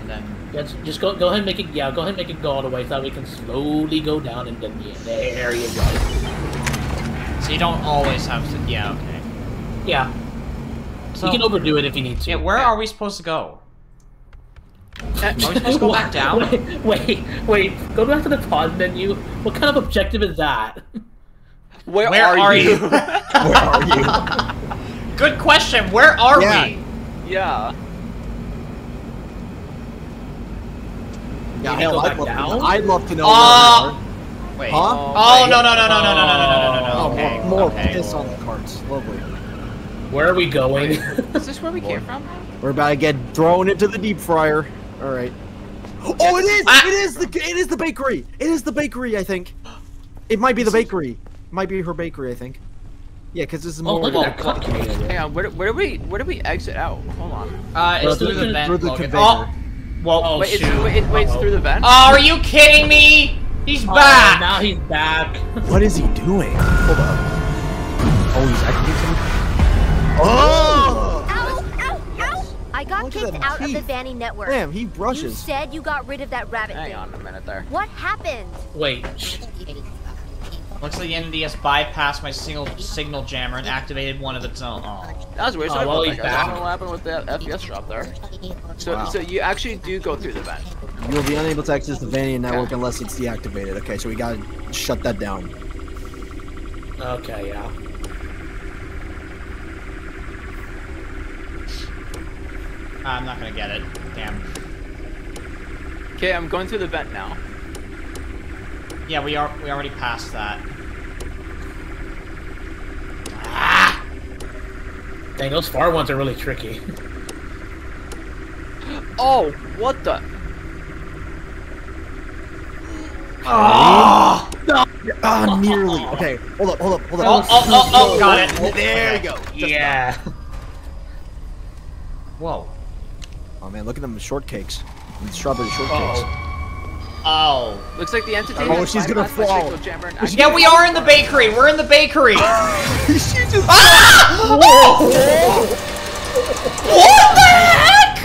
And then... Yeah, just- just go go ahead and make it. Yeah, go ahead and make it go all the way so that we can slowly go down and then yeah, there you go. So you don't always have to... Yeah, okay. Yeah, So, you can overdo it if you need to. yeah, where are we supposed to go? Are we supposed to go back down? Wait, wait, wait. Go back to the pause menu. What kind of objective is that? Where, Where are, are you? you? Where are you? Good question. Where are Yeah. we? yeah. Yeah, You hell, I'd love, to know, I'd love to know Uh, where Wait. Huh? Oh, wait. no, no, no, no, no, no, no, no, no, no, no, Oh, no. Okay, more, more okay. piss on the carts. Lovely. Where are we going? Is this where we came from? We're about to get thrown into the deep fryer. All right. Oh, it is! Ah! It is the it is the bakery. It is the bakery. I think. It might be the bakery. It might be her bakery. I think. Yeah, because this is oh, more. look at that well, complicated. Hang on, where, where do we where do we exit out? Hold on. Uh, it's through through the the- vent, through the conveyor. Oh, whoa. Oh, wait, it's, shoot. wait, wait, it's through the vent? Oh, are you kidding me? He's Oh, back! now he's back. What is he doing? Hold up. Oh, he's activating something. Oh! Ow! Ow! Ow! I got Look kicked them out of the. Vanny network. Damn, he You brushes. said you got rid of that rabbit Hang thing. on a minute there. What happened? Wait. Shh. Looks like the entity bypassed my single signal jammer and activated one of its own. Oh. That was weird. Oh, well, about he's. I don't know what happened with the FPS drop there. So, Wow. so you actually do go through the vent. You will be unable to access the Vanian network unless it's deactivated. Okay, so we gotta shut that down. Okay, yeah. I'm not gonna get it. Damn. Okay, I'm going through the vent now. Yeah, we are. We already passed that. Ah! Dang, those far ones are really tricky. Oh, what the? Oh! Ah, nearly. Okay, hold up, hold up, hold Oh, up. oh, oh, oh, got it. There you go. yeah. Whoa. Oh man, look at them shortcakes. And strawberry shortcakes. Oh. Looks like the entity. Oh, she's gonna bypassed my fall. signal jammer and Yeah, we are in the bakery. We're in the bakery. she just. ah! Whoa! what the heck?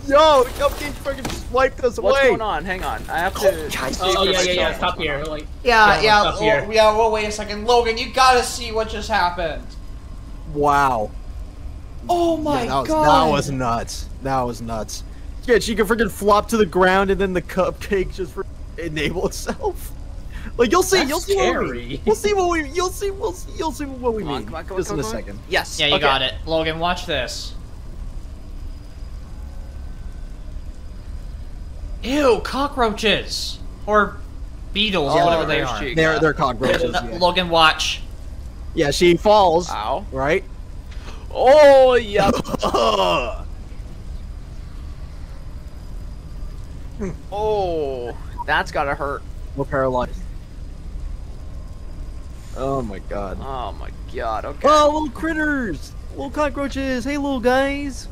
Yo, the cupcake fucking just wiped us What's away. going on? Hang on. I have to. Guys, Oh, oh yeah, yeah, yeah. myself. Stop here. Like, Yeah, Yeah, yeah, up well, here. yeah. Well, wait a second, Logan. You gotta see what just happened. Wow. Oh my Yeah, that was, god. That was nuts. That was nuts. Yeah, she can freaking flop to the ground and then the cupcake just for enable itself. Like you'll see, That's you'll see we scary. mean. We'll see what we you'll see we'll see, you'll see what we Come on, mean. come on, come Just come in on, a on. second. Yes. Yeah, you okay. got it. Logan, watch this. Ew, cockroaches. Or beetles, Oh, whatever they are. Chica. They're they're cockroaches. Yeah. Logan, watch. yeah, she falls. Ow. Right? Oh, yep. oh, that's gotta hurt. We're paralyzed. Oh my god. Oh my god. Okay. Oh, little critters, little cockroaches. Hey, little guys.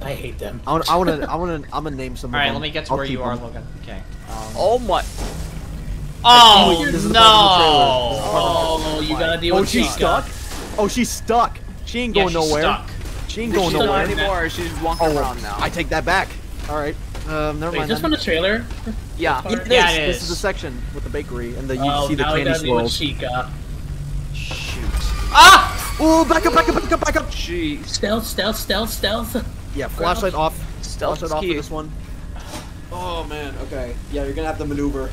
I hate them. I want. I want to. I want to. I'm gonna name some. All of right, them. let me get to I'll where you keep are, them. Logan. Okay. Um, Oh my. oh This no! Oh, you gotta deal Oh, with she's Chica. stuck. Oh, she's stuck. She ain't Yeah, going she's nowhere. stuck. She ain't going not nowhere. anymore. She's walking Oh, around now. I take that back. All right. Um, never Wait, is this then. from the trailer? yeah. Yeah, it Yeah, is. it This is. is the section with the bakery and the you oh, see the now we candy gotta deal swirls. Chica. Shoot. Ah! Oh, back up, back up, back up, back up. Jeez. Stealth, stealth, stealth, stealth. Yeah, flashlight off. Stealth Flashlight off for this one. Oh man. Okay. Yeah, you're gonna have to maneuver.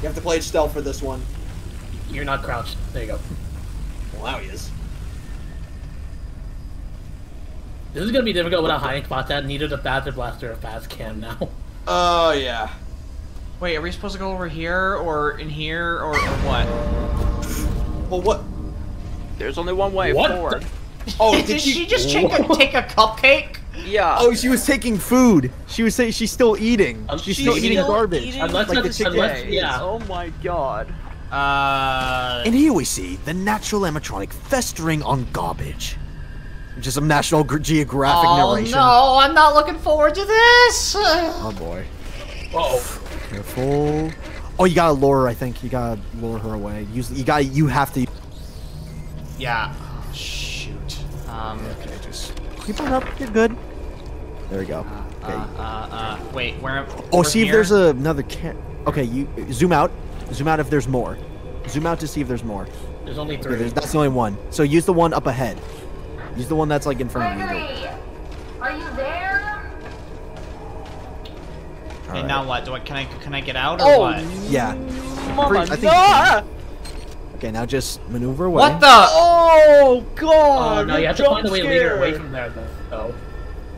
You have to play stealth for this one. You're not crouched. There you go. Wow, he is. This is gonna be difficult without hiding spots. that neither the Fazer Blaster or Faz-Cam now. Oh yeah. Wait, are we supposed to go over here or in here or, or what? Well, what? There's only one way What forward. Oh, Did, she just take a, take a cupcake? Yeah. Oh, she was taking food. She was saying she's still eating. Um, she's she's still eating still garbage. eating Unless like the that's- chicken. unless- yeah. Oh my god. Uh. And here we see the natural animatronic festering on garbage. Which is some National Ge- Geographic Oh narration. no, I'm not looking forward to this. Oh boy. Oh, Careful. Oh, you gotta lure her, I think. You gotta lure her away. Use you got to you have to Yeah. Oh, shoot. Um. Okay, just keep on up, you're good. There we go. Uh, Okay. uh, uh, wait, where? oh, over see if here? there's another can Okay, you zoom out. Zoom out if there's more. Zoom out to see if there's more. there's only Okay, three. there's, that's the only one. So use the one up ahead. Use the one that's like in front of you. Are you there? Okay, Alright. now what? Do I can I can I get out or Oh, what? Yeah. Mama, I think- no! Okay, now just maneuver away. What the? Oh, oh god! Oh god! no, you have to find a way to lead her away from there, though. though.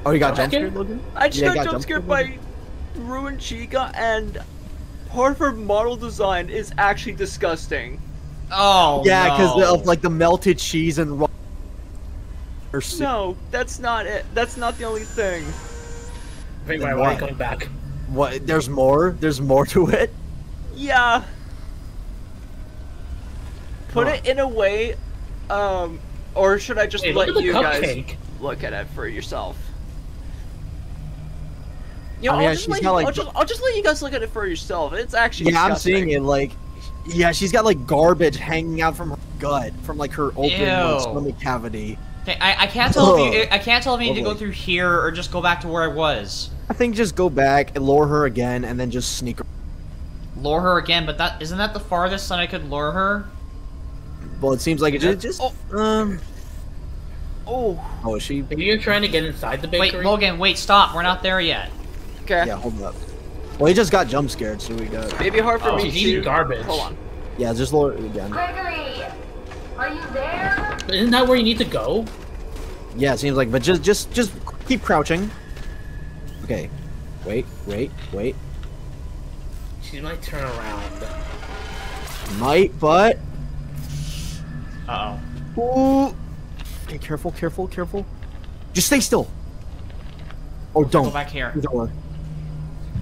Oh, you got Jump jump scared, Logan? I just Yeah, got got jump jump scared scared, by Ruined Chica, and part of her model design is actually disgusting. Oh Yeah, because no. of like the melted cheese and raw. Or soup. No, that's not it. That's not the only thing. Wait, Then why, why are coming back? What? There's more. There's more to it. Yeah. Put Huh. it in a way, um, or should I just Wait, let look at you guys look at it for yourself? You know, I mean, I'll, yeah, just she's let got, you, like, I'll, just, I'll just let you guys look at it for yourself. It's actually Yeah, I'm seeing it. Like, yeah, she's got like garbage hanging out from her gut, from like her open like, Ew. stomach cavity. Okay, I, I can't tell if you I can't tell if you need to go Lovely. through here or just go back to where I was. I think just go back and lure her again, and then just sneak her. Lure her again, but that isn't that the farthest that I could lure her? Well, it seems like it just, just um. Oh, Oh, is she? Maybe you're trying to get inside the bakery? Wait, bakery. Logan, wait, stop. We're not there yet. okay. Yeah, hold up. Well, he just got jump scared, so we got. Maybe hard for Oh, me she's eating to. garbage. Hold on. Yeah, just lure it again. Gregory! Are you there? But Isn't that where you need to go? Yeah, it seems like, but just, just, just keep crouching. Okay. Wait, wait, wait. She might turn around. Might, but. Uh oh. Ooh. Okay, careful, careful, careful. Just stay still. Oh, Go don't. Go back here. Either or.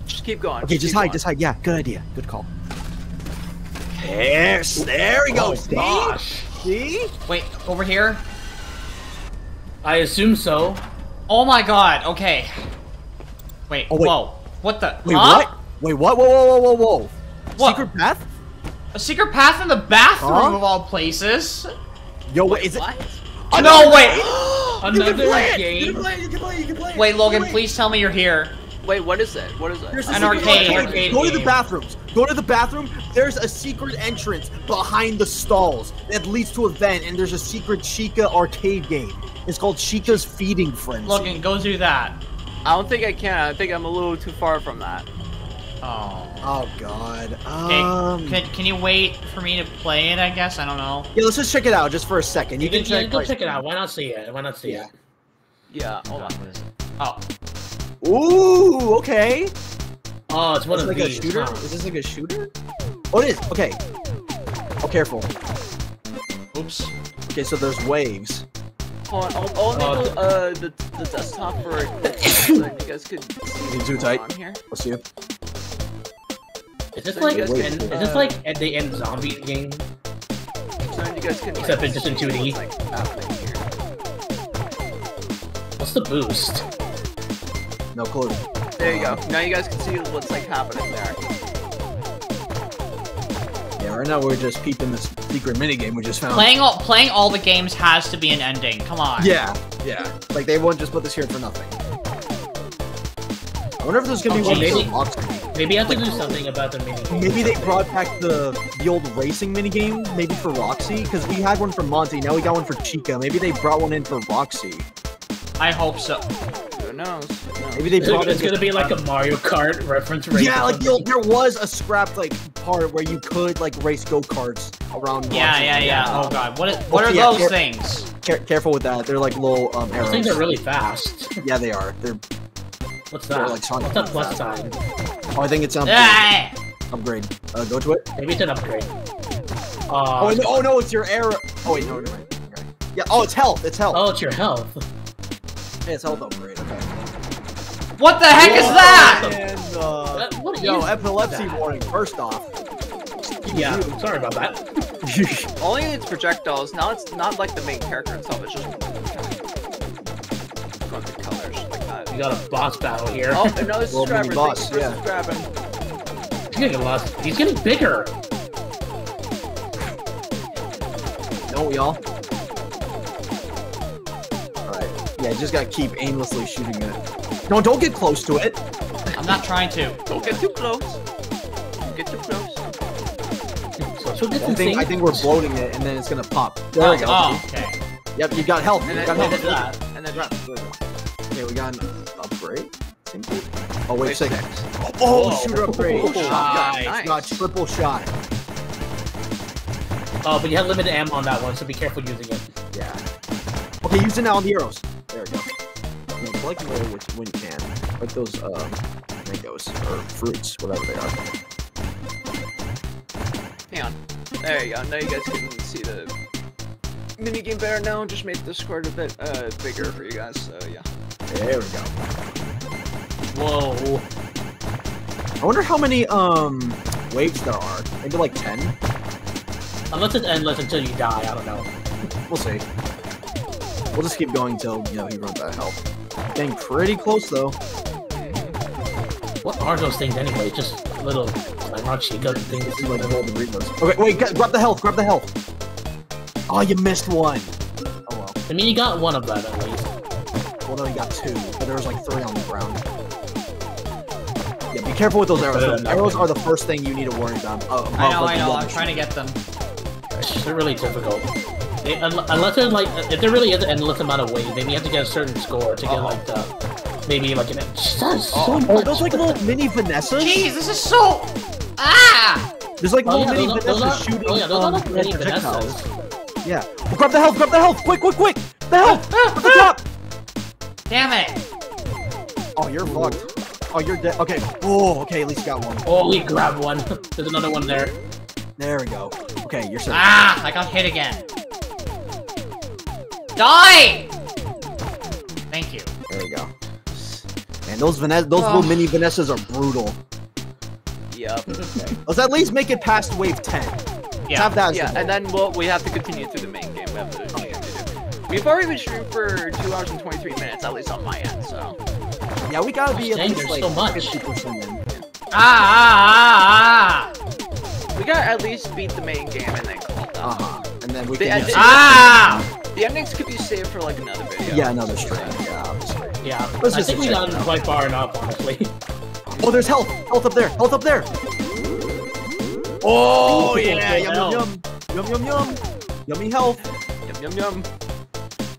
Just keep going. Okay, just keep hide, going. just hide. Yeah, good idea. Good call. Yes, there we go. Oh, See? gosh. See? Wait, over here. I assume so. Oh my god. Okay. Wait. Oh, wait. Whoa. What the? Wait, huh? what? Wait, what? Whoa, whoa, whoa, whoa, whoa. What? Secret path? A secret path in the bathroom Huh? of all places. Yo, wait, is it? What? Oh, no, wait. Another play it! game. You can play it, you can play it, you can play it. Wait, Logan, Wait. please tell me you're here. Wait, what is it? What is it? There's a An arcade, entrance. arcade Go to the bathrooms. Go to the bathroom. There's a secret entrance behind the stalls that leads to a vent, and there's a secret Chica arcade game. It's called Chica's Feeding Frenzy. Logan, go do that. I don't think I can. I think I'm a little too far from that. Oh. Oh God. Okay. Um. can, can you wait for me to play it? I guess I don't know. Yeah, let's just check it out just for a second. You You can can, yeah, check. go check it out. Why not see it? Why not see Yeah. it? Yeah, hold on. What is it? Oh. Ooh. Okay. Oh, it's one Is of this like a these. shooter? huh? Is this like a shooter? Oh, it is. Okay. Oh, careful. Oops. Okay, so there's waves. Hold on. I'll, I'll Uh, enable uh, the, the desktop for so you guys could see Too tight. going on here. Let's see. Is this So like you guys an, is this uh, like at the end zombie game? So you guys can. Except like, it's just in see 2D. what's, like. What's the boost? No clue. There you go. Now you guys can see what's like happening there. Yeah, right now we're just peeping this secret minigame we just found. Playing all playing all the games has to be an ending. Come on. Yeah, yeah. Like they won't just put this here for nothing. I wonder if there's gonna Oh, be one geez. made of Maybe I have to do something about the mini. Maybe they brought back the the old racing minigame, maybe for Roxy, because we had one for Monty, now we got one for Chica. Maybe they brought one in for Roxy. I hope so. Who knows? Who? Maybe they brought It's in gonna be like a Mario Kart reference. race Yeah, like the old, there was a scrapped like part where you could like race go karts around. Yeah, Roxy. yeah, yeah. Oh god, what? i- What are yeah, those yeah. things? Care- careful with that. They're like little um, Those arrows. things are really fast. Yeah, they are. They're. What's They're that? like What's the plus sign? Oh, I think it's um, Ah! upgrade. Uh, go to it. Maybe it's an upgrade. Oh, Uh, no, oh no, it's your arrow. Oh wait, no, never mind. Okay. Yeah. Oh, it's health. It's health. oh, it's your health. Yeah, it's health upgrade. Okay. What the heck is that? And uh, What- what yo, is epilepsy that? warning. First off. Yeah, sorry about that. Only it's projectiles. Now it's not like the main character itself. It's just going through colors like that. We got a boss battle here. Oh, another Little subscriber. mini Thank boss, you yeah. subscribing. He's getting a lot. He's getting bigger. Don't we all? Alright. Yeah, just gotta keep aimlessly shooting it. No, don't get close to it. I'm not trying to. Don't get too close. Don't get too close. So, so this I think I think we're bloating it, and then it's gonna pop. There oh, we go. oh, okay. Yep, you got health. And You then, got and health. then that. And then that. Okay, we got an upgrade. Oh wait, Wait, six. six. Oh, oh Whoa. shooter upgrade. Oh, Shotgun. nice. Got triple shot. Oh, but you have limited ammo on that one, so be careful using it. Yeah. Okay, use it now on the arrows. There we go. Yeah, collect them when, when you can. Like those um, mangoes or fruits, whatever they are. Hang on. There you go. Now you guys can see the minigame better now. Just made the score a bit uh, bigger for you guys. So yeah. There we go. Whoa. I wonder how many um waves there are. Maybe like ten. Unless it's endless until you die, I don't know. We'll see. We'll just keep going till you know he runs out of health. Getting pretty close though. What are those things anyway? Just little like rock Chica things. This is like the golden Doritos. Okay, wait, grab the health. Grab the health. Oh, you missed one. Oh well. I mean, you got one of them at least. Well, no, you got two, but there was like three on the ground. Yeah, be careful with those arrows. Uh, Those arrows are the first thing you need to worry about. Uh, I know, above, I know. I'm trying to get them. They're really difficult. They, un- unless there's like, if there really is an endless amount of waves, then you have to get a certain score to get like the, maybe like an. That's so Oh, much. those like little mini Vanessas? Jeez, this is so. Ah! There's like Oh, little yeah, mini those are- those are- shooting oh, yeah, those are um, like mini projectiles. Vanessas. Yeah. Well, grab the health, grab the health! Quick, quick, quick! The health! At the top! Damn it! Oh, you're fucked. Oh, you're dead. Okay. Oh, okay, at least you got one. Oh, we grabbed one. There's another one there. There we go. Okay, you're set. Ah! I got hit again. Die! Thank you. There we go. Man, those Vanessa, those Oh. little mini Vanessas are brutal. Yep. Let's at least make it past wave 10. Yeah. Have that as Yeah, the and then we'll, we have to continue through the main game. We have to continue to do. We've already been streaming for 2 hours and 23 minutes, at least on my end, so. Yeah, we gotta be at Dang, least there's like so much. 50% in. Ah, ah, ah, ah! We gotta at least beat the main game and then call it. Uh-huh. And then we The can... end- Ah! The endings could be saved for like another video. yeah, another stream. Yeah, obviously. Yeah, Let's I just think we check got it out. quite far enough, honestly. Oh, there's health! Health up there! Health up there! Oh, yeah! Yum, yum, yum! Yum, yum, yum! Yummy health! Yum yum yum.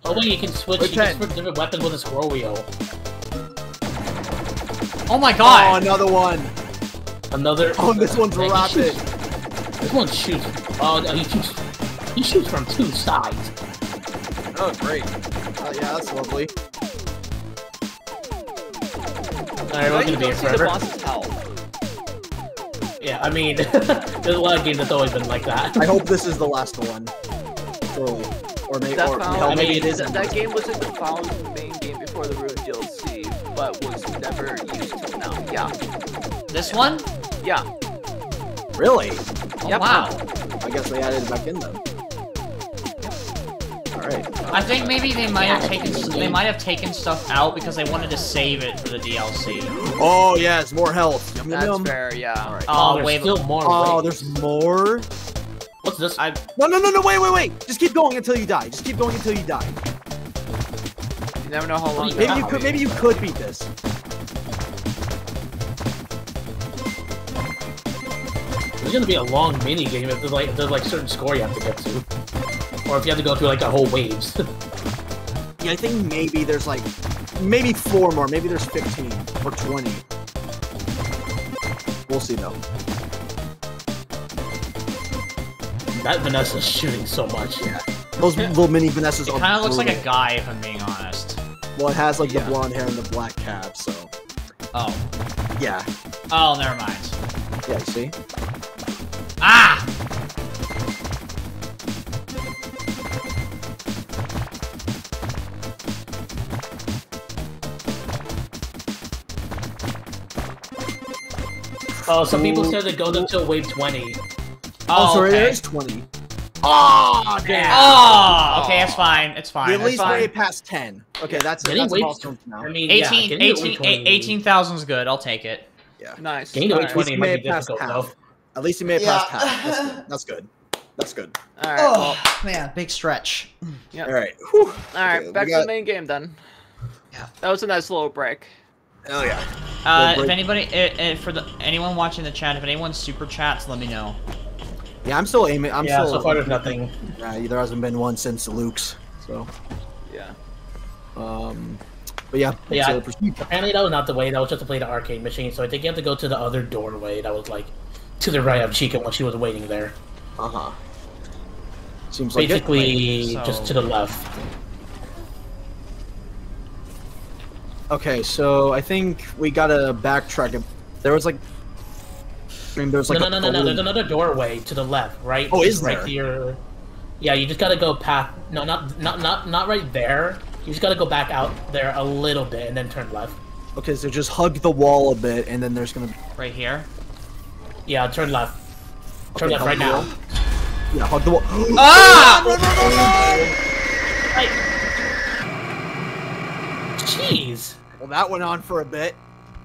Oh wait, you can switch. Wait, You can switch different weapons with a scroll wheel. Oh my god! Oh, god! another one! Another. Oh, this one's Man, he rapid! This one shoots. Oh, no, he shoots. He shoots from two sides. Oh, great. Oh, yeah, that's lovely. Alright, we're Now you gonna be here don't the forever. boss's health. Yeah, I mean, there's a lot of games that's always been like that. I hope this is the last one. Surely. Or maybe, That, or, found, hell, I maybe mean, it that, isn't. that game was in the following main game before the Ruined DLC, but was never used till now. Yeah. This one? Yeah. Really? Oh, Yep. wow. I guess they added it back in then. Alright. I think maybe they might have taken they might have taken stuff out because they wanted to save it for the DLC. Oh, yeah, it's more health. Yum, yum, That's yum. fair, yeah. Alright. Oh, Oh, there's wait. still more. Oh, waves. there's more? What's this? I No, no, no, no, wait, wait, wait. Just keep going until you die. Just keep going until you die. You never know how long. Maybe you could, maybe you could beat this. There's gonna be a long mini game if there's like if there's like certain score you have to get to, or if you have to go through like a whole waves. Yeah, I think maybe there's like, maybe four more. Maybe there's 15 or 20. We'll see though. that Vanessa's shooting so much. Yeah. Those little mini Vanessas it are kind of looks like a guy if I'm being honest. Well, it has like Yeah. the blonde hair and the black cap, so Oh. yeah. Oh, never mind. Yeah, you see? Ah! Oh, some people said to go until wave 20. Oh, Oh, sorry, okay. there is 20. Oh, damn. Oh, okay, it's fine. It's fine. We at least fine. way past 10. Okay, that's Getting that's a wave- milestone now. I mean, yeah, 18, getting 18, wave 20 18,000 is good. I'll take it. Yeah. Nice. Getting to wave 20 Least might be difficult half. though. At least you made it Yeah. past half. That's good. That's good. That's good. Alright, well, oh, man, big stretch. Yep. All right. Whew. alright, Okay, back we to got- the main game then. Yeah. That was a nice little break. Oh yeah. Uh, break. if anybody, i i for the anyone watching the chat, if anyone super chats, let me know. Yeah, I'm still aiming. I'm yeah, still. so far there's nothing. Yeah, there hasn't been one since Luke's. So, Yeah. um, but yeah. Yeah. so proceed. Apparently that was not the way, that was just to play the arcade machine, so I think you have to go to the other doorway that was like to the right of Chica when she was waiting there. Uh huh. Seems like it. Basically, so- just to the left. Okay, so I think we gotta backtrack. There was like, I mean, there's like no, no, no, no, no, there's another doorway to the left, right? Oh, is right there? to your... Yeah, you just gotta go path. No, not, not, not, not right there. You just gotta go back out there a little bit and then turn left. Okay, so just hug the wall a bit, and then there's gonna. be Right here. Yeah, turn left. Turn Okay, left right now. wall. Yeah, hug the wall. Ah! Jeez. Well, that went on for a bit.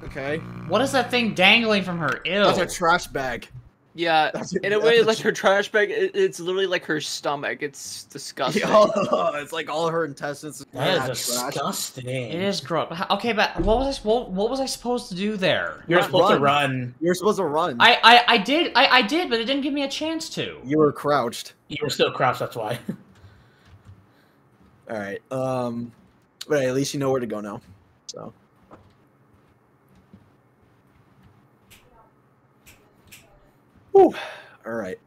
Okay. What is that thing dangling from her? Ew. That's a trash bag. Yeah, That's- in a that's way, a like her trash bag, it, it's literally like her stomach. It's disgusting. it's like all her intestines. That are trash. disgusting. It is gross. Okay, but what was I what, what was I supposed to do there? You're Run, supposed to run. run. You're supposed to run. I I, I did I, I did, but it didn't give me a chance to. You were crouched. You were still crouched, that's why. All right. Um, but at least you know where to go now. So. Whew. All right.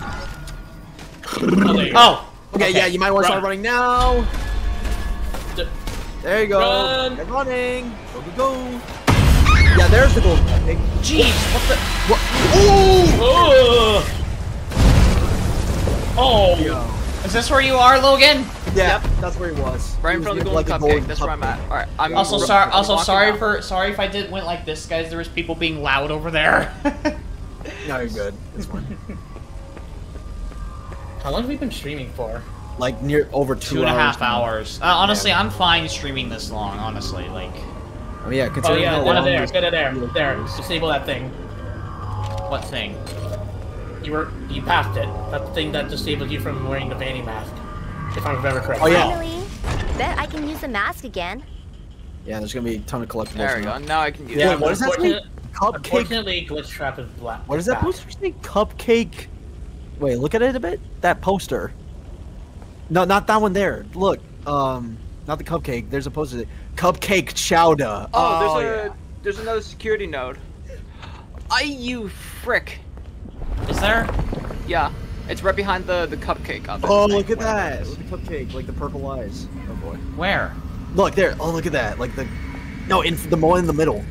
Oh, there you go. Oh, Okay, yeah, you might want to start running now. There you go. Run. Get running. Go, go, go. Yeah, there's the gold. Jeez, what the? what? Ooh! Oh! Oh! Is this where you are, Logan? Yeah, that's where he was. Right He in front of the near, golden like, cupcake. That's where I'm at. All right. I'm Also, sorry. Also, sorry now. for sorry if I did went like this, guys. There was people being loud over there. No, you're good. It's fine. How long have we been streaming for? Like near over two, Two and a half now. hours. Uh, honestly, I'm fine streaming this long. Honestly, like, I mean, yeah, Oh considering yeah, how go to long there, this- go to there, there. Disable that thing. what thing? You were, you passed it. That thing that disables you from wearing the Vanny mask. If I remember correctly. Oh, yeah. Finally, bet I can use the mask again. Yeah, there's gonna be a ton of collectibles. There we now. go. Now I can use Yeah, it. Wait, what does that say? unfortunate- Cupcake. Unfortunately, Glitch Trap is black. What does that back. poster say? Cupcake. Wait, look at it a bit. That poster. No, not that one there. Look, um, not the cupcake. There's a poster. That, cupcake chowder. Oh, there's yeah. a there's another security node. I you frick. Is there? Yeah, it's right behind the the cupcake. Oven. Oh, look at Whatever that. Look at the cupcake, like the purple eyes. Oh boy. Where? Look there. Oh, look at that. Like the. No, in the one in the middle.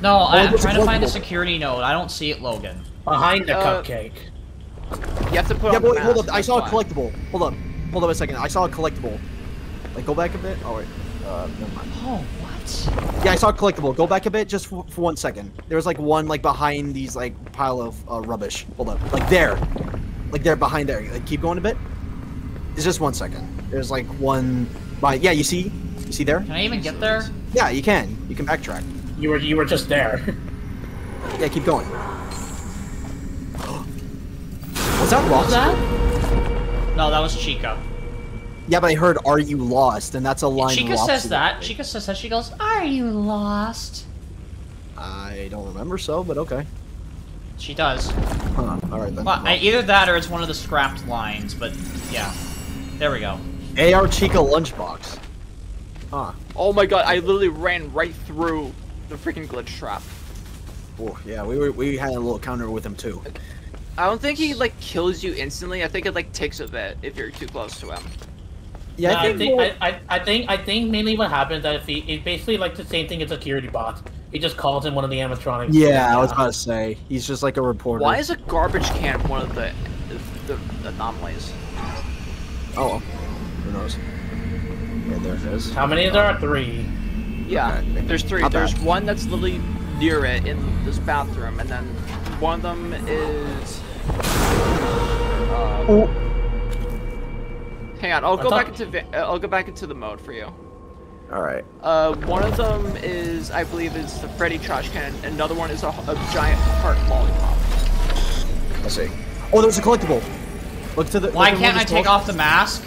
No, I, I'm trying to find the security node. I don't see it, Logan. Behind the Uh, cupcake. You have to put yeah, on but the wait, hold up. I that's saw a collectible. Hold up. Hold up a second. I saw a collectible. Like, go back a bit. Oh wait. Uh, never mind. Oh, what? Yeah, I saw a collectible. Go back a bit, just for, for one second. There was like one like behind these like pile of uh, rubbish. Hold up, like there, like there behind there. Like, keep going a bit. It's just one second. There's like one. Right. Yeah. You see? You see there? Can I even get there? Yeah. You can. You can backtrack. You were you were just there. Yeah. Keep going. Was that lost? No, that was Chica. Yeah, but I heard "Are you lost?" and that's a line. Chica says that. say. Chica says that. She goes, "Are you lost?" I don't remember so, but okay. She does. Huh. All right then. Well, I, either that or it's one of the scrapped lines. But yeah, there we go. AR Chica lunchbox. Huh. Oh my god, I literally ran right through the freaking glitch trap. Oh, yeah, we were, we had a little counter with him too. I don't think he like kills you instantly. I think it like takes a bit if you're too close to him. Yeah, No, I I think. think I, I, I think I think mainly what happens is he it's basically like the same thing as a security bot. He just calls in one of the animatronics. yeah, I was about to say he's just like a reporter. Why is a garbage can one of the the, the anomalies? Oh, well. who knows? Yeah, there it is. How many there are? Three. Yeah, Okay. there's three. Not There's bad. one that's literally near it in this bathroom, and then one of them is. Uh, hang on, I'll go back into uh, I'll go back into the mode for you. All right. Uh, one of them is, I believe, is the Freddy trash can. Another one is a, a giant heart lollipop. Let's see. Oh, there's a collectible. Look to the. Why can't I take off the mask?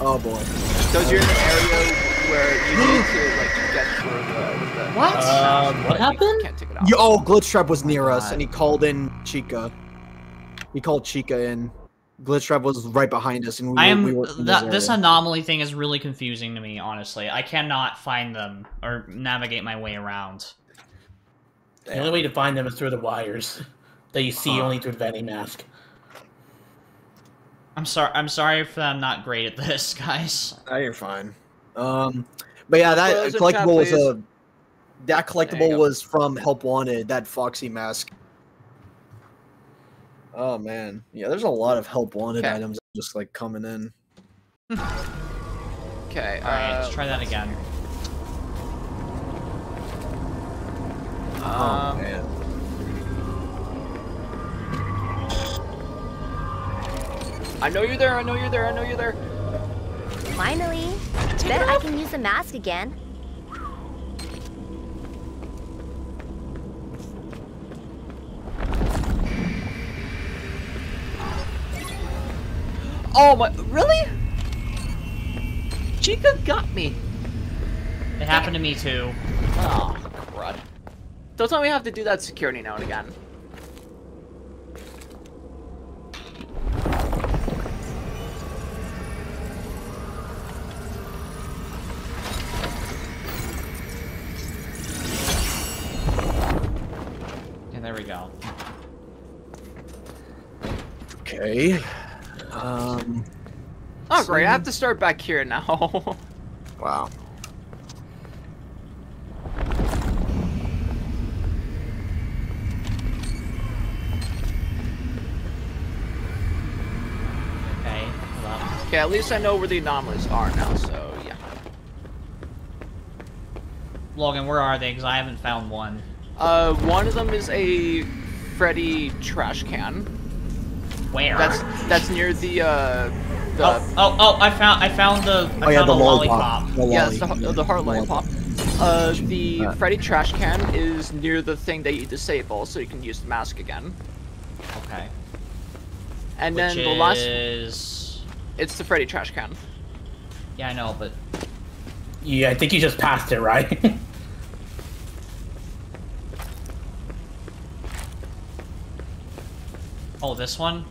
Oh boy. Because you're in an area where you need to like get through the. the What? Um, what happened? Can't take it off. Yo, oh, Glitch Trap was near us, God. and he called in Chica. He called Chica in. Glitch Trap was right behind us, and we, I am we were in that this area. anomaly thing is really confusing to me. Honestly, I cannot find them or navigate my way around. The only way to find them is through the wires that you see only through the vending mask. I'm sorry. I'm sorry if I'm not great at this, guys. Oh, you're fine. Um, but yeah, that Close collectible chat, was a. That collectible was from Help Wanted. That Foxy mask. Oh man, yeah. There's a lot of Help Wanted Okay. items just like coming in. Okay. All right, uh, let's try that again. Oh um, man. I know you're there. I know you're there. I know you're there. Finally. Bet I can use the mask again. Oh my! Really? Chica got me. It happened to me too. Oh, crud. Don't tell me I have to do that security now and again. Yeah, there we go. Okay. Um. Oh, great. I have to start back here now. Wow. Okay. Hold up. okay, at least I know where the anomalies are now, so yeah. Logan, where are they? Because I haven't found one. Uh, one of them is a Freddy trash can. Where? That's that's near the uh the Oh, oh, oh! I found, I found the, I Oh yeah, found the a lollipop. lollipop. The yeah, it's lolly. the, the heart lollipop. Uh, the Uh, Freddy trash can is near the thing that you disable, so you can use the mask again. Okay. And Which then the last, is... it's the Freddy trash can. Yeah, I know, but Yeah, I think you just passed it, right? oh, this one.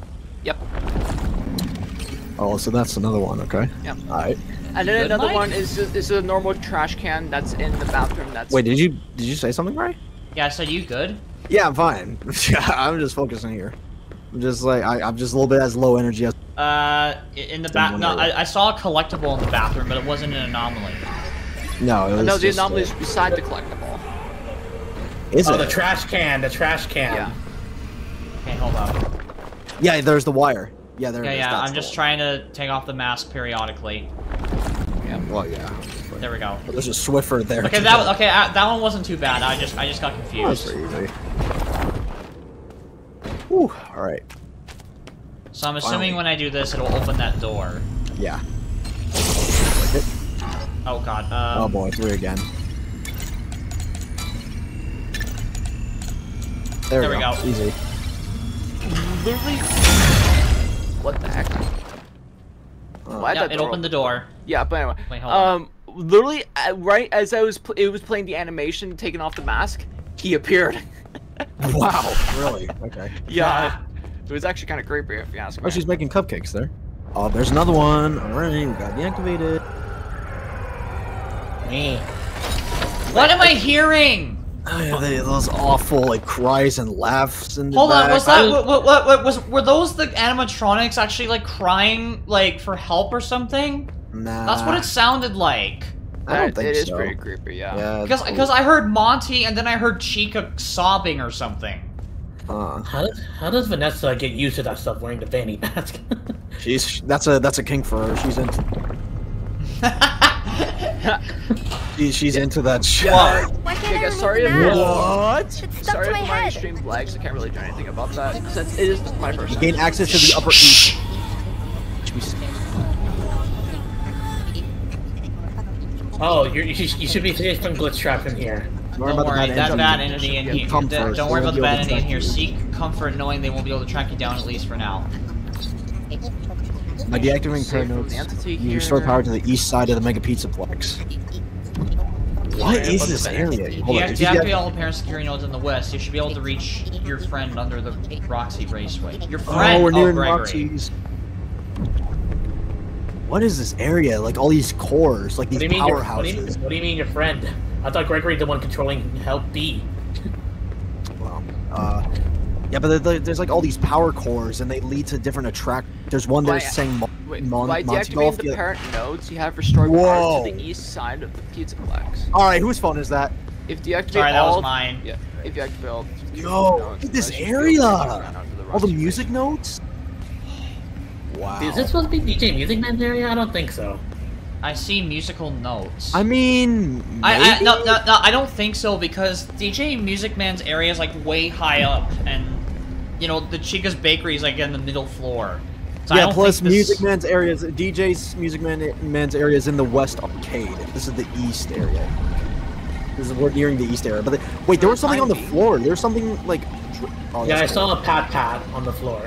Yep. Oh, so that's another one. Okay. Yep. All right. And then Good, another Mike? one is is a normal trash can that's in the bathroom. That's Wait, did you did you say something right? Yeah, I said you good. Yeah, I'm fine. I'm just focusing here. I'm just like I, I'm just a little bit as low energy as. Uh, in the back. No, I, I saw a collectible in the bathroom, but it wasn't an anomaly. No, it was no, the anomaly is beside the collectible. Is oh, it? the trash can, the trash can. Yeah. Okay, hold up. Yeah, there's the wire. Yeah, there. Yeah, it is. yeah. That's I'm just one. trying to take off the mask periodically. Yeah. Well, yeah. There we go. There's a Swiffer there. Okay, that okay. Uh, that one wasn't too bad. I just I just got confused. That was easy. Whew, all right. So I'm assuming Finally. when I do this, it'll open that door. Yeah. Oh god. Um, oh boy, three again. There, There we we go. go. Easy. Literally. What the heck? Why Yep, it opened the door. Yeah, but anyway. Wait, hold on. um, literally, right as I was, pl- it was playing the animation, taking off the mask, he appeared. Wow. really? Okay. yeah. It was actually kind of creepy, if you ask me. Oh, she's making cupcakes there. Oh, there's another one. All right, we got deactivated. Me. What am I hearing? Oh, yeah, they, those awful like cries and laughs and. the Hold on, was that what, what, what, what was were those the animatronics actually like crying like for help or something? Nah. That's what it sounded like. I don't That- think It is so. pretty creepy, yeah. Yeah. Because because I heard Monty and then I heard Chica sobbing or something. Uh, How does how does Vanessa get used to that stuff wearing the Vanny mask? she's that's a that's a king for her. She's into she, she's into that shit. Yeah, Why can't Yeah, I sorry if- mask? What? It's stuck Sorry to if my my head. stream lags, I can't really do anything about that, since it is my first You time. gain access to the upper east. oh, you're, you, should- you should be safe from glitch trap in here. Don't worry, that bad entity in here. come that- first, don't worry about the bad to entity in here. Seek comfort knowing they won't be able to track you down at least for now. By deactivating parent nodes, the entity you restore power to the east side of the Mega Pizzaplex. What Worry is this area? entity. Hold on, Deac- if you Deactivate deac- all apparent security nodes in the west. You should be able to reach your friend under the Roxy Raceway. Your friend, Oh, we're near. Roxy's. What is this area? Like all these cores, like these you what, do you, powerhouses. what do you mean your friend? I thought Gregory the one controlling Helpi. Well, uh, yeah, but there- there- there's like all these power cores, and they lead to different attract. There's one Why- there's saying Mon- Wait, Mon- by Monty deactivating Golf. the the- parent nodes, you have restored power Whoa. to the east side of the Pizzaplex. All right, whose phone is that? If you deactivate Sorry, that all, was mine. Yeah, if you activate all. Yo, nodes, look at this that should be able to area. take you around onto All the music Raceway. notes. Wow. Is this supposed to be DJ Music Man's area? I don't think so. I see musical notes. I mean, I, I no, no no I don't think so because DJ Music Man's area is like way high up and you know the Chica's bakery is like in the middle floor. So yeah. Plus, think this- Music Man's areas. DJ's Music Man, Man's area is in the West Arcade. This is the East area. This is we're nearing the East area. But the, wait, there was something on the floor. There was something like. Oh, Yeah, I cool. saw a pat pat on the floor.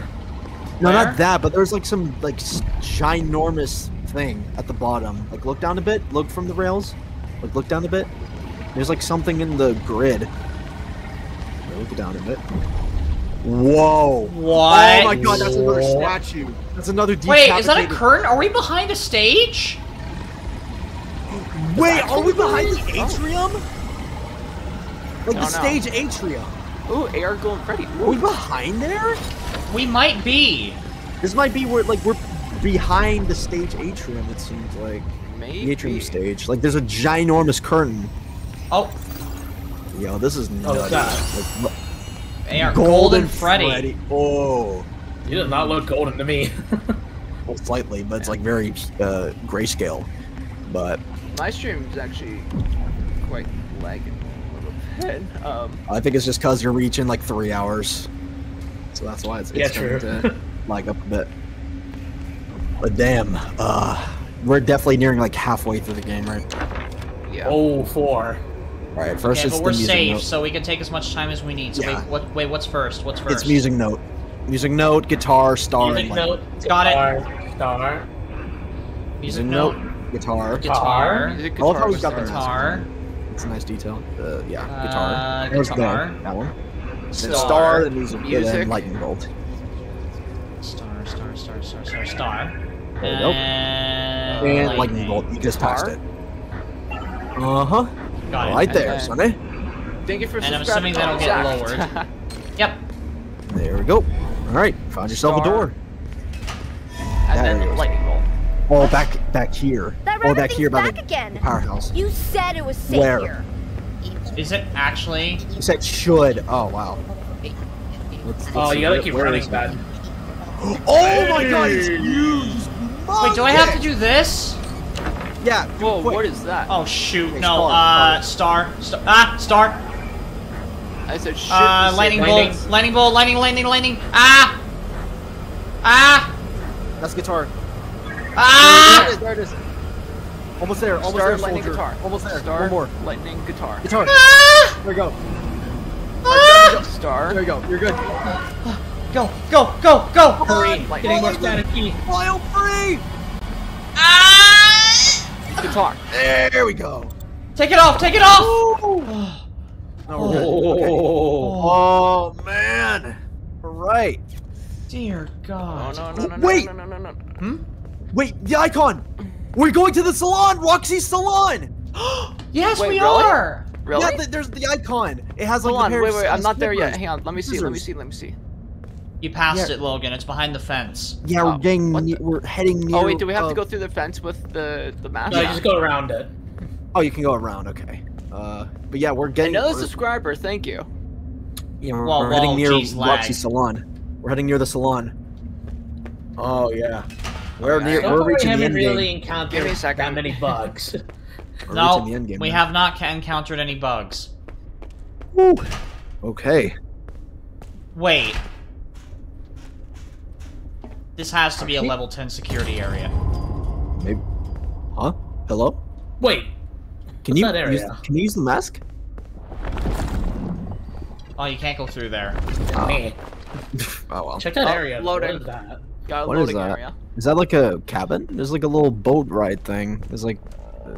No, Where? not that, but there's like some like ginormous thing at the bottom. Like look down a bit. Look from the rails. Like look down a bit. There's like something in the grid. Look down a bit. Whoa! What? Oh my god, that's another statue. That's another. Wait, is that a curtain? Are we behind a stage? Wait, are we behind the atrium? Like the stage atrium. Ooh, AR Golden Freddy. Are we behind there? We might be. This might be where like we're behind the stage atrium. It seems like Maybe. the atrium stage. Like there's a ginormous curtain. Oh, Yo, this is Oh, nutty. God. Like, AR, Golden, Golden, Freddy. Oh, You did not look golden to me. well, slightly, but it's like very uh, grayscale. But My stream is actually quite lagging a little bit. Um, I think it's just because you're reaching like three hours, so that's why it's, Yeah, it's true. starting to lag up a bit. But damn, uh, we're definitely nearing like halfway through the game, right? yeah. oh, four. All right, first Okay, it's but we're music safe, note. so we can take as much time as we need. So Yeah. wait, what? Wait, what's first? What's first? It's music note, music note, guitar, star, Music and note, Got it. star, star, Music music note. note, guitar. Guitar. Music I love how guitar he's got the Guitar. It's a nice detail. Uh, yeah, Uh, guitar. There's guitar. the- that one. Then Star. star, the music, and Music. then lightning bolt. Star, star, star, star, star, star. There you go. And, And lightning bolt. You just passed it. Uh huh. Got it. Right there, then- Sonny. Thank you for And I'm assuming that'll get lowered. Yep. There we go. All right, found yourself Star. a door. and There then is. lightning bolt. Oh, back back here. That oh, back thing's here by back the again. powerhouse. You said it was safe Where? here. Is it actually? You said should. Oh wow. Let's- let's Oh, you gotta keep running, is it? man. Oh my god, it's huge. Wait, do I have to do this? Yeah. Whoa, quick. what is that? Oh shoot! Okay, No. star, Uh, star. Star. Ah, star. I said shit. Uh, you said lightning lightning. bolt. Lightning bolt. Lightning. Lightning. Lightning. Ah. Ah. That's guitar. Ah! There it is. There it is. Almost there. Almost Star there, lightning soldier. guitar. Almost there. Star One more. lightning guitar. Guitar. Ah! There we go. Star. There you go. You're good. Go, go, go, go! Hurry, Lightning. getting more static key. File free. Ah! Guitar. There we go. Take it off, take it off! No, we're good. Okay. Oh. Oh man. All right. Dear Oh God. no no no no Wait. no no no no. Hmm? Wait, the icon. We're going to the salon, Roxy's salon. Yes, Wait, we really? are! Really? Yeah, th- there's the icon. It has like Hold on, pair wait, wait, I'm not there yet. Hang on, let me see, let me see, let me see. You passed Yeah. it, Logan. It's behind the fence. Yeah, Oh, we're getting. what the- We're heading near. Oh wait, do we have uh, to go through the fence with the the mask? No, you just go around it. Oh, you can go around. Okay. Uh, but yeah, we're getting. Another we're- subscriber, thank you. Yeah, we're, Whoa, we're whoa, heading near geez, lag. Roxy's salon. We're heading near the salon. Oh yeah. We're Okay. near. So we're far, we reaching the haven't end really game. encountered Give me a second. that many bugs. We're No, reaching the end game we now. have not encountered any bugs. Woo. Okay. Wait. This has to be a level 10 security area. Maybe. Huh? Hello? Wait, Can What's you that area? use? Can you use the mask? Oh, you can't go through there. Oh. Oh well. check that Oh, area. loading. What is that? Got a What is loading that? area. Is that like a cabin? There's like a little boat ride thing. There's like. uh,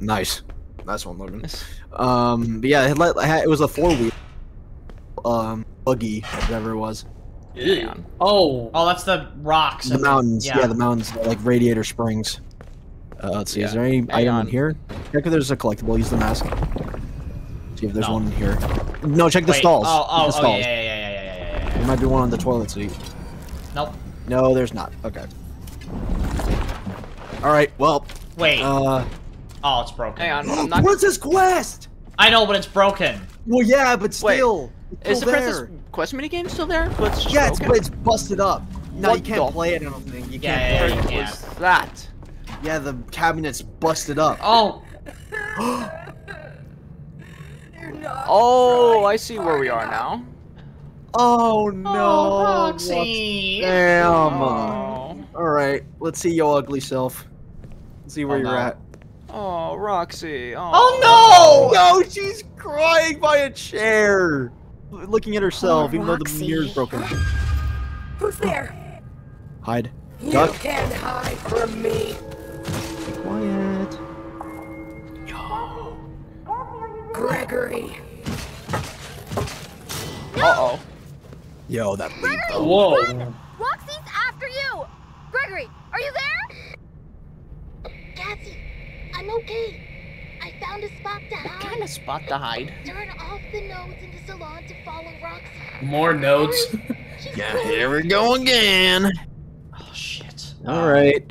Nice. Nice one, Logan. Um, but yeah, it, it was a four wheel. Um, buggy, whatever it was. Hang. Oh, Oh, that's the rocks. The and mountains, yeah, yeah. the mountains, like Radiator Springs. Uh, let's see, is there any Hang item on. in here? Check if there's a collectible. Use the mask. See if there's No. one in here. No, check the Wait, stalls. Oh, oh, the oh, stalls. yeah, yeah, yeah, yeah, yeah, yeah, yeah, There might be one on the toilet seat. Nope. No, there's not. Okay. All right. Well, Wait. uh, oh, it's broken. Hang on, I'm not. where's his quest? I know, but it's broken. Well, yeah, but still, it's Is the still Princess there. Quest minigame still there? But it's just Yeah, it's, it's busted up. No, What you can't the- play it. I don't think you Yeah, can't. yeah, play yeah, it. you What's that? Yeah, the cabinet's busted up. Oh, Oh, I see where we are now. Oh no! oh, Roxy. Damn. Oh, All right, let's see your ugly self. Let's see where Oh, you're no. at. oh, Roxy. Oh, Oh no! No, she's crying by a chair, looking at herself, Oh, even though the mirror's broken. Who's there? Hide. You Duck. can't hide from me. Be Quiet. Gregory. Uh oh. Yo, that lead though. whoa. Roxy's after you! Gregory, are you there? Cassie, I'm okay. I found a spot to What hide. kind of spot to hide? Turn off the nodes in the salon to follow Roxy. More nodes. Yeah, cool. here we go again. Oh shit. All Uh, right.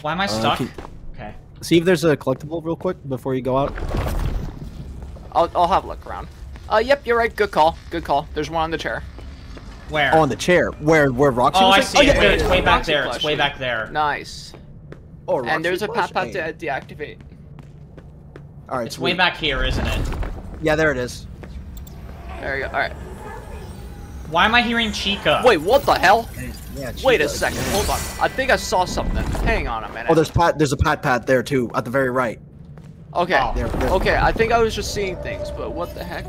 Why am I Uh, stuck? can- Okay. See if there's a collectible real quick before you go out. I'll, I'll have a look around. Uh, yep, you're right. Good call. Good call. There's one on the chair. Where? Oh, on the chair. Where where Roxy Oh, was I like- see it. yeah, Wait, it's way back Roxy there. It's way back there. Nice. Oh, and Roxy there's a pat pat plushie. to deactivate. All right, It's way back here, isn't it? Yeah, there it is. There you go. All right. Why am I hearing Chica? Wait, what the hell? Yeah. Wait a second. Hold on. I think I saw something. Hang on a minute. Oh, there's pat. There's a pat pat there too, at the very right. Okay. Oh. There, there. Okay, I think I was just seeing things, but what the heck?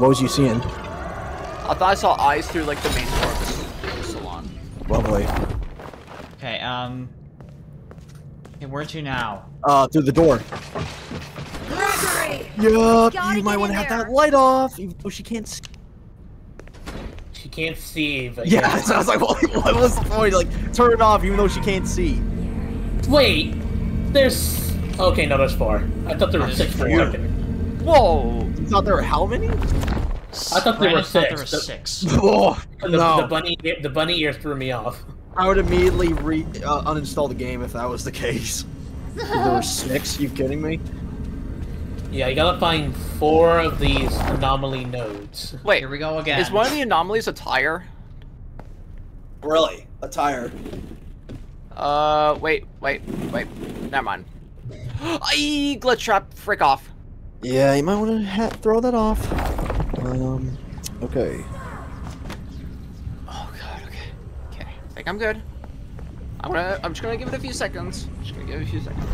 What was you seeing? I thought I saw eyes through like the main door of the the salon. Lovely. Okay, um... Okay, where to now? Uh, through the door. Gregory! Yup. Gotta You might want to have there. that light off, even though she can't. See. She can't see. But Yeah. So I was like, well, what was the point? Like, turn it off, even though she can't see. Wait, there's. Okay, no, there's four. I thought there were six for a second. Whoa! You thought there were how many? I thought there were Brandon thought there six. were The- six. Oh The, no! the bunny, the bunny ear threw me off. I would immediately re uh, uninstall the game if that was the case. If there were six. You kidding me? Yeah, you gotta find four of these anomaly nodes. Wait, Here we go again. is one of the anomalies a tire? Really? A tire? Uh, wait, wait, wait. Never mind. I glitch trap, frick off. Yeah, you might want to throw that off. Um. Okay. Oh god, okay. Okay, I think I'm good. I'm gonna. I'm just gonna give it a few seconds. Just gonna give it a few seconds.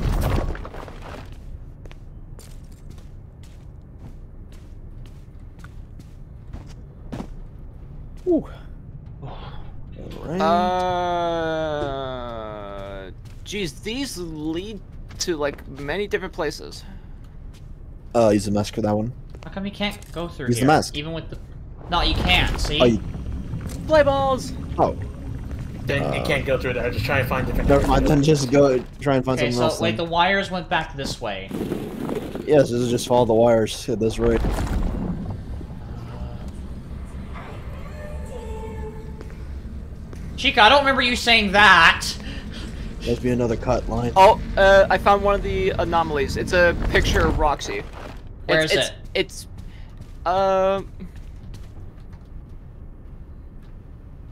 Whew. Alright. Uh, geez, these lead to like many different places. Uh, use the mask for that one. How come you can't go through Use the here? mask. Even with the... No, you can't, see? Oh, you, Play balls. oh, Then you can't go through there. Just try and find different. never mind. Then just go try and find okay, something so, else. wait, then. the wires went back this way. Yes, this is just follow the wires at this rate. Chica, I don't remember you saying that! Must be another cut line. Oh, uh, I found one of the anomalies. It's a picture of Roxy. Where it's, is it's, it? It's, uh,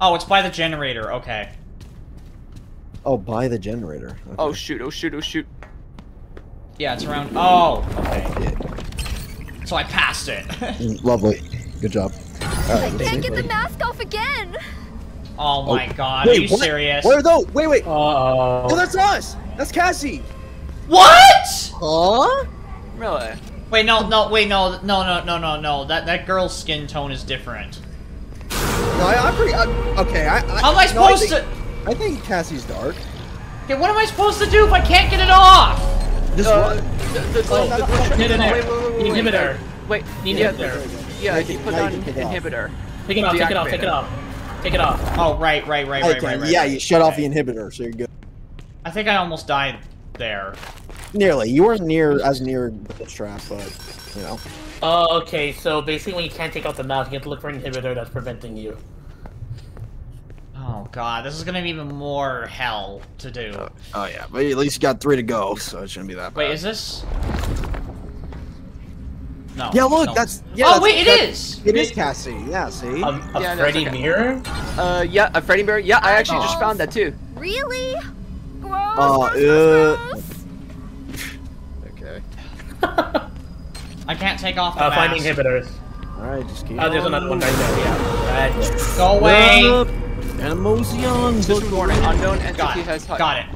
Oh, it's by the generator, okay. Oh, by the generator. Okay. oh shoot, oh shoot, oh shoot. Yeah, it's around... Oh, okay. So I passed it. Mm, Lovely. Good job. Alright, let's Can't see. get the mask off again. oh my god, Wait, are you what? serious? Where though? Wait, wait. Uh oh. Oh, that's us. That's Cassie. What?! Huh? Really? Wait, no, no, wait, no, no, no, no, no, no. That that girl's skin tone is different. No, I, I'm pretty. I, okay, I. I How am I no, supposed think, to? I think Cassie's dark. Okay, what am I supposed to do if I can't get it off? Just Uh, run. the, the, the, Oh, the, no, the, Hit it wait, there. wait, wait, wait, wait, Inhibitor. Wait, Need yeah, it there. yeah, you put can- on you can take it off. inhibitor. Take it off. Take it off. Take it. it off. Take it off. Oh, right, right, right, right, Okay, right, right. yeah, you shut off the inhibitor, so you're good. I think I almost died there. Nearly. You weren't near as near the trap, but you know. Oh, okay. So basically, when you can't take out the mask, you have to look for an inhibitor that's preventing you. Oh god, this is gonna be even more hell to do. Oh yeah, but at least you got three to go, so it shouldn't be that bad. Wait, is this? No. Yeah, look, no. that's. Yeah, oh that's- wait, it that- is. It is Cassie. Yeah, see. A, a Yeah, Freddy it's okay. mirror? Uh, yeah, a Freddy mirror. Yeah, I actually just Oh. found that too. Really? Gross. Uh, gross, gross, uh, gross. okay. I can't take off the Uh, mask. finding inhibitors. All right, just keep. Oh, there's on another one right there. Yeah. Right. Go away. Up. Animosian. Just warning, unknown entity Got has it. Got it.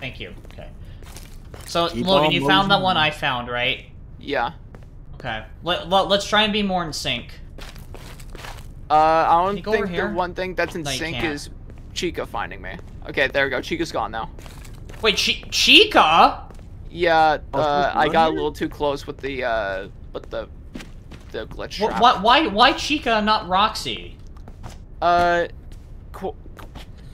Thank you. Okay. So Keep Logan, you found that one I found, right? Yeah. Okay. Let, let, let's try and be more in sync. Uh, I you don't go over think the one thing that's in No, sync is Chica finding me. Okay, there we go. Chica's gone now. Wait, Chi Chica? Yeah, uh, I got a little too close with the uh, with the the glitch Wh- trap. Why, why, why Chica, not Roxy? Uh, qu-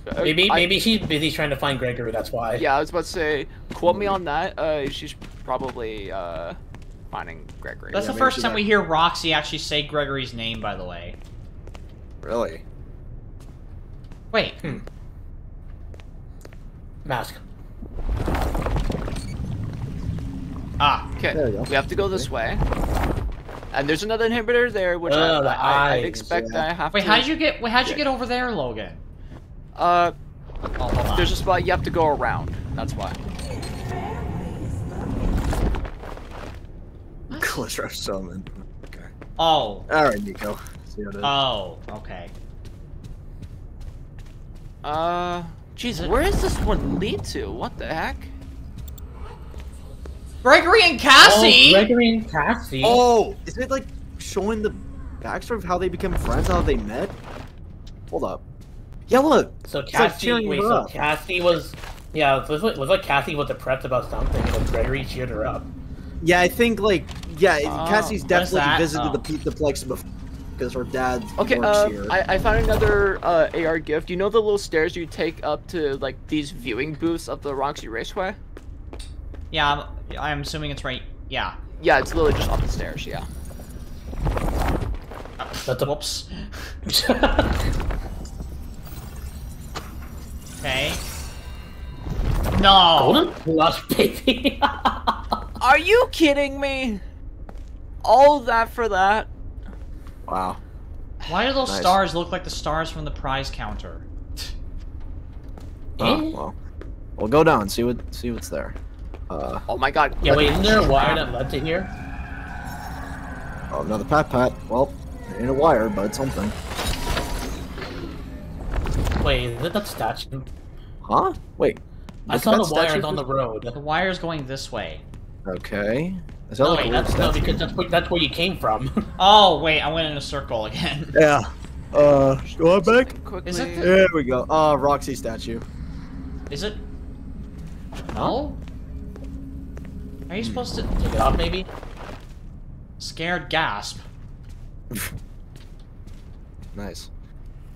uh, Maybe I- maybe she's busy trying to find Gregory. That's why. Yeah, I was about to say, quote me on that. Uh, she's probably uh finding Gregory. That's Yeah, the first time like- we hear Roxy actually say Gregory's name, by the way. Really? Wait, Mask. Ah, Okay, There you go. we have to go this way. And there's another inhibitor there, which Oh, I, the I, I eyes, expect yeah. I have wait, to. how did you get, wait, how'd you get over there, Logan? Uh, Oh, there's a spot you have to go around. That's why. Glitch summon. Okay. Oh, All right, Nico. See how oh, okay. Uh, Jesus, where does this one lead to? What the heck? Gregory and Cassie! Oh, Gregory and Cassie. Oh, is it like showing the backstory of how they became friends, how they met? Hold up. Yeah, look. So It's like Cassie, wait, so. Cassie was, yeah, it was like, was like Cassie was depressed about something, and then Gregory cheered her up. Yeah, I think like yeah, Oh, Cassie's definitely that? visited Oh. the Pizza Plex before because her dad Okay, works uh, here. I, I found another uh, AR gift. You know the little stairs you take up to like these viewing booths of the Roxy Raceway? Yeah, I'm, I'm assuming it's right. Yeah. Yeah, it's literally just up the stairs. Yeah. That's a Whoops. Okay. No. golden blush, baby. Are you kidding me? All that for that? wow. Why do those Nice. stars look like the stars from the prize counter? Oh, Eh? well. We'll go down, see what see what's there. Uh Oh my god. yeah, wait, isn't there a wire that led to here? oh another pat pat. Well, it ain't a wire, but it's something. Wait, is it that statue? Huh? Wait. I saw the that wires on the road. The wire's going this way. Okay. Is that No, like wait, weird that's, no, because that's where, that's where you came from. Oh, wait, I went in a circle again. Yeah. Uh, go on back. Quickly. Is it the- There we go. Uh, Roxy statue. Is it? No? Are you supposed to... Take it off, maybe? Scared gasp. Nice.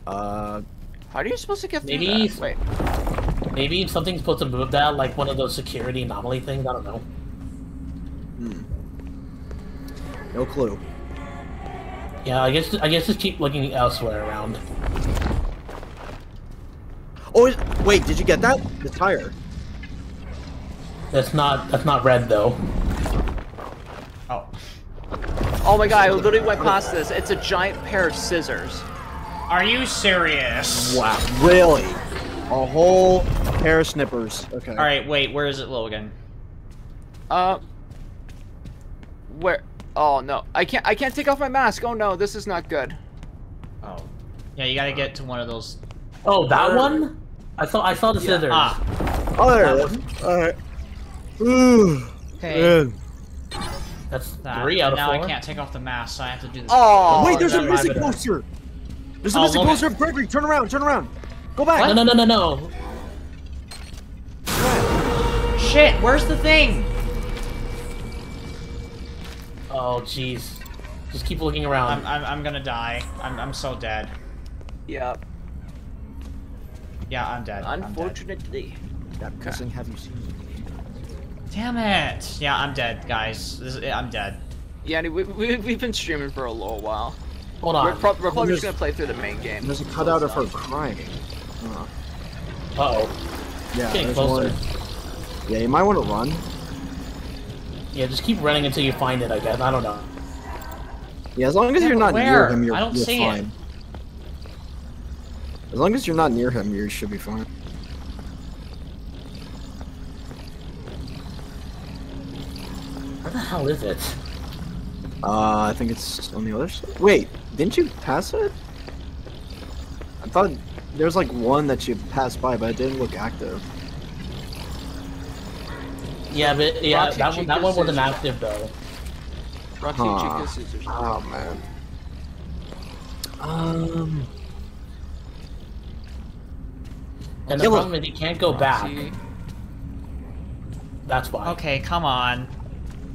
Uh, How are you supposed to get through Maybe- that? Wait. Maybe something's supposed to move that, like one of those security anomaly things. I don't know. no clue. Yeah, I guess I guess just keep looking elsewhere around. Oh, wait, did you get that? The tire. That's not that's not red though. Oh. Oh my god, I literally went past this. It's a giant pair of scissors. Are you serious? Wow, really? A whole pair of snippers. Okay. Alright, wait, where is it, Logan? Uh. Where? Oh no, I can't. I can't take off my mask. Oh no, this is not good. Oh. Yeah, you gotta get to one of those... Oh, that one? I saw I saw the scissors. Ah, Oh, there it is. Alright. Ooh. okay. Man. That's That. three out of now four. I can't take off the mask, so I have to do this. Oh. Wait, there's a never missing poster. There's a Oh, missing Logan. poster of Gregory. Turn around. Turn around. Go back. No, no, no, no, no. Shit, where's the thing? Oh, jeez. Just keep looking around. I'm, I'm, I'm gonna die. I'm, I'm so dead. Yeah. Yeah, I'm dead. I'm dead. Unfortunately. That missing. Have you seen? Damn it! Yeah, I'm dead, guys. This is, I'm dead. Yeah, we, we, we've been streaming for a little while. Hold We're, on. pro- we're probably just gonna play through the main game. There's a cutout of her crying. Uh, Uh oh. yeah. Getting closer. one. Yeah, you might want to run. Yeah, just keep running until you find it. I guess. I don't know. Yeah, as long as Yeah, you're but not near him, you're, I don't you're see it. fine. As long as you're not near him, you should be fine. The hell is it? Uh, I think it's on the other side. Wait, didn't you pass it? I thought there was like one that you passed by, but it didn't look active. Yeah, but yeah, Roxy that one, that one wasn't active though. Roxy Huh. Chica scissors. Oh man. Um. And the Yeah, problem is you can't go back. That's why. Okay, come on.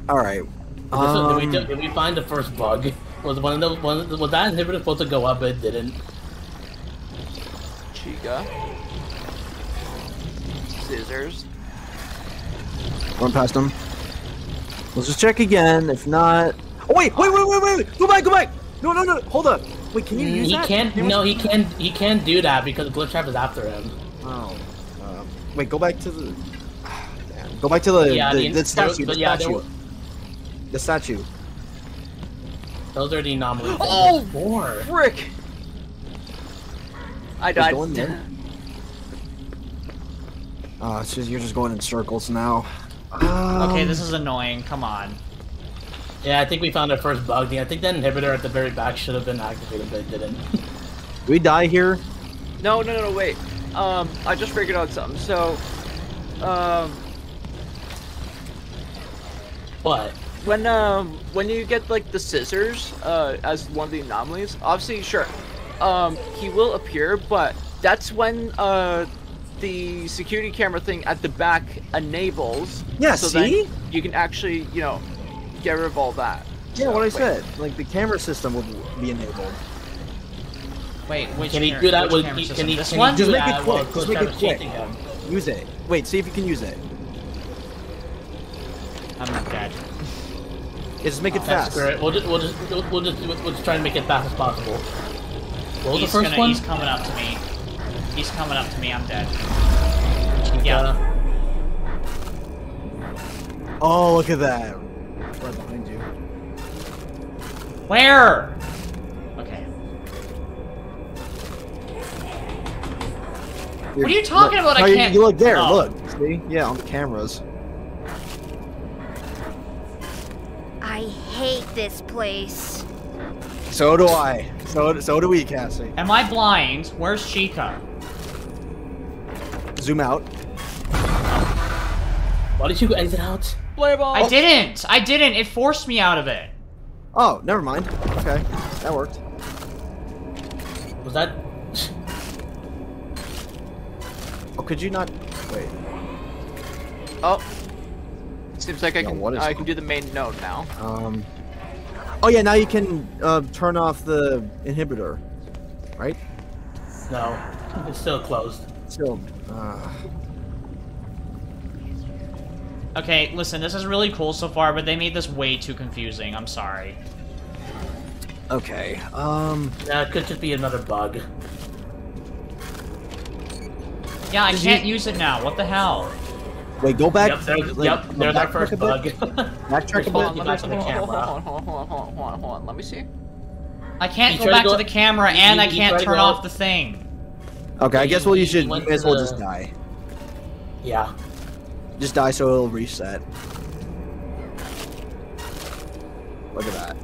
All right. Did, this- did we, Um, did we find the first bug? Was one of those one was that inhibitor supposed to go up but it didn't? Chica. Scissors. Run past him. Let's just check again. If not, oh wait, wait, wait, wait, wait, wait. Go back, go back. No, no, no. Hold up. Wait, can you Mm, use he that? can't. Can No, he can't. He can't do that because the Glitch Trap is after him. Oh. Um, wait, go back to the. Damn. Go back to the Yeah, the, the- the statue. but The yeah, there statue. Were- The statue. Those are the anomalies. Oh, four. Frick! I Just died. go in there. Uh, it's just you're just going in circles now. Okay, Um, this is annoying. Come on. Yeah, I think we found our first bug. Yeah, I think that inhibitor at the very back should have been activated, but it didn't. We die here? No, no, no, no, wait. Um, I just figured out something. So, um, what? When um when you get like the scissors uh as one of the anomalies, obviously sure, um he will appear, but that's when uh the security camera thing at the back enables. Yeah, so see? then you can actually you know get rid of all that. Yeah, So, what I wait. said. Like the camera system will be enabled. Wait, which Can he do that with? Can he? This Can one? he Just make it that quick, just make Trap it is quick. him? Use it. Wait, see if you can use it. I'm not dead. Yeah, just make it That's fast. great. We'll just, we'll just, we'll, we'll just, we'll just try and make it fast as possible. What was He's the first gonna, one? He's coming up to me. He's coming up to me. I'm dead. Yeah. Oh, look at that. Right behind you. Where? Okay. What are you talking about? I No, you- can't- You look there. Oh. Look. See? Yeah, on the cameras. I hate this place. So do I. So so do we, Cassie. Am I blind? Where's Chica? Zoom zoom out. Why did you exit out? Play ball. I oh. didn't. I didn't. It forced me out of it. Oh, never mind. Okay, that worked. Was that? Oh, could you not? Wait. Oh. Seems like I Yeah, can what is I can do the main node now. Um. Oh yeah, now you can uh, turn off the inhibitor, right? No, it's still closed. Still. Uh, Okay, listen, this is really cool so far, but they made this way too confusing. I'm sorry. okay. Um. Yeah, it could just be another bug. Yeah, I Did can't you- use it now. What the hell? Wait, go back. Yep, there's, like, yep, there's our backtrack first a bug. Backtrack a Hold bit. on, Let me hold on, hold on, hold on, hold on, hold on, hold on. Let me see. I can't go try to back to the camera, you- and I can't turn off the thing. Okay, I guess well you should. You may as well the- just die. yeah. Just die so it'll reset. Look at that.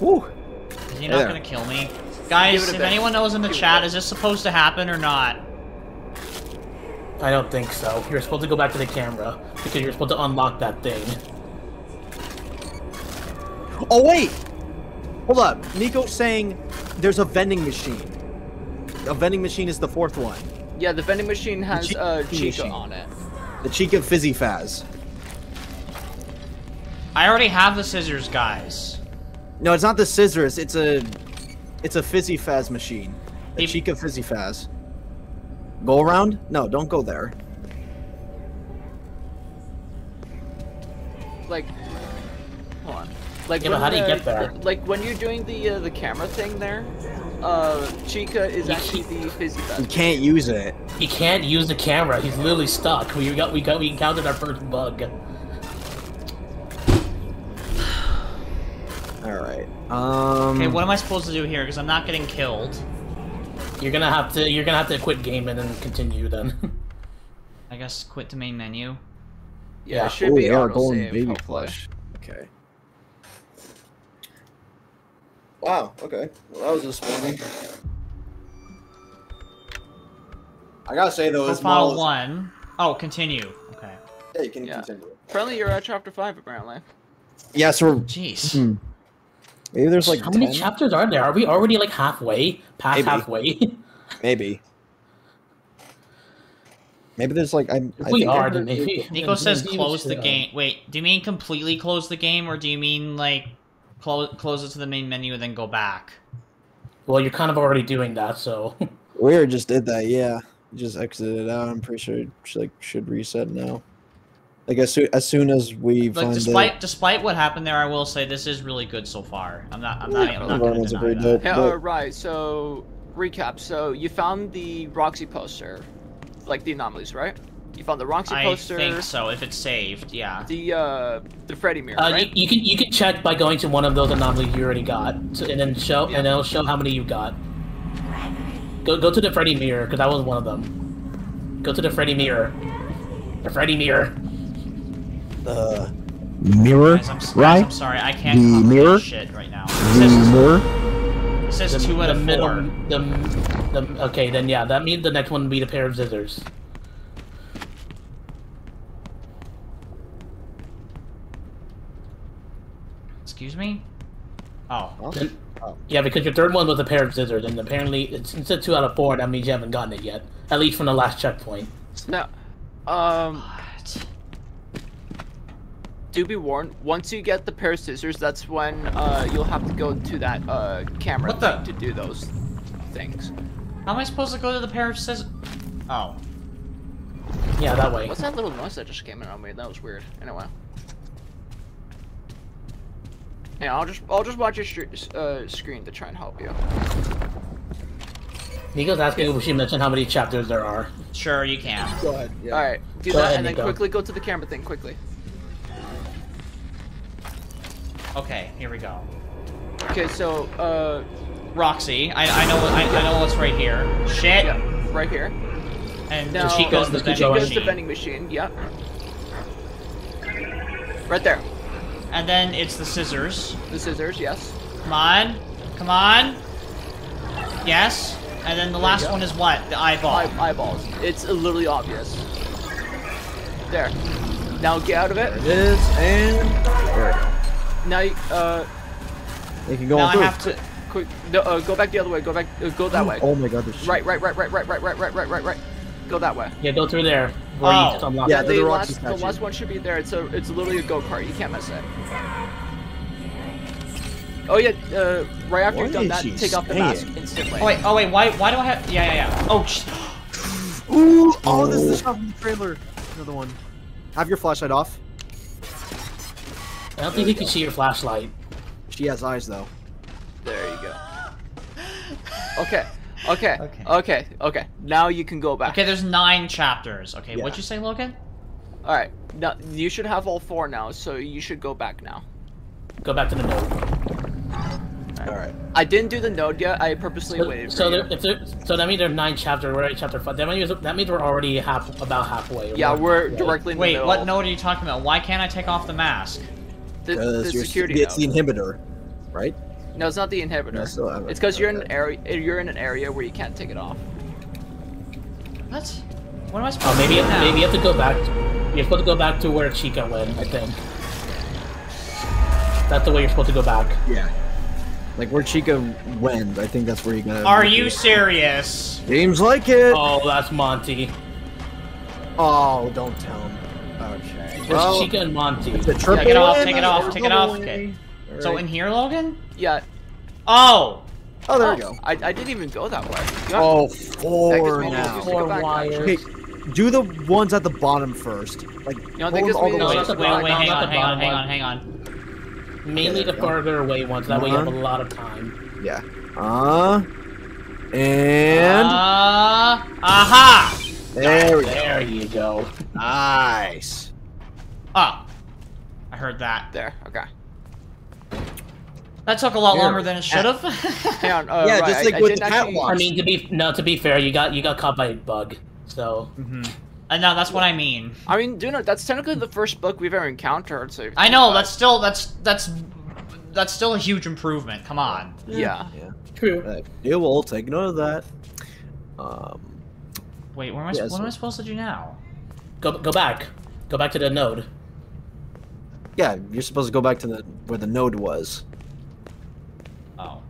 Woo. Is he not there. gonna kill me? Guys, Give it a if bit. anyone knows in the Give it a chat, is this supposed to happen or not? I don't think so. You're supposed to go back to the camera because you're supposed to unlock that thing. Oh wait. Hold up. Nico's saying there's a vending machine. A vending machine is the fourth one. Yeah, the vending machine has Chi- uh, Chica machine. on it. The Chica Fizzy Faz. I already have the scissors, guys. No, it's not the scissors. It's a, it's a Fizzy Faz machine. The He- Chica Fizzy Faz. Go around? No, don't go there. Like, hold on. Like, Yeah, when, how do you uh, get there? Like when you're doing the uh, the camera thing there, uh, Chica is You actually the fizzy You can't use it. He can't use the camera. He's literally stuck. We got we got we encountered our first bug. All right. Um. Okay, what am I supposed to do here? Because I'm not getting killed. You're gonna have to you're gonna have to quit game and then continue then. I guess quit the main menu. Yeah, Yeah. it should oh, be yeah, auto golden save. baby hopefully. flesh. Okay. Wow. Okay. Well, that was disappointing. I gotta say though, this Profile model. is- one. Oh, continue. Okay. Yeah, you can Yeah. continue. Apparently, you're at chapter five. Apparently. Yeah, so we're, Jeez. hmm. Maybe there's like How many chapters are there? Are we already like halfway? Past Maybe. halfway? Maybe. Maybe there's like I. if I we think are, then maybe. Nico says close the should, uh, game. Wait, do you mean completely close the game, or do you mean like close close it to the main menu and then go back? Well, you're kind of already doing that, so Weird just did that. Yeah, just exited out. I'm pretty sure it sh- like should reset now. Like as soon as soon as we Like find despite despite what happened there, I will say this is really good so far. I'm not I'm not I'm not gonna Environments deny that. dope. Yeah, but- right. So recap. So you found the Roxy poster, like the anomalies, right? You found the Roxy poster. I think so. If it's saved, yeah. the uh, the Freddy mirror, uh, right? you, you can you can check by going to one of those anomalies you already got, so, and then show Yeah. and it'll show how many you got. Go go to the Freddy mirror because that was one of them. Go to the Freddy mirror. The Freddy mirror. Uh, mirror, Guys, I'm, guys, right? I'm sorry, I can't The mirror? shit right now. It The says, mirror. it says The, two out the of middle. four. The, the okay then yeah that means the next one would be the pair of scissors. Excuse me? Oh. Huh? Then- Oh. Yeah, because your third one was a pair of scissors, and apparently it's instead two out of four. That means you haven't gotten it yet, at least from the last checkpoint. No. Um, What? Do be warned. Once you get the pair of scissors, that's when uh, you'll have to go to that uh, camera What the- to do those things. How am I supposed to go to the pair of scissors? Oh. Yeah, that way. What's that little noise that just came in on me? That was weird. Anyway. Yeah, I'll just I'll just watch your uh, screen to try and help you. Nico's asking if we should mention how many chapters there are. Sure, you can. Go ahead. Yeah. All right, do Go that ahead, and then Nico. quickly go to the camera thing quickly. Okay, here we go. Okay, so uh, Roxy, I, I know I, I know what's right here. Shit. yeah, right here. And Now, Chica's the Chica's vending Chica's machine. the vending machine. Yep. Right there. And then it's the scissors. The scissors. Yes. Come on. Come on. Yes. And then the last one is what? The eyeball. Eye- eyeballs. It's literally obvious. There. Now get out of it. It is, and there Now, you- uh, we go. You can go now on I through. have to. quick. No, uh, go back the other way. Go back. Uh, go that way. Oh my god, there's Right, right, right, right, right, right, right, right, right, right, right. Go that way. Yeah, go through there. Where Oh. you just Yeah, the The Roxy last, the last one should be there. It's a, it's literally a go kart. You can't miss it. Oh yeah, uh, right after What you've done that, she take off the mask instantly. Oh wait, oh wait, why why do I have? Yeah, yeah, yeah. Oh, sh- Ooh, oh, this is the shot from the trailer. Another one. Have your flashlight off. I don't think you can see your flashlight. She has eyes though. There you go. Okay, okay, Okay. okay, okay. Now you can go back. okay. There's nine chapters. Okay, Yeah. what'd you say, Logan? All right. Now you should have all four now, so you should go back now. Go back to the node. All right. I didn't do the node yet. I purposely So, waited so, for there, if there, so that means there's nine chapters. We're at chapter five. That means that means we're already half about halfway. or Yeah, more, we're right? directly in the Wait, middle. what node are you talking about? Why can't I take off the mask? The, Because the you're- security it's the inhibitor, right? No, it's not the inhibitor. No, still it's because you're in an area. You're in an area where you can't take it off. What? What am I supposed Oh, maybe to do have, now? maybe you have to go back. You're supposed to go back to where Chica went. I think. That's the way you're supposed to go back. Yeah. Like where Chica went, I think that's where you gotta. Are you serious? Seems like it. Oh, that's Monty. Oh, don't tell him. Oh, okay. It's Well, Chica and Monty. it's a triple Take it off, take it off, take it off, okay. All So in here, Logan? Yeah. Oh, Oh, there oh, we go. I, I didn't even go that way. You have- Oh, four now. excuse to go back, wires. Okay, do the ones at the bottom first. Like, know, hold that them all the the- way. No, wait, not the wait, bottom, wait, not hang the on, hang on, hang on, hang on. Mainly Yeah, the there you go. further away ones. That way you have a Uh-huh. lot of time. Yeah. Uh, and Uh, aha! there we go. There you go. Nice. Oh, I heard that. There. Okay. That took a lot Here. longer than it should have. Hang on. Uh, Yeah, right, just I- like I with didn't the actually- catwalk. I mean, to be no, to be fair, you got you got caught by a bug. So Mhm. and no, that's what I mean. I mean, do you know that's technically the first book we've ever encountered. So I know that's still that's that's that's still a huge improvement. Come on. yeah. Yeah. true. Uh, yeah, we'll take note of that. Um, Wait, what am I, Yeah, what am I supposed to do now? Go go back. Go back to the node. Yeah, you're supposed to go back to the where the node was. Oh.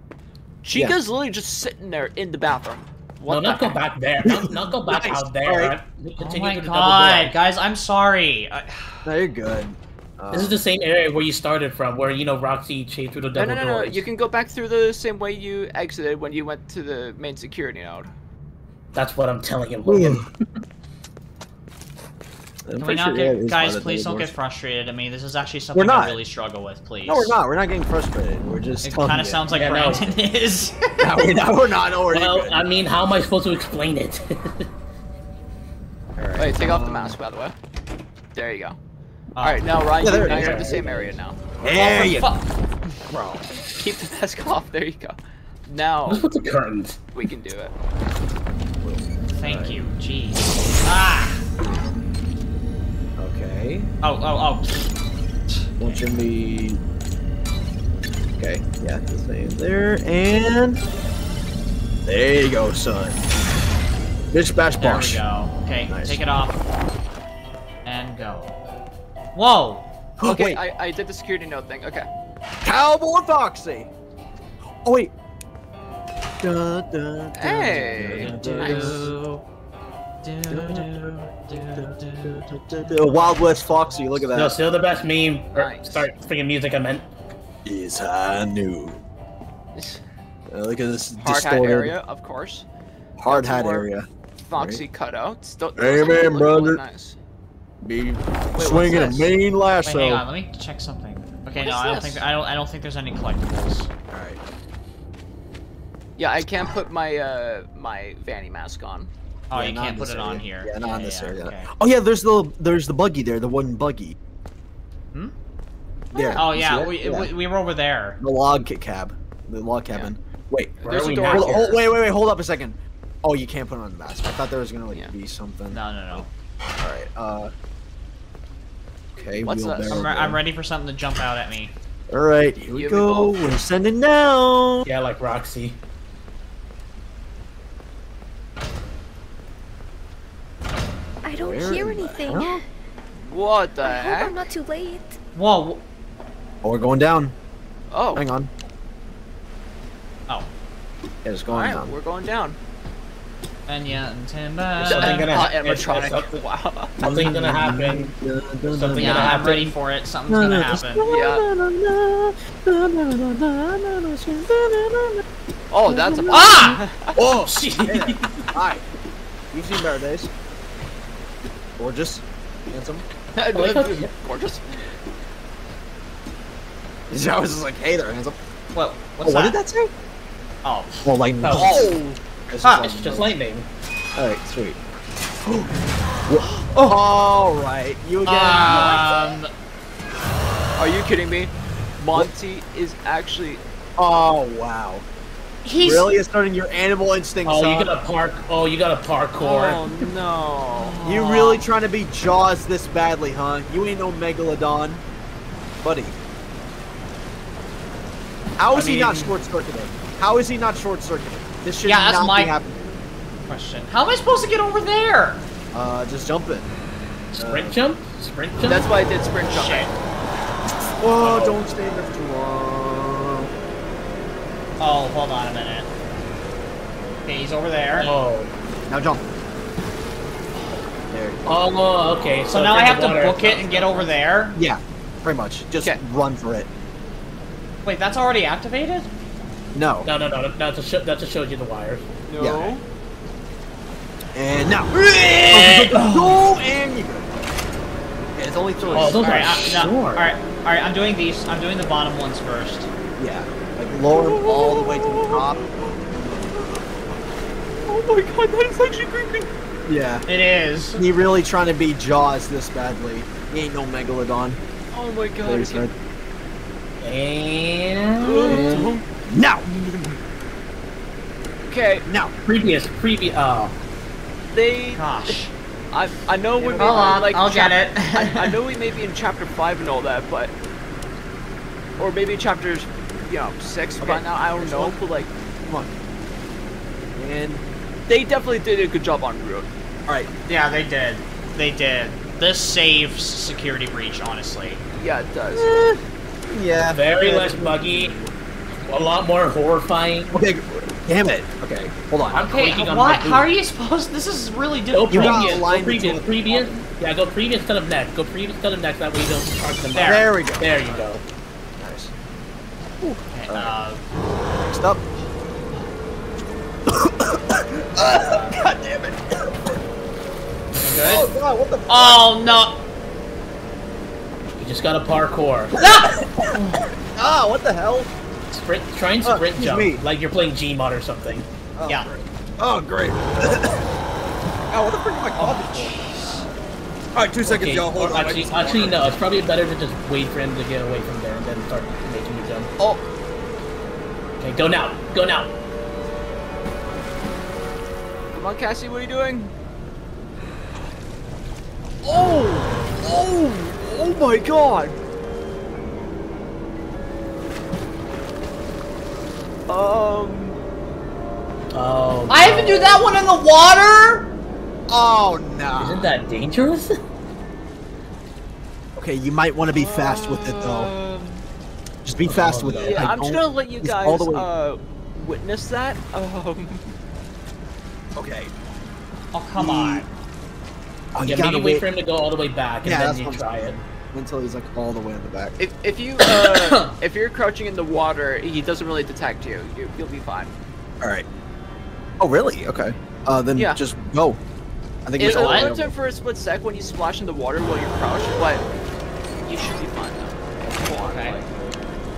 Chica's literally just sitting there in the bathroom. What no, the not go heck? back there. Not, not go back Nice. out there. Alright. Oh my to god, door. guys, I'm sorry. I, No, you're good. Uh, This is the same area where you started from, where you know Roxy chased through the No, double no, no, no. doors. You can go back through the same way you exited when you went to the main security node. That's what I'm telling you, Logan. I'm can we not sure, yeah, get it is guys? Please don't doors. get frustrated at me. This is actually something not. I really struggle with. Please. No, we're not. We're not getting frustrated. We're just. It kind of sounds like Yeah, no. Brandon is. No, we're not. We're not. No, we're well, good. I mean, how am I supposed to explain it? All right, Wait, take off the um, mask, by the way. There you go. Oh. All right, now Ryan, Yeah, you, it now is. you're in the same area now. There Oh, you for go. fu- Bro. Keep the mask off. There you go. Now What's with the curtains? we can do it. Thank you. Jeez. Ah. Okay. Oh, oh, oh. Once you're in the. Okay. Yeah, the same there, and there you go, son. Bitch, bash, There we go. Okay, Nice. take it off. And go. Whoa! Okay, wait, I, I did the security node thing. Okay. Cowboy Foxy. Oh wait. Da, da, da, Hey, da, da, nice. Wild West Foxy. Look at that. No, still the best meme. Or, Nice. Start freaking music. I meant. Is I knew. Uh, look at this Hard hat area, of course. hard hat area. Foxy cutouts. Th- Hey, those man, actually really brother. Nice. Be what's swinging a this? mean Wait, lasso. hang on. Let me check something. Okay, What no, I don't this? think I don't. I don't think there's any collectibles. All right. Yeah, I can't put my uh my Vanny mask on. Oh, Yeah, you can't put this it on here. Yeah, not in this area. okay. Oh yeah, there's the there's the buggy there, the wooden buggy. Hmm? There. Oh you see yeah, we, we we were over there. the log cab, the log cabin. Wait, Where There's are a we door hold, here. hold, wait, wait, wait, hold up a second. Oh, you can't put it on the mask. I thought there was gonna like Yeah. be something. No, no, no. All right. Uh. Okay. What's this? I'm, re- I'm ready for something to jump out at me. All right, here we You go. We're sending down. Yeah, like Roxy. Anything. hell? What the I hope? I'm not too late. Whoa. Oh, we're going down. Oh, Hang on. Oh. Yeah, it's going alright, down. we're going down. And yeah, and Timber. Something gonna Uh, happen. animatronic. Something, Wow. something gonna happen. Something Yeah, gonna happen. I'm happen. ready for it. Something's gonna happen. Oh, that's a Ah! Oh, yeah. Hi. You've seen better days. Gorgeous. Handsome. gorgeous. I was just like, hey there, handsome. What? Oh, What's what that? did that say? Oh. Well, like, Oh. oh. This is Huh. on It's just the- lightning. Alright, sweet. oh. Alright, you again. Um. Are you kidding me? Monty is actually. oh, wow. He's. Really? It's starting your animal instinct, Oh, you gotta park. Oh, you gotta parkour. Oh no. You really trying to be Jaws this badly, huh? You ain't no Megalodon. Buddy. How is I he not short-circuited? How is he not short-circuited? This should Yeah, that's not my- be happening. Question. How am I supposed to get over there? Uh, just jump it. Sprint jump? Sprint jump? That's why I did sprint jump. Shit. Whoa, don't stay there for too long. Oh, hold on a minute. Okay, he's over there. Oh. Now jump. There. you go. Oh, okay. So now I have to book it and get over there? Yeah, pretty much. Just Okay. run for it. Wait, that's already activated? No. No, no, no. no, That just, show, that just shows you the wires. No. Yeah. And now. Go and you go. Yeah, it's only three. Oh, those Alright, are I- no, alright, alright, I'm doing these. I'm doing the bottom ones first. Yeah. Like lower him all the way to the top. Oh my god, that is actually creepy. Yeah. It is. He really trying to be Jaws this badly. He ain't no megalodon. Oh my god. There's okay. And Now! Okay, Now! previous, previous. Oh, they. Gosh. I I know we may be on, like I'll get it. I, I know we may be in chapter five and all that, but or maybe chapters, you know, six by now. I don't know, but like Come on. And. they definitely did a good job on road. Alright. Yeah, they did. They did. This saves security breach, honestly. Yeah, it does. Eh. Yeah. very yeah. less buggy. A lot more horrifying. Okay. Damn it. Okay. Hold on. I'm Okay, clicking on what? How are you supposed? This is really Go difficult. You got previous, go previous, previous. Yeah, go previous instead of next. Go previous instead of next. That way you don't park them There. out. There we go. There you go. Nice. Okay, uh, Next up. God damn it. Oh god, what the fuck? Oh no! You just got a parkour. Ah, what the hell? Sprint. Try and Uh, sprint excuse jump, me. like you're playing Gmod or something. Oh, Yeah. Great. Oh, great. oh, what the frick am I coffee for? Alright, two seconds, Okay, y'all. Hold or on. actually, actually, no. It's probably better to just wait for him to get away from there and then start making you jump. Oh, Okay, go now. Go now. Come on, Cassie, what are you doing? oh, oh, oh my god. Um. Oh. I have to do that one in the water. Oh, no. Isn't that dangerous? Okay, you might want to be fast with it, though. Just be fast with it. Yeah, I'm just gonna let you guys all the way- uh witness that. Um. Okay. Oh come on. Oh, you yeah, gotta maybe wait wait for him to go all the way back and Yeah, then that's you try it. until he's like all the way in the back. If, if you uh, if you're crouching in the water, he doesn't really detect you. you you'll be fine. All right. Oh, really? Okay. Uh, then Yeah. just go. I think we It should all alerts go. him for a split sec when you splash in the water while you're crouched, but you should be fine though. Come on, Okay. like-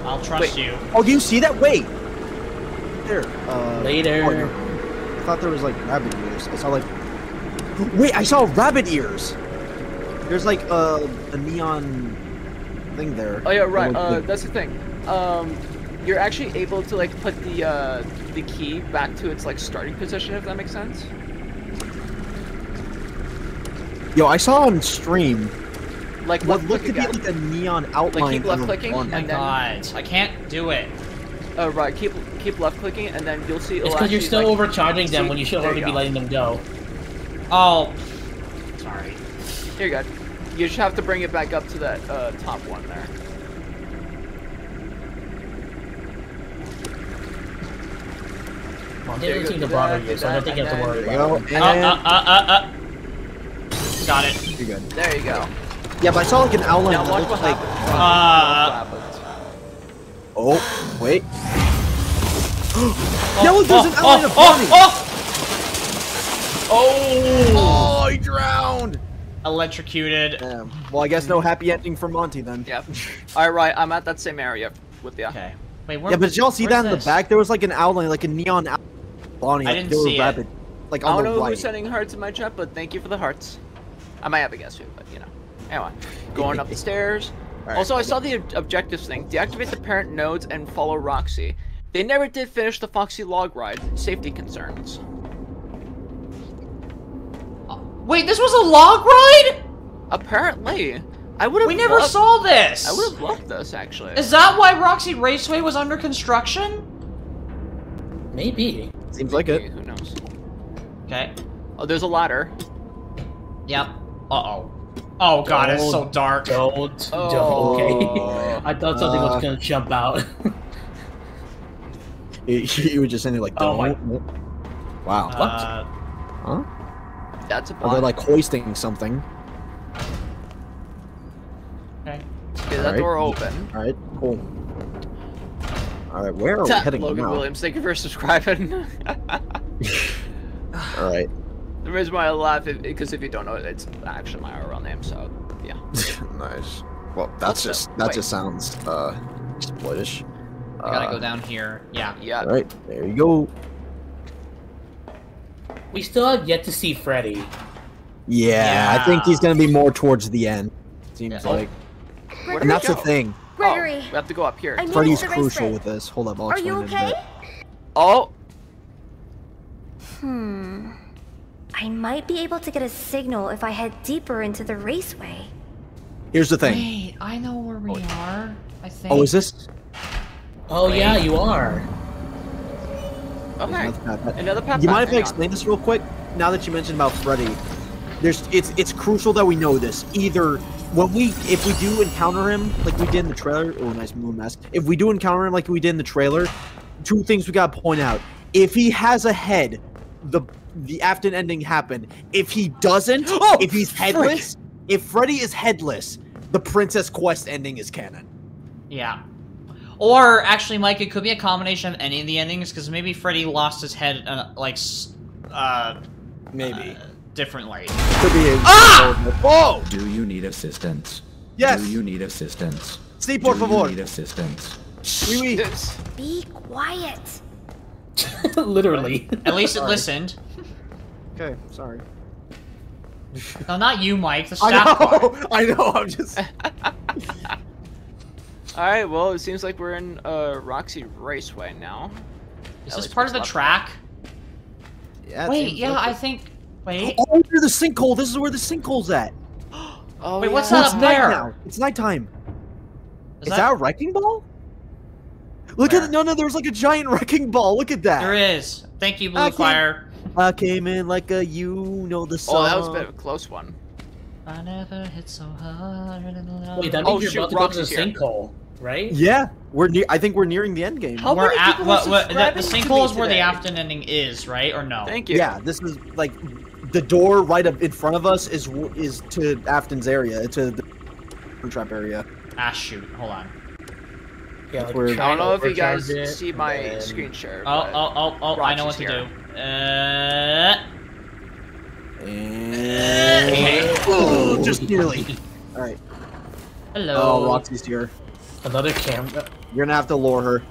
I'll trust Wait. you. Oh, do you see that? Wait. There. Uh, Later. oh, you're- I thought there was like rabbit ears. I saw like. Wait, I saw rabbit ears. There's like uh, a neon thing there. Oh yeah, right. Oh, Uh, good. that's the thing. Um, you're actually able to like put the uh, the key back to its like starting position, if that makes sense. Yo, I saw on stream Like what left looked to be like a neon outline. keep left clicking. Oh my And then- god, I can't do it. Uh, right. Keep keep left clicking, and then you'll see. It's it'll because you're still like, overcharging them see- when you should already you be letting them go. Oh, sorry. Here you go. You just have to bring it back up to that uh, top one there. Well, they There don't you seem to bother you, so I don't think you have to worry about go. it. Uh, uh, uh, uh, uh. Got it. you're good. There you go. Yeah, but I saw like an outline Now that looked like. Uh, Watch what happens. Oh, wait. yeah, look, there's an oh, outline of oh, Bonnie. oh, Oh, he drowned. Electrocuted. Um, well, I guess no happy ending for Monty then. Yep. All right, I'm at that same area with you. Okay. Wait, where, Yeah, but did y'all see that in the back? There was like an outline, like a neon outline. Bonnie, I like, didn't they were see it. rapid, like I don't the know right. who's sending hearts in my chat, but thank you for the hearts. I might have to guess who, but you know. Anyway, going up the stairs. Alright. Also, I saw the ob- objectives thing. Deactivate the parent nodes and follow Roxy. They never did finish the Foxy log ride. Safety concerns. Uh, wait, this was a log ride? Apparently, I would have. We never loved, saw this. I would have loved this actually. Is that why Roxy Raceway was under construction? Maybe. Seems like Maybe, it. Who knows? Okay. Oh, there's a ladder. Yep. Uh-oh. Oh god, it's so Don't- dark. Don't. Oh. Don't. Okay. I thought something Uh, was gonna jump out. You, you were just saying like, Oh my- don't. Wow. Uh, Huh? That's a Are they bot. like hoisting something? okay. Okay, that Alright. door open. All right, cool. All right, where are we Ta- heading Logan now? Williams, thank you for subscribing. All right. The reason why I laugh is because if you don't know it, it's actually my real name. So yeah. nice. Well, that's Also, just that wait. just sounds uh exploitish. I gotta Uh, go down here. Yeah. Yeah. All right, there you go. we still have yet to see Freddy. Yeah, I think he's gonna be more towards the end. Seems Yeah. like, Where and that's we the thing. Gregory, Oh, we have to go up here. Freddy's crucial raceway. with this. Hold up, I'll Are you explain it a okay? Oh, Hmm. I might be able to get a signal if I head deeper into the raceway. Here's the thing. Wait, I know where we oh. are. I think. Oh, is this? Oh yeah, you are. okay. Another path. Another path. You back, mind if I hang on. explain this real quick? Now that you mentioned about Freddy, there's it's it's crucial that we know this. Either when we if we do encounter him like we did in the trailer, oh nice moon mask. If we do encounter him like we did in the trailer, two things we gotta point out. If he has a head, the the Afton ending happened. If he doesn't, Oh, if he's frick. headless, if Freddy is headless, the Princess Quest ending is canon. Yeah. Or actually, Mike, it could be a combination of any of the endings because maybe Freddy lost his head, uh, like, uh, Maybe. uh, differently. Could be a Ah! Oh! Do you need assistance? Yes! Do you need assistance? Sí, por Do favor. you need assistance? Oui, oui. Be quiet. Literally. At least it listened. Okay, sorry. No, not you, Mike. The I staff part. know, I know. I'm just. All right. Well, it seems like we're in uh, Roxy Raceway now. Is At this least part of the left track? Yeah, Wait, yeah, like I think. Wait. Oh, near the sinkhole. This is where the sinkhole's at. Oh, Wait, what's yeah. that it's up night there? now. It's nighttime. Is Is that, a wrecking ball? Look Where? at no, no. There's like a giant wrecking ball. Look at that. There is. Thank you, Blue I can't- Fire. I came in like a you know the song. Oh, that was a bit of a close one. I never hit so hard in love. Wait, that Oh, means you're shoot, about to go to the Roxy's here. sinkhole, right? Yeah, we're near. I think we're nearing the end game. How We're many at people what, are what, the, the sinkhole is where the today? Afton ending is, right? Or no? Thank you. Yeah, this is like the door right up in front of us is is to Afton's area, to the trap area. Ah, shoot. Hold on. Yeah, like We're- I don't know if you guys it, see my and then- screen share. Oh, oh, oh, oh, I know what to here. do. Uh, And Okay. oh, just nearly. All right. hello. Oh, Roxy's here. Another camera. You're gonna have to lure her.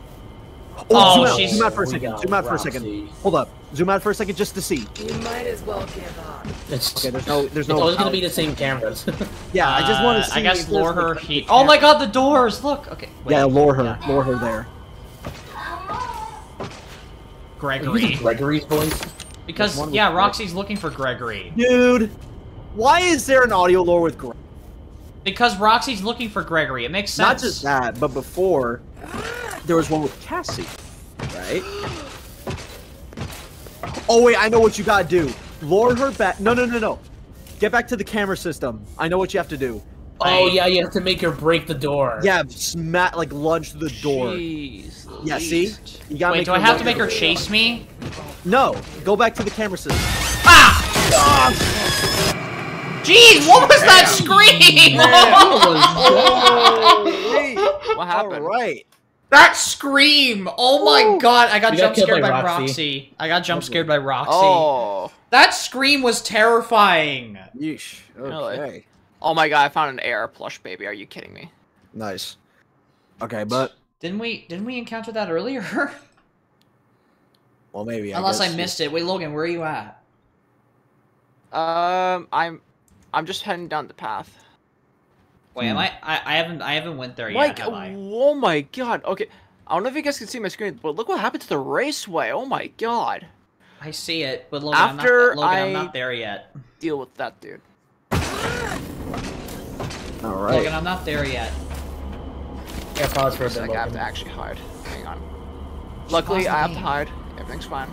Oh, Oh, zoom out. she's- Zoom out for a second. Zoom out for a second. Hold up. Zoom out for a second just to see. You might as well give up. It's, Okay, there's no, there's it's no. always gonna be the same cameras. Yeah, I just want Uh, to see. I guess if there's, lure her like, he- Oh my god, the doors! Look! Okay. wait. Yeah, lure her. Yeah. Lure her there. Gregory. Gregory's voice. Because, yeah, with- Roxy's looking for Gregory. Dude, why is there an audio lore with Greg? Because Roxy's looking for Gregory. It makes sense. Not just that, but before there was one with Cassie, right? Oh wait, I know what you gotta do. Lure her back. No, no, no, no. get back to the camera system. I know what you have to do. Oh yeah, you have to make her break the door. Yeah, smack like lunge through the door. Jeez. Yeah, see? You gotta Wait, make do I have to make her chase me? No, go back to the camera system. Ah! Jeez, what was that scream? What happened? All right. that scream! Oh my god, I got You jump killed scared by by Roxy. Roxy. I got jump scared by Roxy. Oh. That scream was terrifying. Yeesh. Really? Okay. Oh my god, I found an air plush baby. Are you kidding me? Nice. Okay, but Didn't we didn't we encounter that earlier? well, maybe. Unless I missed it. Wait, Logan, where are you at? Um, I'm, I'm just heading down the path. Wait, am I, I I haven't I haven't went there Like, yet, have I? oh my god. Okay, I don't know if you guys can see my screen, but look what happened to the raceway. Oh my god. I see it, but Logan, After I'm not, Logan, I'm not there yet. Deal with that dude. All Logan. I'm not there yet. Yeah, pause for a second. I have to actually hide. Hang on. Luckily, I have to hide. Everything's fine.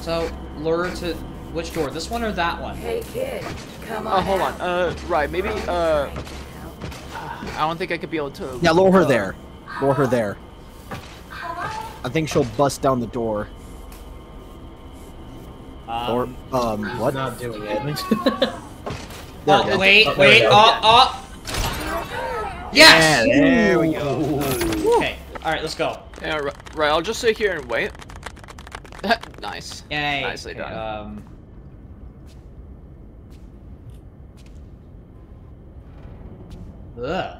So, lure her to which door? This one or that one? Hey kid, come on. Oh, hold on. Uh, right. Maybe. Uh, I don't think I could be able to. Yeah, lure her uh, there. Lure her there. I think she'll bust down the door. Or Um, um, what? Not doing it. There oh, we go. wait, Oh, there we wait, go. oh, oh. Yes! Yeah, there we go. Okay, alright, let's go. Yeah, right, right. I'll just sit here and wait. nice. Yay. Nicely okay, done. Um, ugh.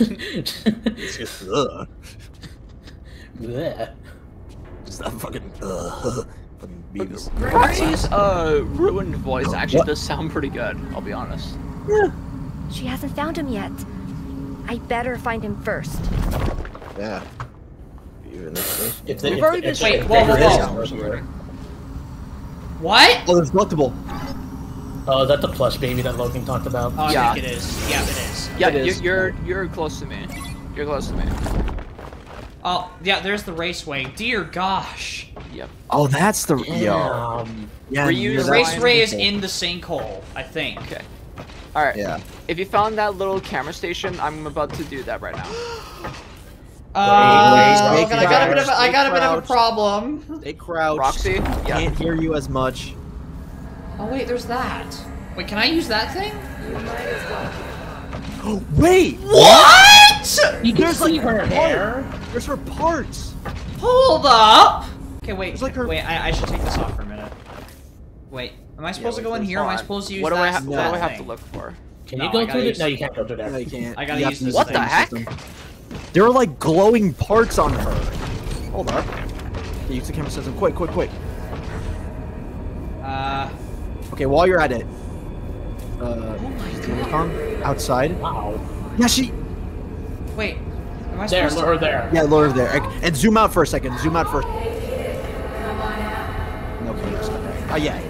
It's just, ugh. Bleh. Just that fucking ugh. Fucking Beavis. Roxy's uh ruined voice actually What? does sound pretty good. I'll be honest. She hasn't found him yet. I better find him first. Yeah. Even this If We've if- already if- been- Wait, if whoa, whoa, there is whoa. somewhere. What? Oh, there's delectable. Oh, is that the plush baby that Logan talked about? Oh, I Yeah. think it is. Yeah, it is. Yeah, It you, is. you're you're close to me. You're close to me. Oh, yeah, there's the raceway. Dear gosh. Yep. Oh, that's the yo. Um, Yeah, Reuse near The raceway is in the sinkhole, I think. Okay. All right. Yeah. If you found that little camera station, I'm about to do that right now. Uh, wait, Logan, I got a bit of a, I got a bit of a crouched. problem. Stay crouched. Roxy. Yeah. Can't hear you as much. Oh wait, there's that. Wait, can I use that thing? You might as well. Oh, wait! What? you can There's see like her part. hair. There's her parts. Hold up. Okay, wait. It's like her- Wait, I, I should take this off for a minute. Wait, am I supposed wait, to go in there's here? Am I supposed to use what do that? I have? What do I have to look for? Can No, you go through use- the? No, you can't go through there. No, you can't. I gotta You have use to this What the heck? There are like glowing parts on her. Hold up. Okay, use the camera system. Quick, quick, quick. Uh, Okay, while you're at it. Uh, oh my the intercom outside. Wow. Yeah, she. wait. Am I There, supposed or to? there. Yeah, lower there. And- And zoom out for a second. Zoom out for. Come on out. No cameras. Okay. Oh yeah.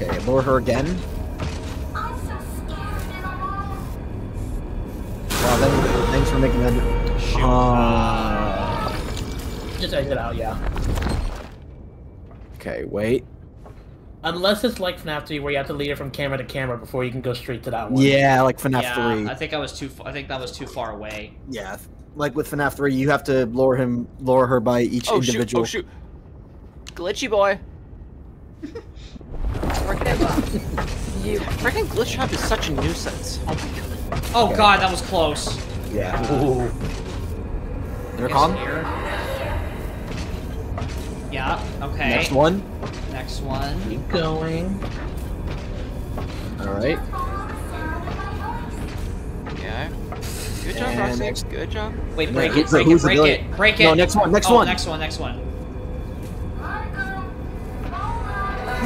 Okay, lower her again. Wow, thanks for making that. Uh, Just exit out, yeah. Okay, wait. Unless it's like FNAF 3 where you have to lead it from camera to camera before you can go straight to that one. Yeah, like FNAF yeah, 3. I think I was too. f- I think that was too far away. Yeah, like with FNAF 3, you have to lower him, lower her by each Oh shoot! individual. Oh shoot! Glitchy boy. You Freaking Glitchtrap is such a nuisance. Oh my god. Oh god, that was close. Yeah. Ooh. Intercom. Guess here. Yeah. Okay. Next one. Next one. Keep going. All right. Yeah. Good job, And Roxy. next- Good job. Wait, break who's it, the- break it, break villain? it, break it. No, next one, next oh, one. Next one, next one.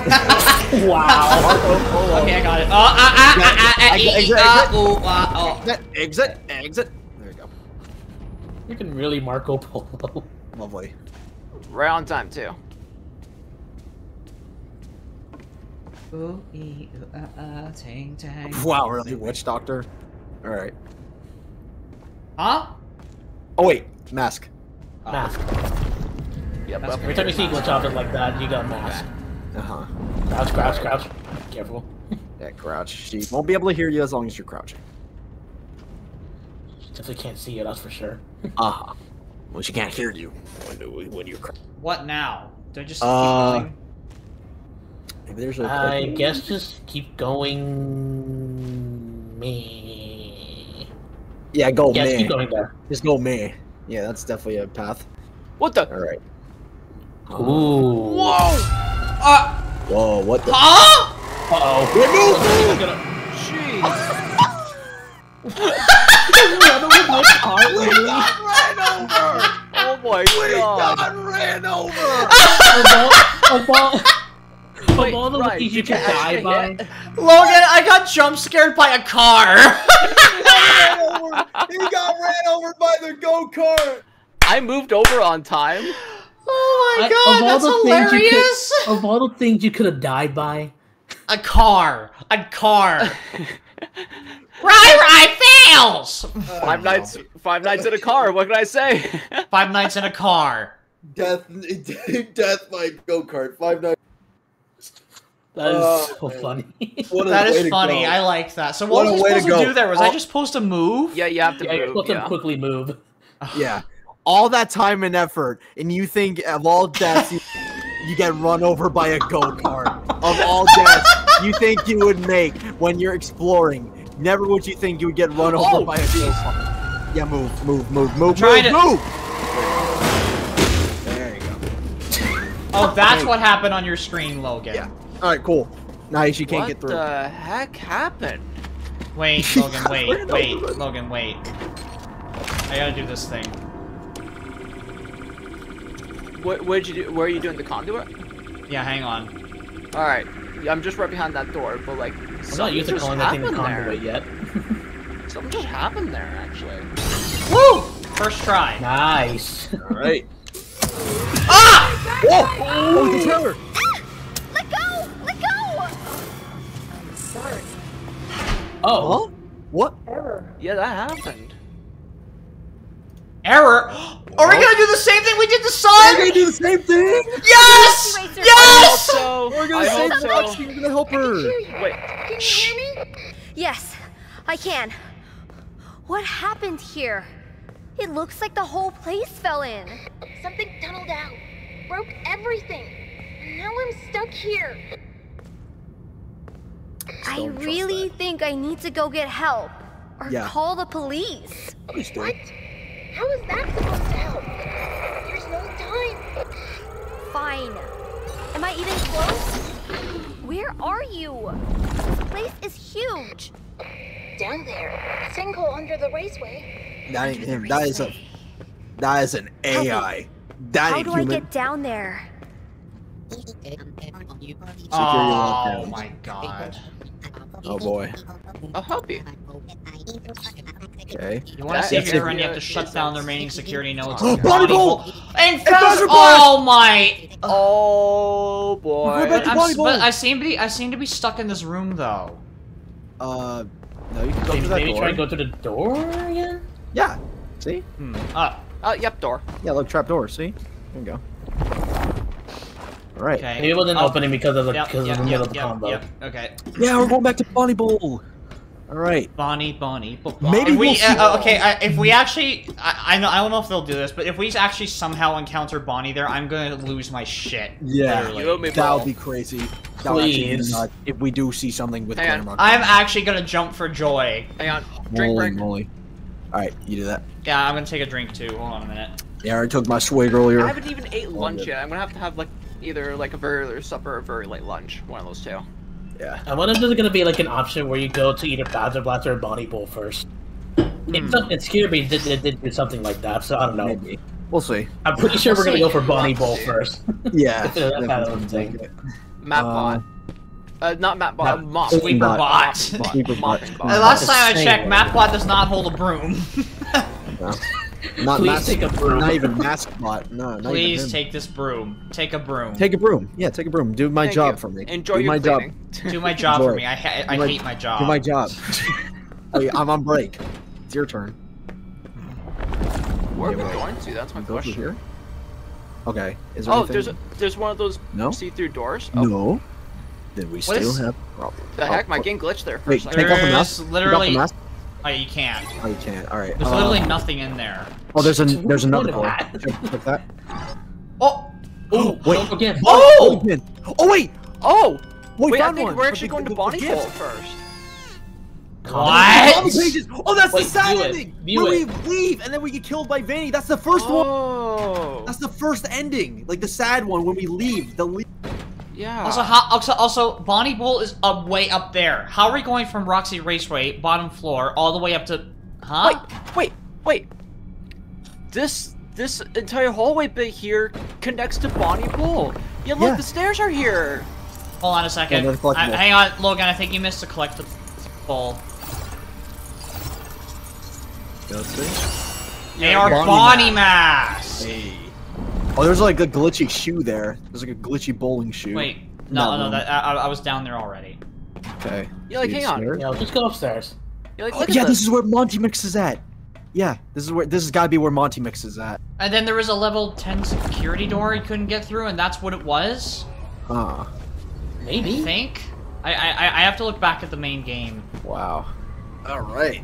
Wow. Okay, I got it. Oh, ah, ah, ah, ah, ah, Exit, ee, ah, exit. ah, oh. Exit, exit, exit. There we go. you can really Marco Polo. Lovely. Right on time too. Ooh, ee, ooh, ah, ah, tang, tang. Wow, really? Witch Doctor? All right. Huh? Oh wait, mask. Mask. Yep. Yep. Every time you see here. glitch object like that, you got mask. Uh huh. Crouch, crouch, crouch. Careful. Yeah, crouch. She won't be able to hear you as long as you're crouching. Definitely can't see you, that's for sure. Uh huh. Well, she can't hear you when, when you're crouching. What now? Do I just Uh, keep going? Maybe there's a. I guess just keep going. Me. Yeah, go Yes, me. keep going there. Just go me. Yeah, that's definitely a path. What the? All right. Ooh. Whoa! Uh, Whoa, what the? huh? Uh oh. Oh my god! ran over. A ball. A Wait, ball that Ryan, would teach you you can die by. Logan, I got jump scared by a car. he got ran over by the go kart. I moved over on time. oh my I- god, of all that's the things you could- hilarious. Of all the things you could have died by, A car. A car. Rye Rye fails. Five oh, nights, five nights in a car. What can I say? Five nights in a car. Death, death by go kart. Five nights. that is Oh, so man. funny. What a That way is to funny. go. I like that. So What what, was I way to supposed to, do there? Was I Oh. just supposed to move? yeah, you have to yeah, move. Yeah. quickly move. Yeah. All that time and effort, and you think of all deaths, you, you get run over by a go kart. Of all deaths, you think you would make when you're exploring. Never would you think you would get run over Oh, by a go kart. Yeah, move, move, move, move, move, to- move. There you go. Oh, that's what happened on your screen, Logan. Yeah. All right, cool. Nice, you can't what get through. What the heck happened? Wait, Logan, wait, wait, Logan, wait. I gotta do this thing. What? What did you do? Where are you doing the conduit? Yeah, hang on. All right, I'm just right behind that door, but like, I'm not something used to just calling that thing the happened conduit yet. Something just happened there, actually. Woo! First try. Nice. All right. Ah! Whoa! Oh, the trailer. Let go! Let go! I'm sorry. Oh. Huh? What? Yeah, that happened. Error. Are we gonna do the same thing we did to We're Sun? gonna do the same thing. Yes! Racer. Yes! so. We're gonna hope save so. Lexi. We're gonna help I can her. Wait. Can you hear me? Yes, I can. What happened here? It looks like the whole place fell in. Something tunneled out, broke everything, and now I'm stuck here. I don't really think I need to go get help or Yeah. call the police. Please do. What? How is that supposed to help? There's no time. Fine. Am I even close? Where are you? This place is huge. Down there, sinkhole under the raceway. That ain't him. That is a. That is an AI. That How ain't do I get down there? Oh my god. Oh boy. I'll help you. Okay. You want to That save is your a- friend, you have to shut down the remaining security nodes. Oh, Body Body Bolt! Bolt. And Faster fast- Oh my! Oh We're boy. back But, I'm, Body s- but I seem to be I seem to be stuck in this room though. Uh, no, you can go Maybe, through that maybe door. try to go through the door again? Yeah. See? Hmm. Uh, Oh, yep, door. Yeah, look, trap door. See? There you go. All right. okay. Maybe it wasn't Oh, opening because of the Yep, because yep, of the middle yep, of the yep, combo. yep, Okay. Yeah, we're going back to Bonnie Bowl. All right. Bonnie, Bonnie, Bo- Maybe if we we'll see- uh, okay. I, if we actually, I, I know I don't know if they'll do this, but if we actually somehow encounter Bonnie there, I'm gonna lose my shit. Yeah. literally. You owe me, That bro. would be crazy. That would be Please. nuts if we do see something with Hang on. camera. I'm actually gonna jump for joy. Hang on. Drink Holy moly. All right, you do that. Yeah, I'm gonna take a drink too. Hold on a minute. Yeah, I took my swig earlier. I haven't even ate lunch good. yet. I'm gonna have to have like either like a very early supper or a very late lunch. One of those two. Yeah. I wonder if there's gonna be like an option where you go to either Fazer Blaster or Bonnie Bowl first. It's, some- it's Kirby did, did, did do something like that, so I don't know. Maybe. We'll see. I'm pretty sure we're gonna go for Bonnie Bowl first. Yeah. That's kind of thing. Map Uh, bot. Uh, not map bot. Map- mop. Sweeper Bot. bot. Sweeper bot. Mopping last time I checked, way. Mapquad does not hold a broom. No. Not, Please mask, take a broom. not even mask bot. No, not Please even take this broom. Take a broom. Take a broom. Yeah, take a broom. Do my Thank job you. for me. Enjoy do your my job. Do my job for me. I, ha- I my- hate my job. Do my job. Hey, I'm on break. It's your turn. Where are we going to? That's my Go question. here. Okay. Is there Oh, anything? there's a, there's one of those No? see-through doors. Oh, No. Then we still is- have problem. the Oh, heck, my oh, game glitched there for Wait, a second. take off the There's mask. Take off literally- the mask. Oh, you can't. Oh, you can't. All right. There's uh, literally nothing in there. Oh, there's a there's another Look door. at that. Check, check that. Oh! Oh wait. Don't. Oh! again. Oh wait. Oh, Wait, wait, I think one. we're actually the- going to the- the Bonnie gift. First. Comic What? pages. Oh, that's Wait, the sad ending. View where it. we leave and then we get killed by Vanny. That's the first one. Oh, That's the first ending. Like the sad one when we leave. The le- yeah. Also, how, also, also, Bonnie Bowl is up way up there. How are we going from Roxy Raceway, bottom floor, all the way up to... Huh? Wait, wait, wait. This this entire hallway bit here connects to Bonnie Bowl. Yeah, look, Yeah. the stairs are here. Hold on a second. Yeah. I- hang on, Logan, I think you missed a collectible. Ball. They are Bonnie Bonnie masks. masks! Oh, there's like a glitchy shoe there. There's like a glitchy bowling shoe. Wait, in no, that no, that, I, I was down there already. Okay. Yeah, like, hang the on. stairs? Yeah, just go upstairs. Yeah, like, Oh, yeah, this this. is where Monty Mix is at. Yeah, this is where this has got to be where Monty Mix is at. And then there was a level 10 security door he couldn't get through, and that's what it was? I Maybe. think? I, I, I- I have to look back at the main game. wow. All right.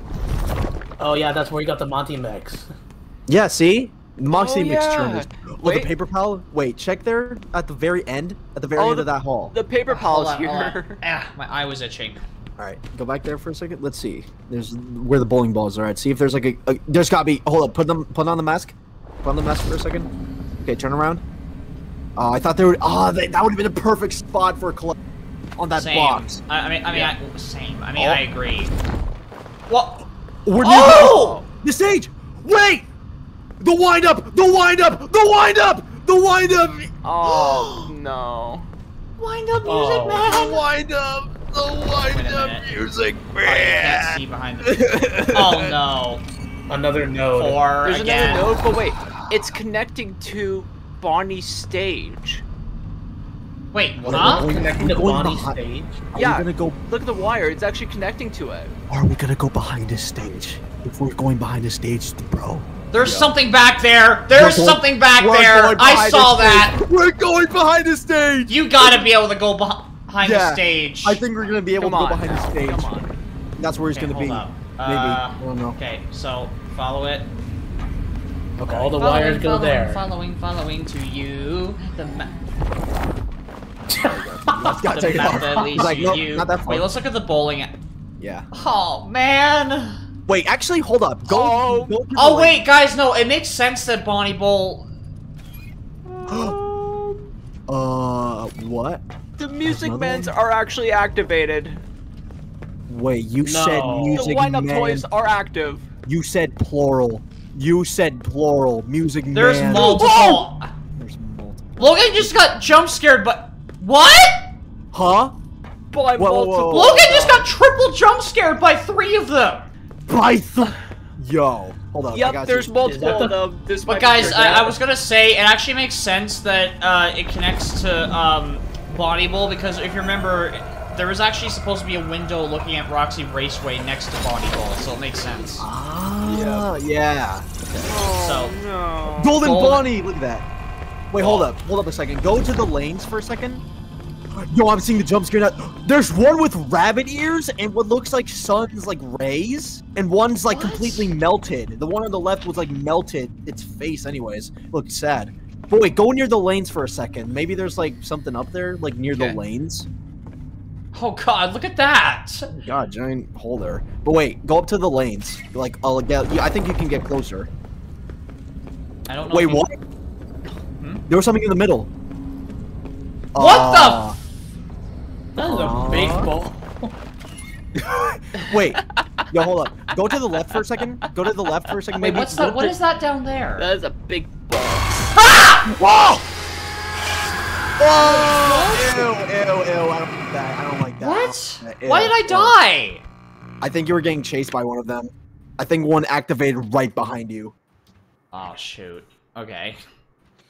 Oh yeah, that's where you got the Monty mix. Yeah, see, Moxie Oh, Mix yeah. turned. this- Oh, Wait. the paper pal. Wait, check there at the very end. At the very Oh, end the- of that hall. The paper uh, Hold pals on, here. Ah, my eye was itching. All right, go back there for a second. Let's see. There's where the bowling balls are at. See if there's like a. a there's got to be. Hold up. Put them. Put on the mask. Put on the mask for a second. Okay, turn around. Oh, I thought there would. Oh, that, that would have been a perfect spot for a collect on that Same. box. I, I mean, I mean, Yeah. I, same. I mean, Oh. I agree. What? We're near Oh! the, the stage. Wait. The wind up. The wind up. The wind up. The wind up. Oh no. Wind up oh. music, Oh. man! The wind up. The Wait wind up minute. music, Oh, you can't see behind the. oh no! Another node. Four There's again. another node, but wait, it's connecting to Bonnie's stage. Wait, What huh? are we Connecting to going Bonnie's behind- stage. Are Yeah. we gonna go? Look at the wire; it's actually connecting to it. Are we gonna go behind this stage? If we're going behind the stage, bro. There's something back there. There's We're going- something back there. I saw that. We're going behind the stage. You gotta be able to go behind Yeah, the stage. I think we're gonna be able Come to go behind now, the stage. Come on. That's where he's Okay, gonna be. up. Maybe. Uh, I don't know. Okay, so follow it. Okay. All the Following, wires go following, there. Following, following to you. The map. Let's the map off. that leads He's like, to nope, you. not that far. Wait, let's look at the bowling. Yeah. Oh man. Wait, actually, hold up. Go. Oh. go Oh left. wait, guys, no. It makes sense that Bonnie Bowl. Uh, what? The music another mans one? are actually activated. Wait, you said No. music the wind-up man. toys are active. You said plural. You said plural. Music There's man. multiple. There's multiple. Logan just got jump scared, but what? Huh? By Whoa, whoa, multiple. whoa. Logan just got triple jump scared by three of them. By th- Yo, hold on. Yep, got there's you. multiple Is that of them. This But guys, I, I was gonna say it actually makes sense that uh, it connects to um, Bonnie Bowl because if you remember, there was actually supposed to be a window looking at Roxy Raceway next to Bonnie Bowl, so it makes sense. Ah, yeah. So no. Golden Golden- Bonnie, look at that. Wait, hold up, hold up a second. Go to the lanes for a second. Yo, I'm seeing the jump scare now. There's one with rabbit ears and what looks like sun's like rays, and one's like What? completely melted. The one on the left was like melted. Its face, anyways, looked sad. But wait, go near the lanes for a second. Maybe there's like something up there, like near Okay. the lanes. Oh god, look at that! God, giant hole there. But wait, go up to the lanes. Like, I'll get. Yeah, I think you can get closer. I don't know. Wait, if you- what? There was something in the middle. What Uh, That is a big ball. Wait, yo, hold up. Go to the left for a second. Go to the left for a second. Wait, Maybe what's that? What is that down there? That is a big ball. Ah! Whoa! Oh! Ew, ew, ew! I don't like that. I don't like that. What? Ew, Why did I ew. die? I think you were getting chased by one of them. I think one activated right behind you. Oh shoot. Okay.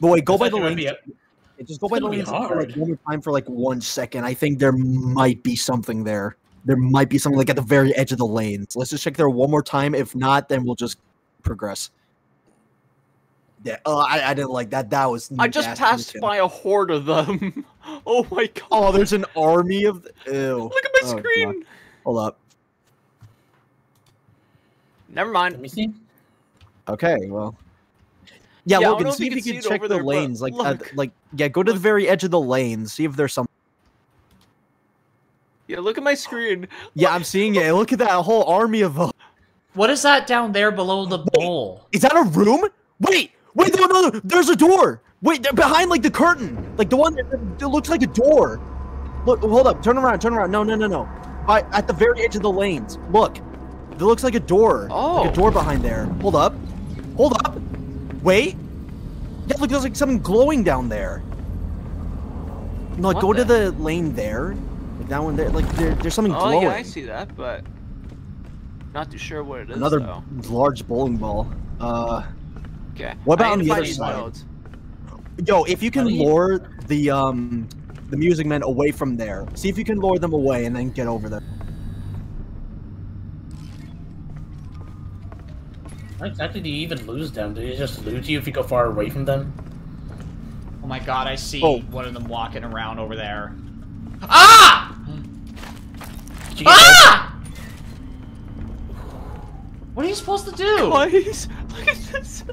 But wait, go by the gonna lanes. be a- Yeah, Just go by the gonna lanes for like one more time for like one second. I think there might be something there. There might be something like at the very edge of the lanes. Let's just check there one more time. If not, then we'll just progress. Yeah, oh, I, I didn't like that. That was. I just passed by a horde of them. oh my god. Oh, there's an army of. Ew. Look at my Oh, screen. God. Hold up. Never Let mind. me see. Okay, well. Yeah, Yeah, I look don't know and if see if you can can check the there, lanes. Like, uh, like, yeah, go to the very edge of the lanes. See if there's some. Yeah, look at my screen. Yeah, I'm seeing it. Look at that whole army of. Uh, What is that down there below the bowl? is that a room? Wait, wait, no, no, no. There's a door. Wait, they're behind like the curtain, like the one that, that looks like a door. Look, hold up. Turn around. Turn around. No, no, no, no. By, at the very edge of the lanes. Look, it looks like a door. Oh. like a door behind there. Hold up. Hold up. Wait. Yeah, look, there's like something glowing down there. No, like, What go to the- the lane there. Like that one there. Like there, there's something Oh glowing. yeah, I see that, but not too sure what it is. Another though. large bowling ball. Uh, Okay. What about on the other side? nodes. yo, if you can lure the um the music men away from there, see if you can lure them away and then get over there. How exactly do you even lose them? Do they just lose you if you go far away from them? Oh my god, I see Oh. one of them walking around over there. Ah! Did Ah! What are you supposed to do? Guys, look at this.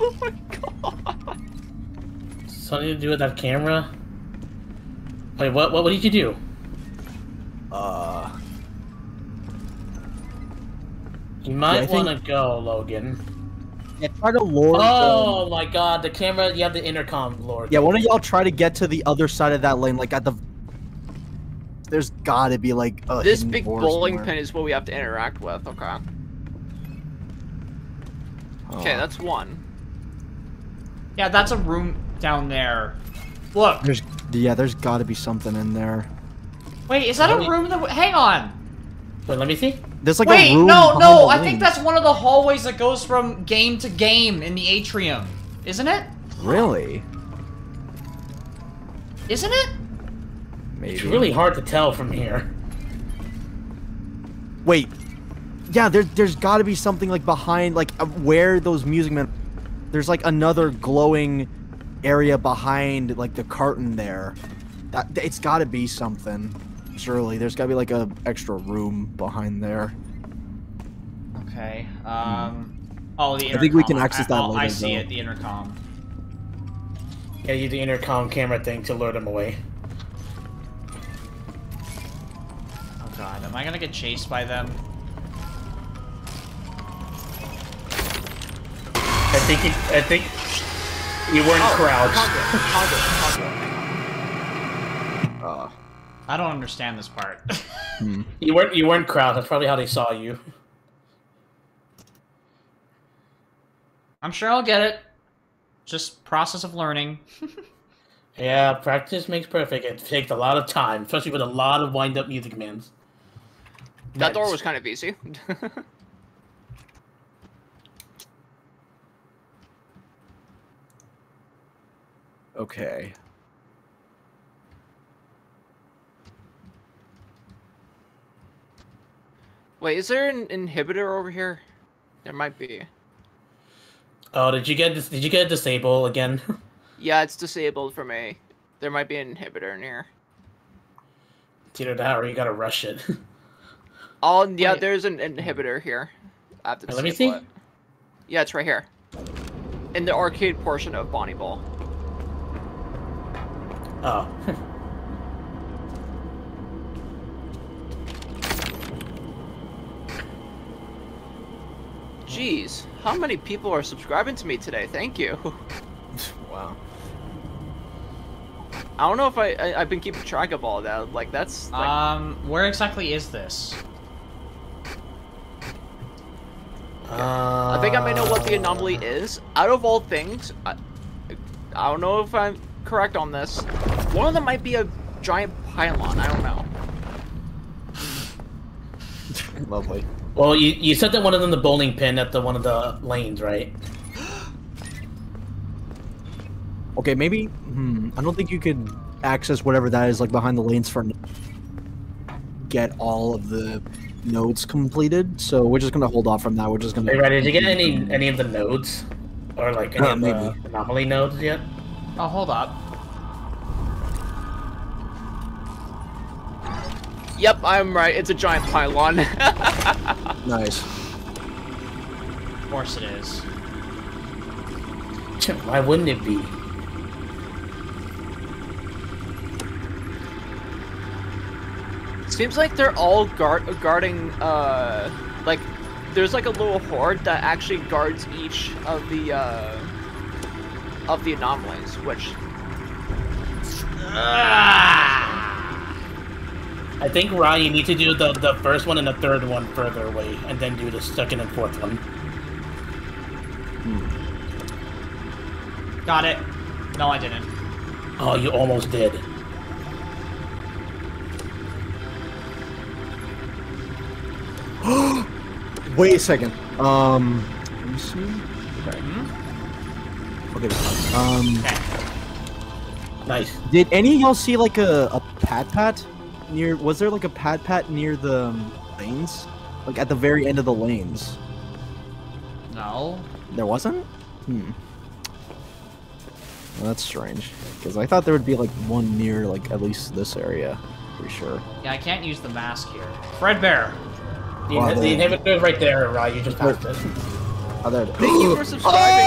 Oh my god. something to do with that camera? Wait, what? What, what did you do? Uh, You might I want to go, Logan. yeah, try to lure. Oh them. my god, the camera, you have the intercom, Lord. yeah, one of y'all try to get to the other side of that lane, like at the. There's gotta be like a This big bowling somewhere. pin is what we have to interact with. Okay. Okay, that's one. Yeah, that's a room down there. Look. There's yeah, there's gotta be something in there. Wait, is that a Let me- room that? Hang on. Wait, let me see. There's like Wait, a room. no, no. I think that's one of the hallways that goes from game to game in the atrium, isn't it? really Isn't it? maybe. It's really hard to tell from here. Wait. Yeah, there, there's got to be something like behind, like uh, where those music men. There's like another glowing area behind, like the curtain there. That it's got to be something. Surely, there's got to be like a extra room behind there. Okay. Um. Oh, the I think we can access that I, oh, I later, see though. it. The intercom. Yeah, use the intercom camera thing to lure them away. Oh god, am I gonna get chased by them? I think you, I think you weren't Oh, crouched. I don't understand this part. Hmm. You weren't you weren't crouched. That's probably how they saw you. I'm sure I'll get it. Just process of learning. Yeah, practice makes perfect. It takes a lot of time, especially with a lot of wind up music mans. That door was kind of easy. okay. Wait, is there an inhibitor over here? There might be. Oh, did you get? Did you get disable again? Yeah, it's disabled for me. There might be an inhibitor in here. it's either that or you gotta rush it. Oh, yeah, Wait. there's an inhibitor here. I have to Let me see. it. Yeah, it's right here. In the arcade portion of Bonnie Bowl. oh. Jeez, how many people are subscribing to me today? Thank you. Wow. I don't know if I, I I've been keeping track of all of that. Like that's like, Um, where exactly is this? Uh, I think I may know what the anomaly is. Out of all things, I, I don't know if I'm correct on this. One of them might be a giant pylon. I don't know. Lovely. Well, you you said that one of them the bowling pin at the one of the lanes, right? Okay, maybe. Hmm. I don't think you could access whatever that is like behind the lanes for. Get all of the nodes completed. So we're just gonna hold off from that. We're just gonna. Hey, right, did you get any any of the nodes? or like any Uh, of the anomaly nodes yet. Oh, hold up. Yep, I'm right. It's a giant pylon. Nice. Of course it is. Why wouldn't it be? Seems like they're all guard guarding. Uh, like there's like a little horde that actually guards each of the uh, of the anomalies, which I think Ryan, you need to do the the first one and the third one further away, and then do the second and fourth one. Got it. No, I didn't. Oh, you almost did. Wait a second. Um, let me see. Okay. Okay. Um, Nice. did any of y'all see like a a pad pat near? Was there like a pad pat near the um, lanes? Like at the very end of the lanes? No. There wasn't. Hmm. Well, that's strange. Because I thought there would be like one near like at least this area. Pretty sure. Yeah, I can't use the mask here. Fredbear. The, Wow, the inhibitor is right there, Ryan. You just passed it. Oh, there. it is. thank you for subscribing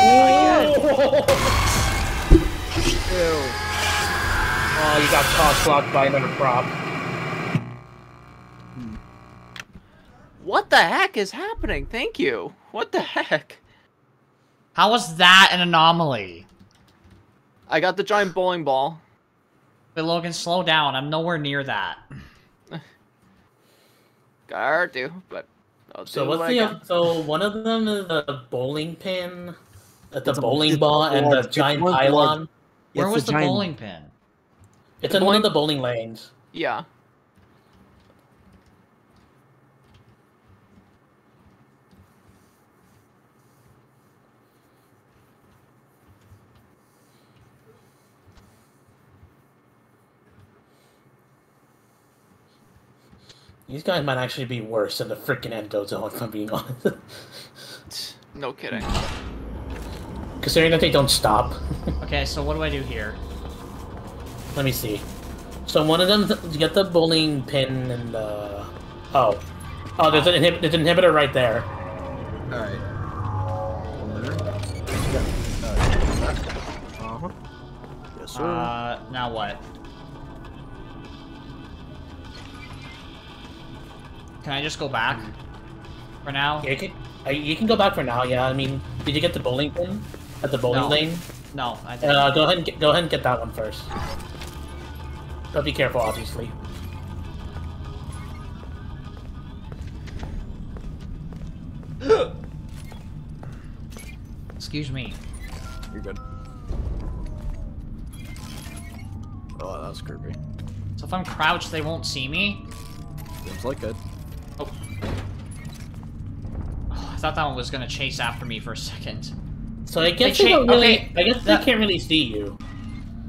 again. Oh, you got cost blocked by another prop. What the heck is happening? Thank you. What the heck? How was that an anomaly? I got the giant bowling ball. Wait, Logan, slow down. I'm nowhere near that. Got to, but I'll So do what's what the I uh, so one of them is a bowling pin, uh, the It's bowling it's ball, and the giant pylon. Where It's was the giant- bowling pin? It's in one of the bowling lanes. Yeah. These guys might actually be worse than the freaking endo zone, if I'm being honest. No kidding. Considering that they don't stop. Okay, so what do I do here? Let me see. So one of them, you get the bowling pin and the. Oh. Oh, there's an, inhib- there's an inhibitor right there. Alright. Uh-huh. Yes, sir. Uh, now what? Can I just go back? For now? Yeah, you can, uh, you can go back for now. Yeah, I mean, did you get the bowling pin at the bowling No. lane? No, I didn't. Uh, go ahead and get, go ahead and get that one first. But be careful, obviously. Excuse me. You're good. Oh, that was creepy. So if I'm crouched, they won't see me? Seems like it. Oh. Oh, I thought that one was gonna chase after me for a second. So I guess they, cha- don't really. okay, I guess that- they can't really see you.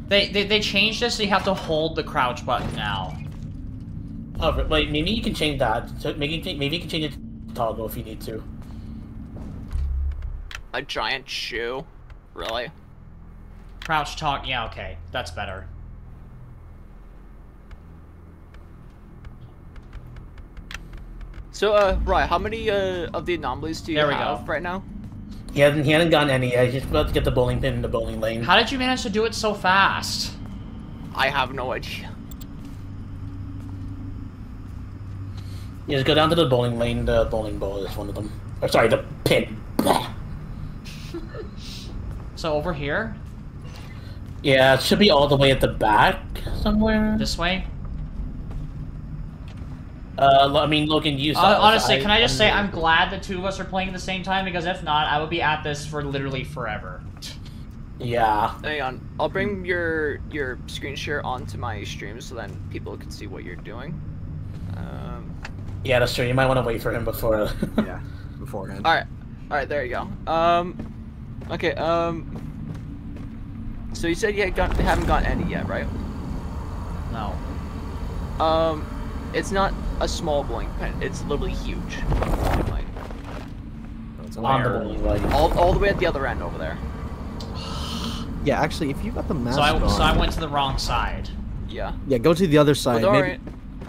They, they they changed this, so you have to hold the crouch button now. Oh, but wait, maybe you can change that. So maybe you can- maybe you can change it to toggle if you need to. A giant shoe? Really? Crouch talk, yeah, okay, that's better. So, uh, right, how many uh, of the anomalies do you There we have go. right now? He hasn't he hasn't gotten any yet. He's about to get the bowling pin in the bowling lane. How did you manage to do it so fast? I have no idea. Yeah, just go down to the bowling lane. The bowling ball is one of them. Or sorry, the pin. Blah. So over here? Yeah, it should be all the way at the back somewhere. This way? Uh, I mean, Logan, you. Uh, saw this. honestly, can I just say I'm- I'm glad the two of us are playing at the same time because if not, I would be at this for literally forever. Yeah. Hang on, I'll bring your your screen share onto my stream so then people can see what you're doing. Um, Yeah, that's true. You might want to wait for him before. yeah, beforehand. all right, all right, there you go. Um, okay. Um, so you said you had got, haven't gotten any yet, right? No. Um, it's not a small bowling pin. It's literally huge. Like, It's on the bowling lane. all all the way at the other end over there. Yeah, actually, if you got the mask So I on, so I went to the wrong side. Yeah. yeah, go to the other side. Well, maybe alright.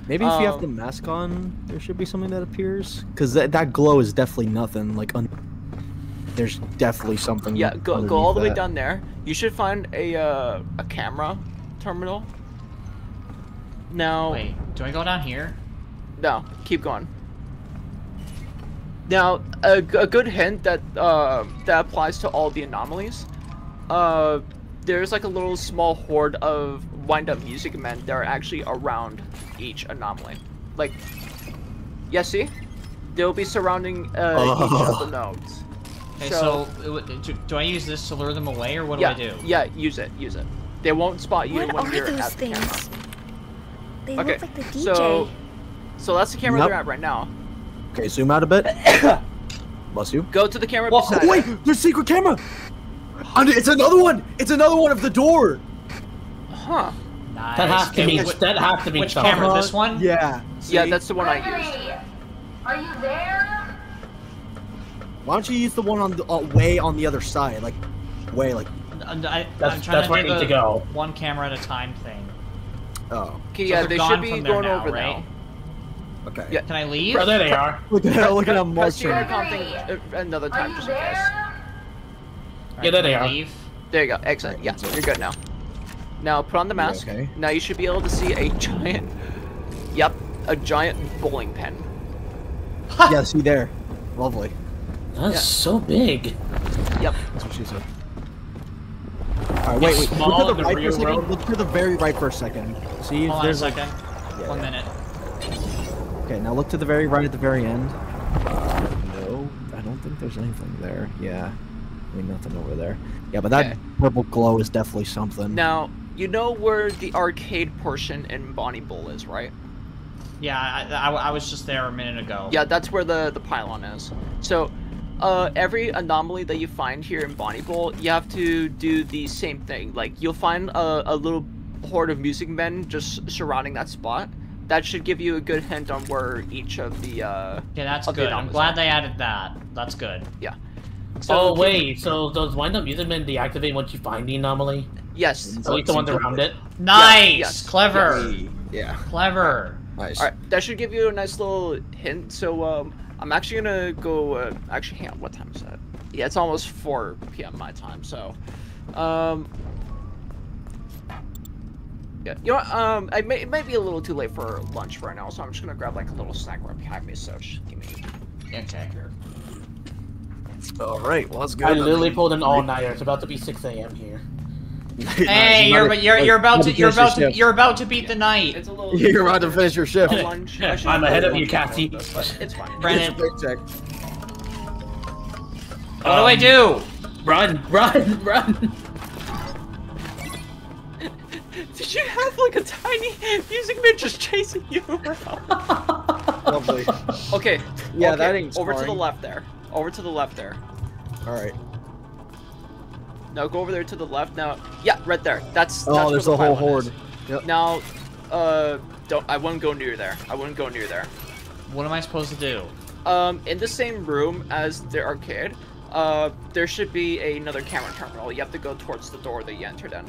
maybe if you have Um, the mask on, there should be something that appears. Because that that glow is definitely nothing. Like, un- there's definitely something. Yeah, go go all the way down there. You should find a uh, a camera terminal. Now, Wait, do I go down here? No, keep going. Now, a good hint that uh, that applies to all the anomalies. Uh, there's like a little small horde of wind-up music men that are actually around each anomaly. Like, yeah, see, they'll be surrounding uh, each of the nodes. Okay, so, it would- do, do I use this to lure them away, or what yeah, do I do? yeah, use it, use it. They won't spot you What when are you're those at the camera. things? They Okay, look like the DJ. so so that's the camera Yep. they're at right now. Okay, zoom out a bit. Bless you. Go to the camera Whoa, beside wait, it. there's secret camera. And it's another one. It's another one of the door. Huh? Nice. That has to be. wh- That has to be. Which something. camera? This one? Yeah. Yeah, that's the one I used. Are you there? Why don't you use the one on the uh, way on the other side, like way like And I, That's- I'm trying that's to where do I need the to go. one camera at a time thing. oh Okay, So yeah, they're they gone should be going now, over right? now. Okay. Yeah. Can I leave? Oh, there they are. Look at look at how Press the marching. intercom thing uh, another time you just in case. there? Yeah, there they are. Leave. There you go. Excellent. Yeah, you're good now. Now put on the mask. okay? Now you should be able to see a giant. Yep, a giant bowling pin. yeah, see there. Lovely. That's Yeah. so big. Yep. That's what she said. Alright, wait, wait. Small Look to the the right for a second. world. Look to the very right for a second. See, if Hold on a there's like. second. Yeah, One yeah. minute. Okay, now look to the very right at the very end. Uh, no, I don't think there's anything there. Yeah, I mean nothing over there. Yeah, but that Okay. purple glow is definitely something. Now you know where the arcade portion in Bonnie Bowl is, right? Yeah, I, I, I was just there a minute ago. Yeah, that's where the the pylon is. So, uh, every anomaly that you find here in Bonnie Bowl, you have to do the same thing. Like you'll find a, a little horde of music men just surrounding that spot. That should give you a good hint on where each of the uh. Yeah, that's of the good. I'm glad are. they added that. That's good. Yeah. oh wait, so those wind up music men deactivate once you find the anomaly? Yes. At least the ones around it. Nice! yes, Clever! Yeah. Clever! Nice. All right, that should give you a nice little hint. So um, I'm actually gonna go. Uh, actually, hang on. What time is that? Yeah, it's almost 4 p.m. my time. So, um, yeah, you know, what, um, I may, it might be a little too late for lunch right now, so I'm just gonna grab like a little snack right behind me. So just give me. Okay. All right. Well, that's good. I literally pulled an all nighter. It's about to be 6 a.m. here. Hey, you're but you're you're about to you're about to you're about to beat the night. It's a little. You're about to finish your shift. lunch. I should I'm ahead of you, lunch Cassie. before this, but It's fine. Brandon, Quick check. what do I do? Run, run, run! Did you have like a tiny music man just chasing you around? Lovely. Okay. Yeah, okay, that ain't over to the left there. Over to the left there. All right. Now go over there to the left. Now, yeah, right there. That's. that's Oh, where there's the a whole horde. Yep. Now, uh, don't. I wouldn't go near there. I wouldn't go near there. What am I supposed to do? Um, in the same room as the arcade, uh, there should be another camera terminal. You have to go towards the door that you entered in.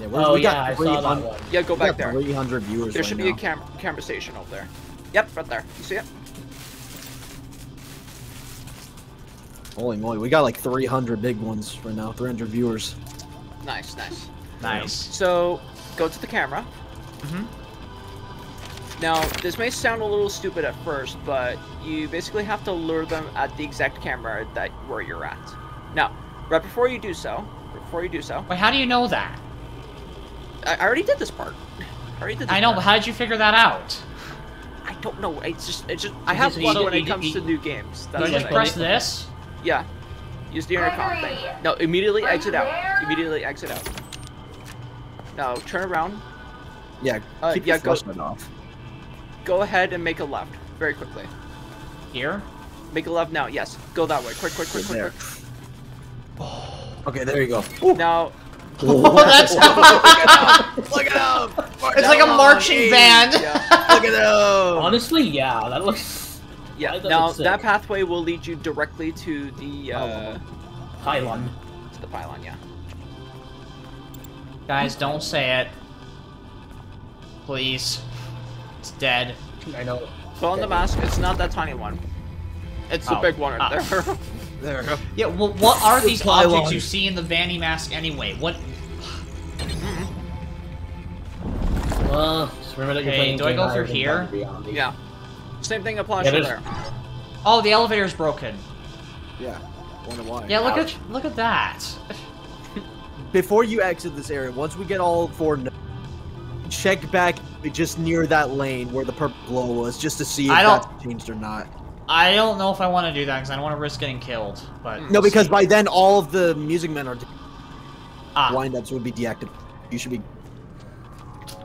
Yeah, we're, Oh we yeah, got I saw that 300 one. Yeah, go back there. 300 viewers There right should now. be a cam camera station over there. Yep, right there. You see it? Holy moly, we got like 300 big ones right now. 300 viewers. Nice, nice. Nice. So, go to the camera. Mhm. Now, this may sound a little stupid at first, but you basically have to lure them at the exact camera that where you're at. Now, right before you do so, before you do so, Wait, how do you know that? I, I already did this part. I already did this I know, part. but how did you figure that out? I don't know. It's just, it's just. I have this luck easy- when it comes to new games. Do That's I just press this? Yeah. Use the intercom thing. No, immediately Are you exit out. Immediately exit out. Now, turn around. Yeah, Uh, keep yeah, your go- off. Go ahead and make a left. Very quickly. Here? Make a left now. Yes. Go that way. Quick, quick, quick, quick, There. quick. Okay, there you go. Now, Oh, that's Look at him! It's like a marching band. yeah, Look at him! Honestly, yeah, that looks yeah. Why does Now it that pathway will lead you directly to the uh, pylon. To the pylon, yeah. Guys, don't say it. Please. It's dead. I know. Put on the mask. It's not that tiny one. It's the Oh. big one Ah. right there. There we go. Yeah, well, what are these pylon. objects you see in the Vanny mask anyway? What? Well, just remember that you're playing do I go through here? Yeah. Same thing applies Yeah, to there. Oh, the elevator's broken. Yeah. Wonder why. Yeah, look Ouch. at look at that. Before you exit this area, once we get all four, check back just near that lane where the purple glow was, just to see if I don't- that's changed or not. I don't know if I want to do that because I don't want to risk getting killed. But No, we'll because see. by then all of the music men are ah, wind-ups would be deactivated. You should be.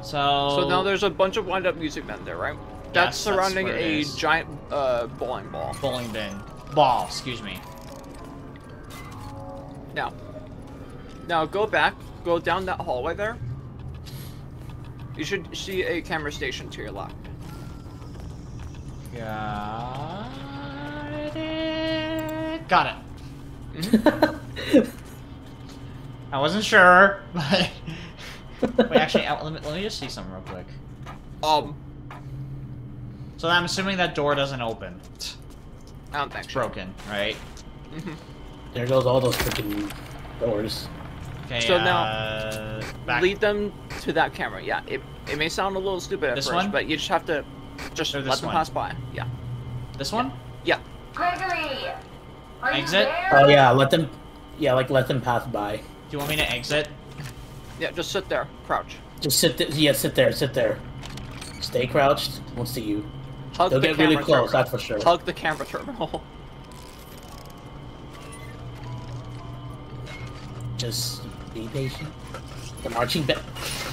so So now there's a bunch of wind-up music men there, right? That's Yes, that's surrounding where it a is. giant uh, bowling ball. bowling bin ball. Excuse me. Now, now go back, go down that hallway there. You should see a camera station to your left. Got it. Got it. I wasn't sure, but wait. Actually, let me, let me just see something real quick. Um, So I'm assuming that door doesn't open. I don't think It's so. broken, right? There goes all those freaking doors. Okay. So now, uh, back. Lead them to that camera. Yeah, it, it may sound a little stupid at This first, one? but you just have to just Or let them one? pass by. Yeah. This one. Yeah. Gregory! Are Exit? you there? Oh yeah, let them. Yeah, like let them pass by. Do you want me to exit? Yeah, just sit there, crouch. Just sit. Th yeah, sit there. Sit there. Stay crouched. Won't see you. Hug They'll the get camera really close. terminal. That's for sure. Hug the camera terminal. Just be patient. The marching band.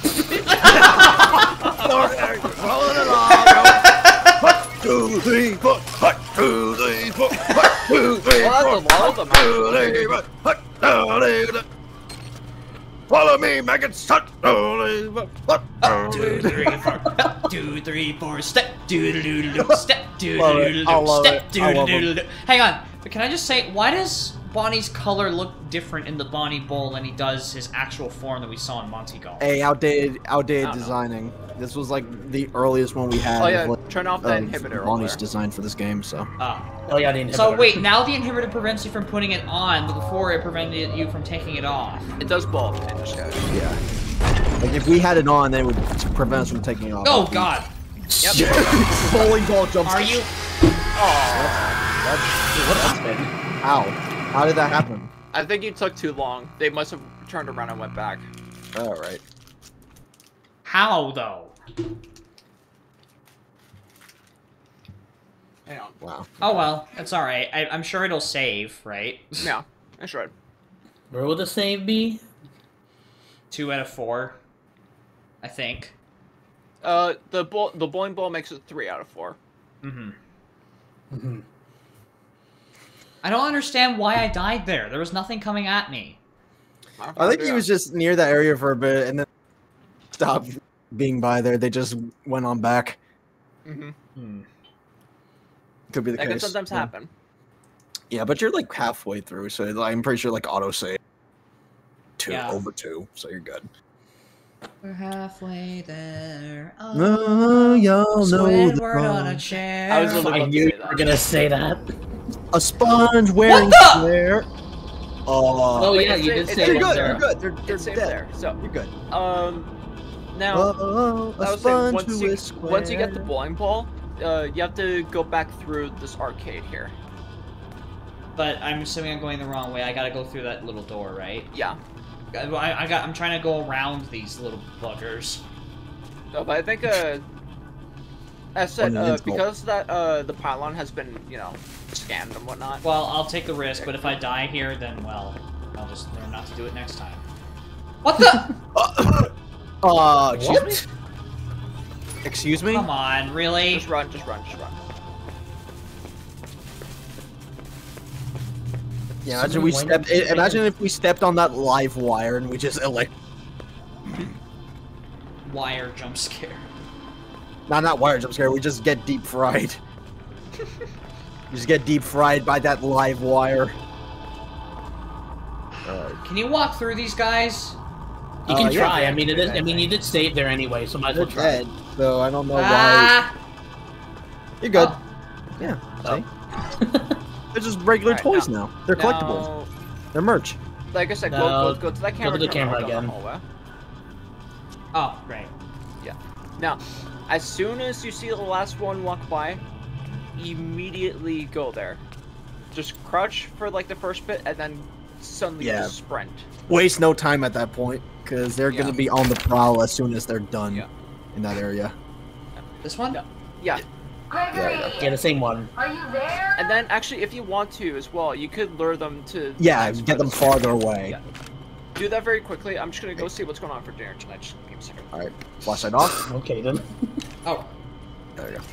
Three, four. One, two, three, four. One, two, three, of them. two, three, four. One, two, three, four. Follow me, two, three, four. Two, three, four. Step, doo doo. Step, love Step. Hang on. But can I just say, why does Bonnie's color look different in the Bonnie Bowl than he does his actual form that we saw in Monty Golf? Hey, outdated, outdated I don't know. designing. This was like the earliest one we had. Oh, yeah, like, turn off the of inhibitor Bonnie's there. design for this game, so. Ah. Oh yeah, the inhibitor. So wait, now the inhibitor prevents you from putting it on, but before it prevented you from taking it off. It does blow up in this guy. Yeah. Like if we had it on, then it would prevent us from taking it off. Oh God! Yep. Bowling ball jumps. Are you? Oh. That's been. How? How did that happen? I think you took too long. They must have turned around and went back. All right. How though? Hang on. Wow. Oh well, it's all right. I, I'm sure it'll save, right? Yeah, that's right. Where would the save be? Two out of four, I think. Uh, the bo- the bowling ball makes it three out of four. Mm-hmm. Mm-hmm. I don't understand why I died there. There was nothing coming at me. I think he was just near that area for a bit and then stopped being by there. They just went on back. Mm-hmm. Hmm. Could be the That can case. sometimes yeah. happen. Yeah, but you're like halfway through, so I'm pretty sure like auto save two Yeah. over two, so you're good. We're halfway there. Oh, y'all know the on a chair. I was a little I knew you that. were gonna say that. A sponge wearing the- flare. Oh, Oh yeah, it's you a- did it's say a you're good. was You're good. They're, they're safe dead. there. So, You're good. um, now Oh, I a was saying once you is once you get the square. bowling ball, uh, you have to go back through this arcade here. But I'm assuming I'm going the wrong way. I gotta go through that little door, right? Yeah. I, I got. I'm trying to go around these little buggers. No, but I think uh, as I said, uh, because that uh the pylon has been you know scanned and whatnot. Well, I'll take the risk, but if I die here, then well, I'll just learn not to do it next time. What the? Uh, excuse me. Excuse me. Come on, really? Just run, just run, just run. Yeah, imagine we stepped. wind Imagine if we stepped on that live wire and we just elect. Wire jump scare. Not not wire jump scare. We just get deep fried. We just get deep fried by that live wire. Can you walk through these guys? You can Uh, yeah. try. I mean, it is. I mean, you did save there anyway, so might as well try. dead, so I don't know why. Ah! You're good. Oh. Yeah. Oh. See? They're just regular Alright, toys now- now. They're collectibles. Now, They're merch. like I said, No, go, go, go to that camera. go camera. to the turn camera around down the again. Oh, right. Yeah. Now, as soon as you see the last one walk by, immediately go there. Just crouch for like the first bit, and then suddenly Yeah. just sprint. Waste no time at that point, because they're Yeah. gonna be on the prowl as soon as they're done Yeah. in that area. This one? Yeah. Yeah, Gregory, Yeah, the same one. are you there? and then actually, if you want to as well, you could lure them to. Yeah, next get them part of the farther away. Yeah. Do that very quickly. I'm just gonna go see what's going on for dinner tonight. Just give me a second. All right, flashlight off. Okay then. Oh, There you go.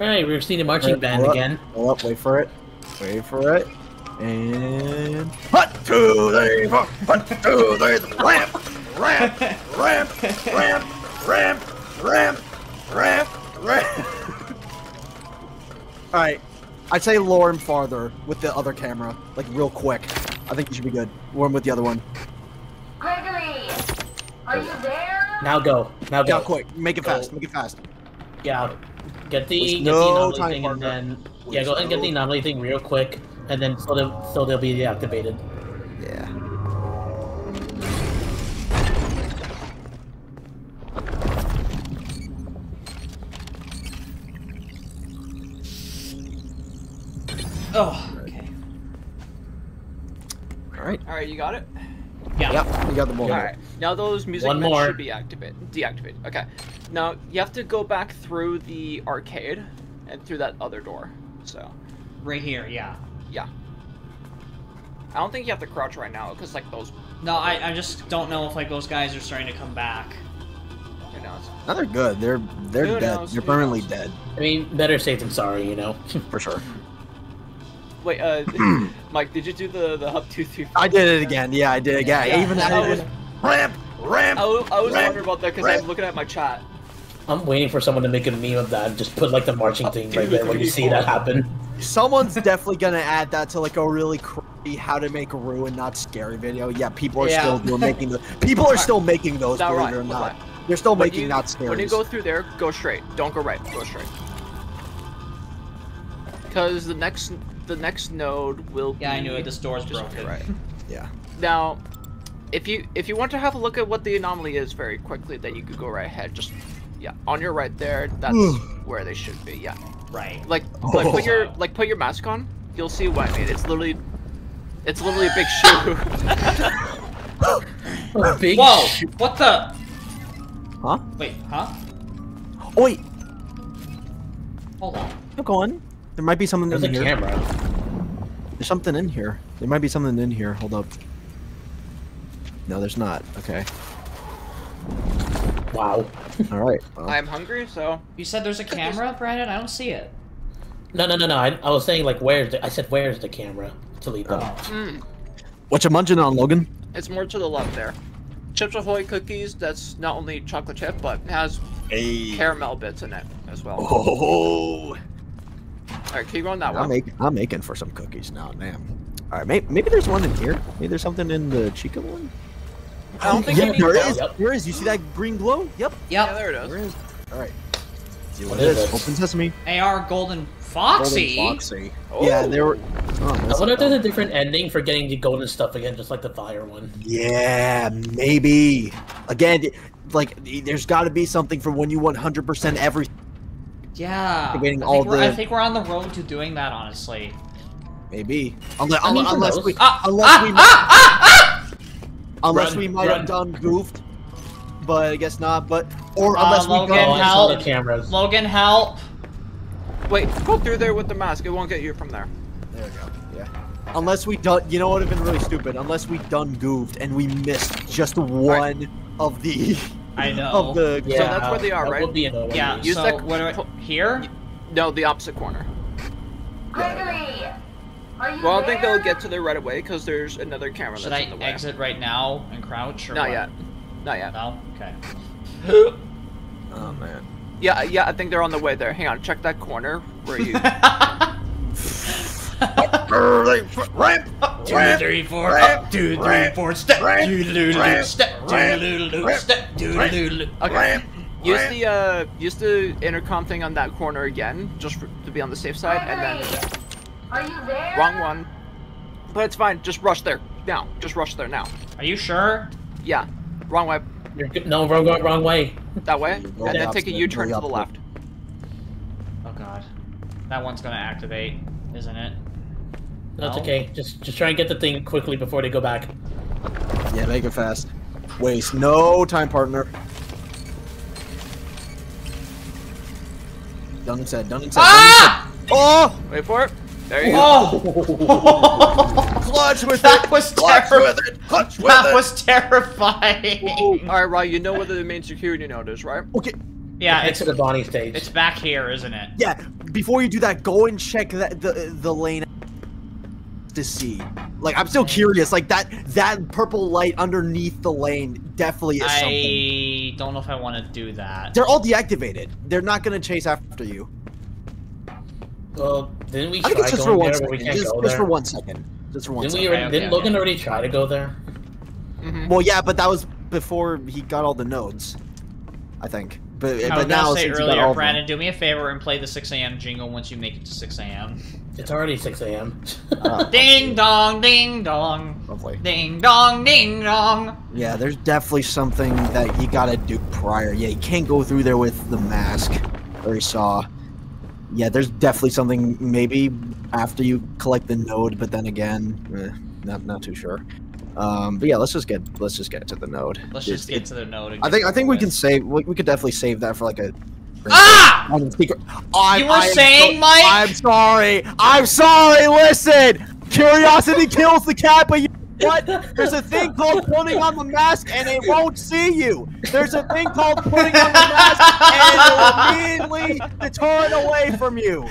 All right, we're seeing a marching Alright, band up. again. Hold up, wait for it. Wait for it. And one, two, three, four. One, two, three, four. ramp, ramp, ramp, ramp, ramp, ramp, ramp, ramp. All right, I'd say lure him farther with the other camera, like real quick. I think you should be good. One with the other one. Gregory, are you there? Now go. Now go. Yeah, quick. Make it Go. fast. Make it fast. Yeah. Get the, Waste get no the anomaly time, thing and partner. then yeah, go ahead and get the anomaly thing real quick, and then so they'll so they'll be deactivated. Yeah. Oh, okay. All right. All right, you got it. Yeah. Yep. You got the ball. All right. Now those music One more. should be activated, deactivated. Okay. Now you have to go back through the arcade and through that other door. So Right here, yeah. yeah. I don't think you have to crouch right now because like those, No, I, I just don't know if like those guys are starting to come back. you know. No, they're good. They're they're Who dead. knows? They're Who permanently knows? dead I mean, better safe than sorry, you know. for sure. Wait, uh, Mike, did you do the the up two three? four? I did it again. Yeah, I did it again. Yeah, Even I I was- did. Ramp, ramp. I was, I was Ramp, wondering about that because. I'm looking at my chat. I'm waiting for someone to make a meme of that. and Just put like the marching thing right there when you see that happen. Someone's definitely gonna add that to like a really crappy how to make a ruin not scary video. Yeah, people are Yeah. still doing making the people are still making those. Now, Believe right, it or not, right. they're still When making you- not scary. When you go through there, go straight. Don't go right. Go straight. Because the next the next node will Yeah, I be knew it. This door's just broken. Right. yeah. Now, if you if you want to have a look at what the anomaly is very quickly, then you could go right ahead. Just yeah, on your right there. That's where they should be. Yeah. Right. Like like put your like put your mask on. You'll see what I mean. It's literally it's literally a big shoe. Big Whoa! sh- What the? Huh? Wait, huh? Oh wait, Hold on. keep going. There might be something There's a in here. camera. There's something in here. There might be something in here. Hold up. No, there's not. Okay. Wow. All right. Well, I'm hungry, so You said there's a camera, Brandon? I don't see it. No, no, no, no. I, I was saying like, where's the? I said, where's the camera? Talita. Oh. Hmm. what you munching on, Logan? it's more to the left there. Chips Ahoy cookies. That's not only chocolate chip, but has Hey. caramel bits in it as well. Oh. All right, keep going that I'm way. making. I'm making for some cookies now. Damn. All right. Maybe, maybe there's one in here. Maybe there's something in the Chica one. I don't think yeah, you need there that. is. Yep. There is. You see that green glow? Yep. Yeah, Yep. there it There is. is. All right. See what What it is is. Open sesame. AR Golden Foxy. Golden Foxy. Oh. Yeah, they were. Oh, I wonder if there's not a different ending for getting the golden stuff again, just like the fire one. Yeah, maybe. Again, like there's got to be something for when you 100% every. Yeah. Getting I all think, we're, I think we're on the road to doing that, honestly. Maybe. Unless, I mean, unless we. Ah, unless ah, we. ah, ah, unless Run, we might run. have done goofed, but I guess not. But or Uh, unless we Logan, Oh, done. Help. the cameras. Logan, help. Wait, go through there with the mask. It won't get you from there. There we go. Yeah. Unless we done, you know what would have been really stupid. Unless we done goofed and we missed just one of the I know. of the. Yeah, that's where they are, that right? Would be yeah, Use so that- what do I, here? No, the opposite corner. Gregory, are you Well, I think they'll get to there right away because there's another camera Should that's I in the way. exit right now and crouch? Or Not what? yet. Not yet. No? Okay. Oh man. Yeah, yeah, I think they're on the way there. Hang on, check that corner where you. ramp, Two, three, four, up, two, three, four, step, doodle-doodle, step, doodle-doodle, step, doodle-doodle. Okay. Use the uh, use the intercom thing on that corner again, just for, to be on the safe side, and then Are you there? wrong one. But it's fine. Just rush there now. Just rush there now. Are you sure? Yeah. Wrong way. You're good. No, wrong, wrong, wrong way. That way, and then the take a U-turn to the left. Oh god. That one's gonna activate, isn't it? That's No? okay. Just, just try and get the thing quickly before they go back. Yeah, make it fast. Waste no time, partner. Done and said. Done said. Ah! Done said. Oh! Wait for it. There you go. Oh! Clutch with that it! was Clutch with it! Clutch with That it! was terrifying. All right, Rye. You know where the main security node is, right? Okay, Yeah, Next it's to the Bonnie stage. it's back here, isn't it? yeah. Before you do that, go and check that the the lane to see. Like, I'm still curious. Like that that purple light underneath the lane definitely is something. I don't know if I want to do that. They're all deactivated. They're not gonna chase after you. Well, didn't we I think it's just for going one there, second. Just, just for one second. Just for one Didn't we? Already, Okay, didn't okay, Logan okay. already try to go there? Mm-hmm. Well, yeah, but that was before he got all the nodes. I think. But I was but gonna now say since he got all earlier, Brandon, do me a favor and play the 6 a.m. jingle once you make it to 6 a.m. It's already 6 a.m. Ah, Ding dong, ding dong, lovely. ding dong, ding dong. Yeah, there's definitely something that you gotta do prior. Yeah, you can't go through there with the mask or you saw. Yeah, there's definitely something maybe after you collect the node, but then again, eh, not not too sure. Um, but yeah, let's just get let's just get to the node. Let's It- just get it- to the node. and I think I think we can save. We, we could definitely save that for like a. Ah! on the speaker. I'm, You were I am saying, so- Mike? I'm sorry. I'm sorry. Listen, curiosity kills the cat, but you know what? There's a thing called putting on the mask, and it won't see you. There's a thing called putting on the mask, and it will immediately deter it away from you.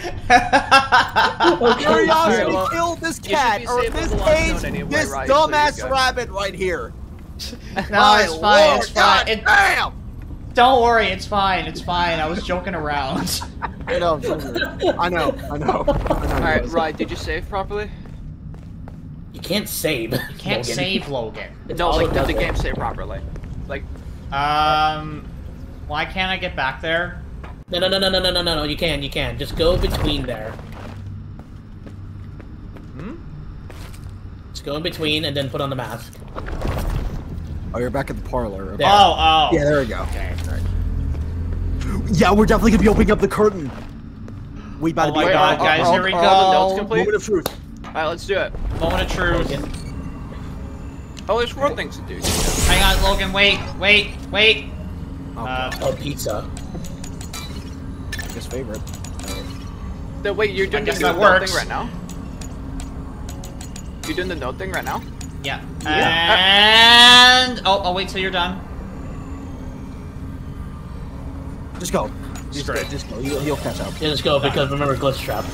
Curiosity well, killed this cat, or safe this the last case, anyway, this right, dumbass rabbit right here. no, My it's fine. Lord, It's fine. God It, damn. Don't worry, it's fine, it's fine. I was joking around. I know, I know, I know. Alright, right, did you save properly? You can't save. You can't Logan. save Logan. It's no, like, the game save properly? Like... Um... Why can't I get back there? No, no, no, no, no, no, no, no, you can, you can. Just go between there. Hmm? Just go in between and then put on the mask. Oh, you're back at the parlor. Okay. Oh, oh. Yeah, there we go. Okay. Yeah, we're definitely gonna be opening up the curtain. We about Oh to be my Wait, god, are- guys, here we go. the nodes complete? moment of truth. all right, let's do it. Moment of truth. Oh, there's more things to do. Hang on, Logan. Wait, wait, wait. Oh, Uh, Oh, pizza. his favorite. The, wait, you're doing the guess note that thing right now? You're doing the note thing right now? Yeah. Yeah. And oh, I'll wait till you're done. Just go. Just Straight. go. Just go. He'll, he'll catch up. Yeah, just go because remember Glitchtrap.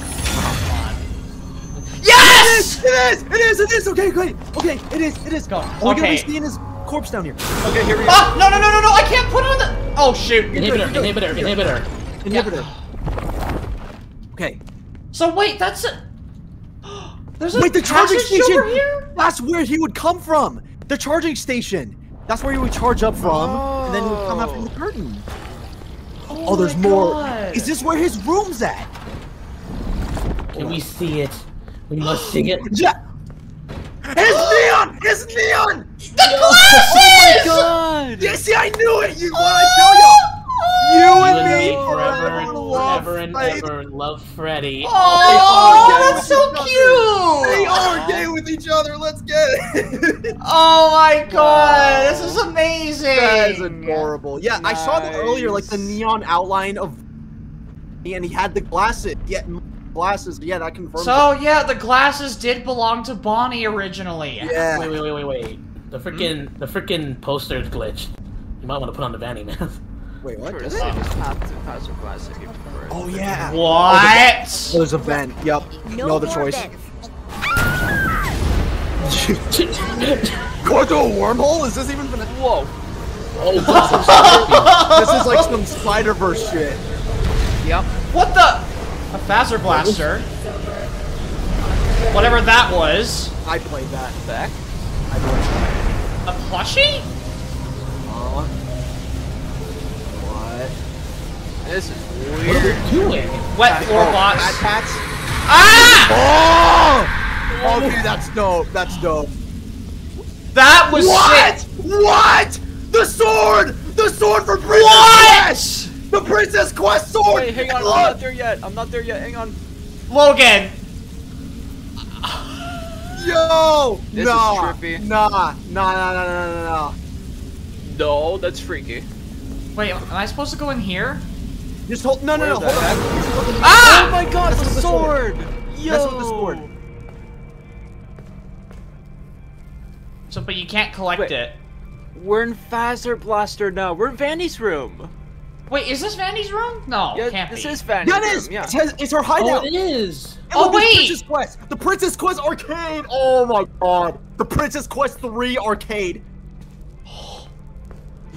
Yes! It is. It is. It is. Okay. Great. Okay. It is. It is. Go. Are we're gonna be seeing his corpse down here? Okay, here we go. Ah! No, no, no, no, no! I can't put on the. Oh shoot! Inhibitor, inhibitor, inhibitor. Inhibitor. Okay. So wait, that's a. There's a Wait, the charging station. over here. That's where he would come from. The charging station. That's where he would charge up from, and then he would come out from the oh. curtain. Oh, oh, there's my more. God. Is this where his room's at? Can we see it? We must see it. Yeah. His neon! His neon! The glasses! Oh my God! Yeah, see, I knew it. You, what I oh tell you? You You and and me me forever and love forever and Faith. ever love Freddy. Oh, that's so cute. They cute! are gay with each other. Let's get it. Oh my god, this is amazing! that is adorable. Yeah, I saw that earlier, like the neon outline of, and he had the glasses. Yeah, glasses. Yeah, that confirms. So yeah, the glasses did belong to Bonnie originally. yeah. Wait, wait, wait, wait, wait. The freaking the freaking poster's glitched. You might want to put on the Vanny mask. Wait, what? Sure, Is this it? is path to pass or classic if you prefer. Oh yeah. What? There's a vent. Yep. No, No other choice. vents. Going to a wormhole? Is this even? Gonna... Whoa! Oh, this is like some Spider Verse shit. Yep. What the? A Fazer Blaster. Whatever that was. I played that. Back. I played that. A plushie? This is What are weird. they doing? Wet floor Oh, box. Mad Pats? Ah! Oh! Okay, that's dope. That's dope. That was What? sick. What? The sword! The sword for Princess What? Quest! The Princess Quest sword! Wait, hang on. I'm not there yet. I'm not there yet. Hang on. Logan. Yo! This is trippy. Nah, nah, nah, nah, nah, nah, nah. No, that's freaky. Wait, am I supposed to go in here? Just hold. No, no, no. Where Hold on. Ah! Oh my god, Mess the sword. sword! Yo! Mess with the sword. So, but you can't collect Wait. it. We're in Fazer Blaster now. We're in Vanny's room. Wait, is this Vanny's room? No, yeah, can't this be. is Vanny's Yeah, it room. is. Yeah. It says it's her Oh, hideout. it is. And Oh, look, it's wait. Princess Quest. The Princess Quest arcade. Oh my god. The Princess Quest 3 arcade.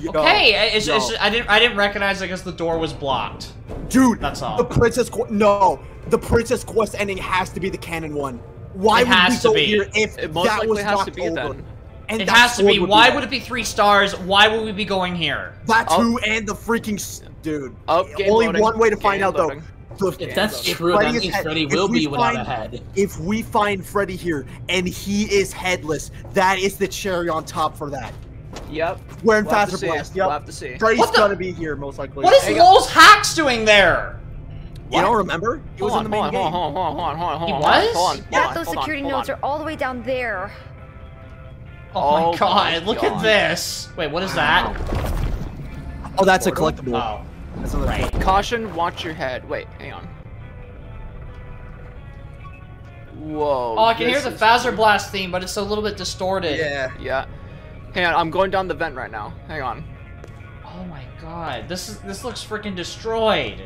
Yo, Okay, it's, it's, yo. I didn't I didn't recognize it because the door was blocked. Dude, That's all. The Princess Quest. No, the Princess Quest ending has to be the canon one. Why It would has we to go be. here if It most that was has to be over? then. And It has to be. would Why there. would it be three stars? Why would we be going here? That Oh. too, and the freaking s- dude. Oh, game Only loading. one way to find Game out loading. though. The- If that's if true, Freddy that is means head- Freddy will be without a head. If we find Freddy here and he is headless, that is the cherry on top for that. Yep. We're in We'll Faster see. Blast. We'll Yep. have to see. Freddy's What the- gonna be here most likely. What is Hang on. Lowell's Hacks doing there? You don't remember? He was Hold in the main hold on, game. hold on, hold on, hold on, hold on, He hold was? on, hold on, Yeah, on, those hold on, security hold nodes on. are all the way down there. Oh, Oh my my god, look at this. Wait, what is that? Oh, that's a collectible. Oh. That's another Right. collectible. Caution, watch your head. Wait, hang on. Whoa. Oh, I can hear the is- Fazer Blast theme, but it's a little bit distorted. Yeah. Yeah. Hang on, I'm going down the vent right now. Hang on. Oh my god, this is this looks freaking destroyed.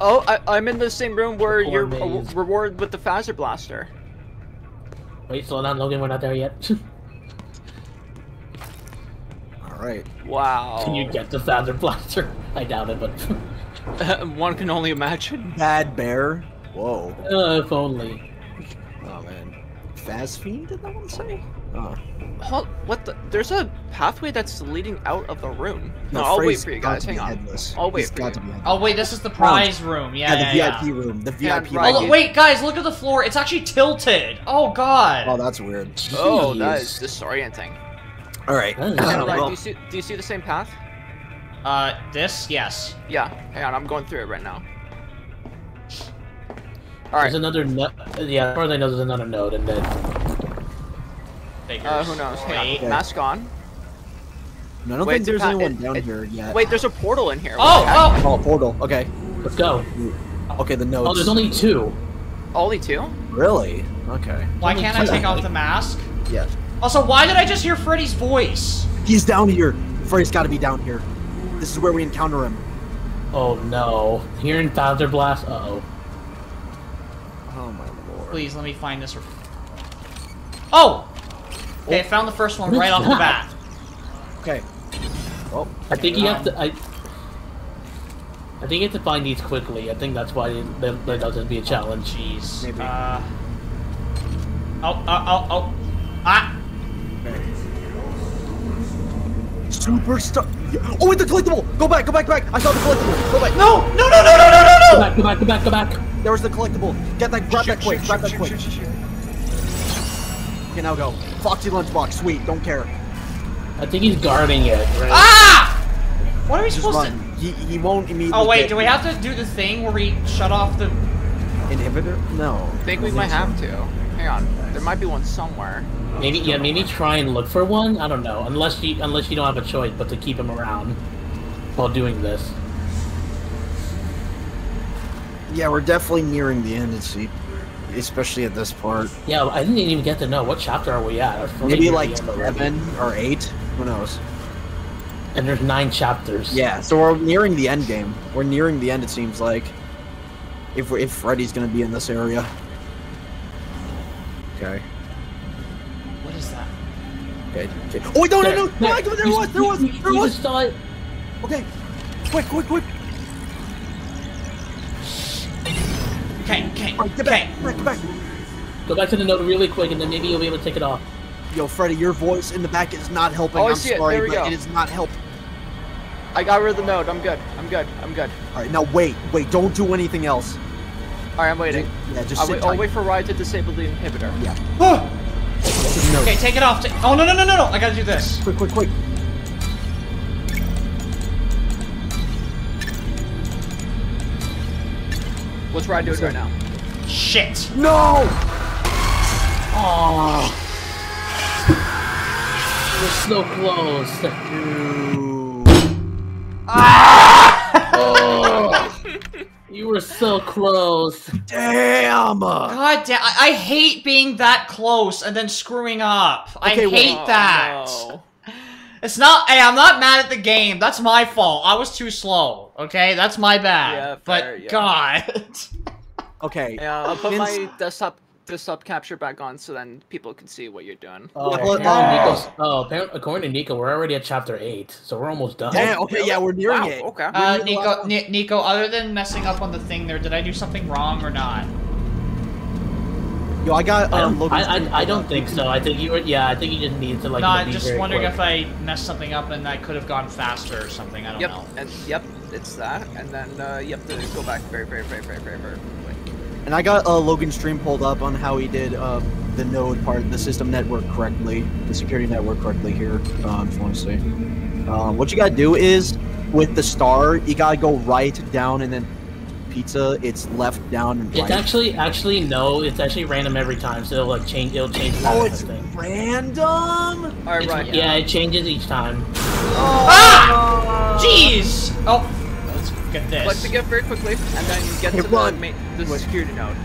Oh, I, I'm in the same room where Poor you're maze. rewarded with the Fazer Blaster. Wait, slow down, Logan. We're not there yet. All right. Wow. Can you get the Fazer Blaster? I doubt it, but One can only imagine. Bad bear. Whoa. uh, if only. Oh man. Fast fiend? Did that one say? Oh. Hold, what the? There's a pathway that's leading out of the room. No, No, I'll wait for you guys. Hang on. headless. I'll wait He's for got you. to be. Oh wait, this is the prize room. Yeah, Yeah, yeah, the yeah. VIP room. The VIP right. Oh, wait, guys, look at the floor. It's actually tilted. Oh god. Oh, that's weird. Oh, that Jeez. is disorienting. All right. That is Hang on, Oh, Ryan, well, do you see? Do you see the same path? Uh, this? Yes. Yeah. Hang on, I'm going through it right now. All right. There's another node. Yeah, as far as I know, there's another node, and then Figures. Uh, who knows? Hang Wait. on. Mask on. I don't Wait, think there's anyone it- down it- here yet. Wait, there's a portal in here. Oh, oh! Oh, portal. Okay. let's go. Okay, the nodes. Oh, there's only two. Only two? Really? Okay. Why only can't I take off the mask? Yes. Also, why did I just hear Freddy's voice? He's down here. Freddy's got to be down here. This is where we encounter him. Oh no. Here in Fazer Blast. Uh oh. Oh my lord. Please, let me find this. Oh! Okay, I found the first one right off the bat. Okay. Oh. I think you have to. I. I think you have to find these quickly. I think that's why it, that, that doesn't be a challenge. Jeez. Maybe. Uh. Oh, oh, oh, oh. Ah! Superstar. Oh, wait, the collectible. Go back. Go back. Go back. I saw the collectible. Go back. No! No, no, no, no, no, no, Go back, go back, go back, go back. There was the collectible. Get that. Grab that quick. Grab that quick. Okay, now go. Foxy lunchbox. Sweet. Don't care. I think he's guarding it, right? Ah! What are we Just supposed run. He, he won't immediately. Oh, wait, do we have to do the thing where we shut off the. inhibitor? No. I think we might have to. Hang on. There might be one somewhere. Maybe yeah, maybe try and look for one. I don't know. Unless you unless you don't have a choice but to keep him around while doing this. Yeah, we're definitely nearing the end. It's especially at this part. Yeah, I didn't even get to know what chapter are we at. Maybe like the end already. seven or eight. Who knows? And there's nine chapters. Yeah, so we're nearing the end game. We're nearing the end. It seems like. If we if Freddy's gonna be in this area. Okay. What is that? Okay. okay. Oh no, no, no! no, There, there was, there was, there was. it. Okay. Quick, quick, quick! Okay, okay, Alright, get okay. back, get back, get back. Go Go back to the node really quick, and then maybe you'll be able to take it off. Yo, Freddy, your voice in the back is not helping. Oh, I I'm see it. sorry, but go. it is not helping. I got rid of the node. I'm good. I'm good. I'm good. All right, now wait, wait, don't do anything else. All right, I'm waiting. Yeah, just I'll sit wait, I'll wait for Ryan to disable the inhibitor. Yeah. Okay, take it off. ta- oh no no no no no! I gotta do this. Quick, quick, quick. What's Ryan doing right now? Shit. No! Oh. We're so close. oh. You were so close. Damn! God damn! I, I hate being that close and then screwing up. I Okay, well- hate Oh, that. no. It's not. Hey, I'm not mad at the game. That's my fault. I was too slow. Okay, that's my bad. Yeah, but yeah. God. Okay. Yeah, I'll put Vince- my desktop desktop capture back on so then people can see what you're doing. Oh, Yeah, well, apparently Nico's, oh, according to Nico, we're already at chapter 8, so we're almost done. Damn, okay, yeah, we're nearing Wow, it. okay. Uh, Nico, Ni- Nico. Other than messing up on the thing there, did I do something wrong or not? Yo, I got I um, don't, Logan's I, I, I don't think so. I think you were, yeah, I think you just need to, like, no, I'm just very wondering quick. if I messed something up and I could have gone faster or something. I don't Yep, know. and yep, it's that, and then uh, you have to go back very, very, very, very, very, very quickly. And I got uh, Logan's stream pulled up on how he did uh, the node part, the system network correctly, the security network correctly here, um, if you want to see. Um, what you gotta do is, with the star, you gotta go right, down, and then pizza, it's left, down, and It's right. actually, actually, no, it's actually random every time, so it'll, like, change, it'll change the oh, it's I random? All right, It's- right. yeah, it changes each time. Ah! Jeez! Oh, let's get Collect this. the gift very quickly, and then you get Hey, to run. the, the Wait. security node.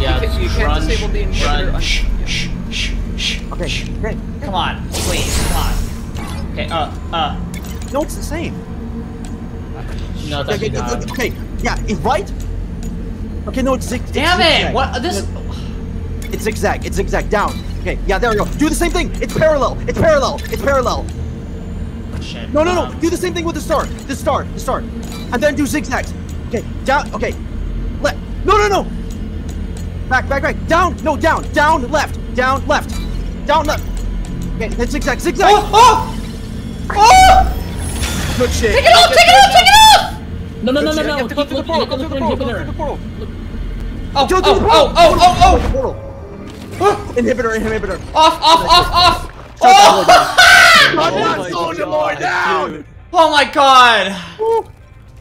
Yeah, You can- you can't run, disable the inhibitor run. Shh, shh, shh, shh. Okay, shh. okay. Come on, please, come on. Okay, uh, uh. No, it's the same. No, it's Okay, okay, not. okay, yeah, it's right. Okay, no, it's it's Damn zigzag. it! What? This. It's zigzag. It's zigzag. Down. Okay, yeah, there we go. Do the same thing. It's parallel. It's parallel. It's parallel. Shit. No, no, no. um, Do the same thing with the star. The star. The star. And then do zigzags. Okay, down. Okay. Left. No, no, no. Back, back, back. Down. No, down. Down, left. Down, left. Down, left. Okay, then zigzag. Zigzag. Oh! Oh! Oh! Good shit. Take it off! Take it off! Take it off! No, no, no, no, You no, have to go keep through the looking, you portal. have Go to through look the for the portal. Go inhibitor. through the portal. Oh! Go through the Oh! portal. Oh! Oh! The portal. Oh! Inhibitor, inhibitor. Off! Off! Off! Off! Shut that Oh! I'm Oh not my slowing the God, boy down. dude. Oh my god! Woo.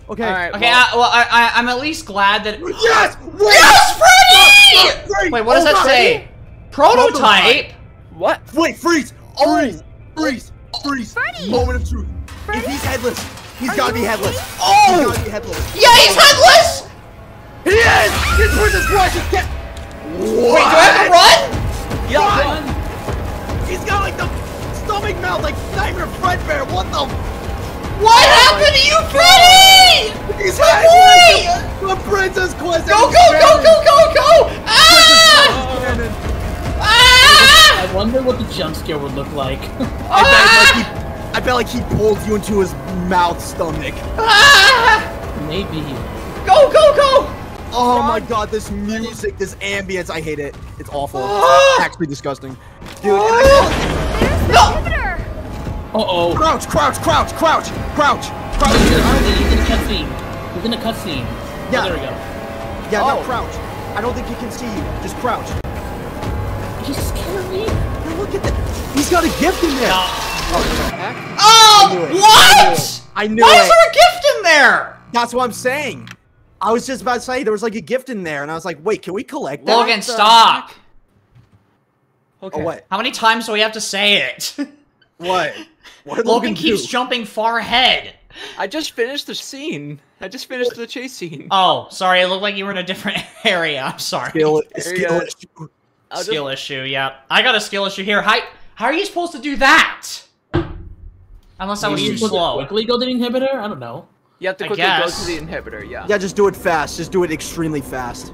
Okay. All right. Okay, well, I, well, I, I, I'm at least glad that. Yes! Wait! Yes, Freddy! Wait, Wait, what does oh, that God. say? Prototype. what? Wait, freeze! Oh, freeze! Freeze! Freeze! Freddy! Moment of truth. If he's headless, he's Are gotta be headless. okay? He's Oh! gotta be headless. Yeah, he's headless. He is! This person's watching get. Wait, do I have to run? Yeah. Run! He's got like the stomach mouth like Nightmare Fredbear. What the? What happened to you, Freddy? He's My headless! The Princess Quest. Go, go, go, go, go, go! Ah! Ah! I wonder what the jump scare would look like. I bet like he, I bet like he pulled you into his mouth stomach. Ah! Maybe. Go, go, go! Oh my god, this music, this ambience, I hate it. It's awful. Ah! Actually disgusting. Dude, and the No! inhibitor! Uh-oh. crouch, crouch, crouch, crouch, crouch, He's in a cutscene. He's in a cutscene. Yeah. Oh, there we go. Yeah, now Oh. crouch. I don't think he can see you. Just crouch. You scared me. Now look at that. He's got a gift in there. Oh, knew what? I knew Why it. is there a gift in there? That's what I'm saying. I was just about to say there was like a gift in there, and I was like, wait, can we collect that? Logan, stop. Okay. Oh, what? How many times do we have to say it? What? What Logan Logan, keeps do? jumping far ahead. I just finished the scene. I just finished the chase scene. Oh, sorry, it looked like you were in a different area. I'm sorry. Skill, skill issue. I'll just- skill issue, yeah. I got a skill issue here. How, how are you supposed to do that? Unless I was too you supposed to slow. Quickly go to the inhibitor? I don't know. You have to quickly go to the inhibitor. Yeah. Yeah, just do it fast. Just do it extremely fast.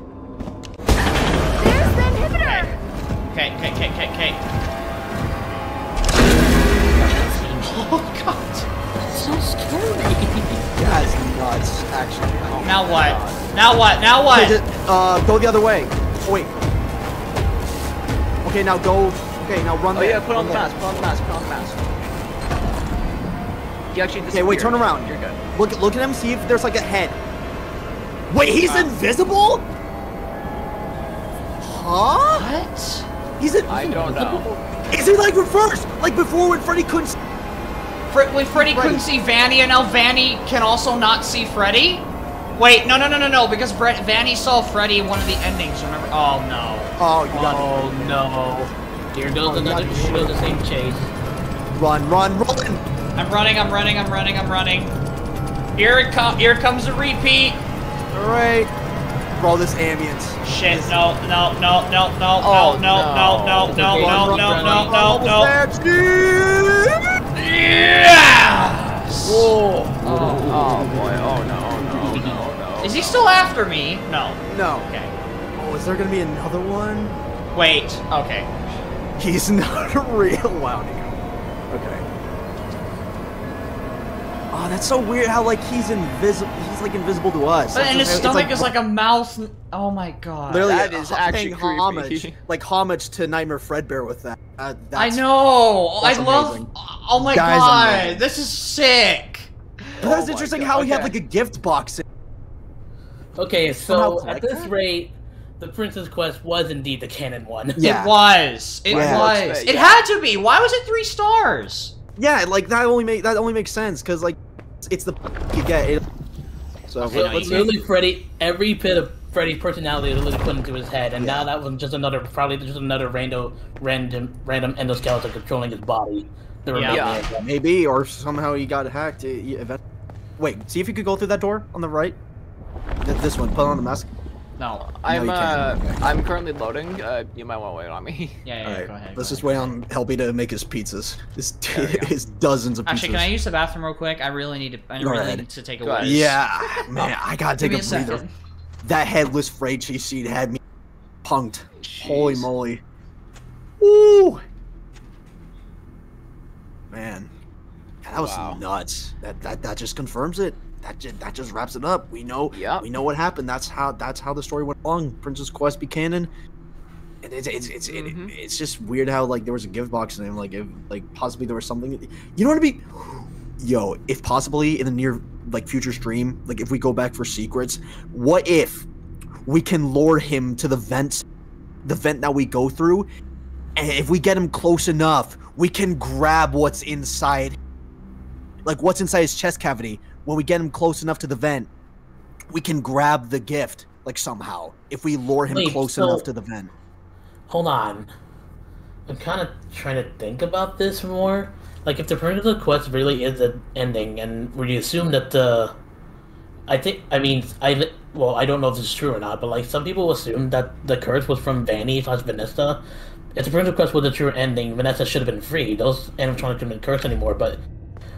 There's the inhibitor! Okay, okay, okay, okay, okay. Oh god. So scary. That's nuts, actually. Oh Now what? God. Now what? Now Okay, what? just, uh, go the other way. Oh, wait. Okay, now go. Okay, now run Oh there. yeah, put on run the mask. Put on the mask. Put on the mask. He actually Okay, wait, turn around. You're good. Look, look at him. See if there's like a head. Wait, he's invisible? Huh? What? He's in. I don't know. Is he like reversed? Like before when Freddy couldn't. s- Fre when Freddy Freddy. couldn't see Vanny, and now Vanny can also not see Freddy? Wait, no, no, no, no, no, because Vanny saw Freddy in one of the endings, remember? Oh, no. Oh, you got Oh no. Here goes Oh, another here goes the same chase. Run, run, run. I'm running, I'm running, I'm running, I'm running. Here it comes, here comes a repeat. All right. Bro, this ambience. Shit, no, no, no, no, no, Oh, no, no, no, no, no, Okay, no, run, no, no, no, no. there. Yes! Whoa. Oh, oh boy. Oh no. Oh no. Oh no. Oh, no. Is he still after me? No. No. Okay. Oh, is there gonna be another one? Wait, okay. He's not a real wow. Oh, that's so weird how like he's invisible. He's like invisible to us. But, and his just- it's stomach is like a mouth. Oh my god. literally That a- is a- actually creepy. homage, like homage to Nightmare Fredbear with that. Uh, I that's, know. I that's love. Oh my Guy's god. This is sick. But that's Oh interesting God, how he had like a gift box. in- Okay, so at this rate, the Princess Quest was indeed the canon one. Yeah. It was. It Yeah. was. It had to be. Why was it three stars? Yeah, like that only make that only makes sense because like it's the you get it. So Okay, So no, let's you- literally, Freddy, every bit of Freddy's personality literally put into his head, and now that was just another, probably just another random, random, random endoskeleton controlling his body. The Yeah. Yeah. maybe or somehow he got hacked. It- it- event- Wait, see if you could go through that door on the right. This one. Put on the mask. No. I'm you uh. Okay. I'm currently loading. Uh, you might want to wait on me. Yeah, yeah. All yeah, right, Go ahead. let's go just ahead. wait on Helpi to make his pizzas. His, There his dozens of pizzas. Actually, can I use the bathroom real quick? I really need to. I Go really ahead. need to take a Go ahead. Yeah, man, I gotta Give take me a a breather. second. That headless freight chase scene had me punked. Holy moly. Ooh. Man, that was Wow. nuts. That that that just confirms it. That just, that just wraps it up. We know. Yep. We know what happened. That's how that's how the story went along. Princess Quest be canon. And it's it's it's, it- Mhm. it's just weird how like there was a gift box in him. Like if like possibly there was something. You know what I mean? Yo, if possibly in the near like future stream, like if we go back for secrets, what if we can lure him to the vents, the vent that we go through, and if we get him close enough, we can grab what's inside, like what's inside his chest cavity. When we get him close enough to the vent, we can grab the gift, like somehow, if we lure him Wait, close so- enough to the vent. Hold on. I'm kind of trying to think about this more. Like, if the Princess Quest really is an ending, and we assume that the, I think, I mean, I well, I don't know if this is true or not, but like some people assume that the curse was from Vanny slash Vanessa. If the Princess Quest was a true ending, Vanessa should have been free. Those animatronics couldn't been cursed anymore. But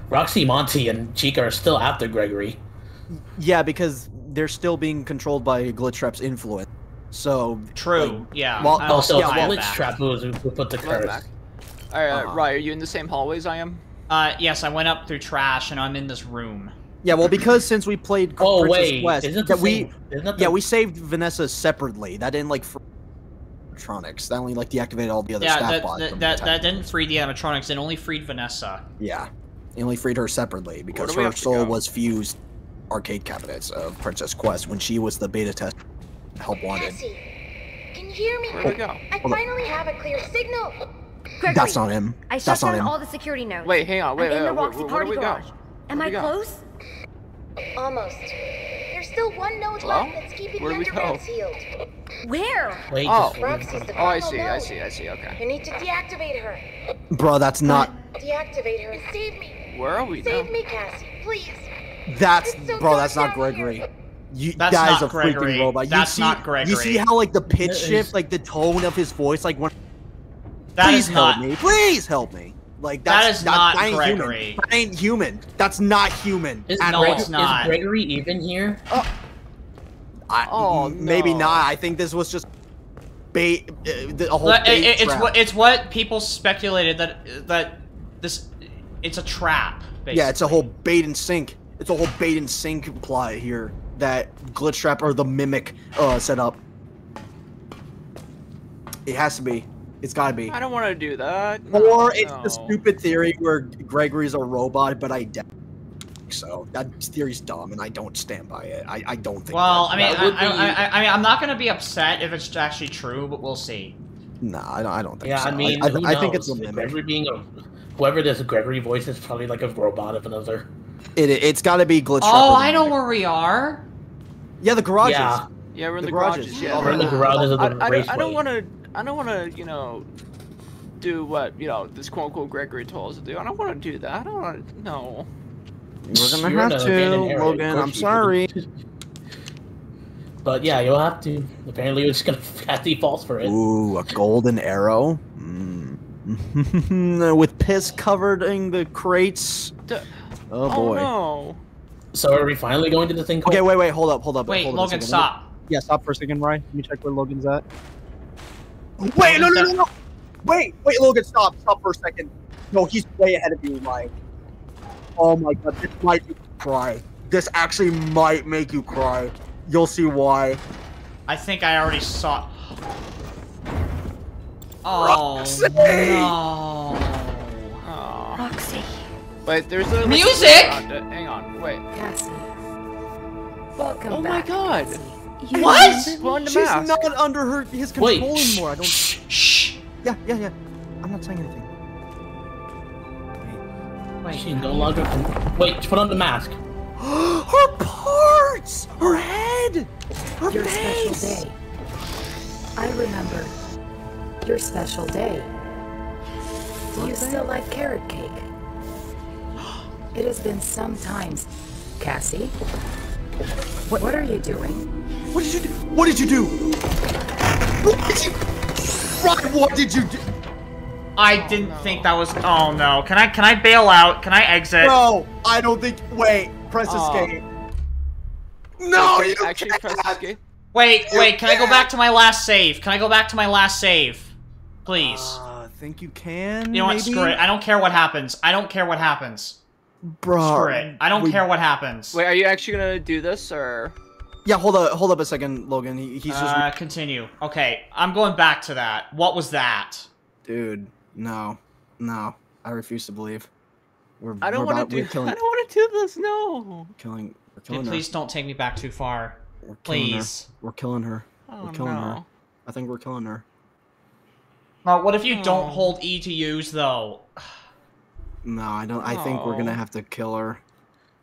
Roxy, Monty, and Chica are still after Gregory. Yeah, because they're still being controlled by Glitchtrap's influence. So True. like, yeah. well- Also, also it's buy Glitch. Trap who, was- who put the Welcome curse. back. All right, Uh-huh. right. Are you in the same hallways I am? Uh, yes, I went up through trash and I'm in this room. yeah, well, because since we played Oh Princess wait, Quest, isn't the we isn't that the yeah we saved Vanessa separately. That didn't like. Fr- electronics. That only like deactivated all the other Yeah, staff that, bots. that, that, that didn't free the animatronics, it only freed Vanessa. Yeah, it only freed her separately because her soul was fused arcade cabinets of Princess Quest when she was the beta test. Help wanted. Cassie, can you hear me? Where'd it go? I finally have a clear signal. Gregory, That's not him. I shut That's not down him. all the security nodes. Wait, hang on. Wait, I'm in wait, the where- Roxy where- where party do we go? garage. Am I go? close? Almost. There's still one node Hello? left that's keeping Where'd we the go? sealed. Where? Wait, Oh. just- Roxy's the Oh, I final see. I see. I see. Okay. You need to deactivate her. Bro, that's not. Deactivate her. Save me. Where are we now? Save me, Cassie. Please. That's so bro. That's not Gregory. here. You, That's that is not a freaking Gregory. robot. That's you see, not You see how like the pitch That is- shift, like the tone of his voice, like when. That please is help not. me. Please help me. Like That that's is not that ain't Gregory. Human. That ain't human. That's not human. Is, at No, all. Greg- it's not. is Gregory even here? I, Oh, m- maybe no. not. I think this was just bait. Uh, the, a whole But bait it, it- it's trap. what it's what people speculated that that this it's a trap. Basically. Yeah, it's a whole bait and sink. It's a whole bait and sink plot here that Glitchtrap or the mimic uh set up. It has to be. It's gotta be. I don't want to do that. No, Or it's no. the stupid theory where Gregory's a robot, but I doubt so. That theory's dumb, and I don't stand by it. I, I don't think. Well, I mean, that I, would I, be- I, I mean, I'm not gonna be upset if it's actually true, but we'll see. no, I don't. I don't think Yeah, so. I mean, I, who I think it's a mimic. Gregory being a whoever this Gregory voice is probably like a robot of another. It, it's got to be glitch. Oh, I know where we are. Yeah, the garages. Yeah. Yeah, we're in The the, garages. garages. Yeah, We're in the garages of the I, I, don't- I don't want to. I don't want to. You know, do what you know this quote unquote Gregory told us to do. I don't want to do that. I don't want to. No. We're gonna You're have to, abandoned area, of Logan. I'm sorry. But yeah, you'll have to. Apparently, it's gonna have defaults for it. Ooh, a golden arrow. With piss covering the crates. D- oh, oh boy. no. So are we finally going to the thing? Okay, wait, wait, hold up, hold up. Wait, hold Logan, stop. Yeah, stop for a second, Ryan. Let me check where Logan's at. Wait, no, no, no, no. Wait, wait, Logan, stop, stop for a second. No, he's way ahead of you, Ryan. Oh my god, this might make you cry. This actually might make you cry. You'll see why. I think I already saw. Oh Roxy! no! Aw. Roxy. Wait, there's a Music! Hang on. Wait. Cassie. Welcome Oh my god. You What? remember Put on me? the She's mask. not under her his control Wait, anymore. I don't. Shh, shh. Yeah, yeah, yeah. I'm not saying anything. Wait, She no longer. Can... Wait, put on the mask. her parts, her head, her Your special face. day. I remember. Your special day. Do you still like carrot cake? It has been some time. Cassie? What, are you doing? What did you do? What did you do? What did you? Ryan, what did you do? I didn't think that was. Oh no! Can I can I bail out? Can I exit? Bro, I don't think. Wait, press Oh. escape. No, Okay, you actually can't. press escape. Wait, wait. Can I go back to my last save? Can I go back to my last save, please? Uh, think you can? you know what? maybe? Screw it. I don't care what happens. I don't care what happens. Bro, Screw it. I don't we- care what happens. Wait, are you actually gonna do this or? Yeah, hold up, hold up a second, Logan. He, he's just. Uh, continue. Okay, I'm going back to that. What was that? Dude, no, no, I refuse to believe. We're. I don't want to do. Killing. I don't want to do this. No. Killing. We're killing her. please don't take me back too far. We're killing her. Please. We're killing her. Oh We're killing her. I think we're killing her. Now, what if you Oh. don't hmm. hold E to use though? No, I don't. I think we're gonna have to kill her.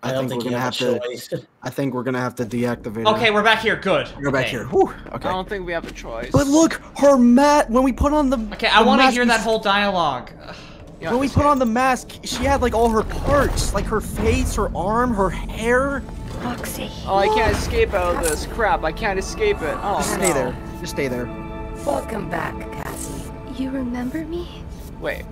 I, don't think, we're you gonna have, have a to. choice. I think we're gonna have to deactivate her. Okay, we're back here. Good. We're back Okay. here. Whew. I don't think we have a choice. But look, her mat. When we put on the. Okay, I want to hear that whole dialogue. When we put on the mask, she had like all her parts, like her face, her arm, her hair. Roxy. Oh, I can't escape out of this. Crap, I can't escape it. Oh Just no. stay there. Just stay there. Welcome back, Cassie. You remember me? Wait.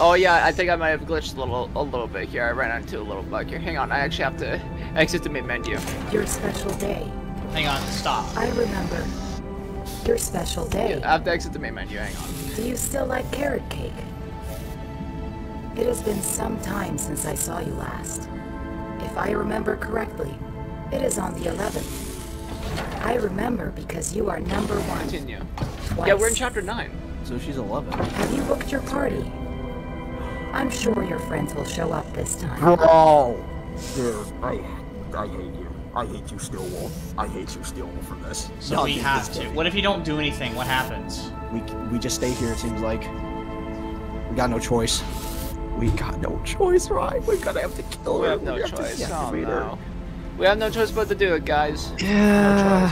Oh yeah, I think I might have glitched a little, a little bit here. I ran into a little bug here. Hang on, I actually have to exit the main menu. Your special day. Hang on, stop. I remember. Your special day. I have to exit the main menu. Hang on. Do you still like carrot cake? It has been some time since I saw you last. If I remember correctly, it is on the 11th. I remember because you are number one. Continue. Twice. Yeah, we're in chapter nine. So she's 11. Have you booked your party? I'm sure your friends will show up this time. Bro, dude, I, I hate you. I hate you, Steel Wool. I hate you, Steel Wool, for this. So Y'all we have to. me. What if you don't do anything? What happens? We we just stay here. It seems like we got no choice. We got no choice, right? We're gonna have to kill her. We have no have to choice. Oh deactivate her. Oh, no. We have no choice but to do it, guys. Yeah.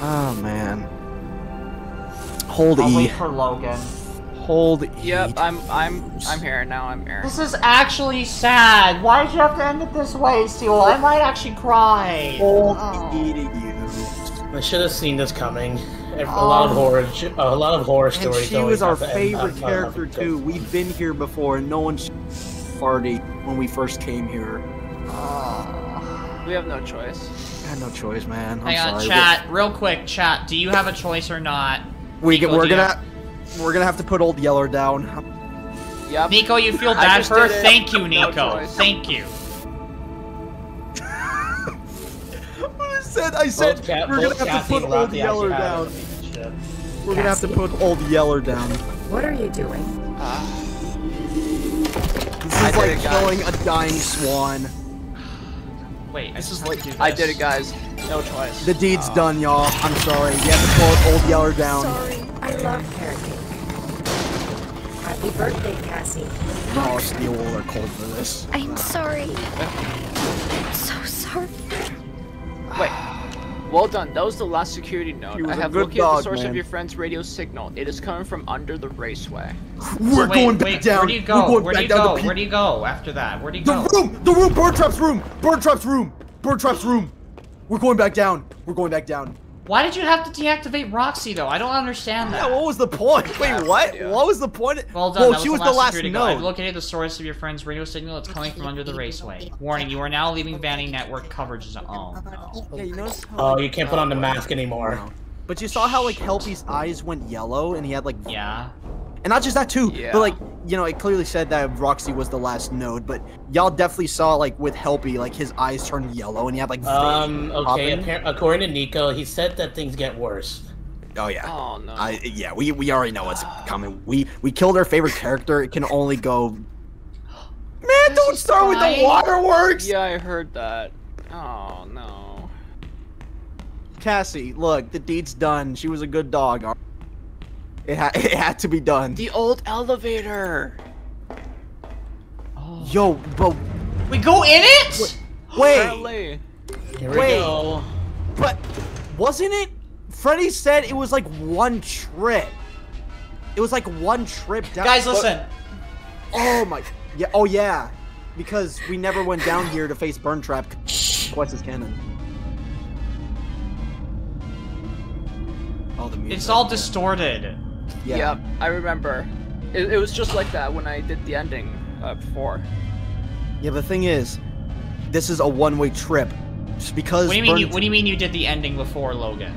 Oh man. Hold I'll E. wait for Logan. Hold E. Yep, I'm, I'm, I'm here now. I'm here. This is actually sad. Why did you have to end it this way, Steel? I might actually cry. Hold Oh. E to you. I should have seen this coming. A lot of oh. horror, a lot of horror stories. And stories. she was our have end uh, favorite uh, character uh, too. We've been here before, and no one farted when we first came here. Oh. We have no choice. I had no choice, man. I'm Hang on, sorry. chat. Real quick, chat. Do you have a choice or not? We, we Nico, we're gonna we're gonna have to put old Yeller down. Yep. Nico, you feel I bad for her? Thank you, Nico. choice. Thank you. I said I said Both Cat- we're gonna have to put old Yeller down. We're gonna have to put Old Yeller down. What are you doing? Ah. This is did like it, guys. killing a dying swan. Wait, This I is like- have I did it, guys. No choice. The deed's Oh. done, y'all. I'm sorry. You have to pull Old Yeller down. Sorry. I love carrot cake. Happy birthday, Cassie. Oh, Steel Wool are cold for this. I'm sorry. I'm so sorry. Wait. Well done. That was the last security node. He was I a have good located dog, the source man. of your friend's radio signal. It is coming from under the raceway. We're wait, going back wait, down. Where do you go? going Where do you down go? Where do you go after that? Where do you The go? The room! The room! Bird Trap's room! Burntrap's room! Burntrap's room! We're going back down. We're going back down. Why did you have to deactivate Roxy though? I don't understand that. Yeah, what was the point? Wait, have no what? idea. What was the point? Well done. Well, that she was was the last security guard. I've node. located the source of your friend's radio signal. It's coming from under the raceway. Warning: You are now leaving Vanny Network coverage zone. Oh no. Yeah, you notice how, Oh, you can't put on the oh, mask anymore. No. But you saw how like Helpi's eyes went yellow and he had like Yeah. And not just that too, Yeah. but like you know it clearly said that Roxy was the last node, but y'all definitely saw like with Helpi like his eyes turned yellow and he had like Um, okay, appar- according to Nico, he said that things get worse. Oh yeah. Oh no. I yeah, we we already know what's coming. We we killed our favorite character. It can only go. Man, don't start with the waterworks. Yeah, I heard that. Oh no. Cassie, look, the deed's done. She was a good dog. All- It had it had to be done. The old elevator. Oh. Yo, but We go in it? wait, Apparently. Here we Wait. go. but wasn't it? Freddy said it was like one trip. It was like one trip down. Guys, listen. Oh my. Yeah. Oh yeah. Because we never went down here to face Burntrap. Quest is canon. Oh, the music. It's all distorted. Yeah. Yep, I remember. It, it was just like that when I did the ending uh, before. Yeah. The thing is, this is a one-way trip. Just because. What do you mean? Burn You, what do you mean you did the ending before Logan?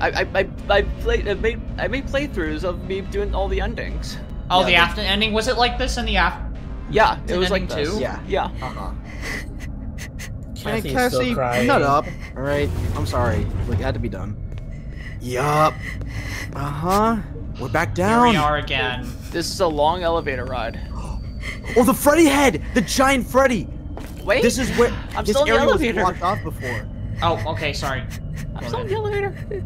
I I I, I played I made I made playthroughs of me doing all the endings. Oh, Yeah, the but- after ending was it like this in the after? Yeah, it was like ending this. too? Yeah. Yeah. Uh-huh. Cassie's Man, Cassie, still crying. nut up. All right. I'm sorry. Like, it had to be done. Yup. Uh huh. We're back down. Here we are again. This is a long elevator ride. Oh, the Freddy head! The giant Freddy! Wait. This is where I'm this still in the area was elevator. blocked off before. Oh, okay, sorry. I'm still in the elevator.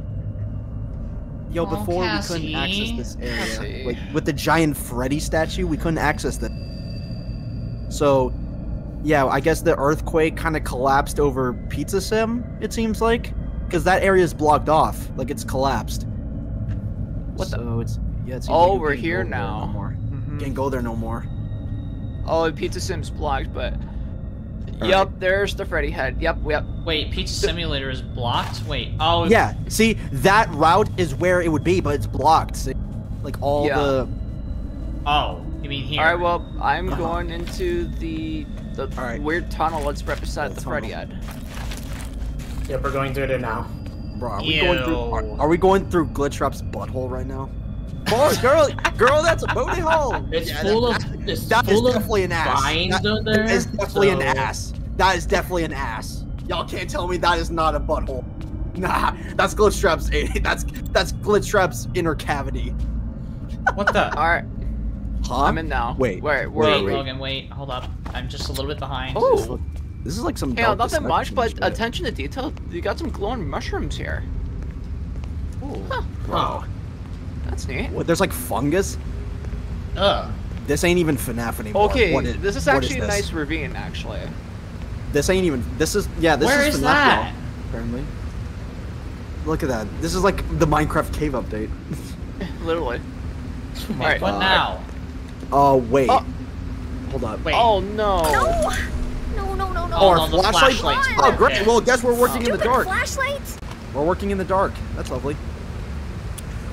Yo, Oh, before we couldn't access this area. Cassie. Like with the giant Freddy statue, we couldn't access that. So, yeah, I guess the earthquake kind of collapsed over Pizza Sim. It seems like, because that area is blocked off, like it's collapsed. What the- so it's yeah. It Oh, like we we're here now. No more. Mhm. Can't go there no more. Oh, Pizza Sim's blocked, but. All Yep, there's the Freddy head. Yep, yep. Wait, Pizza Simulator is blocked? Wait, oh. Yeah, see, that route is where it would be, but it's blocked. See? Like all Yeah. the. Oh, you mean here? Alright, well, I'm Uh-huh. going into the the Alright. weird tunnel that's right beside The the Freddy head. Yep, we're going through there now. Bro, are we going through? Are, are we going through Glitchtrap's butthole right now? Boy, girl, girl, that's a booty hole. It's Yeah, full that- of it's That is full of definitely an ass. vines That out there. is definitely an ass. That is definitely an ass. Y'all can't tell me that is not a butthole. Nah, that's Glitchtrap's. Eh, that's that's Glitchtrap's inner cavity. What the? Alright, Huh? I'm in now. Wait, Where, where Wait, are we? Logan, wait, hold up. I'm just a little bit behind. Oh, This is like some. yeah, dark not that much, but shit. attention to detail. You got some glowing mushrooms here. Huh, Wow. that's neat. What, there's like fungus. Ugh. This ain't even FNAF anymore. Okay, What is, this is actually a this? nice ravine, actually. This ain't even. This is yeah. This Where is, is FNAF that? now, apparently. Look at that. This is like the Minecraft cave update. Literally. Alright. what Uh, now? Oh wait. Oh. Hold up. Wait. Oh no. No! No, no, no, no. Oh, our no, the flashlights. flashlights Oh great. yeah. Well, guess we're working in the dark. flashlights? We're working in the dark. That's lovely.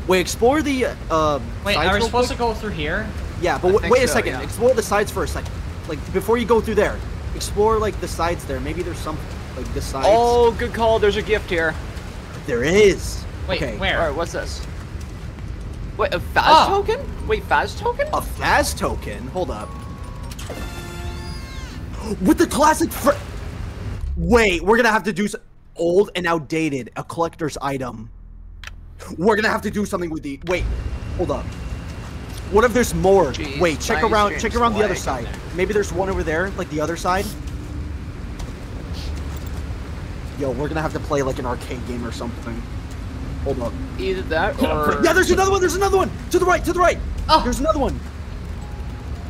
Wait, explore the uh. Wait, sides are we supposed quick? to go through here? Yeah, but I w- think wait a so, second. yeah. Explore the sides for a second. Like before you go through there, explore like the sides there. Maybe there's some like the sides. Oh, good call. There's a gift here. there is. Wait, okay. where? Alright, what's this? Wait, a Faz Oh. token? Wait, Faz token? A Faz token. Hold up. With the classic fr- Wait, we're gonna have to do s- old and outdated, a collector's item. We're gonna have to do something with the. Wait, hold up. What if there's more? Jeez, Wait, check around. stream's Check around the other side. there. Maybe there's one over there, like the other side. Yo, we're gonna have to play like an arcade game or something. Hold up. Either that or Yeah, there's another one. There's another one. To the right. To the right. Oh. There's another one.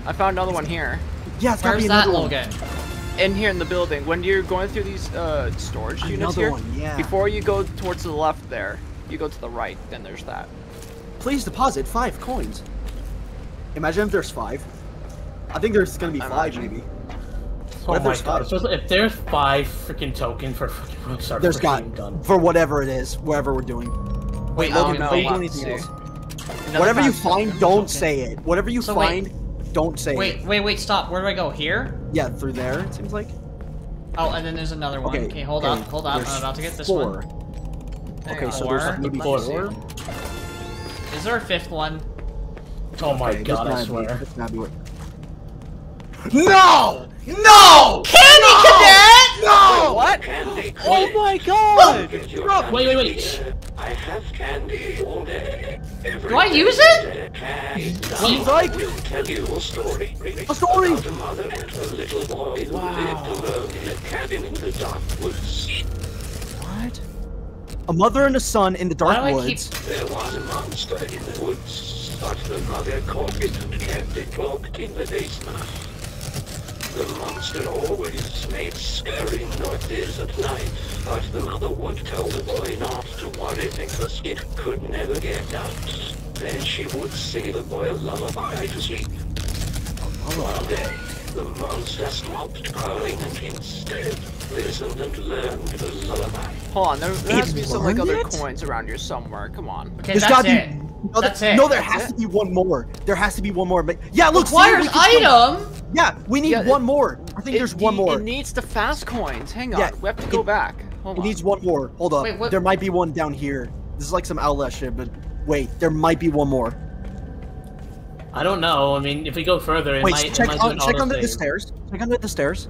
I found another one here. Yeah, it's gotta Where's be that, another one. Logan? In here in the building. When you're going through these uh, storage units here, one, yeah. before you go towards the left there, you go to the right. Then there's that. Please deposit five coins. Imagine if there's five. I think there's gonna be five, Imagine. maybe. Oh if my there's god! five? especially If there's five freaking tokens for fucking Rockstar, There's for got done. for whatever it is, whatever we're doing. Wait, I don't Logan, know. don't do anything else. Another Whatever you find, don't say it. Whatever you So wait. Find, don't say Wait, it. wait, wait, stop. Where do I go? Here? Yeah, through there. It seems like. Oh, and then there's another one. Okay, Okay, hold okay, up, hold up. there's I'm about to get this four. one. Hang Okay, so there's Four. like maybe Four. four. Is there a fifth one? Oh my Okay, god! I this gotta be- swear. be No! No! Candy Cadet! No! What? Candy. Oh my god! Wait, wait, wait! I have candy all day. Every Do I use it? Seems like tell you a story. a story. About a mother and her little boy who lived alone in a cabin in the dark woods. What? A mother and a son in the Why dark I keep- woods. There was a monster in the woods, but the mother caught it and kept it locked in the basement. The monster always made scary noises at night, but the mother would tell the boy not to worry because it could never get out. Then she would sing the boy a lullaby to sleep. One day, the monster stopped growling and instead listened and learned the lullaby. Hold on, there, there has to be some like other coins around here somewhere. Come on. Okay, There's that's it. Be. No, That's there, it. No, there That's has it? to be one more. There has to be one more. Ma- Yeah, look. see, Requires we can still- item? Yeah, we need Yeah, one it- more. I think It- there's one more. It needs the Faz coins. Hang on. Yeah, we have to go it- back. Hold It on. needs one more. Hold up. Wait, what- There might be one down here. This is like some outlet shit, but wait, there might be one more. I don't know. I mean, if we go further, it wait, might, it check might do on, an check under the autosave. stairs. Check under the stairs.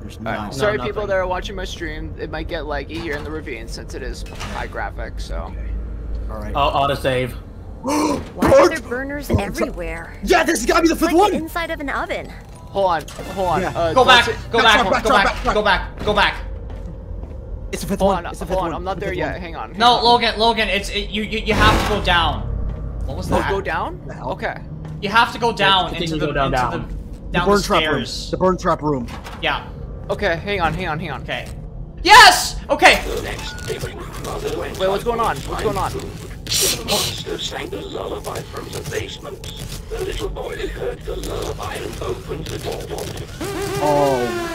There's Alright, none. sorry, No, people that are watching my stream. It might get laggy here in the ravine since it is high graphic. So. All right. Oh, autosave. Why are there burners everywhere? Yeah, this has got to be the It's fifth like the one. inside of an oven. Hold on. Hold on. Yeah. Uh, Go back, go Back, back, back, back, go back, back, back. go back, go back. It's the fifth Hold one. on. It's the Hold fifth on. one. I'm not there yet. one. Hang on. hang No, on. Logan, Logan, it's it, you, you. You have to go down. What was Oh, that? go down? Okay. You have to go down continue into the go down, into down. the The burn the trap room. The Burntrap room. Yeah. Okay. Hang on. Hang on. Hang on. Okay. Yes. Okay. The next day, when mother went Wait, what's going on? What's going on? The monster sang the lullaby from the basement. The little boy heard the lullaby and opened the door. Oh.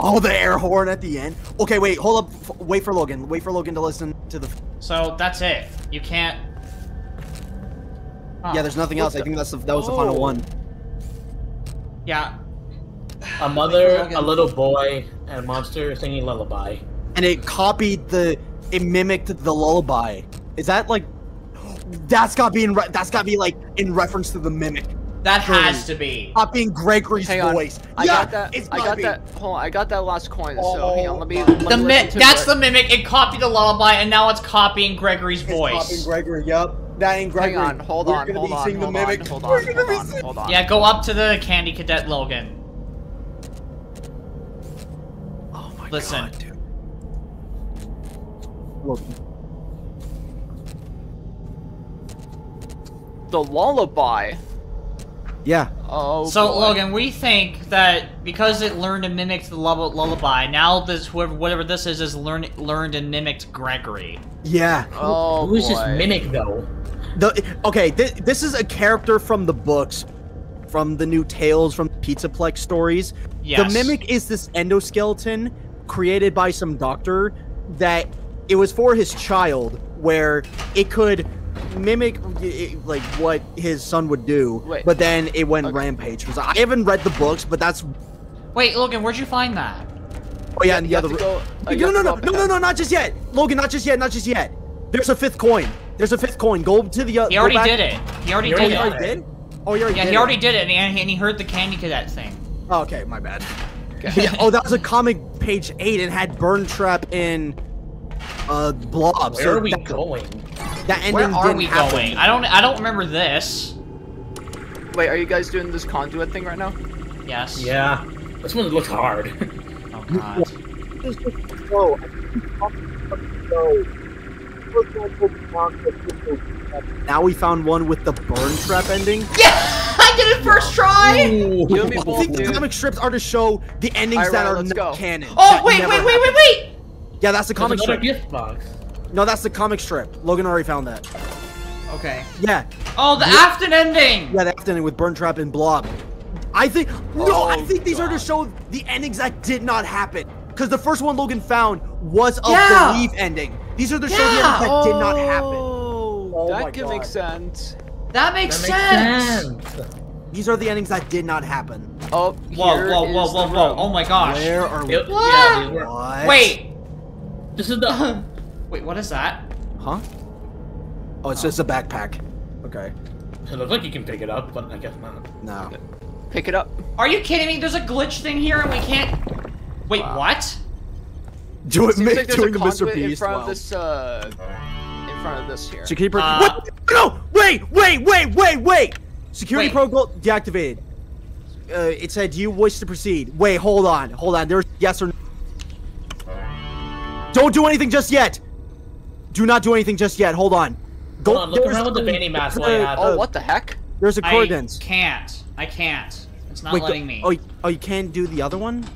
Oh, the air horn at the end. Okay, wait, hold up. F- wait for Logan. Wait for Logan to listen to the. So that's it. You can't. Huh. Yeah, there's nothing else. I think that's the, that was the final Oh. one. Yeah. A mother, a little boy, and a monster singing lullaby. And it copied the. It mimicked the lullaby. Is that like? That's got to be in. Re- that's got to be like in reference to the mimic. That Surely. has to be. Copying Gregory's Hang on. voice. I yeah, got that. It's I gotta be. that. Hold on. I got that last coin. So Oh, hang on. Let me. the Let The me mi- that's it. the mimic. It copied the lullaby, and now it's copying Gregory's It's voice. copying Gregory. Yep. That ain't Gregory. Hang on. Hold We're on. gonna Hold be on. singing Hold the on. Hold on. Hold on. Hold on. Yeah, go up to the Candy Cadet Logan. Oh my Listen. god, dude. Logan. The lullaby. Yeah. Oh. So boy. Logan, we think that because it learned and mimicked the lullaby, now this whoever whatever this is is learned learned and mimicked Gregory. Yeah. Oh Who is this boy. mimic though? The okay, th- this is a character from the books, from the new Tales from Pizzaplex stories. Yes. The mimic is this endoskeleton created by some doctor that it was for his child, where it could mimic i- like what his son would do, Wait. but then it went Okay. rampage. 'Cause I haven't read the books, but that's Wait, Logan, where'd you find that? oh yeah, and You the have other to go- uh, no, no, no, no, no, no, not just yet, Logan, not just yet, not just yet. There's a fifth coin. There's a fifth coin. Go to the. Uh, He already did it. He already He Oh, did you it. already did? Oh, you already Yeah, did he it. already did it, and he, and he heard the Candy Cadet thing. Oh, okay, my bad. But yeah, oh, that was a comic page eight and had Burntrap in Uh, blob. Where so are we that, going? That ending Where are didn't we happen. going? I don't. I don't remember this. Wait, are you guys doing this conduit thing right now? Yes. Yeah. This one looks hard. Oh god. Now we found one with the Burntrap ending. Yeah, I did it first try. You and me I think the comic strips are to show the endings Alright, that are not go. canon. Oh that wait, wait, wait, wait, wait. Yeah, that's the comic strip. gift box. No, that's the comic strip. Logan already found that. Okay. Yeah, Oh, the Yeah. Afton ending. yeah, that's ending with Burntrap and blob. I think no, I Oh, think these are to show the endings that did not happen. Because the first one Logan found was of Yeah. the leave ending. These are to show the Yeah. endings that did not happen. Oh, Oh that my could God. make sense. That makes, That makes sense. sense. These are the endings that did not happen. Oh, Whoa, here whoa, whoa, is whoa, the whoa! room. Oh my gosh. Where are we? It- What? Yeah, were- What? Wait. this is the. Wait, what is that? Huh? Oh, it's just a backpack. Okay. It looks like you can pick it up, but I guess not. No. Pick it up. Are you kidding me? There's a glitch thing here and we can't. Wait, what? Do it, Seems like make there's a doing the Mr. conduit in front Wow. of this. Uh, in front of this here. Security pro- Uh, Wait, no! Wait, wait, wait, wait, wait! Security Wait. protocol deactivated. Uh, it said, "Do you wish to proceed?" Wait, hold on, hold on. There's yes or no. Don't do anything just yet. Do not do anything just yet. Hold on. Hold on, look around with the a- mask there's while have Oh, uh, what the heck? There's a coordinates. I can't. I can't. It's not Wait, go- letting me. Oh, oh, you can't do the other one. You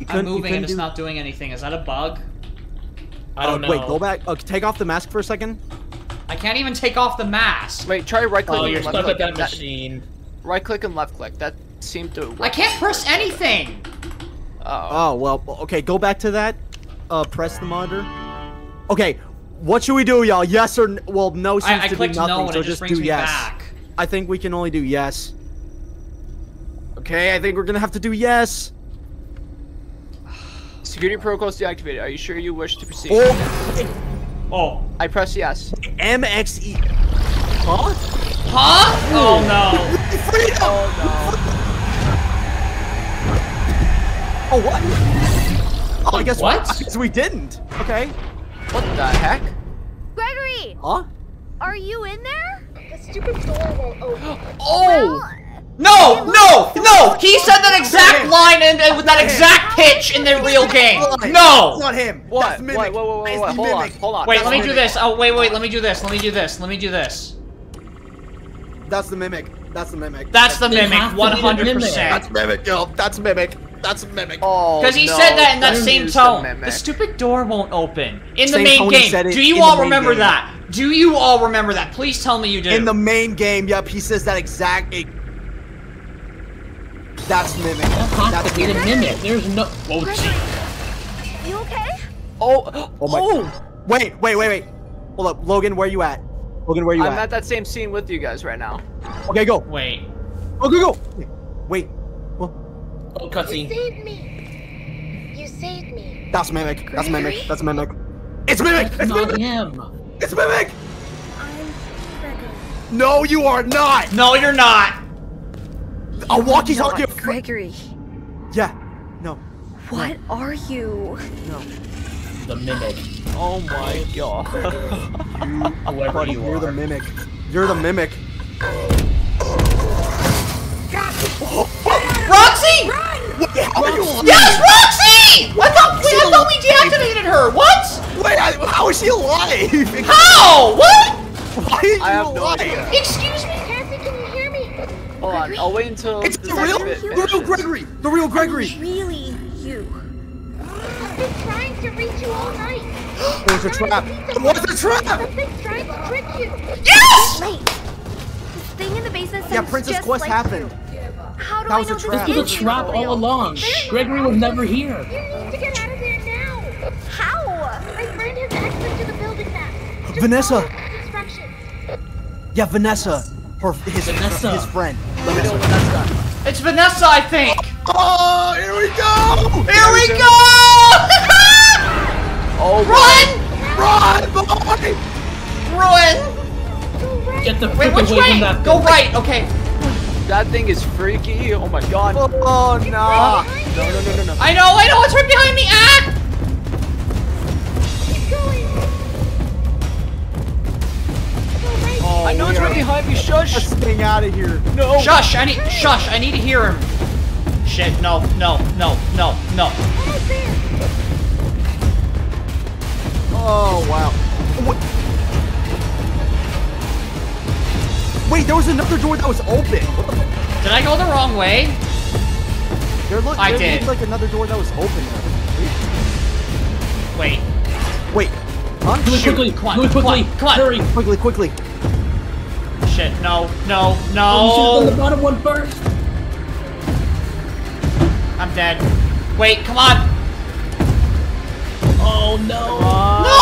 I'm couldn't- you moving and it's do- not doing anything. Is that a bug? I don't Oh, know. Wait, go back. Oh, take off the mask for a second. I can't even take off the mask. Wait, try right click Oh, and you're stuck click. at that machine. Right click and left click. That seemed to. I can't press anything. Oh. Oh well, okay. Go back to that. Uh, press the monitor. Okay, what should we do, y'all? Yes or n- well, no seems I, I to clicked be nothing. no and so it just just brings do me yes. back. I think we can only do yes. Okay, I think we're gonna have to do yes. Security protocols deactivated. Are you sure you wish to proceed? Oh, Oh. I press yes. MXE. Huh? Huh? Oh no. Freedom! Oh no. Oh what? Oh, I guess What? I guess we didn't. Okay. What the heck? Gregory, Huh? are you in there? The stupid door won't open. Oh! No, no, no! He said that exact line and, and with that exact pitch in the real game. It's No! not him. What? That's mimic. Wait, wait, wait, wait, It's wait, the hold on, mimic. hold on. Wait, That's let me the do mimic. this. Oh, wait, wait, let me do this. Let me do this. Let me do this. That's the mimic. That's the mimic. That's the They mimic, have to be the mimic. 100%. That's mimic, yo. That's mimic. That's mimic. Oh, Because he no, said that in that don't same use tone. The The, mimic. stupid door won't open. In the Same main tone he game. said it Do you in all the main remember game. that? Do you all remember that? Please tell me you do. In the main game, yep, he says that exact. It, that's mimic. That has That's to be mimic. There's no. Oh, Gregory, gee. you okay? Oh, Oh my. Oh! Wait, wait, wait, wait. Hold up, Logan. Where you at? Logan, where you at? I'm at? at that same scene with you guys right now. Okay, go. Wait. Go, go, go. Wait. Well, Oh, You saved me. You saved me. that's mimic. That's mimic. That's mimic. It's mimic. It's Not mimic. him. It's mimic. I'm Gregory. No, you are not. No, you're not. A walkie-talkie. Not Gregory. Yeah. No. What are you? No. The mimic. Oh my god. Whoever Buddy, you you're the mimic. You're the mimic. Roxy! Wait, how are you? Yes, Roxy! I thought, wait, I thought we deactivated her. What? Wait, I, how is she alive? How? What? Why are you I have no alive? idea. Excuse me? Me? Hold on, I'll wait until It's the real, exhibit the real. Gregory. The real Gregory. Really you. I've been trying to reach you all night. It was a trap. It was a trap. Something's trying to trick you. Yes! Wait. This thing in the basement Yeah, Princess just Quest like happened. How do That I was know a this trap. This was a trap all real? along. Gregory was never here. You need to get out of there now. How? My friend has access to the building map. Just Vanessa. follow the instructions. Yeah, Vanessa. Her, his, Vanessa. his friend. Let me know when that's done. It's Vanessa, I think. Oh, here we go! Here we go! Oh, Run! Run, boy! Run! Get the Wait, which away from way? that Go right. Okay. That thing is freaky. Oh my god. Oh, no. No, no, no, no, no. I know. I know. It's right behind me. Ah! Oh, behind me. Shush. Let's stay out of here. No. Shush! I need shush! I need to hear him. Shit! No! No! No! No! No! Oh wow. Wait. Wait, there was another door that was open. What the fuck? Did I go the wrong way? There looked, I there did. like another door that was open. Wait. Wait. Huh? Do it oh, Shoot. quickly! Come on, Do it come quickly! on, come on. Hurry! Quickly, quickly. Shit! No! No! Oh, you should have done the No! bottom one first! I'm dead. Wait! Come on! Oh no! No!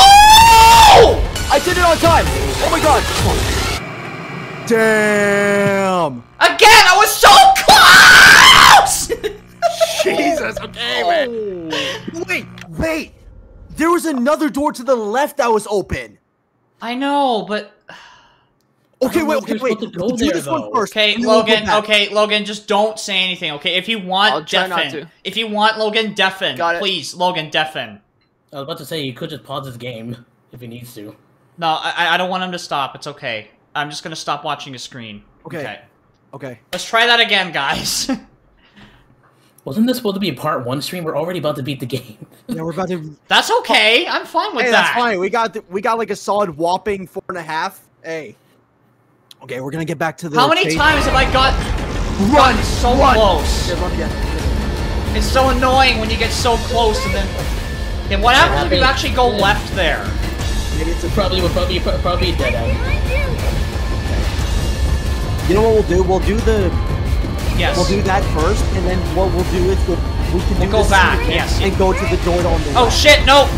I did it on time. Oh my god. Damn. Again! I was so close! Jesus. Okay, man. Oh. Wait, wait. There was another door to the left that was open. I know, but Okay, wait, okay, wait. to go Do there, this one though. first. okay, and then we'll Logan. Okay, Logan, just don't say anything. Okay, if you want, I'll try not to. If you want, Logan, deafen. Got it. Please, Logan, deafen. I was about to say, you could just pause this game if he needs to. No, I, I don't want him to stop. It's okay. I'm just gonna stop watching his screen. Okay. Okay. Let's try that again, guys. Wasn't this supposed to be a part one stream? We're already about to beat the game. Yeah, we're about to. that's okay. I'm fine with Hey, that. that's fine. We got the, we got like a solid whopping four and a half. Hey. Okay, we're gonna get back to the. How many chase. times have I got Run, gotten so run. close? Yeah, run, yeah. It's so annoying when you get so close and then. And what happens if you actually go left there? Maybe it's a Probably would probably probably dead end. You. You know what we'll do? We'll do the Yes. we'll do that first, and then what we'll do is we'll, we can We'll do go this back, and- yes. and go to the door on the Oh left. shit! No.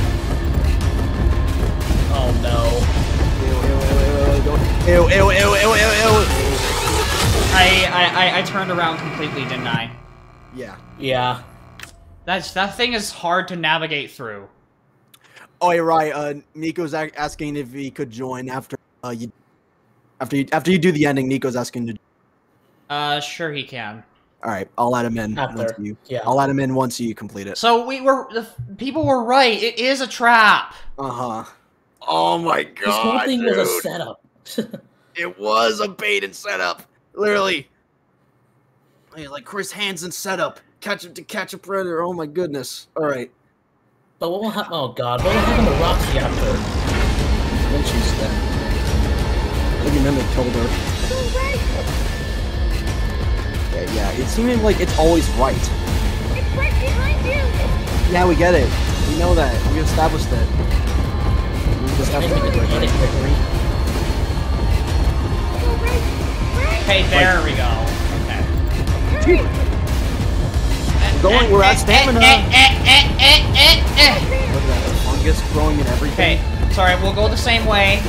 Oh no. Ew, ew, ew, ew, ew, ew, ew. I, I I I turned around completely, didn't I? Yeah. Yeah. That's that thing is hard to navigate through. Oh, you're right. Uh, Nico's a- asking if he could join after uh you after you after you do the ending. Nico's asking to. Uh, sure he can. All right, I'll add him in After, once you. yeah. I'll add him in once you complete it. So we were the people were right. It is a trap. Uh huh. Oh my god! This whole thing was a setup. It was a bait and setup, literally. Like Chris Hansen setup. Catch him to catch a predator. Oh my goodness. All right. but what will happen? Oh god, what will happen to Roxy after? When she's dead. Maybe Mimic killed her. Go right. Yeah, yeah. It seemed like it's always right. It's right behind you. Yeah, we get it. We know that. We established it. We just have I to think do it's it a right. Okay, there we go. Okay. Hurry. Going, we're at stamina. Look at that. Fungus growing and everything. Okay, sorry. We'll go the same way.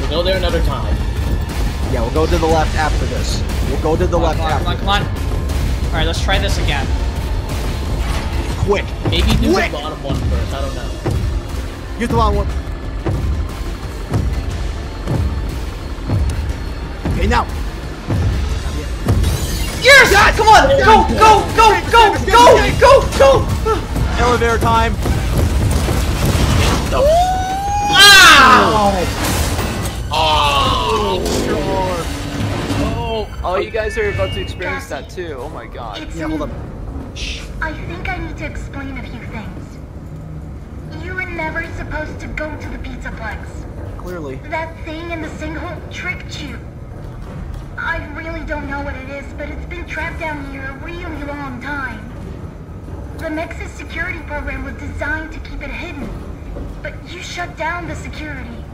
We'll go there another time. Yeah, we'll go to the left after this. We'll go to the Come left on, after come on, come on. All right, let's try this again. Quick. Maybe do Quick! the bottom one first. I don't know. Use the long one. Okay, now. Yes! Come on! Go, go, go, go, go, go, go! Elevator time. Wow! Oh. oh, you guys are about to experience that too. Oh my god. It's Yeah, hold up. I think I need to explain a few things. You were never supposed to go to the Pizzaplex. Clearly. That thing in the sinkhole tricked you. I really don't know what it is, but it's been trapped down here a really long time. The Nexus security program was designed to keep it hidden, but you shut down the security.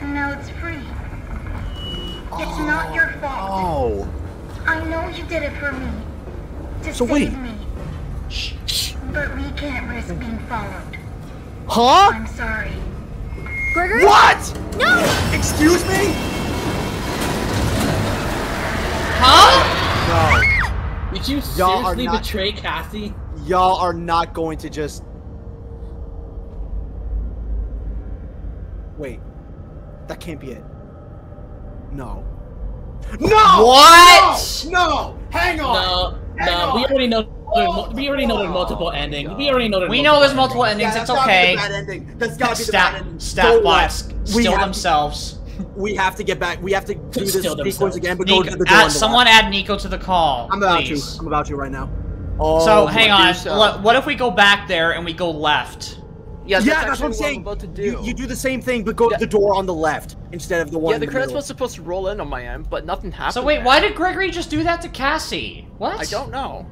And now it's free. It's not oh, your fault. Oh. I know you did it for me. To So save wait. me. But we can't risk being followed. Huh? I'm sorry. Gregory. What? No. Excuse me? Huh? No. Did you Y'all seriously not- betray Cassie? Y'all are not going to just. Wait. That can't be it. No. No! What? No! no! Hang on! No, Hang no, we already know. Oh, we already know there's multiple oh, endings. We already know there's We know there's multiple endings. endings. Yeah, it's that's gotta be okay. the bad ending. That's gotta be the bad Staff, ending. staff So bots still have- themselves. We have to get back. We have to do this Steal sequence again, but go to the door. add, someone left. add Nico to the call. I'm about please. to. I'm about to right now. Oh, So hang on. gosh. What, what if we go back there and we go left? Yeah, yeah, that's, that's what I'm actually saying. about to do. You, you do the same thing, but go to the door on the left instead of the one. yeah, in the the credits middle. was supposed to roll in on my end, but nothing happened. So wait, there. why did Gregory just do that to Cassie? What? I don't know.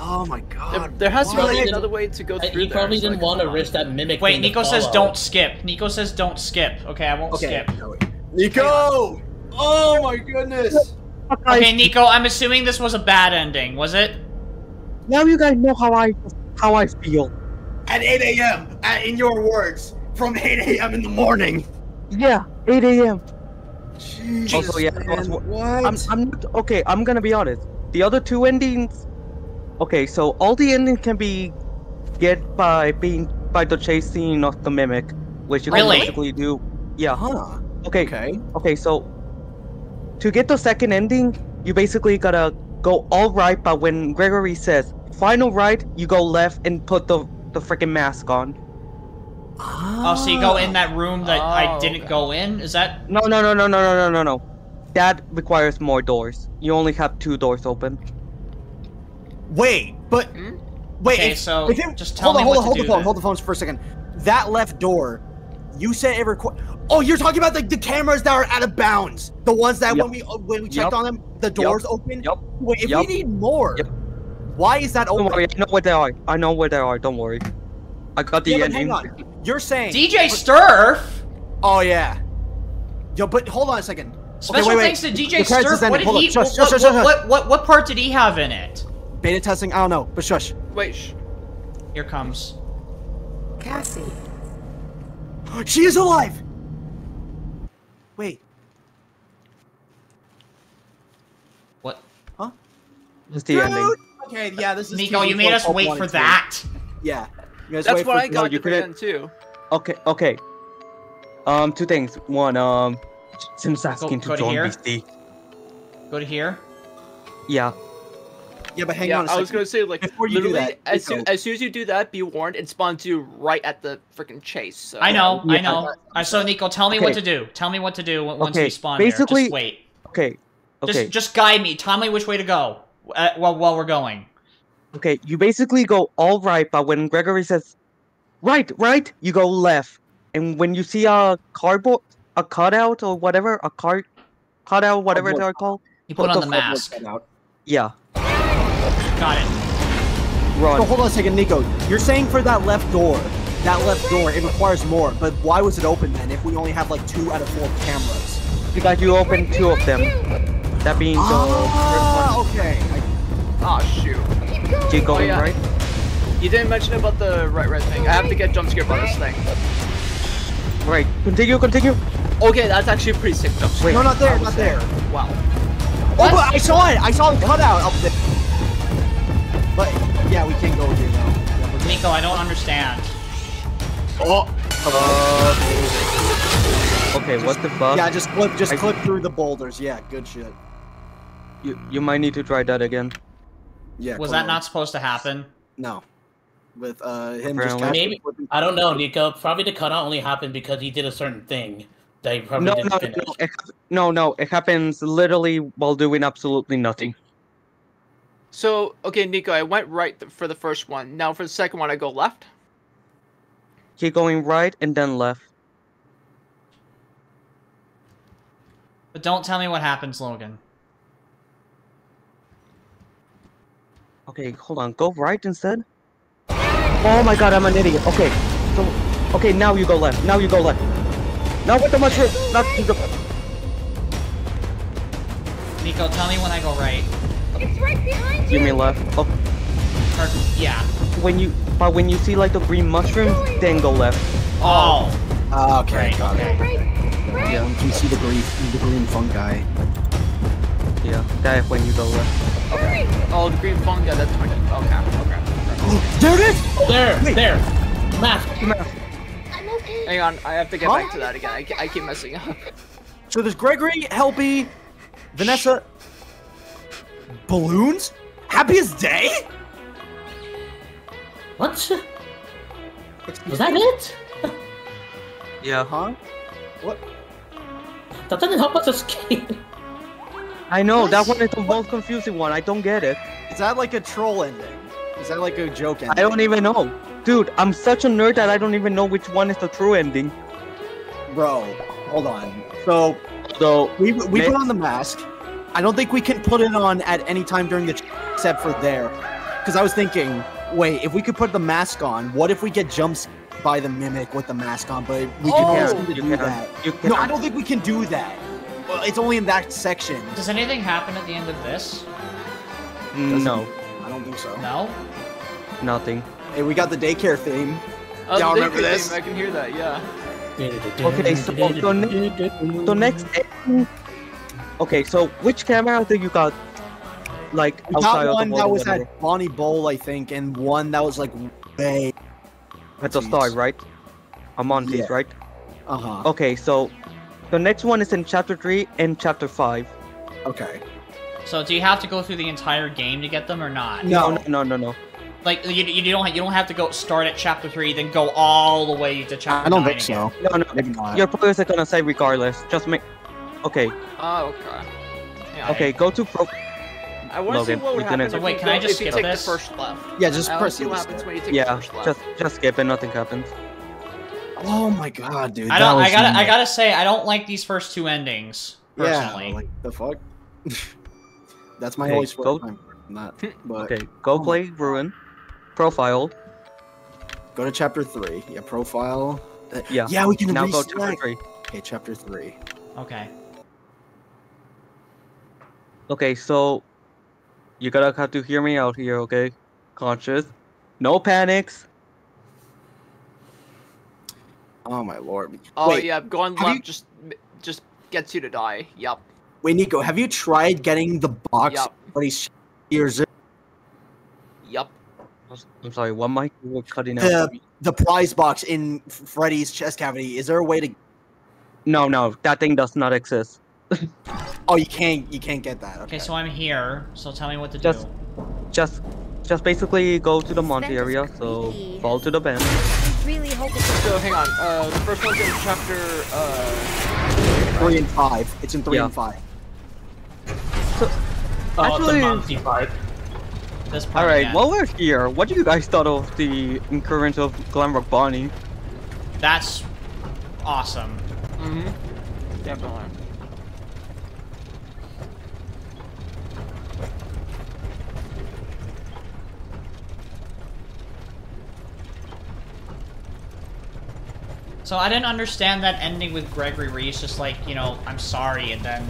Oh my god. there has to be another way to go I- through he probably so, didn't like, want to risk that mimic. Wait, Nico says don't skip. Nico says don't skip. Okay, I won't Okay. skip. no. Nico. Oh my goodness. Okay, Nico, I'm assuming this was a bad ending, was it? Now you guys know how I how I feel. At 8 a.m. at- In your words, from 8 a.m. in the morning. Yeah, 8 a.m. Jesus, Also, yeah, man, also- what? I'm, I'm not, okay. I'm gonna be honest. The other two endings. Okay, so all the endings can be get by being by the chasing of the mimic, which you Really? can basically do. Yeah. Huh. Okay. Okay. Okay. So to get the second ending, you basically gotta go all right, but when Gregory says final right, you go left and put the the freaking mask on. Oh, so you go in that room that I Oh, didn't okay. go in? Is that? No, no, no, no, no, no, no, no, no. That requires more doors. You only have two doors open. Wait, but Hmm? wait. Okay, if, so if it, just tell hold me on, hold what on, to hold do the phone, then. hold the phones for a second. That left door, you said it requires. Oh, you're talking about the, the cameras that are out of bounds, the ones that Yep. when we uh, when we checked Yep. on them, the doors open. Yep. Wait, if Yep. we need more, Yep. why is that open? Don't worry, I know where they are. I know where they are. Don't worry. I got the Yeah, but ending. hang on. You're saying DJ Sturf? Oh yeah. Yo, but hold on a second. Special okay, wait, wait. thanks to DJ The credits is Sturf. What ending. did Hold on. he? What, shush, shush, what, shush. what, what, what part did he have in it? Beta testing. I don't know, but shush. Wait, shh. Here comes. Cassie, She is alive. Wait. What? Huh? Just the ending. Dude. Okay, yeah, this is. Nico, you made us wait for that. Yeah. You guys That's wait what for- I got you at couldn't- too. Okay, okay. Um, two things. One, um, Sim's asking go to to join here? BC. Go to here. Yeah. Yeah, but hang yeah, on a I second. was gonna say like Before you do that, as soon as soon as you do that, be warned, it spawns you right at the freaking chase. So. I know, I know. Uh, so Nico, tell me what to do. Tell me what to do once Okay, we spawn basically- there. Just wait. Okay. Okay. Just, just guide me. Tell me which way to go uh, while while we're going. Okay, you basically go all right, but when Gregory says right, right, you go left. And when you see a cardboard, a cutout or whatever, a card cutout, whatever Cardboard they're called, You put on the fuck mask. Yeah, Got it. run. So hold on a second, Nico. You're saying for that left door, that left door, it requires more. But why was it open then? If we only have like two out of four cameras. Because you opened two of them. That being the Ah, okay. I, Oh shoot! first one. Keep going Oh, yeah. right. You didn't mention about the right red thing. I have to get jump scared by this thing. Right. Continue, continue. Okay, that's actually a pretty sick jump scare. no, not there, not say. there. Wow. Oh, but I saw it. I saw the cutout up there. But yeah, we can't go here now. Yeah, Nico, I don't understand. Oh. Uh, okay, what the fuck? Yeah, just clip, just I- clip through the boulders. Yeah, good shit. You you might need to try that again. Yeah. Was that on. not supposed to happen? No. With uh him Apparently. just catching- Maybe I don't know, Nico. Probably the cutout only happened because he did a certain thing that he probably No, didn't no, finish. no, it, no, no. It happens literally while doing absolutely nothing. So okay, Nico, I went right th- for the first one. Now for the second one, I go left. Keep going right and then left. But don't tell me what happens, Logan. Okay, hold on. Go right instead. Oh my god, I'm an idiot. Okay, so okay, now you go left. Now you go left. Now with the mushroom. Not to the. Nico, tell me when I go right. It's right behind You you. mean left? Oh, Or, yeah. when you but when you see like the green mushrooms, then go left. Oh. Ah, okay, Right, got it. okay. Right, right. Yeah, you see the green, the green fungi. Yeah, that is when you go left. Okay. Oh, the green phone. Yeah, that's my. Okay. Okay. There it is. There, Wait. there. Mask. I'm okay. Hang on, I have to get Huh? back to that again. I, ke- I keep messing up. So there's Gregory, Helpi, Vanessa, balloons, happiest day. What? Was that it? Yeah. Huh? What? That doesn't help us escape. I know that one is the most confusing one. I don't get it. Is that like a troll ending? Is that like a joke ending? I don't even know, dude. I'm such a nerd that I don't even know which one is the true ending. Bro, hold on. So So we we put on the mask. I don't think we can put it on at any time during the ch- except for there. Because I was thinking, wait, if we could put the mask on, what if we get jumps by the mimic with the mask on? But we oh, You can can't, to do can't, that. No, I don't think we can do that. Well, it's only in that section. Does anything happen at the end of this? Mm, no, I don't think so. No. nothing. Hey, we got the daycare theme. Oh, Y'all remember daycare this? theme, I can hear that. Yeah. Okay, so so, ne- so next. Okay, so which camera do you got? Like We outside got of one the that was or whatever? at Bonnie Bowl, I think, and one that was like way. at a star, right? Amontes, Yeah. right? Uh huh. Okay, so the next one is in chapter three and chapter five. Okay. So do you have to go through the entire game to get them or not? No. no, no, no, no. Like you, you don't you don't have to go start at chapter three, then go all the way to chapter. I don't nine think again. so. No, no. Maybe not. Your players are gonna say regardless. Just make. Okay, Oh, okay. Yeah. okay. Go to pro. I want to see Logan, what would can happen answer. if Wait, can I just skip take this? the first left. Yeah, just I press see what happens when you take Yeah, the first left. just just skip it. Nothing happens. Oh my god, dude. I don't. I gotta. I gotta say, I don't like these first two endings personally. Yeah, like the fuck. That's my Okay, only go- time on that. But Okay, go Oh my play Ruin. Profile. go to chapter three. Yeah, profile. Uh, Yeah. Yeah, we can Now go to chapter three. Okay, chapter three. Okay. Okay, so you gotta have to hear me out here, okay? Conscious. No panics. Oh my lord. Oh Wait, yeah, going have left you- just just gets you to die. Yep. Wait, Nico, have you tried getting the box? Yup. Buddy's ears. Yep. I'm sorry, one mic you were cutting out. The the prize box in Freddy's chest cavity. Is there a way to? No, no, that thing does not exist. Oh, you can't. You can't get that. Okay. Okay, so I'm here. So tell me what to Just- do. Just, just basically go to the Monty area. So fall to the bench. Really hope So hang on. Uh, the first one's in chapter. Uh, three and five. It's in three Yeah. and five. Oh, Actually- the Monty five. This part. All right, again. while we're here, what do you guys thought of the incurrence of Glamrock Bonnie? That's awesome. mm-hmm. Definitely. So I didn't understand that ending with Gregory Reese, just like, you know, I'm sorry, and then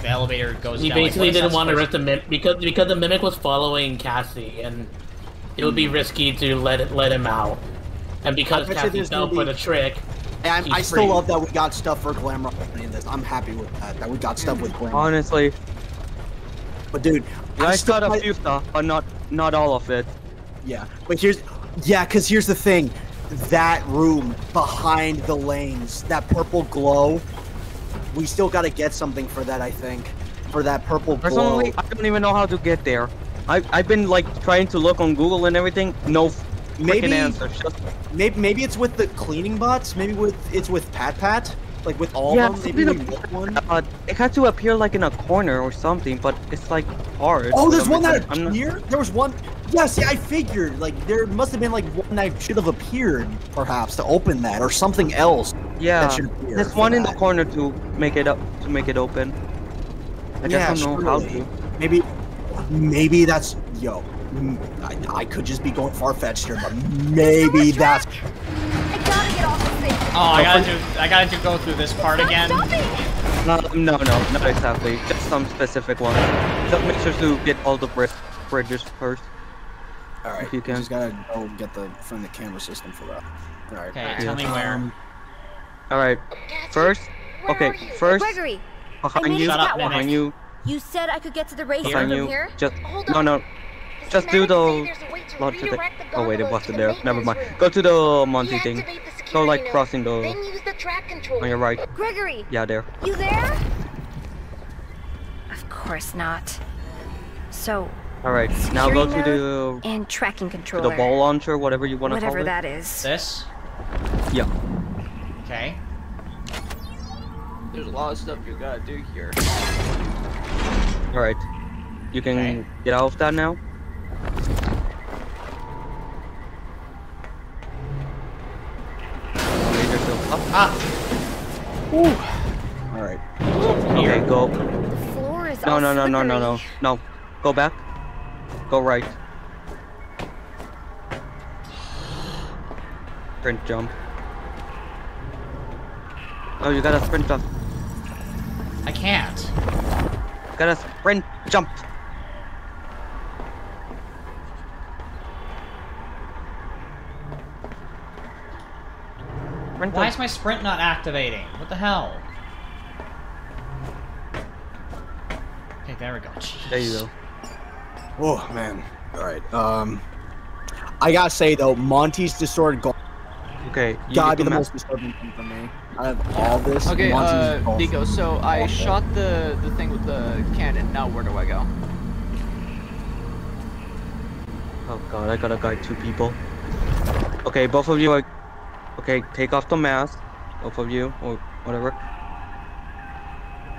the elevator goes He down. Like, basically what is didn't want to risk the mimic because because the mimic was following Cassie, and it would be Hmm. risky to let it let him out. And because I bet Cassie there's fell gonna for the trick, And I'm, He's I still free. love that we got stuff for Glamrock in this. I'm happy with that. That we got stuff with Glamrock. Honestly, But dude, I I still got a few stuff, but not not all of it. Yeah, but here's, yeah, because here's the thing, that room behind the lanes, that purple glow, we still got to get something for that. I think for that purple glow. Personally, I don't even know how to get there. I I've been like trying to look on Google and everything. No freaking Maybe- answers. Just Maybe maybe it's with the cleaning bots. Maybe with it's with Pat Pat, like with all yeah, of them. Maybe something we want one. that, but uh, it had to appear like in a corner or something. But it's like hard. Oh, there's one that reason. I'm not- There was one. Yeah, see, I figured. Like there must have been like one that should have appeared, perhaps, to open that or something else. Yeah, that should appear there's for one in the corner to make it up to make it open. I Yeah, just don't know how to. Maybe, maybe that's yo. I, I could just be going far fetched here, but maybe that's I gotta get off this thing. Oh, I gotta do. I gotta do go through this part again. Stop! No, no, no, not exactly. Just some specific ones. Just make sure to get all the bri- bridges first. all right. If you can. just gotta go get the from the camera system for that. All right. Okay, tell me where. Um, All right. First, Where okay. First, Gregory, behind made you, it to that one. behind you, you said I could get to the race behind from you. here. Just Hold no, on. no. The Just do schematics the say there's a way to launch the Oh wait, it gondolas wasn't there. Never mind. Go to the Monty thing. Deactivate the Go security like node, crossing Then the use the track controller. on your right. Gregory, Yeah, there. you there? Of course not. So, All right. Now go to the and tracking to controller. the ball launcher, whatever you want to call it. Whatever that is. This. Yeah. Okay. There's a lot of stuff you gotta do here. All right. You can get out of that now. Raise yourself up. Ah. All right. Okay, go. The floor is No, no, no, no, no, no, no. Go back. Go right. Sprint jump. Oh, you gotta sprint jump. I can't. Gotta sprint jump. Sprint Why is my sprint not activating? What the hell? Okay, there we go. Jeez. There you go. Oh man. All right. Um, I gotta say though, Monty's distorted golf Okay, you gotta be the most disturbing thing for me. I have all this, Okay, Monty's uh, golf Nico, so I awful. shot the, the thing with the cannon. Now where do I go? Oh god, I gotta guide two people. Okay, both of you are. Okay, take off the mask. Both of you, or whatever.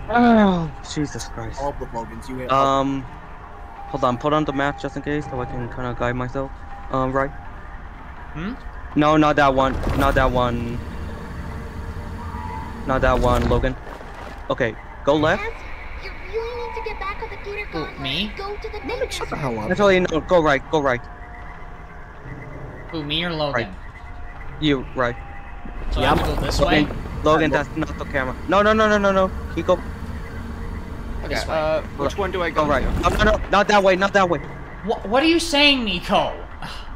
Oh, Jesus Christ. All the Logans, you hit Um, hold on, put on the mask just in case, so I can kind of guide myself. Um, right? Hmm? No, not that one. Not that one. Not that one, Logan. Okay, go left. You really need to get back on the Gator Who, Gauntlet. me? Go to the Shut the danger hell up. Actually, no, go right, go right. Who, me or Logan? You, right. So I have to go this way? Logan, Logan, that's not the camera. No, no, no, no, no, no. He go, Okay, This way. uh, which one do I go go right. to? No, no, no, not that way, not that way. What, what are you saying, Nico?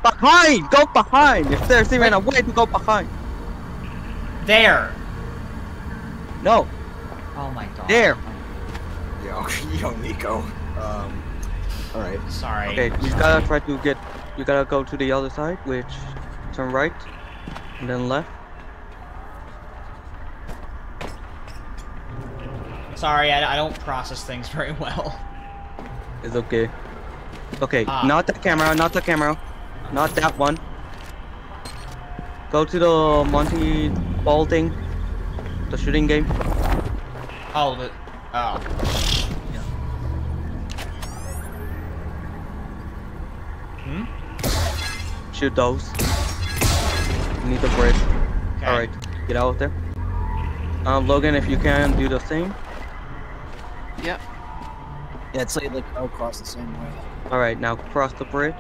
Behind! Go behind! If there's even a way to go behind. There. No, Oh my god. there. Yo, yo, Nico. Um, all right. Sorry. Okay, you gotta try to get. You gotta go to the other side, which turn right, and then left. Sorry, I, I don't process things very well. It's okay. Okay, Ah. not the camera, not the camera, not that one. Go to the Monty Ball thing, the shooting game. Oh, the... Oh. Hmm? Shoot those. You need the bridge. Okay. All right, get out of there. Um, Logan, if you can do the same. Yep. Yeah, it's like, like go cross the same way. All right, now cross the bridge.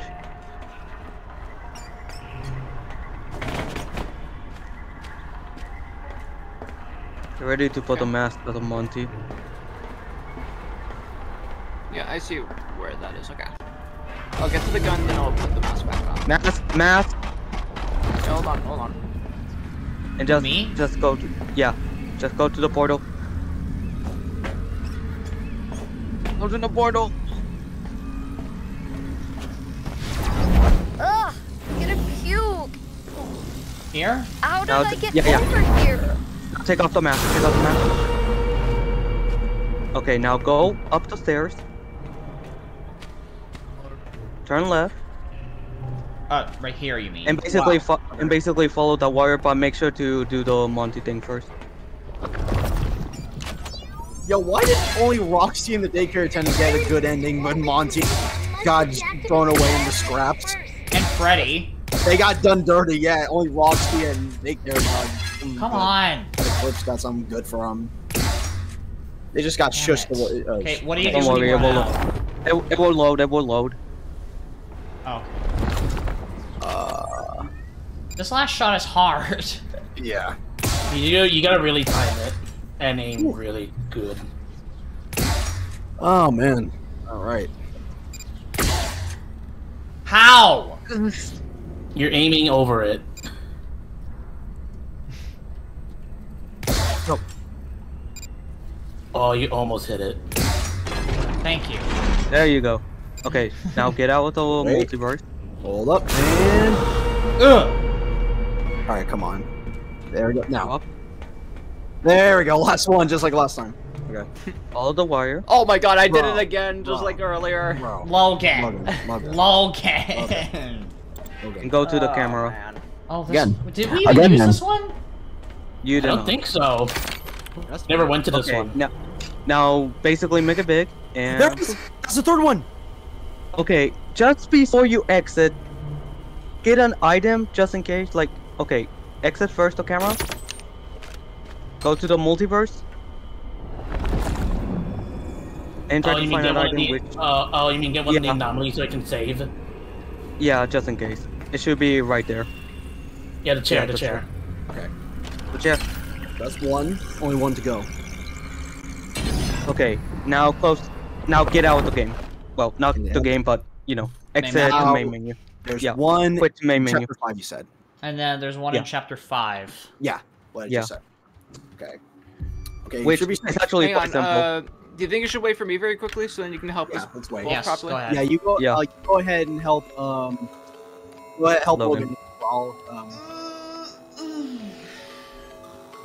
Get ready to put the mask on the Monty. Yeah, I see where that is. Okay. I'll get to the gun, then I'll put the mask back on. Mask, mask, Yeah, hold on, hold on. and just Me? just go to yeah, just go to the portal. Go to the portal. Ugh, I'm gonna puke. Here? How did Now I get yeah, yeah. over here? Take off the mask. Take off the mask. Okay, now go up the stairs. Turn left, Uh, right here, you mean? and basically Wow. and basically follow the wire, but make sure to do the Monty thing first. Yo, why did only Roxy and the daycare attendant get a good ending when Monty got thrown away in the scraps? And Freddy. They got done dirty, yeah. Only Roxy and daycare got Come on. The clips got something good for them. They just got Damn shushed. it. away- Uh, Okay, what do you Don't do when worry, it will, out? it, it will load. It will load. Oh. Uh, This last shot is hard. yeah. You you gotta really time it and aim really good. Oh man. All right. How? You're aiming over it. No. Oh, you almost hit it. Thank you. There you go. Okay, now get out of the Wait. multiverse. Hold up, and Ugh. all right, come on. There we go. Now, Up. there we go. Last one, just like last time. Okay. Follow the wire. Oh my god, I did it again, just Bro. like earlier. Bro. Logan. Logan. Logan. Logan. And go to the Oh, camera. man. Oh, this, Again. Did we even Again, use man. this one? You I didn't. I don't think so. That's Never went to this Okay, one. Now, now basically make it big and There it is. That's the third one. Okay, just before you exit, get an item just in case. Like, okay, exit first the camera. Go to the multiverse. And try Oh, to you mean find get an item the? which, Uh, oh, you mean get one of the Yeah. anomalies so I can save? yeah, just in case. It should be right there. Yeah, the chair, Yeah, the the chair. Okay. The chair. That's one. Only one to go. Okay, now close. Now get out of the game. Well, not Yeah. the game, but you know, exit the main menu. There's Yeah, one. Quit main menu. Chapter five, you said. And then there's one in chapter five. Yeah. What I Yeah. just said. Okay. Okay. Which should be is actually Hang quite on. simple. Uh, do you think you should wait for me very quickly so then you can help Yeah, us let's wait. Yes, properly? go ahead. Yeah, you go. Yeah. Uh, you go ahead and help. Um, go ahead, help Logan. Logan. while, um,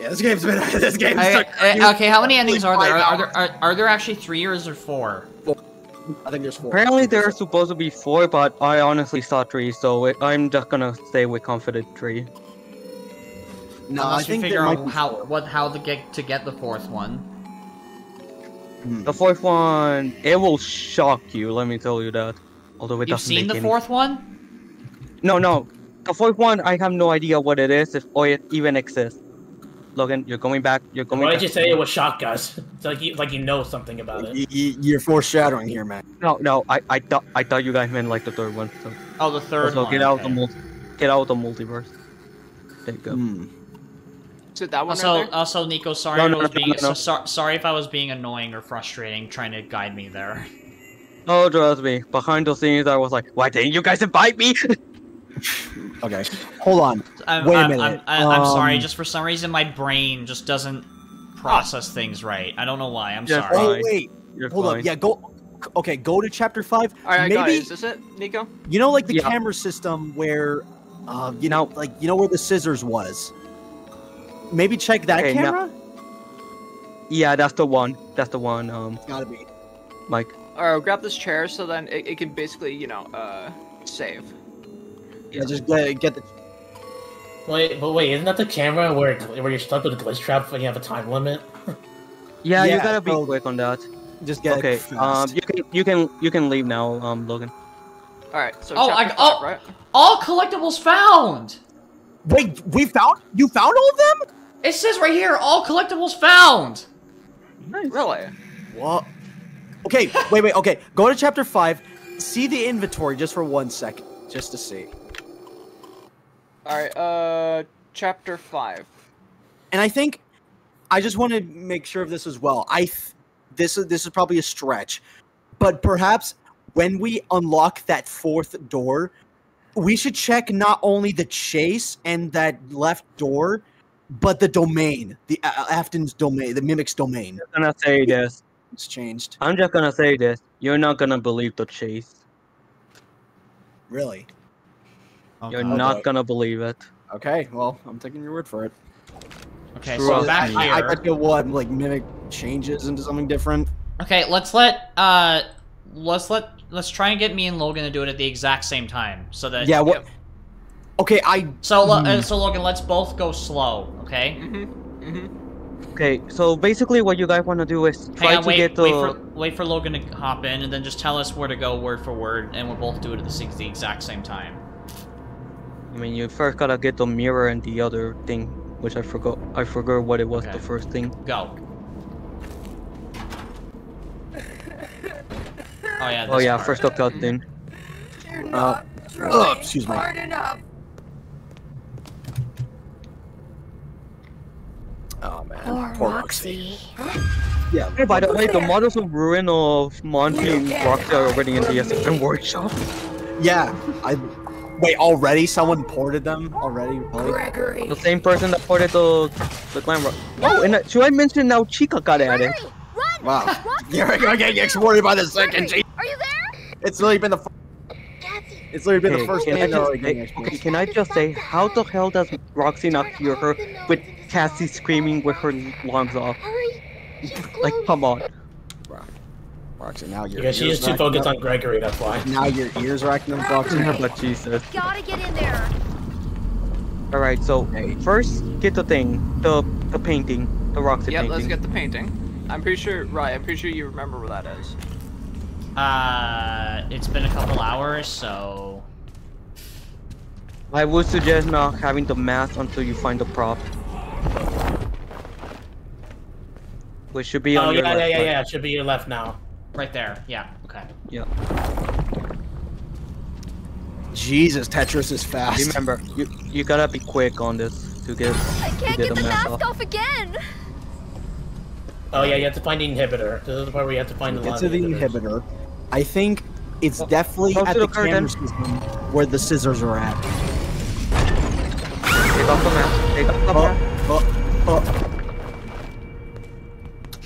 yeah, this game's been. this game's. I- I- okay, how many endings are there? Are, are there are, are there actually three or is there four? I think there's four. Apparently there are supposed to be four, but I honestly saw three, so it, I'm just gonna stay with confident three. No, I Unless we think figure out how what how to get to get the fourth one. Hmm. The fourth one, it will shock you. Let me tell you that. Although it You've doesn't seen make the any- fourth one? No, no. The fourth one, I have no idea what it is, if or it even exists. Logan, you're going back. You're going Why back. did you say it was shot, Gus? It's like you, like you know something about it. Y- y- you're foreshadowing here, man. No, no. I, I thought, I thought you guys meant like the third one. So, Oh, the third so one. get out okay. the multi, get out of the multiverse. There you go. Hmm. Is it that one Also, right there? also, Nico, sorry No, no, I was no, being no, no. So, so- sorry if I was being annoying or frustrating trying to guide me there. Oh, trust me. Behind the scenes, I was like, why didn't you guys invite me? Okay. Hold on. I'm, Wait a I'm, minute. I'm, I'm, I'm sorry. Um, Just for some reason, my brain just doesn't process things right. I don't know why. I'm Yeah, sorry. Oh wait. You're Hold fine. up. Yeah. Go. Okay. Go to chapter five. All right, Maybe got it. Is this it, Nico? you know, like the Yeah. camera system where, uh, you know, like you know where the scissors was. Maybe check that Okay, now- camera. Yeah, that's the one. That's the one. Um, It's gotta be. Mike. All right, grab this chair so then it, it can basically, you know, uh, save. Yeah. Just get, get the. Wait, but wait, isn't that the camera where where you're stuck with a glitch trap when you have a time limit? Yeah, you Yeah, gotta be so- quick on that. Just get. Okay. Fast. Um, you can you can you can leave now, um, Logan. All right, so Oh, chapter I- five, oh! right? All collectibles found. Wait. We found. You found all of them. It says right here, all collectibles found. Really? What? Okay. Wait. Wait. Okay. Go to chapter five. See the inventory just for one second, just to see. All right, uh, chapter five. and I think I just want to make sure of this as well. I th- this is this is probably a stretch, but perhaps when we unlock that fourth door, we should check not only the chase and that left door, but the domain, the uh, Afton's domain, the Mimic's domain. I'm gonna say this. It's changed. I'm just gonna say this. You're not gonna believe the chase. Really? You're Okay. not gonna believe it. Okay. Well, I'm taking your word for it. Okay, True. so Trust back me. I, I here. bet you what like Mimic changes into something different. Okay, let's let uh, let's let let's try and get me and Logan to do it at the exact same time, so that Yeah. What? Okay. I. So Lo- Hmm. uh, so Logan, let's both go slow, okay? Mm-hmm. Mm-hmm. Okay, so basically what you guys wanna do is try Hang on, to wait, get the wait for wait for Logan to hop in, and then just tell us where to go word for word, and we'll both do it at the, the exact same time. I mean you first gotta get the mirror and the other thing, which I forgot I forgot what it was Okay. the first thing. Go. Oh yeah. Oh yeah, part. first the cutscene. Uh, oh, excuse me. Oh man. Poor Poor Roxy. Yeah. Oh, by the way, the models of Ruin of Monty and Roxy are already in the SFM workshop. Yeah. I wait already. Someone ported them already. Really? Gregory. The same person that ported the the Glamrock. Oh, and uh, should I mention now Chica got at it? Gregory, run! Wow. Roxy, You're gonna get exported by the second. Gregory, G. Are you there? It's literally been the. f- It's literally been Okay, the first can I thing just already getting say, exported. okay, can I just say, how the hell does Roxy not hear her with Cassie screaming with her lungs off? Like, come on. Roxy, now your Because she ears is too focused up. on Gregory, that's why. Now your ears racking them, Roxy. but Jesus. Gotta get in there. Alright, so Hey. first get the thing, the the painting. The Roxy Yep, painting. Yeah, let's get the painting. I'm pretty sure, right, I'm pretty sure you remember where that is. Uh, it's been a couple hours, so I would suggest not having the mask until you find the prop. Which should be on Oh your yeah, left. yeah, yeah, right? yeah. It should be your left now. Right there. Yeah. Okay. Yeah. Jesus, Tetris is fast. Remember, you you gotta be quick on this to get I can't get get the the mask mask off. off again. Oh yeah, you have to find the inhibitor. This is the part where you have to find the Get to the inhibitors. inhibitor. I think it's Go- definitely at the the curtain. camera system where the scissors are at. Take off the mask. Take off the oh, mask. Oh, oh, oh.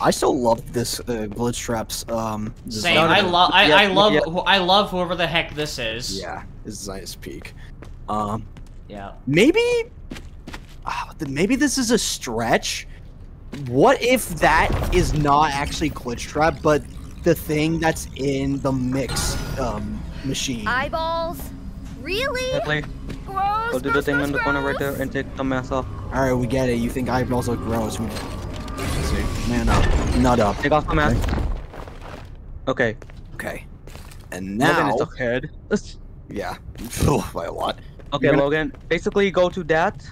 I still love this uh, Glitchtraps. Um, Same. I love. I, Yeah, I love. yeah. who- I love whoever the heck this is. Yeah, this design is peak. Um, Yeah. maybe, ah, th- maybe this is a stretch. What if that is not actually Glitchtrap, but the thing that's in the mix um, machine? Eyeballs? Really? Exactly. Gross. Go do the thing gross, in the corner right there and take the mask off. All right, we get it. You think eyeballs look gross? We... See, man up, nut up. Take off the mask. Okay. Okay, and now. Logan now, is ahead. yeah, by a lot. Okay, gonna- Logan. Basically, go to that.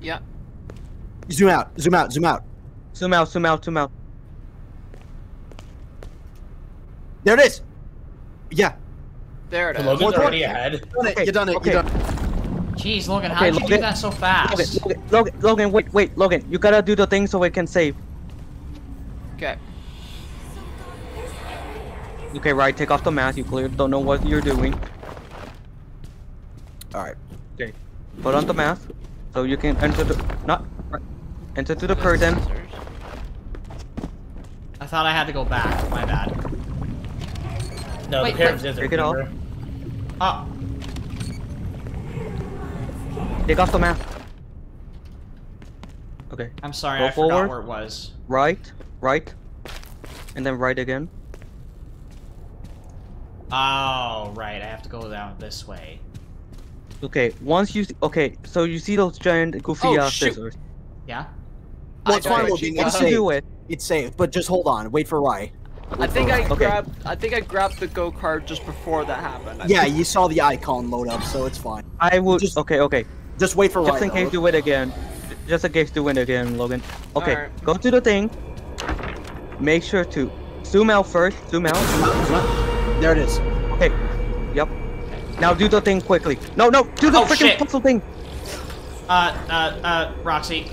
Yeah. Zoom out, zoom out, zoom out. Zoom out, zoom out, zoom out. There it is. Yeah, There it is. Logan's already ahead. you done it. Okay, You done it. okay. You done it. Jeez, Logan, how Okay, did you do Logan- that so fast? Logan, Logan, Logan, wait, wait, Logan. You gotta do the thing so we can save. Okay. Okay, right. Take off the mask. You clearly don't know what you're doing. All right. Okay. Put on the mask so you can enter the not right, enter to the curtain. I thought I had to go back. My bad. No, Wait, the pair wait. of scissors. Take it off. Oh, Take off the map. Okay. I'm sorry. Go I forgot forward. where it was. Right, right, and then right again. Oh, right. I have to go down this way. Okay. Once you okay, so you see those giant goofy Oh, uh, scissors. Yeah. Well, I it's got fine, it. Logan. Once It's you safe. do it, It's safe, but just hold on. Wait for Rye. I think I Okay. grabbed. I think I grabbed the go kart just before that happened. I Yeah, think. you saw the icon load up, so it's fine. I would. Just- okay, okay. Just wait for Just Rye. in case though. you win again. Just in case you win again, Logan. Okay, Alright. go to the thing. Make sure to zoom out first. Zoom out. There it is. Okay. Yep. Now do the thing quickly. No, no, do the Oh, freaking shit. puzzle thing. Uh, uh, uh, Roxy.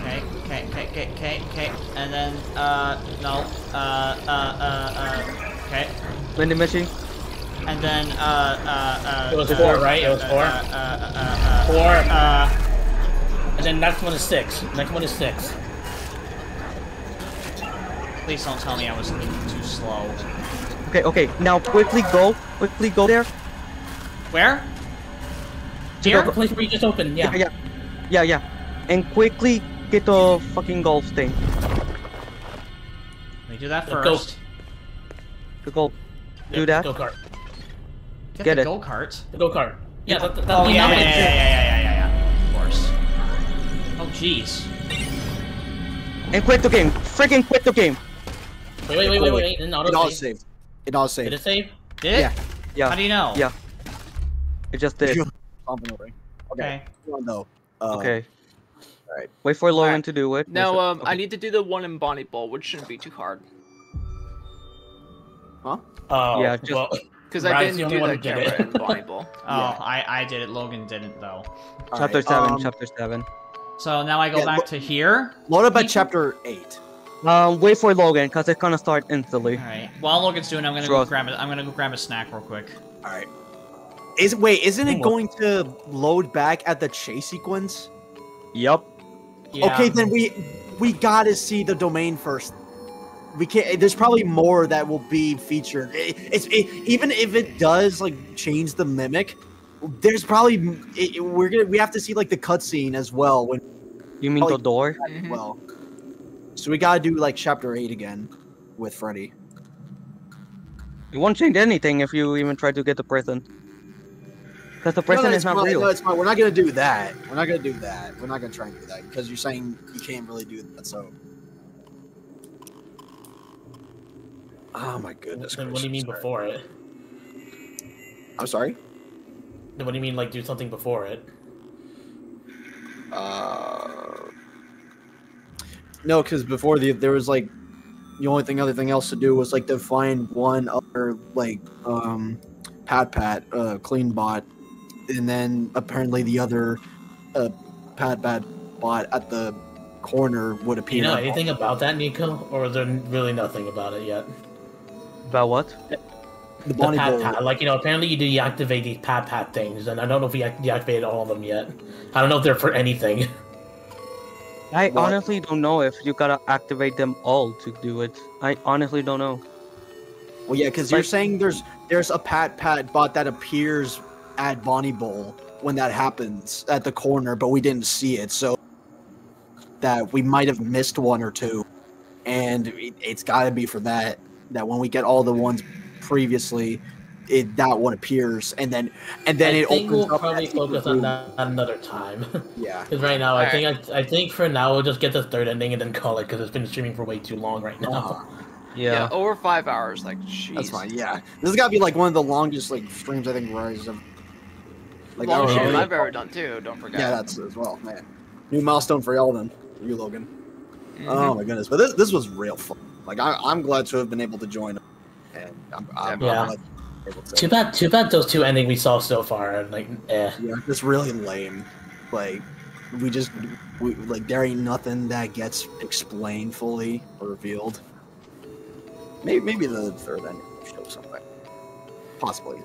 Okay, okay, okay, okay, okay, okay, and then, uh, no, uh, uh, uh, uh, okay, Vending machine. And then, uh, uh, uh. It was uh, four, right? It was uh, four? Uh, uh, uh, uh, Four. uh, And then next one is six. Next one is six. please don't tell me I was thinking too slow. Okay, okay. Now quickly go. Quickly go there. Where? The Here? place where you just opened. Yeah. Yeah, yeah, yeah, yeah. And quickly get the fucking golf thing. Let me do that first. The go- first. The golf. Do Yep, that. Go kart. Get, Get the it. go-kart. The go kart. Yeah. That, that, Oh, the yeah, yeah, yeah, yeah, yeah, yeah, yeah, yeah, of course. Oh, jeez. And quit the game. Freaking quit the game. Wait, wait, wait, wait, wait. wait. Auto It all saved. It all saved. Did it save? Did it? Yeah. Yeah. How do you know? Yeah. It just did. Complimentary. Okay. Okay. Come on, though. Uh, Okay. Alright. Wait for Logan Alright. to do it. Now, Yes, um, I need to do the one in Bonnie Bowl, which shouldn't be too hard. Oh. Yeah, just- well, Because I didn't the do only the one who did camera it. in Bonnie Bowl. Oh, Yeah. I, I did it. Logan didn't, though. Chapter Alright, seven. um, chapter seven. So now I go Yeah, back to here. Load up at chapter 8. Um, wait for Logan, cause it's gonna start instantly. Alright. While Logan's doing I'm gonna Draw- go grab it. I'm gonna go grab a snack real quick. Alright. Is Wait, isn't it going to load back at the chase sequence? Yep. Yeah. Okay, then we we gotta see the domain first. We can't. There's probably more that will be featured. It, it's it, even if it does like change the mimic. There's probably it, it- we're gonna we have to see like the cutscene as well when You mean the door? Mhm. well. So we gotta do like chapter eight again with Freddy. It won't change anything if you even try to get the present. because the No, no, is not fine. real. No, it's fine. We're not gonna do that. We're not gonna do that. We're not gonna try and do that because you're saying you can't really do that. So. Oh my goodness. Then what do you mean before it? I'm sorry. Then what do you mean like do something before it? Uh. No, because before the there was like the only thing other thing else to do was like to find one other like um pat pat uh clean bot and then apparently the other uh pat pat bot at the corner would Do appear you know anything about that, Nico? Or is there really nothing about it yet? About what? the The Bonnie pat Bowl. pat. Like, you know, apparently you deactivate these pat pat things, and I don't know if we act- deactivated all of them yet. I don't know if they're for anything. I What? honestly don't know if you gotta activate them all to do it. I honestly don't know. Well, yeah, because you're saying there's there's a pat pat bot that appears at Bonnie Bowl when that happens at the corner, but we didn't see it, so that we might have missed one or two, and it's got to be for that. That when we get all the ones previously, it that one appears, and then and then I it think opens we'll up. probably focus secret on that another time. Yeah, Because right now, I Alright. think I, I think for now we'll just get the third ending and then call it because it's been streaming for way too long right now. Uh, Yeah. over five hours. Like, jeez. that's fine. Yeah, this has got to be like one of the longest like streams I think Rise have. Like I Longest don't know. one I've ever done too. Don't forget. Yeah, that's as well, man. New milestone for y'all then, You, Logan. Mhm. Oh my goodness, but this this was real fun. Like I, I'm glad to have been able to join, and I'm, I'm Yeah. glad able to. Too bad, too bad those two endings we saw so far are like, eh. Yeah, it's really lame. Like we just we like there ain't nothing that gets explained fully or revealed. Maybe maybe the third ending will show something. Possibly.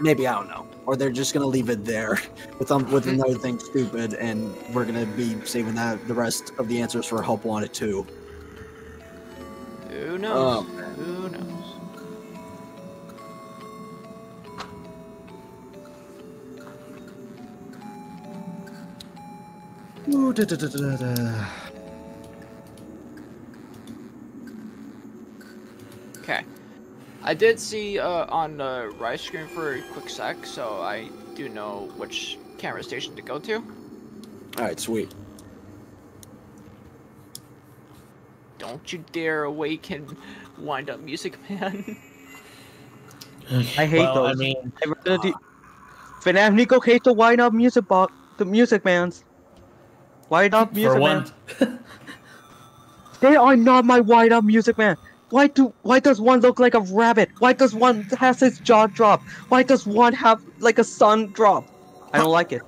Maybe I don't know. Or they're just gonna leave it there with um, with another thing stupid, and we're gonna be saving that the rest of the answers for Help Wanted too. Who knows? Oh, man. Who knows? Ooh, da, da, da, da, da. Okay. I did see uh, on the right screen for a quick sec, so I do know which camera station to go to. All right, sweet. Don't you dare awaken wind up music man. I hate well, those. I mean, I rather do. FNAF Nico hates the wind up music box, the music bands. Wind up music for one, man. They are not my wind up music man. Why do why does one look like a rabbit? Why does one has his jaw drop? Why does one have like a sun drop? I don't like it.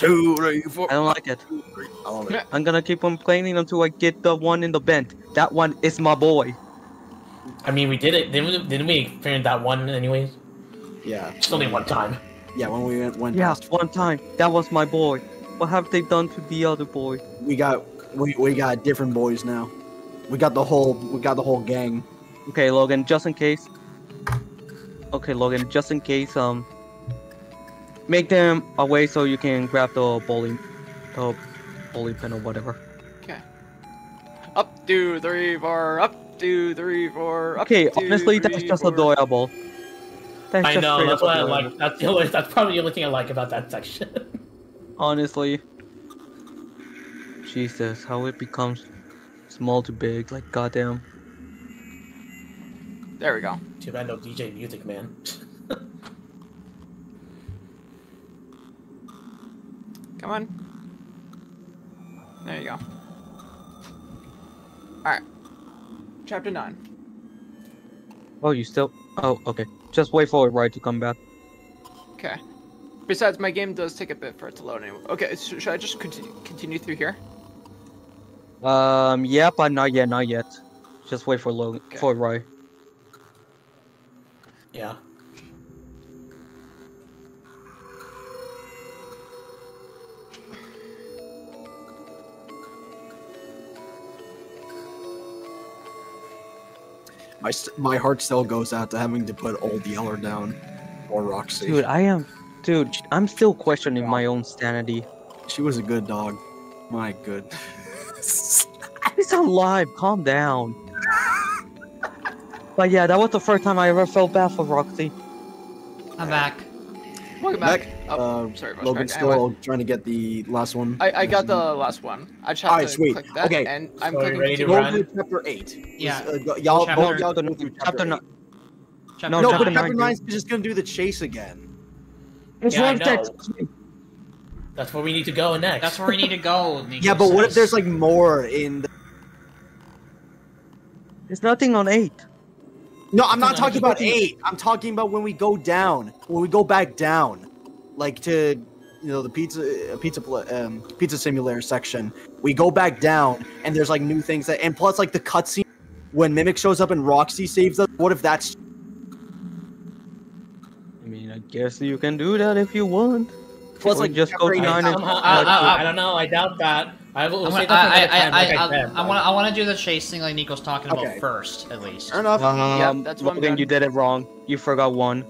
Two, three, four. Hut, two, three, four. I don't like it. Three. I love it. I'm gonna keep on playing until I get the one in the vent. That one is my boy. I mean, we did it. Didn't we, didn't we experience that one anyways? Yeah. Just only one time. Yeah, when we went, went Yeah, past, one time. That was my boy. What have they done to the other boy? we got we, we got different boys now. We got the whole we got the whole gang. Okay, Logan, just in case. Okay, Logan, just in case, um, make them away so you can grab the bowling, the bowling pin or whatever. Okay. Up, two, three, four. Up, two, three, four. Up, Okay, two, honestly, that's just four. adorable. That's I just know. That's up what I like. That's the only. That's probably the only thing I like about that section. Honestly. Jesus, how it becomes small to big, like goddamn. There we go. Too bad no DJ Music Man. Come on. There you go. Alright. Chapter 9. Oh, you still? Oh, okay. Just wait for it right to come back. Okay. Besides, my game does take a bit for it to load anyway. Okay, so should I just continue, continue through here? Um, yeah, but not yet, not yet. Just wait for Logan, Okay. for Roy. yeah. My my heart still goes out to having to put Old Yeller down or Roxy. Dude, I am, dude, I'm still questioning my own sanity. she was a good dog. My good. He's alive. Calm down. But yeah, that was the first time I ever felt bad for Roxy. I'm back. Welcome back. Mech, Oh, uh, sorry, Voice Logan Crack. still Anyway. trying to get the last one. I, I got the last one. I just have Alright, to sweet. click that, Okay. and I'm So clicking ready to continue. Go run? to chapter eight. Yeah. Uh, y'all, Chapter- both y'all go through Chapter chapter ni- eight. Chapter No, No, chapter but nine. chapter nine, nine's just gonna do the chase again. It's Yeah, I one That's where we need to go next. That's where we need to go. Nico Yeah, but what if there's like more in? The... There's nothing on eight. No, I'm not No, talking about going. eight. I'm talking about when we go down, when we go back down, like to you know the pizza uh, pizza um, pizza simulator section. We go back down, and there's like new things that, and plus like the cutscene when Mimic shows up and Roxy saves us. What if that's I mean, I guess you can do that if you want. plus Or like just go chapter to and Somehow, Uh, I, uh, uh, I don't know. I doubt that. I will I'm say gonna, that I, I, I, I said. I, I want to I want to do the chase thing like Nico's talking about Okay. first, at least. Fair enough. Um, that's what I'm Logan, doing. you did it wrong. You forgot one.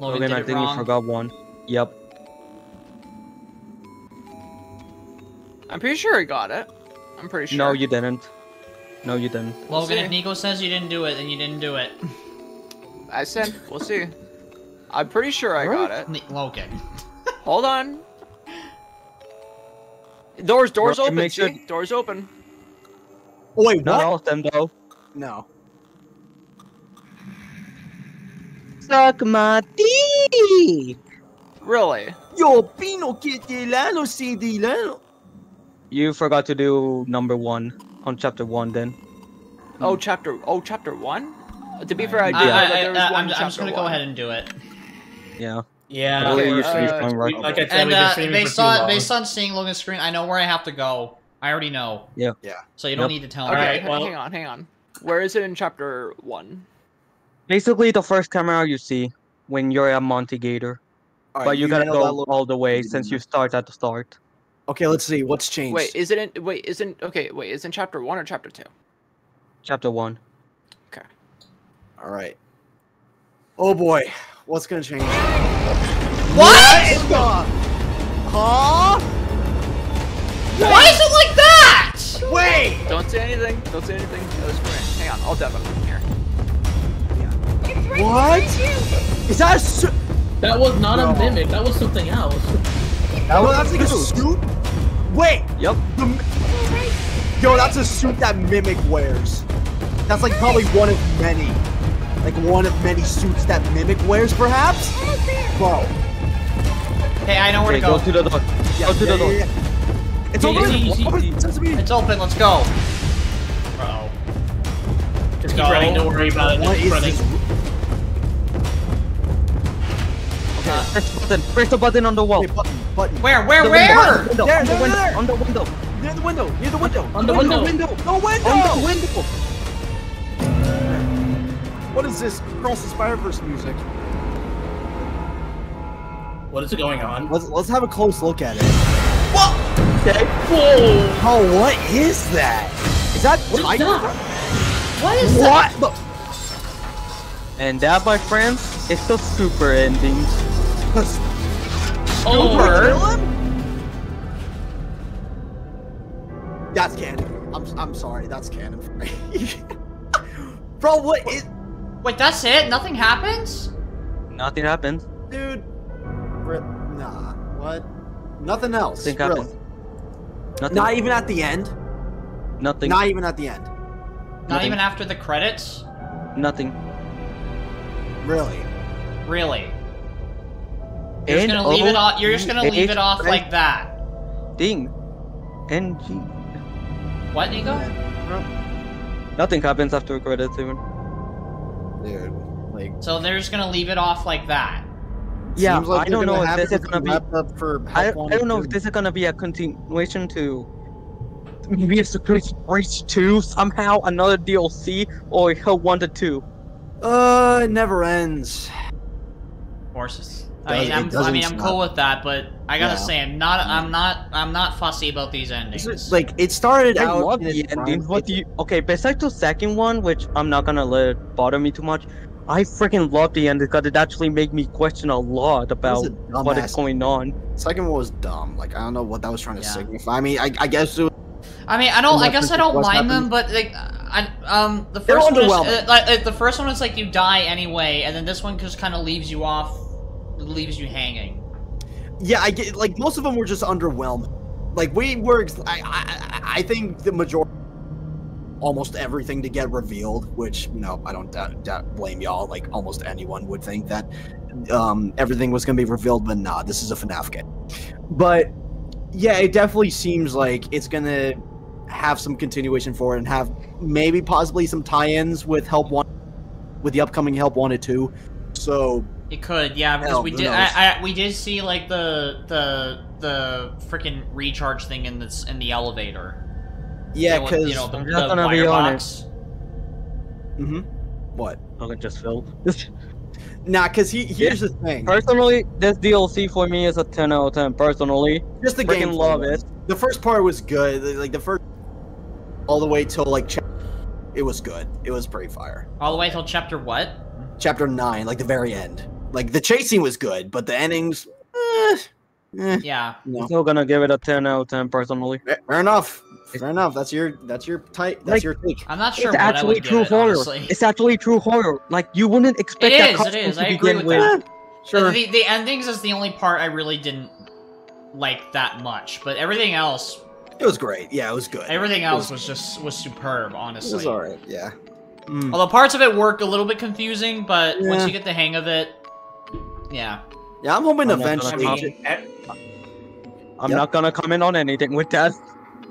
Logan, Logan, did I think wrong. you forgot one. Yep. I'm pretty sure I got it. I'm pretty sure. No, you didn't. No, you didn't. We'll Logan, see. if Nico says you didn't do it, then you didn't do it. I said, we'll see. I'm pretty sure I got it. Ni- Logan. Hold on. Doors, doors Bro, open. make See? sure- Doors open. Oh, wait, Not all of them, though. No. Suck my dick! Really? Yo, Pino, que te lano, CD lano. You forgot to do number one on chapter one, then. Oh, chapter. Oh, chapter one. To be fair, I did. Yeah. I, I, I, I, I'm, I'm just gonna go ahead and do it. Yeah. Yeah. Okay, you uh, should be fine, right? Like I said, And we've uh, based on long. based on seeing Logan's screen, I know where I have to go. I already know. Yeah. Yeah. So you don't Yep. need to tell Okay, me. Okay, h- well- hang on, hang on. Where is it in chapter one? Basically, the first camera you see when you're a Monty Gator. All but you gotta go all the way since you start at the start. Okay, let's see what's changed. Wait, isn't it in? Wait, isn't? Okay, wait, is it chapter one or chapter two? Chapter one. Okay. All right. Oh boy, what's gonna change? What? in the- Huh? Why is it like that? Wait. Don't say anything. Don't say anything. That was. Hang on, I'll deb him here. What? Is that a suit? That was not No. a mimic. That was something else. That was that's like a suit. Wait. Yep. The, yo, that's a suit that Mimic wears. That's like probably one of many. Like one of many suits that Mimic wears, perhaps. Bro. Hey, I know where Okay, to go go. to the door. Yeah, Go to yeah, the door. yeah, yeah. It's Yeah, over. you see- you Open it, Sesame. It's open. Let's go. Bro. Just keep Go. running. Don't worry about it. What Just is running. this? Press the button. Press the button on the wall. Okay, button, button. Where? Where? The Where? window. There, on the there, window. there. On the window. Near the window. Near the window. On the window. window. The window. On the window. What is this? Cross the Spider-Verse music. What is going on? Let's let's have a close look at it. What? Okay. Whoa! Oh, what is that? Is that What is Tiger? that? What is What? Look, And that, my friends, is the super ending. Oh, kill him? That's canon. I'm I'm sorry. That's canon. for me. Bro, what is, Wait, that's it? Nothing happens? Nothing happens. dude? Nah. What? Nothing else. Nothing really. happens. Nothing. Not even at the end. Nothing. Not even at the end. Not Nothing. even after the credits? Nothing. Really. Really? You're just gonna leave it off. You're just gonna leave it off like that. Ding. N G. What, Nico? Nothing happens after credits even. Dude. Like. So they're just gonna leave it off like that. Yeah, like I don't know if this it is gonna be. up for I, I don't know if this is gonna be a continuation to maybe it's Security Breach 2 somehow, another DLC, or Help Wanted 2. Uh, it never ends. Horses. Does- I mean, it I'm, I mean, I'm cool with that, but I gotta Yeah. say, I'm not, I'm not, I'm not fussy about these endings. It's just, like it started I out. love the its ending. What do you? Okay, besides the second one, which I'm not gonna let it bother me too much, I freaking love the ending because it actually made me question a lot about a what is going on. Second one was dumb. Like I don't know what that was trying to Yeah. signify. I mean, I, I guess it was, I mean, I don't. I guess I don't mind happening. them, but like, I, um, the They're first one is, underwhelming. uh, like, the first one is like you die anyway, and then this one just kind of leaves you off, leaves you hanging. Yeah, I get like most of them were just underwhelming. Like we were, I, I, I think the majority, almost everything to get revealed. Which you know, I don't doubt, doubt, blame y'all. Like almost anyone would think that um, everything was gonna be revealed, but nah, this is a FNAF game. But yeah, it definitely seems like it's gonna have some continuation for it and have maybe possibly some tie-ins with Help One, with the upcoming Help Wanted Two. So It could, yeah, because Hell, we did. I, I, we did see like the the the freaking recharge thing in this in the elevator. yeah, because You know, because you know the, I'm the not gonna be firebox. hmm what? I can just filled. Nah, because he here's the thing. Personally, this DLC for me is a 10 out of 10. Personally, Just the freaking game. love it. The first part was good. Like the first, all the way till like, it was good. It was pretty fire. All the way till chapter what? Chapter nine, like the very end. Like the chasing was good, but the endings, eh, eh, Yeah. no. Still gonna give it a 10 out of 10 personally. Fair fair enough. Fair enough. That's your that's your type. That's Like- your take. I'm not sure it's what I actually would give true it, horror. honestly. It's actually true horror. Like you wouldn't expect It that is, it costume to I agree begin with with. that. Sure. The, the endings is the only part I really didn't like that much, but everything else, It was great. Yeah, it was good. everything else was, was just was superb, it honestly. was alright. Yeah. Mm. Although parts of it worked a little bit confusing, but once you get the hang of it, yeah. Yeah, I'm hoping I'm not gonna eventually. comment. Eh. I'm Yep. not gonna comment on anything with that.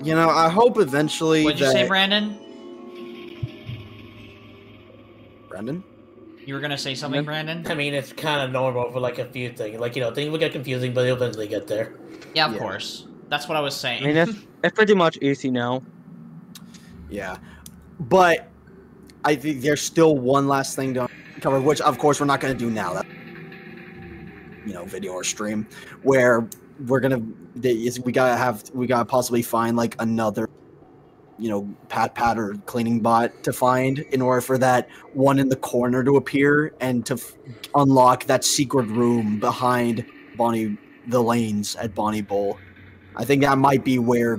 You know, I hope eventually What'd you that say, Brandon? Brandon. You were gonna say something, Brandon? I mean, it's kind of normal for like a few things. Like you know, things will get confusing, but they'll eventually get there. Yeah, of Yeah. course. That's what I was saying. I mean, it's, it's pretty much easy now. Yeah, but I think there's still one last thing to cover, which of course we're not going to do now. That you know, video or stream, where we're gonna we gotta have we gotta possibly find like another you know pat pat or cleaning bot to find in order for that one in the corner to appear and to unlock that secret room behind Bonnie the lanes at Bonnie Bowl. I think that might be where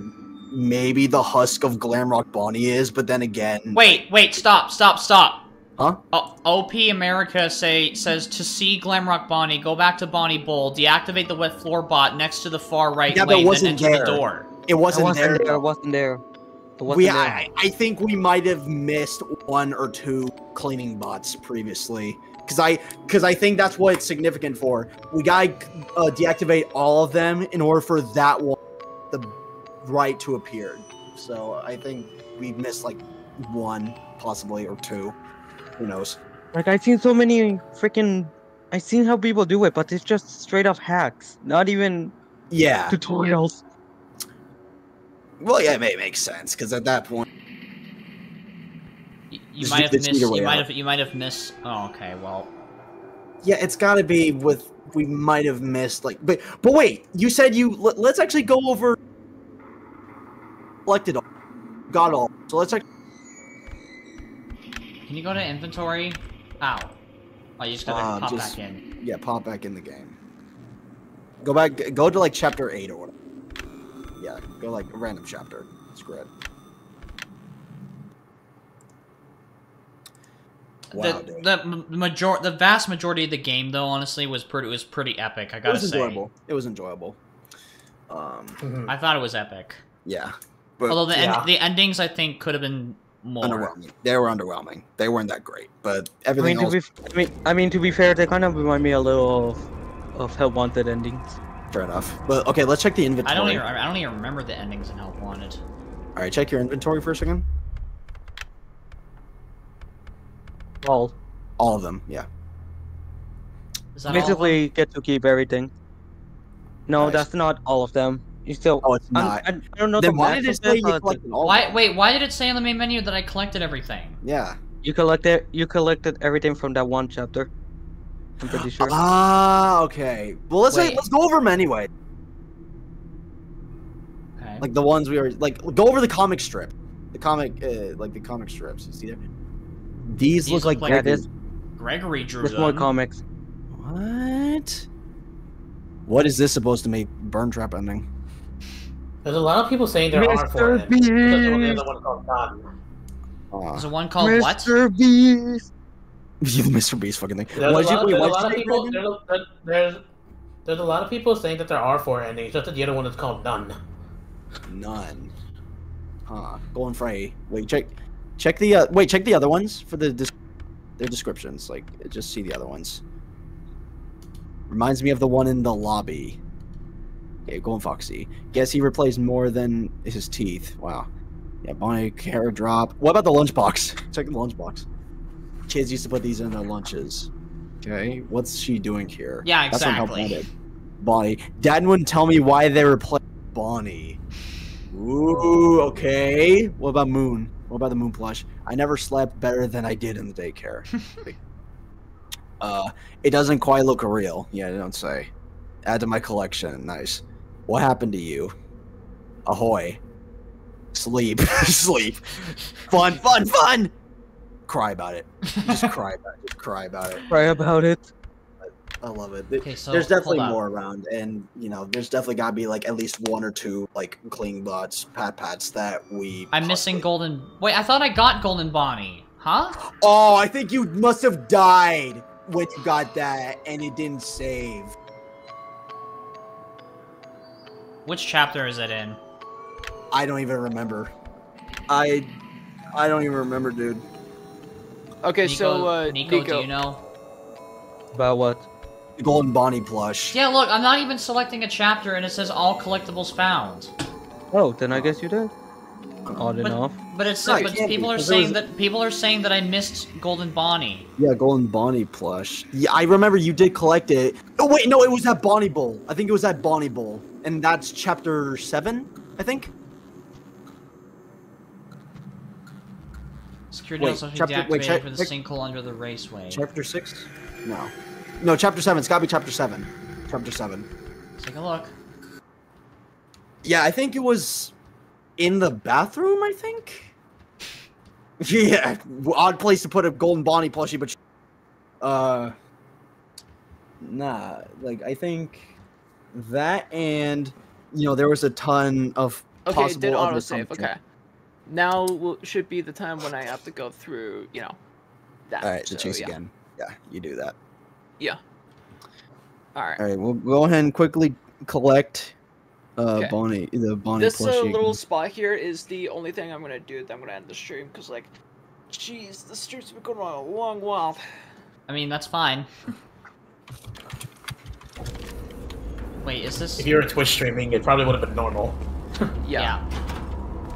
maybe the husk of Glamrock Bonnie is, but then again, Wait, wait, stop, stop, stop. Huh? O- OP America say says to see Glamrock Bonnie, go back to Bonnie Bowl, deactivate the wet floor bot next to the far right Yeah, but it lane, wasn't then enter there. the door. it wasn't, I wasn't there. there. It wasn't there. It wasn't we, there. I, I think we might have missed one or two cleaning bots previously because I because I think that's what it's significant for. We gotta uh, deactivate all of them in order for that one, the right to appear. So I think we missed like one possibly or two. Who knows? Like I've seen so many freaking. I've seen how people do it, but it's just straight up hacks. Not even Yeah. tutorials. Well, yeah, it may make sense because at that point, Y- You might have missed. You might out. have. You might have missed. Oh, okay. Well, yeah, it's got to be with. We might have missed like, but but wait, you said you let, let's actually go over. Collected all, got all. So let's actually. Can you go to inventory? Ow. Oh, you just gotta Uh, pop just- back in. Yeah, pop back in the game. Go back. Go to like chapter eight or whatever. Yeah, go like a random chapter. It's great. Wow, the dude. the major the vast majority of the game though honestly was pretty was pretty epic. I gotta it was say. enjoyable. It was enjoyable. Um, Mhm. I thought it was epic. yeah, but Although the yeah. end, the endings I think could have been more. underwhelming. They were underwhelming. They weren't that great, but I everything mean, to be, I mean, I mean, to be fair, they kind of remind me a little of, of Help Wanted endings. Fair enough. But okay, let's check the inventory. I don't even I don't even remember the endings in Help Wanted. All right, check your inventory for a second. All All of them, yeah. Is that all of them? basically get to keep everything. No, Nice. that's not all of them. You still. Oh, it's I'm- not. I, I don't know then the why did it say you collected all? Why wait? Why did it say on the main menu that I collected everything? Yeah. You collected. You collected everything from that one chapter. I'm pretty sure. Ah, okay. Well, let's say, let's go over them anyway. Okay. Like the ones we were like go over the comic strip, the comic uh, like the comic strips. You see there? These, These look like look yeah, like- Gregory- there's, Gregory drew there's them. more comics. What? What is this supposed to make Burntrap ending? There's a lot of people saying there are for Mr. it. Because the Beast. other one called God. There's a one called what? Mr. Beast. You the Mr. Beast fucking thing. There's, What a did you- lot, there's a lot of did you say people. There's, there's there's a lot of people saying that there are four endings, just that the other one is called none. None. Huh. Golden Fray. Wait, check, check the uh, wait, check the other ones for the des- their descriptions. Like, just see the other ones. Reminds me of the one in the lobby. Okay, Golden Foxy. Guess he replaced more than his teeth. Wow. Yeah, Bonnie carrot drop. What about the lunchbox? Check the lunchbox. Kids used to put these in their lunches. Okay, what's she doing here? Yeah, That's what I'm exactly. helping Bonnie. Dad wouldn't tell me why they replaced Bonnie. Ooh, okay. What about Moon? What about the Moon plush? I never slept better than I did in the daycare. uh, it doesn't quite look real. Yeah, I don't say. Add to my collection. Nice. What happened to you? Ahoy. Sleep. Sleep. Fun, fun, fun! Cry about it. Just cry about it. Just cry about it. Cry about it. I love it. Okay, so there's definitely more around, and you know, there's definitely got to be like at least one or two like cling bots, pat pats that we. I'm missing golden. Wait, I thought I got golden Bonnie. Huh? Oh, I think you must have died when you got that, and it didn't save. Which chapter is it in? I don't even remember. I, I don't even remember, dude. Okay, so Nico- uh, Nico, Nico, do you know? About what? The Golden Bonnie plush. Yeah, look, I'm not even selecting a chapter, and it says all collectibles found. Oh, then I guess you did. Odd But- enough. But it's No, it but can't be, people are 'cause there saying was- that people are saying that I missed golden Bonnie. Yeah, Golden Bonnie plush. Yeah, I remember you did collect it. Oh wait, no, it was at Bonnie Bowl. I think it was at Bonnie Bowl, and that's chapter seven, I think. Security Wait, also chapter- deactivated wait, check- for the check- sinkhole under the raceway. Chapter six? No, no, chapter seven. It's gotta be chapter seven. Chapter seven. Let's take a look. Yeah, I think it was in the bathroom. I think. Yeah, odd place to put a golden Bonnie plushie, but uh, nah. Like I think that and you know there was a ton of okay, possible did content. Okay, now will, should be the time when I have to go through, you know, that. All right, the so, chase yeah. again. Yeah, you do that. Yeah. All right. All right, we'll go ahead and quickly collect uh Okay. Bonnie, the Bonnie This uh, plushie. little spot here is the only thing I'm gonna do. Then I'm gonna end the stream because, like, jeez, the stream's been going on a long while. I mean, that's fine. Wait, is this? If you were Twitch streaming, it probably would have been normal. Yeah.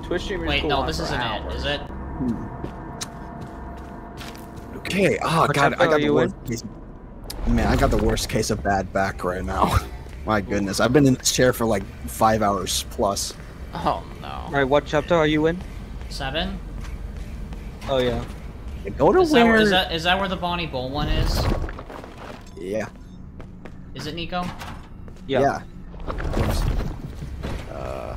Twitch streamers. Wait, go no, this isn't hours. it, is it? Okay. Oh What god, I got the worst case. Man, I got the worst case of bad back right now. My goodness, I've been in this chair for like five hours plus. Oh no. Alright, what chapter are you in? Seven? Oh yeah. Go to Is that, where? is that is that where the Bonnie Bowl one is? Yeah. Is it Nico? Yeah. yeah. Uh,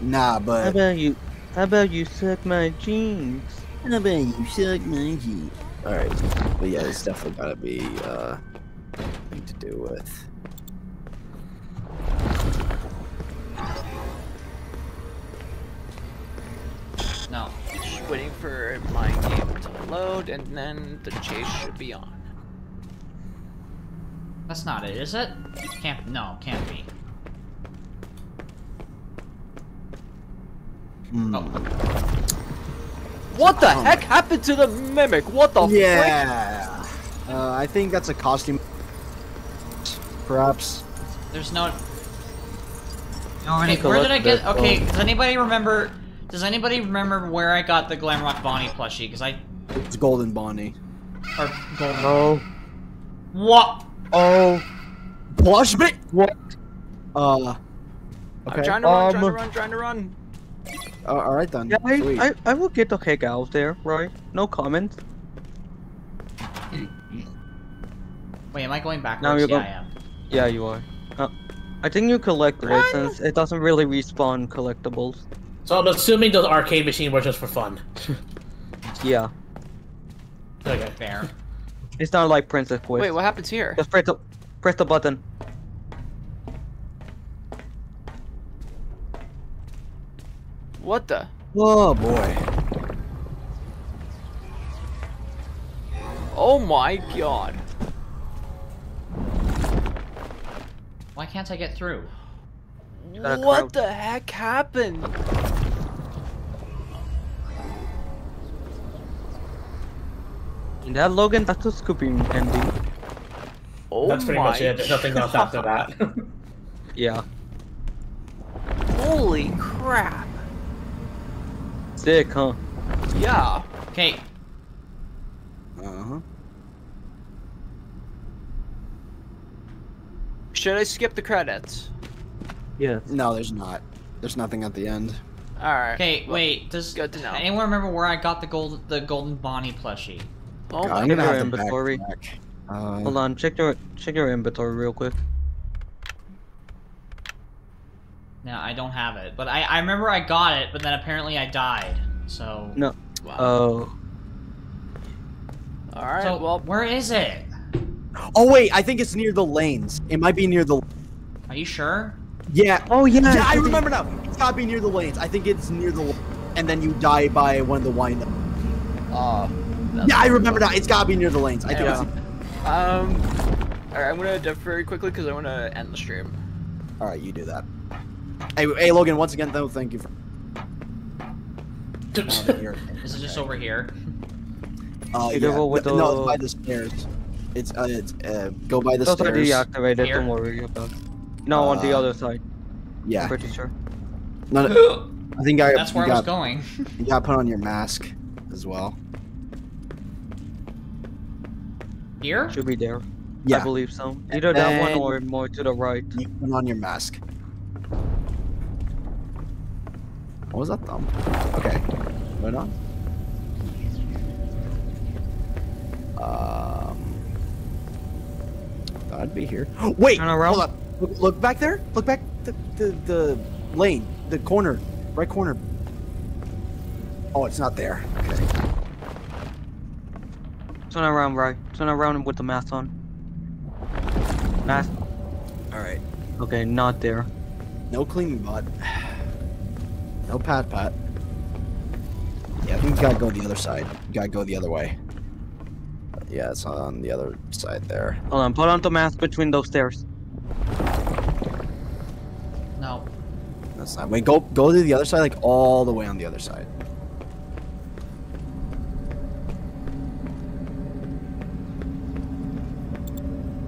nah, but... How about you? How about you suck my jeans? how about you suck my jeans? All right, but yeah, it's definitely gotta be uh, thing to do with. No. Just waiting for my game to load, and then the chase should be on. That's not it, is it? Can't. No, can't be. Hmm. Oh, What the heck happened to the mimic? What the frick? Yeah. Uh, I think that's a costume. Perhaps. there's no. Already Okay, where did I get? Okay, so- does anybody remember? Does anybody remember where I got the Glamrock Bonnie plushie? Because I It's Golden Bonnie. or golden. Oh. What? Oh. Plush bit. What? Uh. Okay. I'm Okay. trying to run, trying to Um, run, trying to run. Uh, all right then. Yeah, I, I, I will get the heck out of there, right? No comment. Wait, am I going backwards? Now you're yeah, go- I am. Yeah, you are. I think you collect it since it doesn't really respawn collectibles. So I'm assuming those arcade machines were just for fun. Yeah. Okay. Fair. It's not like Princess Quest. Wait, what happens here? Just press the, press the button. What the? Oh boy. Oh my god. Why can't I get through? What the heck happened? That Logan, that's a scooping ending. Oh That's pretty my much it. There's nothing else after that. Yeah. Holy crap. Sick, huh? Yeah. Okay, Uh Should I skip the credits? Yeah. No, there's not. There's nothing at the end. Alright. okay, wait. Does Good to know. anyone remember where I got the gold, the golden Bonnie plushie? Oh God, my I'm gonna Your have to back inventory. Uh, Hold on, check your check your inventory real quick. No, I don't have it. But I, I remember I got it, but then apparently I died. So. No. Wow. Oh. Alright, so well, where is it? Oh wait, I think it's near the lanes. It might be near the. Are you sure? Yeah. Oh yeah. Yeah, I remember now. It's gotta be near the lanes. I think it's near the. And then you die by one of the wind up. uh, Yeah, I remember now. It's gotta be near the lanes. I think Yeah. it's. um, alright, I'm gonna dip very quickly because I want to end the stream. All right, you do that. Hey, hey, Logan. Once again, though, thank you for. Is it just over here? Uh, You yeah. go with no, the- it's by the stairs. It's uh, it's uh, go by the Those are deactivated. Here? Don't worry about. it. No, on the Uh, other side. Yeah. I'm pretty sure. No, no, I think I. That's where you I was going. You gotta put on your mask as well. Here? Should be there. Yeah. I believe so. Either that one or more to the right. You put on your mask. What was that thumb? Okay. Right on. Um. I'd be here. Wait! Turn around. Hold up. Look, look back there. Look back. The, the the lane. The corner. Right corner. Oh, it's not there. Okay. Turn around right. Turn around with the mask on. Mask. All right. Okay, not there. No cleaning bot. No pat pat. Yeah, I think you gotta go the other side. You gotta go the other way. Yeah, it's on the other side there. Hold on, put on the mask between those stairs. No. That's not. Wait, go go to the other side, like all the way on the other side.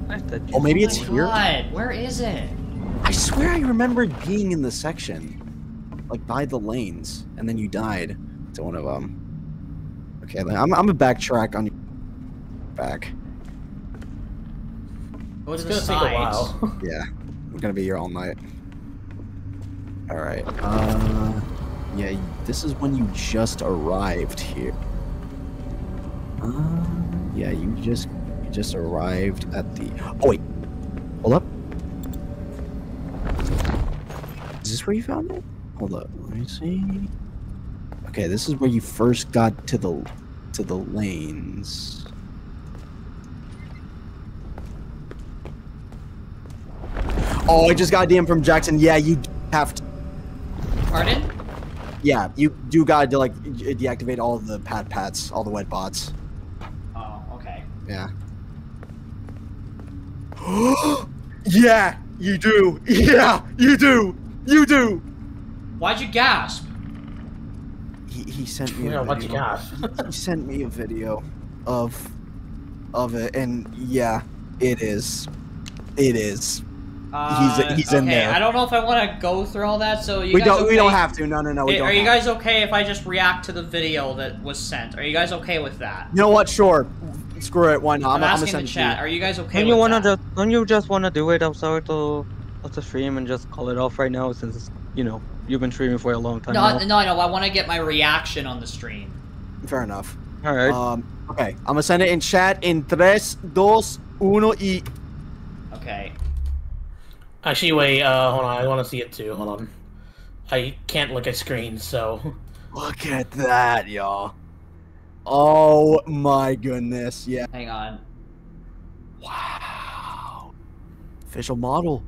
Nice that Oh, maybe it's my here. Where is it? I swear I remembered being in the section, like by the lanes, and then you died to one of them. Okay, I'm I'm gonna backtrack on your back. Go to It's the gonna take a while. Yeah, I'm gonna be here all night. All right. Uh, yeah, this is when you just arrived here. Uh, yeah, you just you just arrived at the. Oh wait, hold up. Is this where you found it? Hold up, let me see. Okay, this is where you first got to the to the lanes. Oh, I just got a DM from Jaxon. Yeah, you have to. Pardon? Yeah, you do got to like deactivate all the pat pats, all the wet bots. Oh, okay. Yeah. yeah, you do. Yeah, you do. You do. Why'd you gasp? He, he sent me. Yeah, a what you video. got? he sent me a video of of it, and yeah, it is. It is. Uh, he's in okay, there. I don't know if I want to go through all that. So you we guys don't. okay? We don't have to. No, no, no. We Hey, don't Are you have guys okay if I just react to the video that was sent? Are you guys okay with that? You know what? Sure. Screw it. Why not? I'm, I'm, gonna asking send the chat. you. Are you guys okay Don't you wanna that? just don't you just wanna do it outside of, of the stream and just call it off right now since you know you've been streaming for a long time No, now. no, no. I want to get my reaction on the stream. Fair enough. All right. Um. Okay. I'm gonna send it in chat in tres, dos, uno, y. Okay. Actually, wait. Uh, hold on. I want to see it too. Hold on. I can't look at screens, so. Look at that, y'all. Oh my goodness. Yeah. Hang on. Wow. Official model.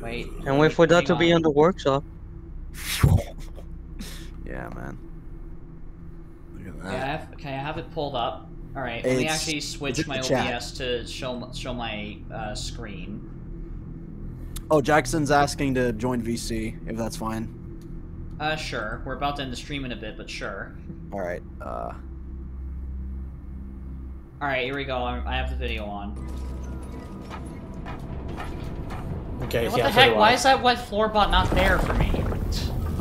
Wait. and wait for that hang to be in the workshop. yeah, man. Look at Okay, I have, okay, I have it pulled up. All right, let me actually switch my the chat. OBS to show show my uh, screen. Oh, Jaxon's asking to join VC, if that's fine. Uh, sure. We're about to end the stream in a bit, but sure. All right. Uh, All right, here we go. I I have the video on. Okay, what yeah, the heck? do Why is that wet floor bot not there for me?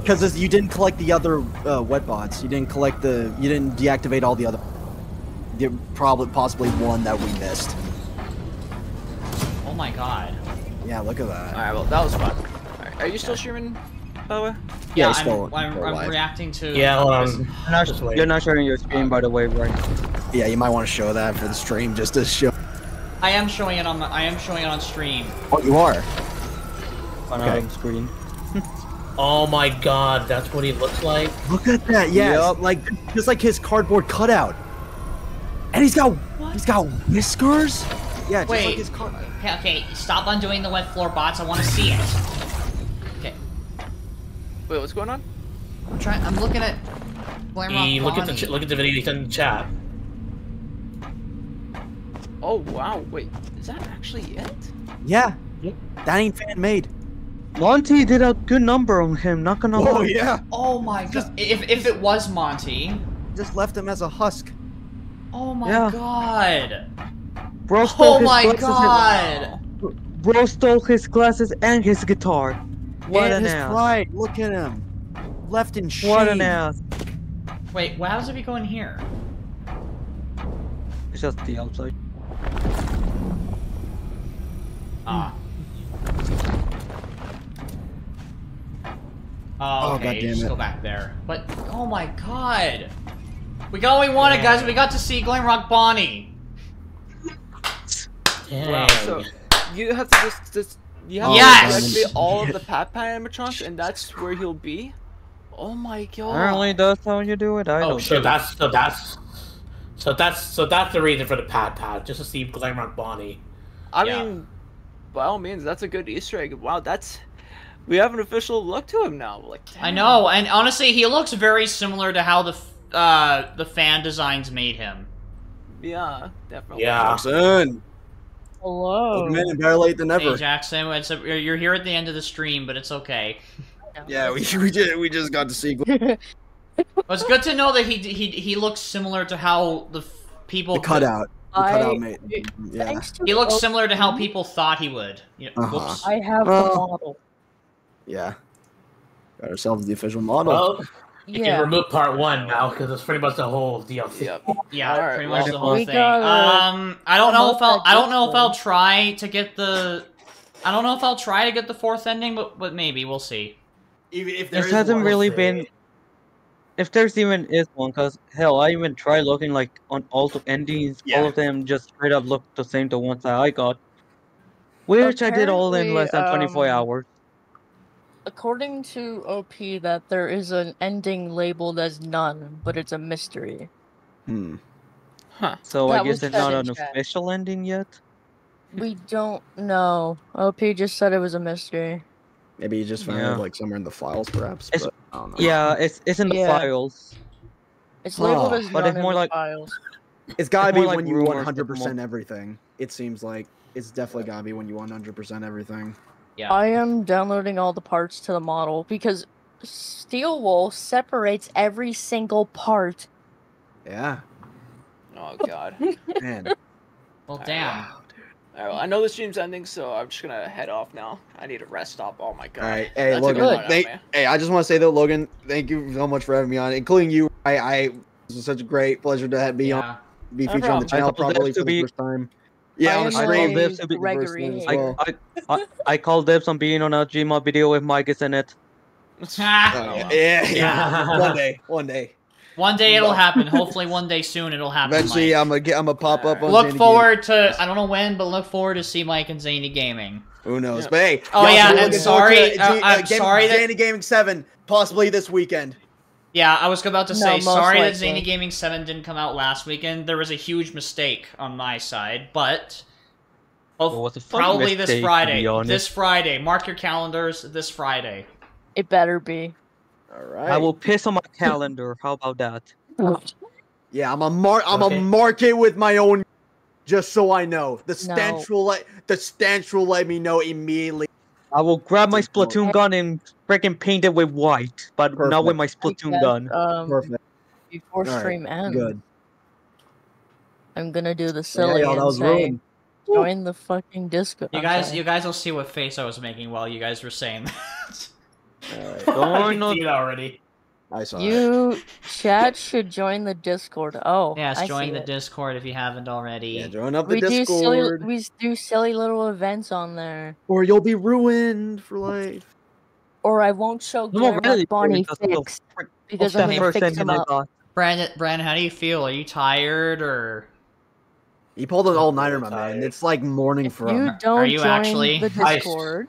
because you didn't collect the other uh, wet bots. You didn't collect the. You didn't deactivate all the other. The probably possibly one that we missed. Oh my god. Yeah, look at that. Alright, well, that was fun. Alright, are you still streaming, by the way? Yeah, Yeah, still- I'm, I'm, still I'm reacting to. Yeah, hold on. You're not, Just you're not sharing your screen, by the way, right? Yeah, you might want to show that for the stream just to show. I am showing it on. the, I am showing it on stream. Oh, you are. On Okay. our screen. Oh my god, that's what he looks like. Look at that. Yeah, Yup. like just like his cardboard cutout. And he's got he's got whiskers. Yeah, just Wait. like his card. Okay, okay. Stop undoing the wet floor bots. I want to see it. Okay. Wait, what's going on? I'm trying. I'm looking at. Glamrock He, look at the look at the video he's in the chat. Oh, wow, wait, is that actually it? Yeah, Yep. that ain't fan made. Monty did a good number on him, not gonna Oh lie. yeah, Oh my god. If if it was Monty. just left him as a husk. Oh my Yeah. god. Bro stole Oh his my glasses god. And, bro stole his glasses and his guitar. What and an his ass. pride. Look at him. Left in shame. What an ass. Wait, well, how does it be going here? It's just the outside. Ah. Oh, Oh, okay, God damn just it. go back there. But, oh my god! We got what we wanted, Yeah. guys. We got to see Glamrock Bonnie. Dang. Wow, so you have to just, just you have Yes! to activate all of the Pat Pat animatronics, and that's where he'll be? Oh my god. Apparently that's how you do it. I Oh, don't so know. that's so that's so that's so that's the reason for the pad pad, just to see Glamrock Bonnie. I Yeah. mean, by all means, that's a good Easter egg. Wow, that's. We have an official look to him now. Like, I know, and honestly, he looks very similar to how the f- uh, the fan designs made him. Yeah, definitely. Yeah. Jaxon. Hello. Good man, better late than Hey, never. Jaxon, it's a, you're you're here at the end of the stream, but it's okay. Yeah, we, we just we just got to see Well, it's good to know that he he he looks similar to how the f- people the cutout. The I- cutout mate. Yeah. He looks similar to how people thought he would. You know, Uh-huh. I have Uh, the model. Yeah. Got ourselves the official model. Well, you Yeah. can remove part one now because it's pretty much the whole DLC. Yep. Yeah, Alright, pretty much the whole thing. Um, I don't know if I'll I don't know if I'll try to get the I don't know if I'll try to get the fourth ending, but but maybe we'll see. Even if This hasn't really been. If there's even is one, cause hell, I even tried looking like on all the endings. Yeah. All of them just straight up look the same. The ones that I got, which I did all in less than 24 um, hours. According to OP, that there is an ending labeled as none, but it's a mystery. Hmm. Huh. So I that guess was it's not an chat. official ending yet. We don't know. OP just said it was a mystery. Maybe you just found Yeah. it like somewhere in the files, perhaps. It's- But I don't know. Yeah, it's it's in the Yeah. files. It's labeled Oh, as but none it's in more the like- files. It's gotta It's be like when you 100% everything. It seems like it's definitely gotta be when you 100% everything. Yeah. I am downloading all the parts to the model because Steel Wool separates every single part. Yeah, Oh god. man. Well, damn. Alright, well, I know the stream's ending, so I'm just gonna head off now. I need a rest stop. Oh my god. All right, hey That took a Logan. lot out of Thank, me. hey, I just want to say though, Logan, thank you so much for having me on, including you. I, I this was such a great pleasure to have, be on, Yeah. be No featured on the channel I probably for the be- first time. Yeah, on the I I call stream. this to be the first Gregory. one I, well. I, I, I call dibs on being on a Gmail video with Mike is in it. Oh, yeah, yeah, Yeah. one day, one day. One day it'll happen. Hopefully, one day soon it'll happen. Eventually, Mike. I'm gonna get, I'm gonna pop up on. Look Zany forward to I don't know when, but look forward to see Mike and Zany Gaming. Gaming. Who knows? Yeah. But hey, Oh, yeah, and sorry, to uh, Z- I'm Game- sorry that- Zany Gaming Seven possibly this weekend. Yeah, I was about to say most sorry that. Zany Gaming Seven didn't come out last weekend. There was a huge mistake on my side, but It was a funny probably mistake, this Friday. This Friday, mark your calendars. This Friday. It better be. All right. I will piss on my calendar. How about that? Yeah, I'm a mark. I'm Okay. a mark it with my own, just so I know. The No. stench will let the stench will let me know immediately. I will grab my Splatoon gun and freaking paint it with white, but not with my Splatoon guess, gun. Um, Perfect. before Alright, stream ends, Good. I'm gonna do the silly y'all, and say, ruined. join the fucking Discord. You guys, sorry. you guys will see what face I was making while you guys were saying that. Alright, Don't know- see it already. I saw it. You chat should join the Discord. Oh, yes, I join see the it. Discord if you haven't already. Yeah, join up the We do silly, Discord, we do silly little events on there, or you'll be ruined for life. or I won't show No more Gary reality Bonnie because of the fixed frick- because I'm gonna fix him up. thought? Brandon, Brandon, how do you feel? Are you tired or? He pulled an all nighter, my Tired. man. It's like morning If for you him. don't you join actually? the I- Discord,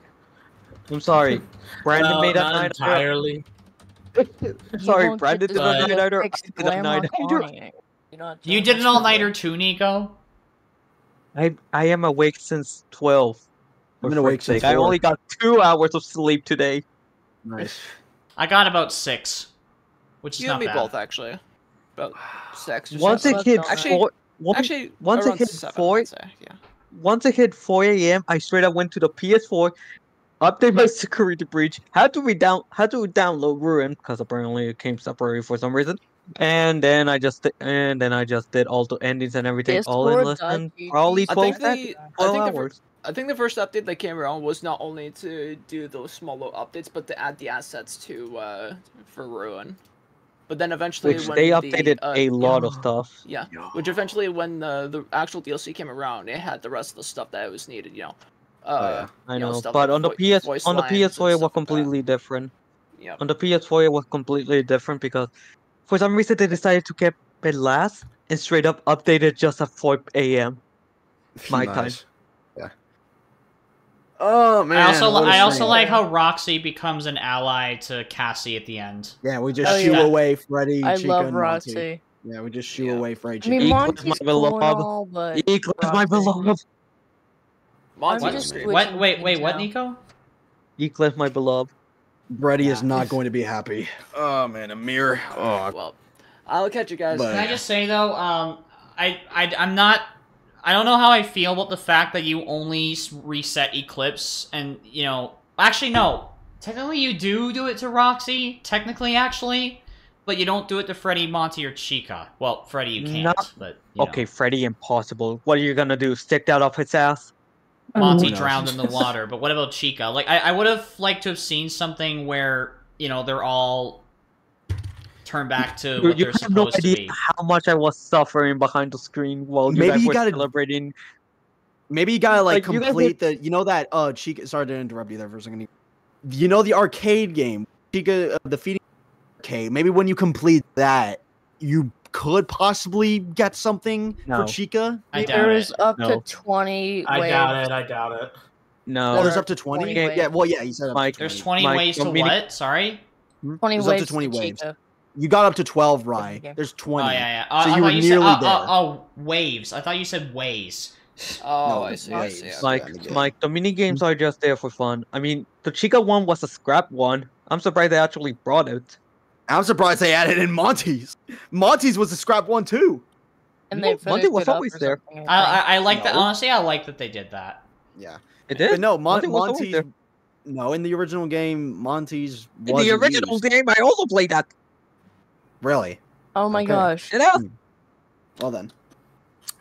I'm sorry. Brandon no, made up not night entirely. you Sorry, won't Brandon did to a see night nighter. I did a Glam night nighter. You're not You joining did an all nighter too, Nico. I I am awake since twelve. I've for been awake since. I only got two hours of sleep today. Nice. I got about six, which is You not and me bad. both, actually. About six Once seven. it hit Actually- four, once, Actually, once it hit seven, four- yeah. once it hit 4 a.m., I straight up went to the PS4, update my security breach, How do we down had to download Ruin because apparently it came separately for some reason, and then I just and then I just did all the endings and everything all in less than Discord.gg. probably I 12, think the I 12 think the. I think the first update that came around was not only to do those small little updates, but to add the assets to uh for Ruin. But then eventually, Which when they the, updated uh, a lot of stuff. Yeah, which eventually, when the the actual DLC came around, it had the rest of the stuff that was needed. You know, uh, I know, know, stuff but like on the PS voice on the PS4 it stuff was like completely different. Yep. On the PS4 it was completely different because for some reason they decided to keep it last and straight up updated just at 4 a.m. my time. Yeah. Oh man. I also what a I also shame. like how Roxy becomes an ally to Cassie at the end. Yeah, we just Oh, shoo yeah. away Freddy, I Chica, love and Monty. Roxy. Yeah, we just shoo Yeah. away Freddy, I Chica. mean, Monty's my cool beloved. all, but Eclipse my beloved. Monty I'm was just great. switching What? Wait, wait, things what. Nico? Eclipse my beloved. Freddy is not going to be happy. Oh man, Amir. Oh, Well, I'll catch you guys. But- Can I just say though, um, I, I, I'm not. I don't know how I feel about the fact that you only reset Eclipse, and you know, actually no, technically you do do it to Roxy, technically actually, but you don't do it to Freddy, Monty, or Chica. Well, Freddy you can't, Not- but you know. Okay, Freddy, impossible. What are you gonna do? Stick that up his ass? Monty Who drowned in the water. But what about Chica? Like, I, I would have liked to have seen something where you know they're all turned back to You, what you they're have no supposed to idea how much I was suffering behind the screen while you Maybe guys you were gotta- celebrating. Maybe you gotta like, Like, you guys complete the. You know that uh Chica. Sorry to interrupt you there for a second. You know the arcade game, Chica, uh, the feeding arcade. Maybe when you complete that, you could possibly get something No. for Chica. I doubt There it. is up No. to 20 I ways. doubt it. I doubt it. No, Oh, there's up to twenty. 20 Yeah, waves. well, yeah, you said up Mike, to There's 20. 20 Mike, ways to don't what? Sorry. 20 ways up to 20 to waves. Chica. You got up to twelve, Rye. Okay. There's Oh twenty. yeah, yeah. Uh, So I you were you nearly said, there. uh, uh, oh, waves. I thought you said ways. Oh, No, I see. I waves. see. okay. Mike, Yeah, I. Mike, the mini games are just there for fun. I mean, the Chica one was a scrap one. I'm surprised they actually brought it. I'm surprised they added in Monty's. Monty's was a scrap one too. And No, Monty was always there. something, I, I think. I, I like that. Honestly, I like that they did that. Yeah. It did. But no, Mon- Monty was always there. No, in the original game, Monty's In was the original used. game, I also played that. Really? Oh my Okay. gosh. You know? Hmm. Well then.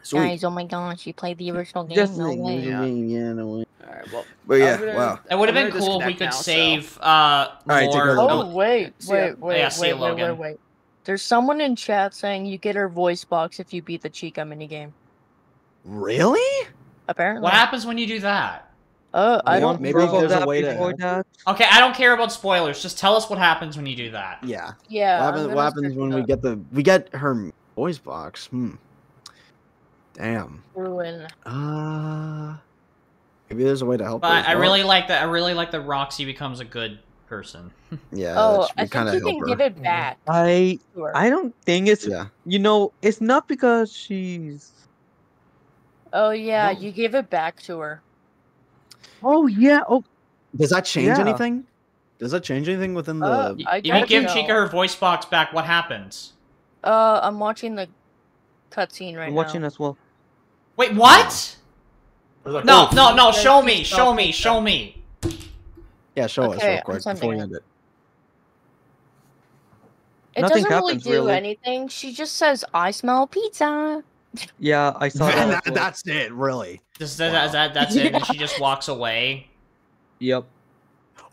Sweet. Guys, oh my gosh, you played the original game? Just no like way. Yeah. Yeah, no way. All right. Well, But yeah, gonna- wow. It would have been cool if we could now, so- save uh right, take more. over. Oh, wait, See ya. wait, wait, Yeah, wait, wait, wait, wait. There's someone in chat saying you get her voice box if you beat the Chica minigame. Really? Apparently. What happens when you do that? Uh, I don't maybe know. of there's a way to- before that. Okay, I don't care about spoilers. Just tell us what happens when you do that. Yeah. Yeah. what happens, what happens when it we get the we get her voice box? Hmm. Damn. Ruin. Uh maybe there's a way to help. But her I, well. really like that. I really like that Roxy becomes a good person. Yeah. Oh, I think kinda you can her. give it back I to. I don't think it's Yeah. you know it's not because she's Oh yeah, No. you give it back to her. oh yeah oh Does that change Yeah. anything? Does that change anything within the? Uh, Y- I if you give know. Chica her voice box back, what happens? Uh, I'm watching the cutscene right I'm watching as well. Wait, what? Like, No, oh, no, no, show me, show me, show me. Yeah, show us real quick before we end it. It Nothing doesn't really do really. anything. She just says, "I smell pizza." Yeah, I saw that. that, as that's it, really. Just that, that, that- that's it, and she just walks away. Yep.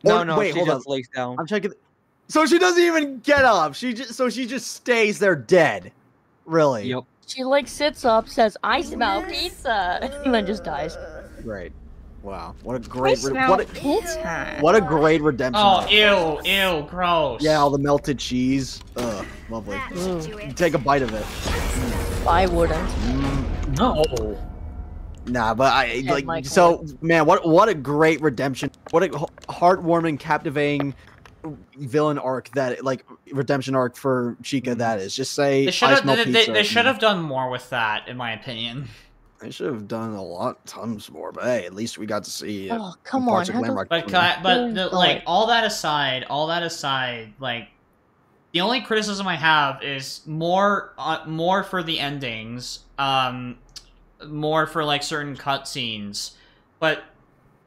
No, Or- no, wait, she hold just on. lays down. I'm checking. So she doesn't even get up. She just so she just stays there dead. Really? Yep. She like sits up, says, "I smell pizza," and then just dies. Great. Wow. What a great. Re- smell what a, pizza. what a great redemption. Oh, arc. ew, ew, gross. Yeah, all the melted cheese. Ugh, lovely. That should do it. Take a bite of it. I wouldn't. Mm. no. Nah, but I And like Michael. so man. What what a great redemption. What a heartwarming, captivating villain arc that like redemption arc for Chica that is. Just say They should have. They, they, they should have done more with that, in my opinion. They should have done a lot, tons more. But hey, at least we got to see. uh, Oh, come parts on, of Glamrock But can I, but Mm, the, oh. like all that aside, all that aside, like the only criticism I have is more uh, more for the endings, um, more for like certain cutscenes, but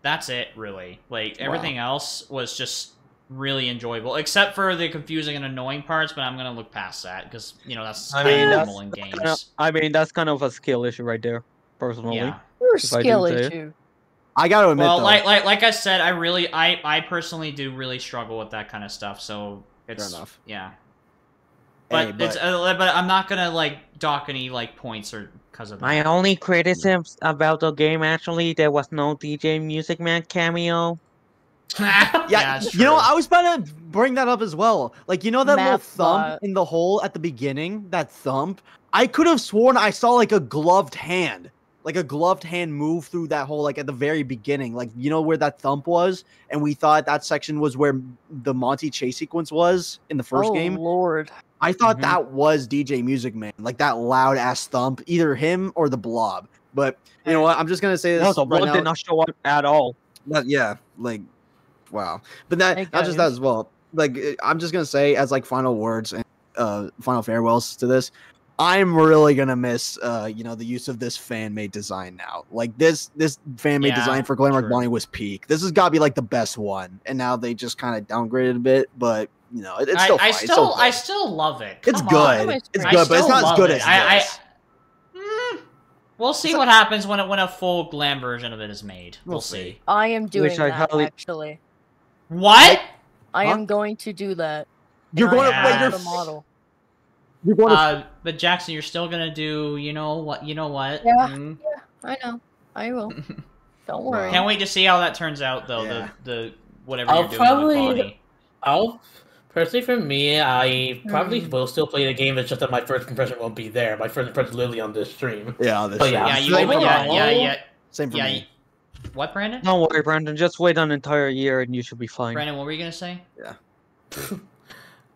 that's it really. Like everything else was just really enjoyable, except for the confusing and annoying parts. But I'm gonna look past that because you know that's I kind mean, of normal in games. kinda- I mean, that's kind of a skill issue right there, personally. Yeah. You're I skill issue. I gotta admit Well, though, like like like I said, I really I I personally do really struggle with that kind of stuff. So it's enough. Yeah. Hey, But, it's uh, but I'm not gonna like dock any like points or because of that. My only criticism about the game actually, there was no DJ Music Man cameo. yeah, yeah, you know. I was about to bring that up as well. Like, you know that little thump bot. in the hole at the beginning? That thump? I could have sworn I saw like a gloved hand. Like a gloved hand move through that hole, like at the very beginning. Like, you know where that thump was? And we thought that section was where the Monty chase sequence was in the first oh, game. Lord. I thought Mhm. that was DJ Music Man, like that loud ass thump, either him or the blob. But you know what? I'm just gonna say this No, the right one now. did not show up at all. That, yeah, like, wow. But that Hey, not just that as well. Like, eh, I'm just gonna say as like final words and uh final farewells to this. I'm really gonna miss uh you know the use of this fan made design now. Like this this fan made Yeah, design for Glamrock. Bonnie was peak. This has got to be like the best one, and now they just kind of downgraded a bit. But you know it, it's still I fine. It's still still I still love it. It's Come good. on. on. It's good, but it's not as good it. as I, this. I, Mm, we'll see what happens when it, when a full glam version of it is made. We'll, We'll see. see. I am doing Which I that, highly- actually. What? I Huh? am going to do that. You're and I going to Yeah. wait. have You're the model. you're going to Uh, but Jaxon, you're still gonna do. You know what? You know what? Yeah. Mm. I know. I will. Don't worry. Can't wait to see how that turns out, though. Yeah. The the whatever I'll you're doing probably- with Bonnie. I'll personally for me, I probably Hmm. will still play the game. It's just that my first impression won't be there. My first impression literally on this stream. yeah. This Oh, yeah. Yeah, you. Same for Yeah, yeah, yeah, Same for yeah. me. You- What, Brandon? Don't worry, Brandon. Just wait an entire year and you should be fine. Brandon, what were you gonna say? Yeah.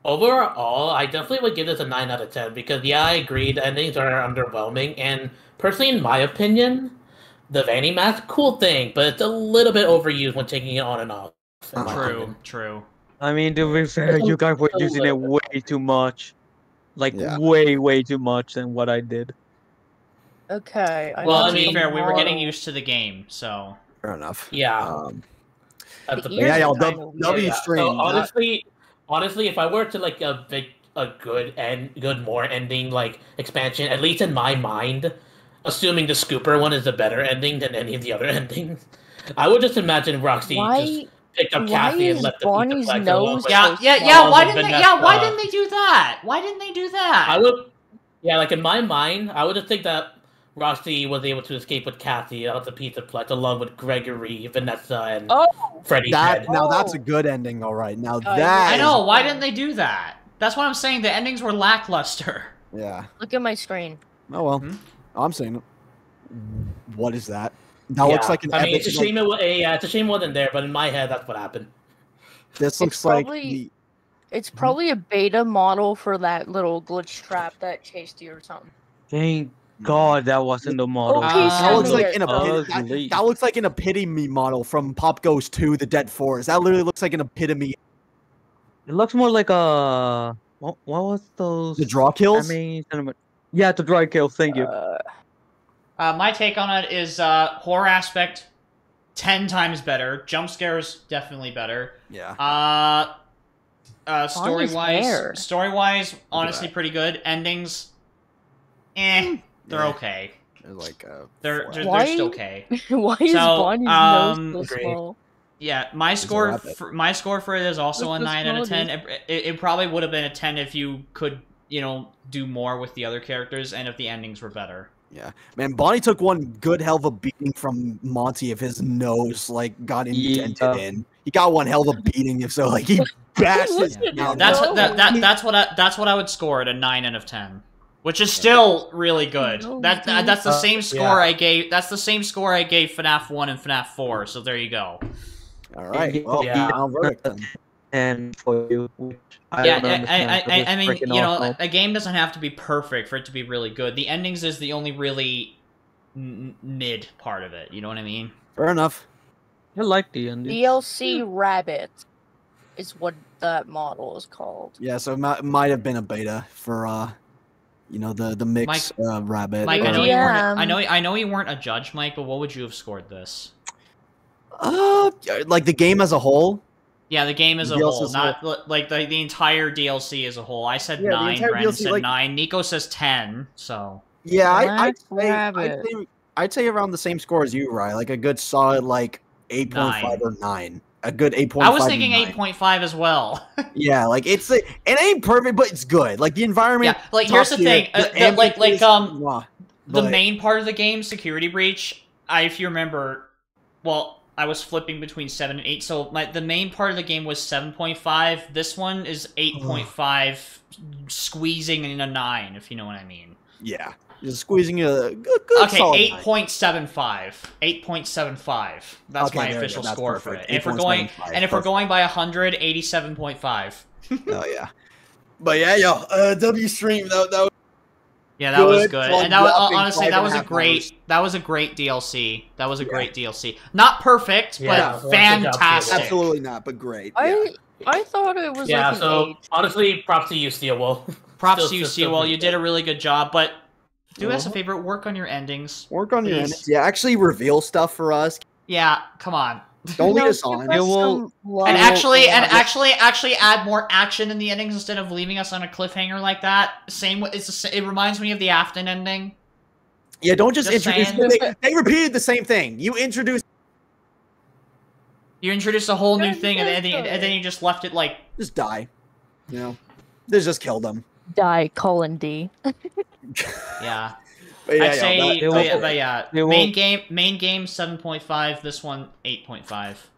Overall, I definitely would give this a 9 out of 10 because, yeah, I agree, the endings are underwhelming. And personally, in my opinion, the Vanny mask, cool thing, but it's a little bit overused when taking it on and off. Uh-huh. True, opinion. true. I mean, to be fair, you guys were using it way too much. Like, Yeah. way, way too much than what I did. Okay. I Well, know to be fair, we were getting used to the game, so Fair enough. Yeah. Um, The yeah, y'all. kinda W, weird. w stream. So not- honestly, honestly, if I were to like a big, a good and good more ending like expansion, at least in my mind, assuming the Scooper one is a better ending than any of the other endings, I would just imagine Roxy just picked up why Cassie and is left the Bonnie's pizza flags nose alone. yeah, yeah, yeah. Why didn't they? Yeah, why didn't they do that? Why didn't they do that? I would, yeah, like in my mind, I would just think that Roxy was able to escape with Cassie out of the Pizzaplex along with Gregory, Vanessa, and Oh, Freddy's that head. now that's oh. a Oh. good ending. All right. Now I that I is- know. Why didn't they do that? That's what I'm saying. The endings were lackluster. Yeah. look at my screen. Oh well. Hmm? I'm seeing it. What is that? That looks like an I mean, epic. it's a shame it, wa- yeah, uh, it's a shame it wasn't there, but in my head, that's what happened. this looks It's like probably- the, It's hmm? probably a beta model for that little Glitchtrap that chased you or something. Thank God that wasn't the model. Okay, Uh, that looks like it. an epitome. That, Ugly. that looks like an epitome model from Pop Goes to the Dead Forest. That literally looks like an epitome. It looks more like a what? What was those? The Drawkills. anime cinema- Yeah, the Drawkill. Thank you. Uh, my take on it is uh, horror aspect, ten times better. Jump scares definitely better. Yeah. Uh, uh, story wise, story wise, honestly pretty good. Endings, eh, they're Yeah. okay. They're like uh, They're four. they're, Why- they're still okay. Why is So, Bonnie's um, nose so Agreed. small? Yeah, my a score for, my score for it is also a What's the nine out of ten. It, it, it probably would have been a ten if you could, you know, do more with the other characters and if the endings were better. Yeah, man, Bonnie took one good hell of a beating from Monty if his nose like got indented Yeah. in. He got one hell of a beating if so, like he bashed his Look at down. his That's No. that, that that's what I that's what I would score at a nine out of ten, which is still really good. No, That, that that's the Uh, same score yeah. I gave. That's the same score I gave FNAF one and FNAF four. So there you go. All right, well, Yeah. final verdict then. And for you, I yeah, don't I, understand, I, 'cause I, I mean, you know, awful. a game doesn't have to be perfect for it to be really good. The endings is the only really n- mid part of it. You know what I mean? Fair enough. I like the ending. DLC Rabbit is what that model is called. Yeah, so it might, might have been a beta for uh, you know, the the mix uh, rabbit. Mike, I know you weren't. Yeah. I know. I know you weren't a judge, Mike. But what would you have scored this? uh, like the game as a whole. Yeah, the game as a DLC whole, not li- like the, the entire DLC as a whole. I said Yeah, nine. Brandon DLC, said like- nine. Nico says ten. So Yeah, I, I'd, say, I'd say I'd say around the same score as you, Rye. Like a good solid like eight point five Nine. or nine. A good eight point I was thinking eight point five as well. Yeah, like it's it ain't perfect, but it's good. Like the environment. yeah, like here's the tier, thing. Uh, the the- like like um mwah, the main part of the game, security breach. I, if you remember, well, I was flipping between seven and eight. So my the main part of the game was seven point five. This one is eight point five, squeezing in a nine. If you know what I mean. Yeah, just squeezing a good, good Okay, solid eight nine. point seven five. Eight point seven five. That's Okay, my there we go. official That's score for it. And if we're going and if we're going by hundred, eighty-seven point five. Oh yeah. But yeah, yo, uh, W stream that that was Yeah, that was Good good. And that was, honestly, that was a great hours. that was a great DLC. That was a Yeah. great DLC. Not perfect, Yeah, but well, good job, too. fantastic. absolutely not, but great. I yeah. I thought it was Yeah, like an so eight. honestly, props to you, Steel Wool. Props Still- to you, still Sewell. pretty You did a really good job, but do us a Uh-huh. favor, work on your endings. Work on your endings. Yeah, actually reveal stuff for us. Yeah, come on. Don't lead No, us on. us will- And actually, and actually, actually, add more action in the endings instead of leaving us on a cliffhanger like that. Same, it's the sa- it reminds me of the Afton ending. Yeah, don't just, Just introduce. saying. They, they repeated the same thing. You introduced. You introduced a whole new thing, and then, yeah, and then you just left it like, Just die. You know, they just killed them. die colon D. yeah. But yeah, I'd yo, say, that- It but, will- yeah, but yeah, it will- main game, main game, seven point five. This one, eight point five.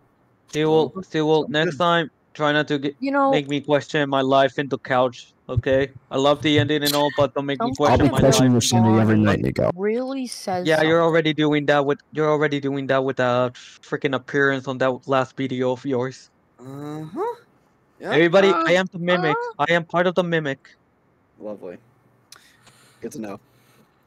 Still, still, next time, try not to get, You know, make me question my life into couch. Okay, I love the ending and all, but don't make me Sometimes question I'll my be questioning life. your sanity every night, you go. really says Yeah, you're already doing that with you're already doing that with that freaking appearance on that last video of yours. Uh-huh. Yeah. Everybody, Uh, I am the mimic. uh. I am part of the mimic. Lovely. Good to know.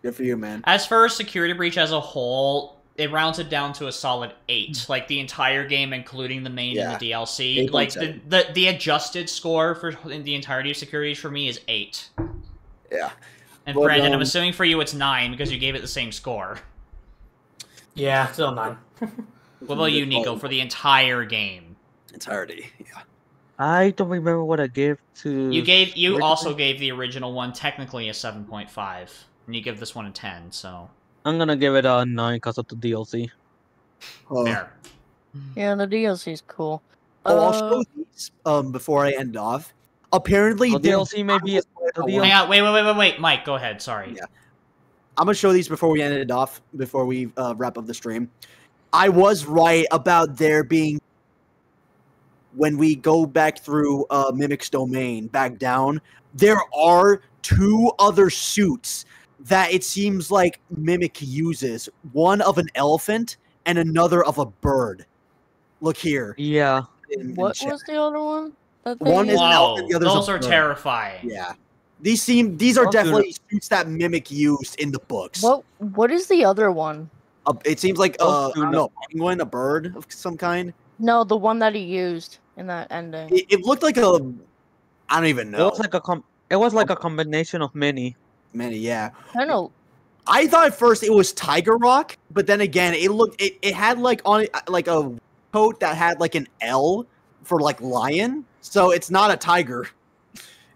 Good for you, man. As for security breach as a whole, it rounds it down to a solid eight. Hmm. Like the entire game, including the main Yeah. and the DLC. Like the, the the adjusted score for the entirety of security Breach for me is eight. Yeah. And Well Brandon, I'm assuming for you it's nine because you gave it the same score. Yeah, still nine. What about you, Nico, for the entire game? entirety? Yeah. I don't remember what I gave to. You gave you originally. also gave the original one technically a seven point five, and you give this one a ten. So I'm gonna give it a nine because of the DLC. Oh, fair. Yeah, the DLC is cool. oh, I'll Uh, show these um before I end off. Apparently, The DLC may be. The DLC Hang on, wait, wait, wait, wait, wait, Mike, go ahead. Sorry. Yeah. I'm gonna show these before we end it off. Before we uh, wrap up the stream, I was right about there being when we go back through uh, Mimic's domain back down. There are two other suits that it seems like Mimic uses. One of an elephant and another of a bird. Look here. Yeah. in- in what chat. was the other one? That One is used? an elephant, the other's a those are bird. terrifying. Yeah. These seem these are I'll do definitely suits that Mimic used in the books. What What is the other one? Uh, it seems like uh, I'll I do don't that. know, a penguin, a bird of some kind. No, the one that he used in that ending. It, it looked like a, I don't even know. It know. was like a com- It was like a combination of many. many. Yeah. I know. I thought at first it was Tiger Rock, but then again, it looked it, it had like on it like a coat that had like an L for like lion. So it's not a tiger.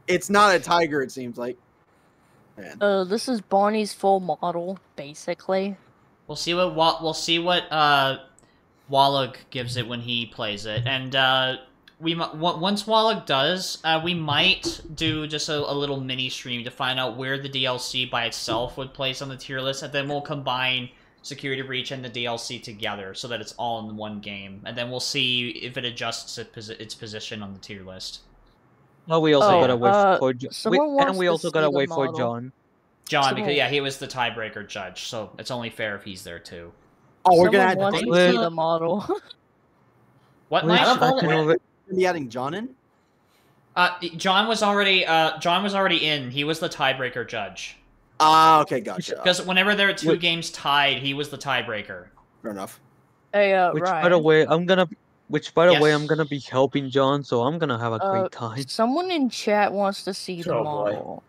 It's not a tiger. It seems like. Man. Uh, this is Bonnie's full model, basically. We'll see what we'll see what uh, Wallach gives it when he plays it, and uh, we once Wallach does, uh, we might do just a, a little mini stream to find out where the DLC by itself would place on the tier list, and then we'll combine Security Breach and the DLC together so that it's all in one game, and then we'll see if it adjusts it posi- its position on the tier list. No, we also Oh, gotta wait uh, for Jo- someone we, wants and we also gotta the wait for. John. John, Someone- because yeah, he was the tiebreaker judge, so it's only fair if he's there too. Oh, we're Someone gonna add to see the model. What, Wait, Mike? I can over- be adding John in. Uh, John was already uh, John was already in. He was the tiebreaker judge. Ah, okay, gotcha. Because whenever there are two Wait. games tied, he was the tiebreaker. Fair enough. hey, uh, Which, by the way, I'm gonna. Which, by the way, I'm gonna be helping John, so I'm gonna have a uh, great time. someone in chat wants to see the Oh, boy. model.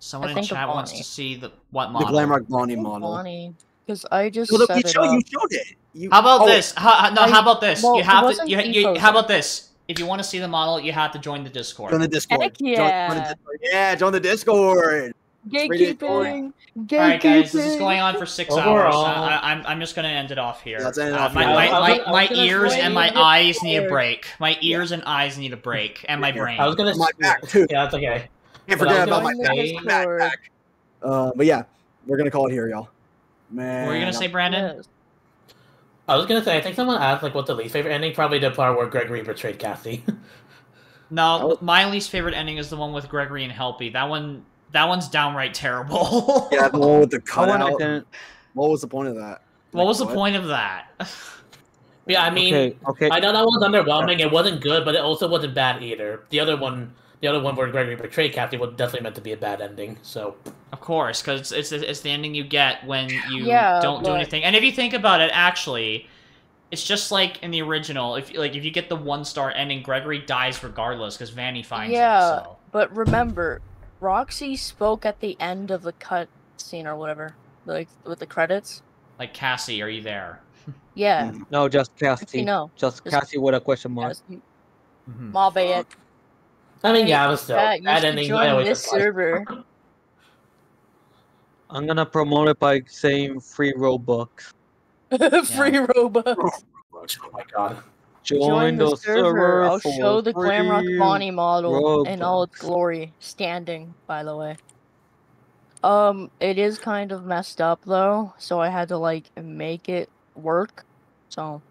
Someone I in chat wants to see the what model? The model. Glamrock Bonnie model. Bonnie, because I just Well, look, set you, it showed, you showed it. You, How about oh, this? How, no, I- how about this? well, you have to. You, you, how about this? If you want to see the model, you have to join the Discord. Join the Discord. Heck Join- join the yeah. Discord. yeah, join the Discord. Gatekeeping. All right, guys, this is going on for six Overall- hours. I, I, I'm, I'm just gonna end it off here. Let's end it Uh, off my here. my, my, gonna- my ears and my you get eyes need a break. My ears and eyes need a break, and my brain. I was gonna. My back too. Yeah, that's okay. Can't forget about my Join back. Back. Uh, but yeah, we're gonna call it here, y'all. Man, What were you gonna say, Brandon? Yes. I was gonna say. I think someone asked like what the least favorite ending. Probably the part where Gregory betrayed Cassie. No, my least favorite ending is the one with Gregory and Helpi. That one, that one's downright terrible. Yeah, the one with the How one cutout. didn't. What was the point of that? what was the What? point of that? yeah, I mean, Okay, okay. I know that one's underwhelming. It wasn't good, but it also wasn't bad either. The other one, the other one where Gregory betrayed Cassie, was definitely meant to be a bad ending. So Of course, because it's, it's it's the ending you get when you Yeah, don't do anything. And if you think about it, actually, it's just like in the original. If like if you get the one star ending, Gregory dies regardless because Vanny finds Yeah, him. So. but remember, Roxy spoke at the end of the cut scene or whatever, like with the credits. Like Cassie, are you there? Yeah. No, just Cassie. No. Just Just- Cassie with a question mark. Yes, you-. My bad. I mean, yeah, it was still Pat, you bad should ending. I always this server. I'm gonna promote it by saying free Robux. Free Robux. Oh my god. Join, the, the, server. I'll show the Glamrock free Bonnie model in all its glory, standing. By the way. Um, it is kind of messed up though, so I had to like make it work. So Fair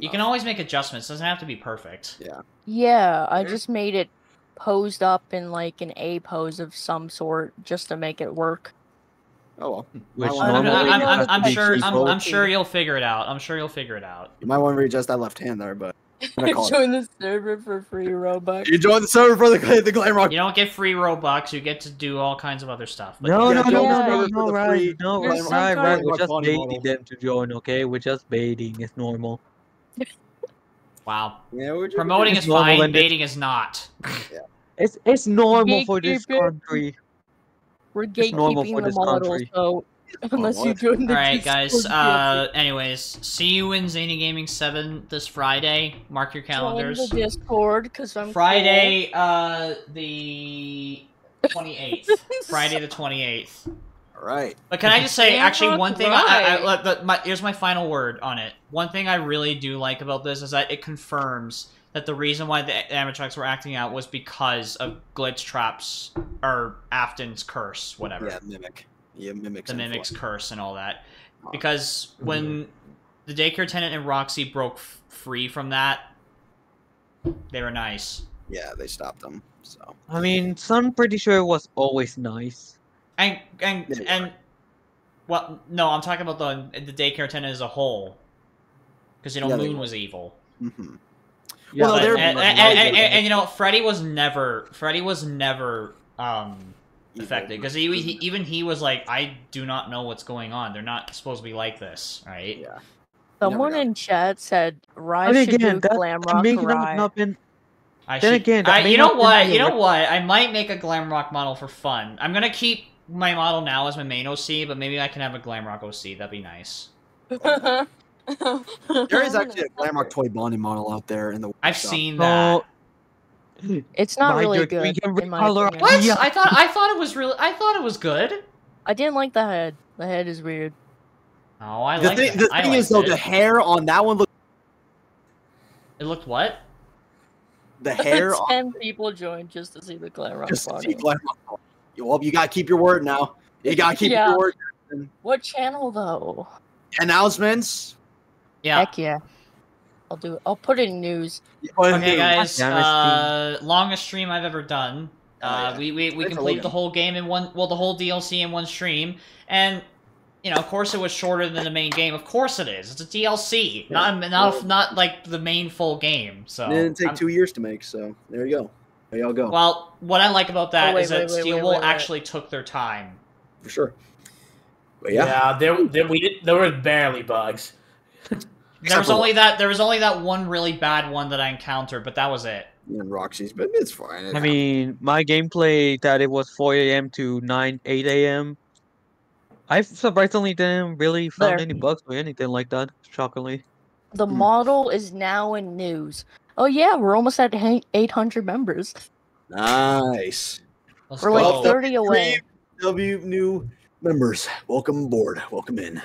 You can always make adjustments. It doesn't have to be perfect. Yeah. yeah, I just made it posed up in like an A pose of some sort just to make it work. Oh well. Hmm. Which I I'm, normally I'm, I'm, I'm sure. I'm. I'm sure you'll figure it out. I'm sure you'll figure it out. You might want to readjust that left hand there, but I'm gonna it. Join the server for free Robux. You join the server for the the Glamrock. You don't get free Robux. You get to do all kinds of other stuff. But No, Yeah, no, no, no, no, no, right, no, right, right, kind right. of We're just baiting them to join, okay? We're just baiting. It's normal. Wow. Yeah, we're just, Promoting is fine. when they- Baiting is not. It's it's normal for this country. We're gatekeeping for the this model, country. so unless you what? join the All right, guys. Uh, anyways, see you in Zany Gaming Seven this Friday. Mark your join calendars. the Discord because I'm Friday, uh, the twenty eighth. Friday the twenty eighth. All right. But can I just say, actually, one thing? I, I, right. the, my, here's my final word on it. One thing I really do like about this is that it confirms that the reason why the animatronics were acting out was because of Glitchtraps or Afton's curse, whatever. Yeah, mimic. Yeah, mimics. the mimic's influence. curse and all that. Oh. Because mm-hmm. when the daycare tenant and Roxy broke f- free from that, they were nice. Yeah, they stopped them. So I mean, so I'm pretty sure it was always nice. And and Yeah, and well, no, I'm talking about the the daycare tenant as a whole. Because you know Yeah, Moon was evil. mhm. Yeah, Well, But- they're- and, and, and, and, and, you know Freddy was never Freddy was never um affected because he, he even he was like I do not know what's going on. They're not supposed to be like this, right? Yeah. Someone Never in chat said Rye And should again, do that, glam that rock may not Rye. I Then should, again, I, you know what? You know what? I might make a Glamrock model for fun. I'm gonna keep my model now as my main OC, but maybe I can have a Glamrock OC. That'd be nice. There is actually a Glamrock toy bonding model out there in the. I've shop. seen that. It's not really good. In my What? Yeah. I thought I thought it was really. I thought it was good. I didn't like the head. The head is weird. Oh, I The like thing, it. the I thing is though, it. the hair on that one looked. It looked what? The hair on Ten people joined just to see the Glamrock just to see Glamrock. Well, you gotta keep your word now. You gotta keep Yeah. your word. What channel though? Announcements. Yeah. Heck yeah. I'll do it. I'll put it in news. Okay, guys. Uh, longest stream I've ever done. Uh, yeah. we we, we completed the whole game in one. Well, the whole DLC in one stream, and you know, of course, it was shorter than the main game. Of course, it is. It's a DLC, not not not like the main full game. So It didn't take I'm- two years to make, so there you go. There y'all go. Well, what I like about that is Oh, wait, that wait, wait, Steel wait, Wool wait, wait. actually took their time. for sure. But Yeah, yeah, there, there we did, there were barely bugs. There was only that. There was only that one really bad one that I encountered, but that was it. and Roxy's, but it's fine. I mean, my gameplay that it was 4 a.m. to 9, 8 a.m. I surprisingly didn't really find There. any bugs or anything like that. Shockingly. The Hmm. model is now in news. Oh yeah, we're almost at 800 members. nice. Let's We're like go. 30 away. W new members, welcome aboard. Welcome in.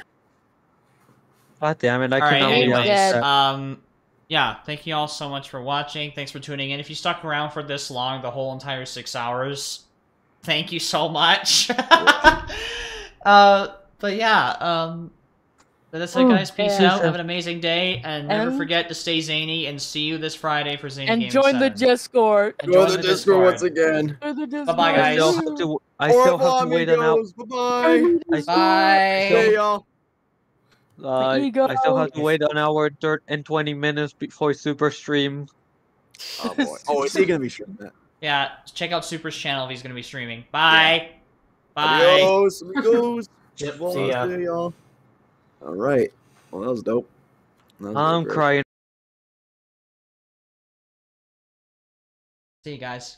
God damn it! I All right. cannot wait. anyways, after Dead. Um, yeah. Thank you all so much for watching. Thanks for tuning in. If you stuck around for this long, the whole entire six hours, thank you so much. uh, but yeah. Um, but that's it, Oh, guys. Peace yeah. out. Have an amazing day, and never forget to stay zany. And see you this Friday for Zany And Gaming join the 7. Discord. And join the Discord. Once again. Join the Discord. Bye-bye, I guys. still have to. I still have to wait an hour. Bye bye. Bye. Hey y'all. uh, I still have to wait an hour thir- and 20 minutes before super stream. Oh boy. Oh, is he gonna be streaming that? Yeah. Check out Super's channel if he's gonna be streaming. Bye. Bye. Adios, amigos. Yep, see ya. y'all. All right. Well, that was dope. That was I'm great. crying. See you guys.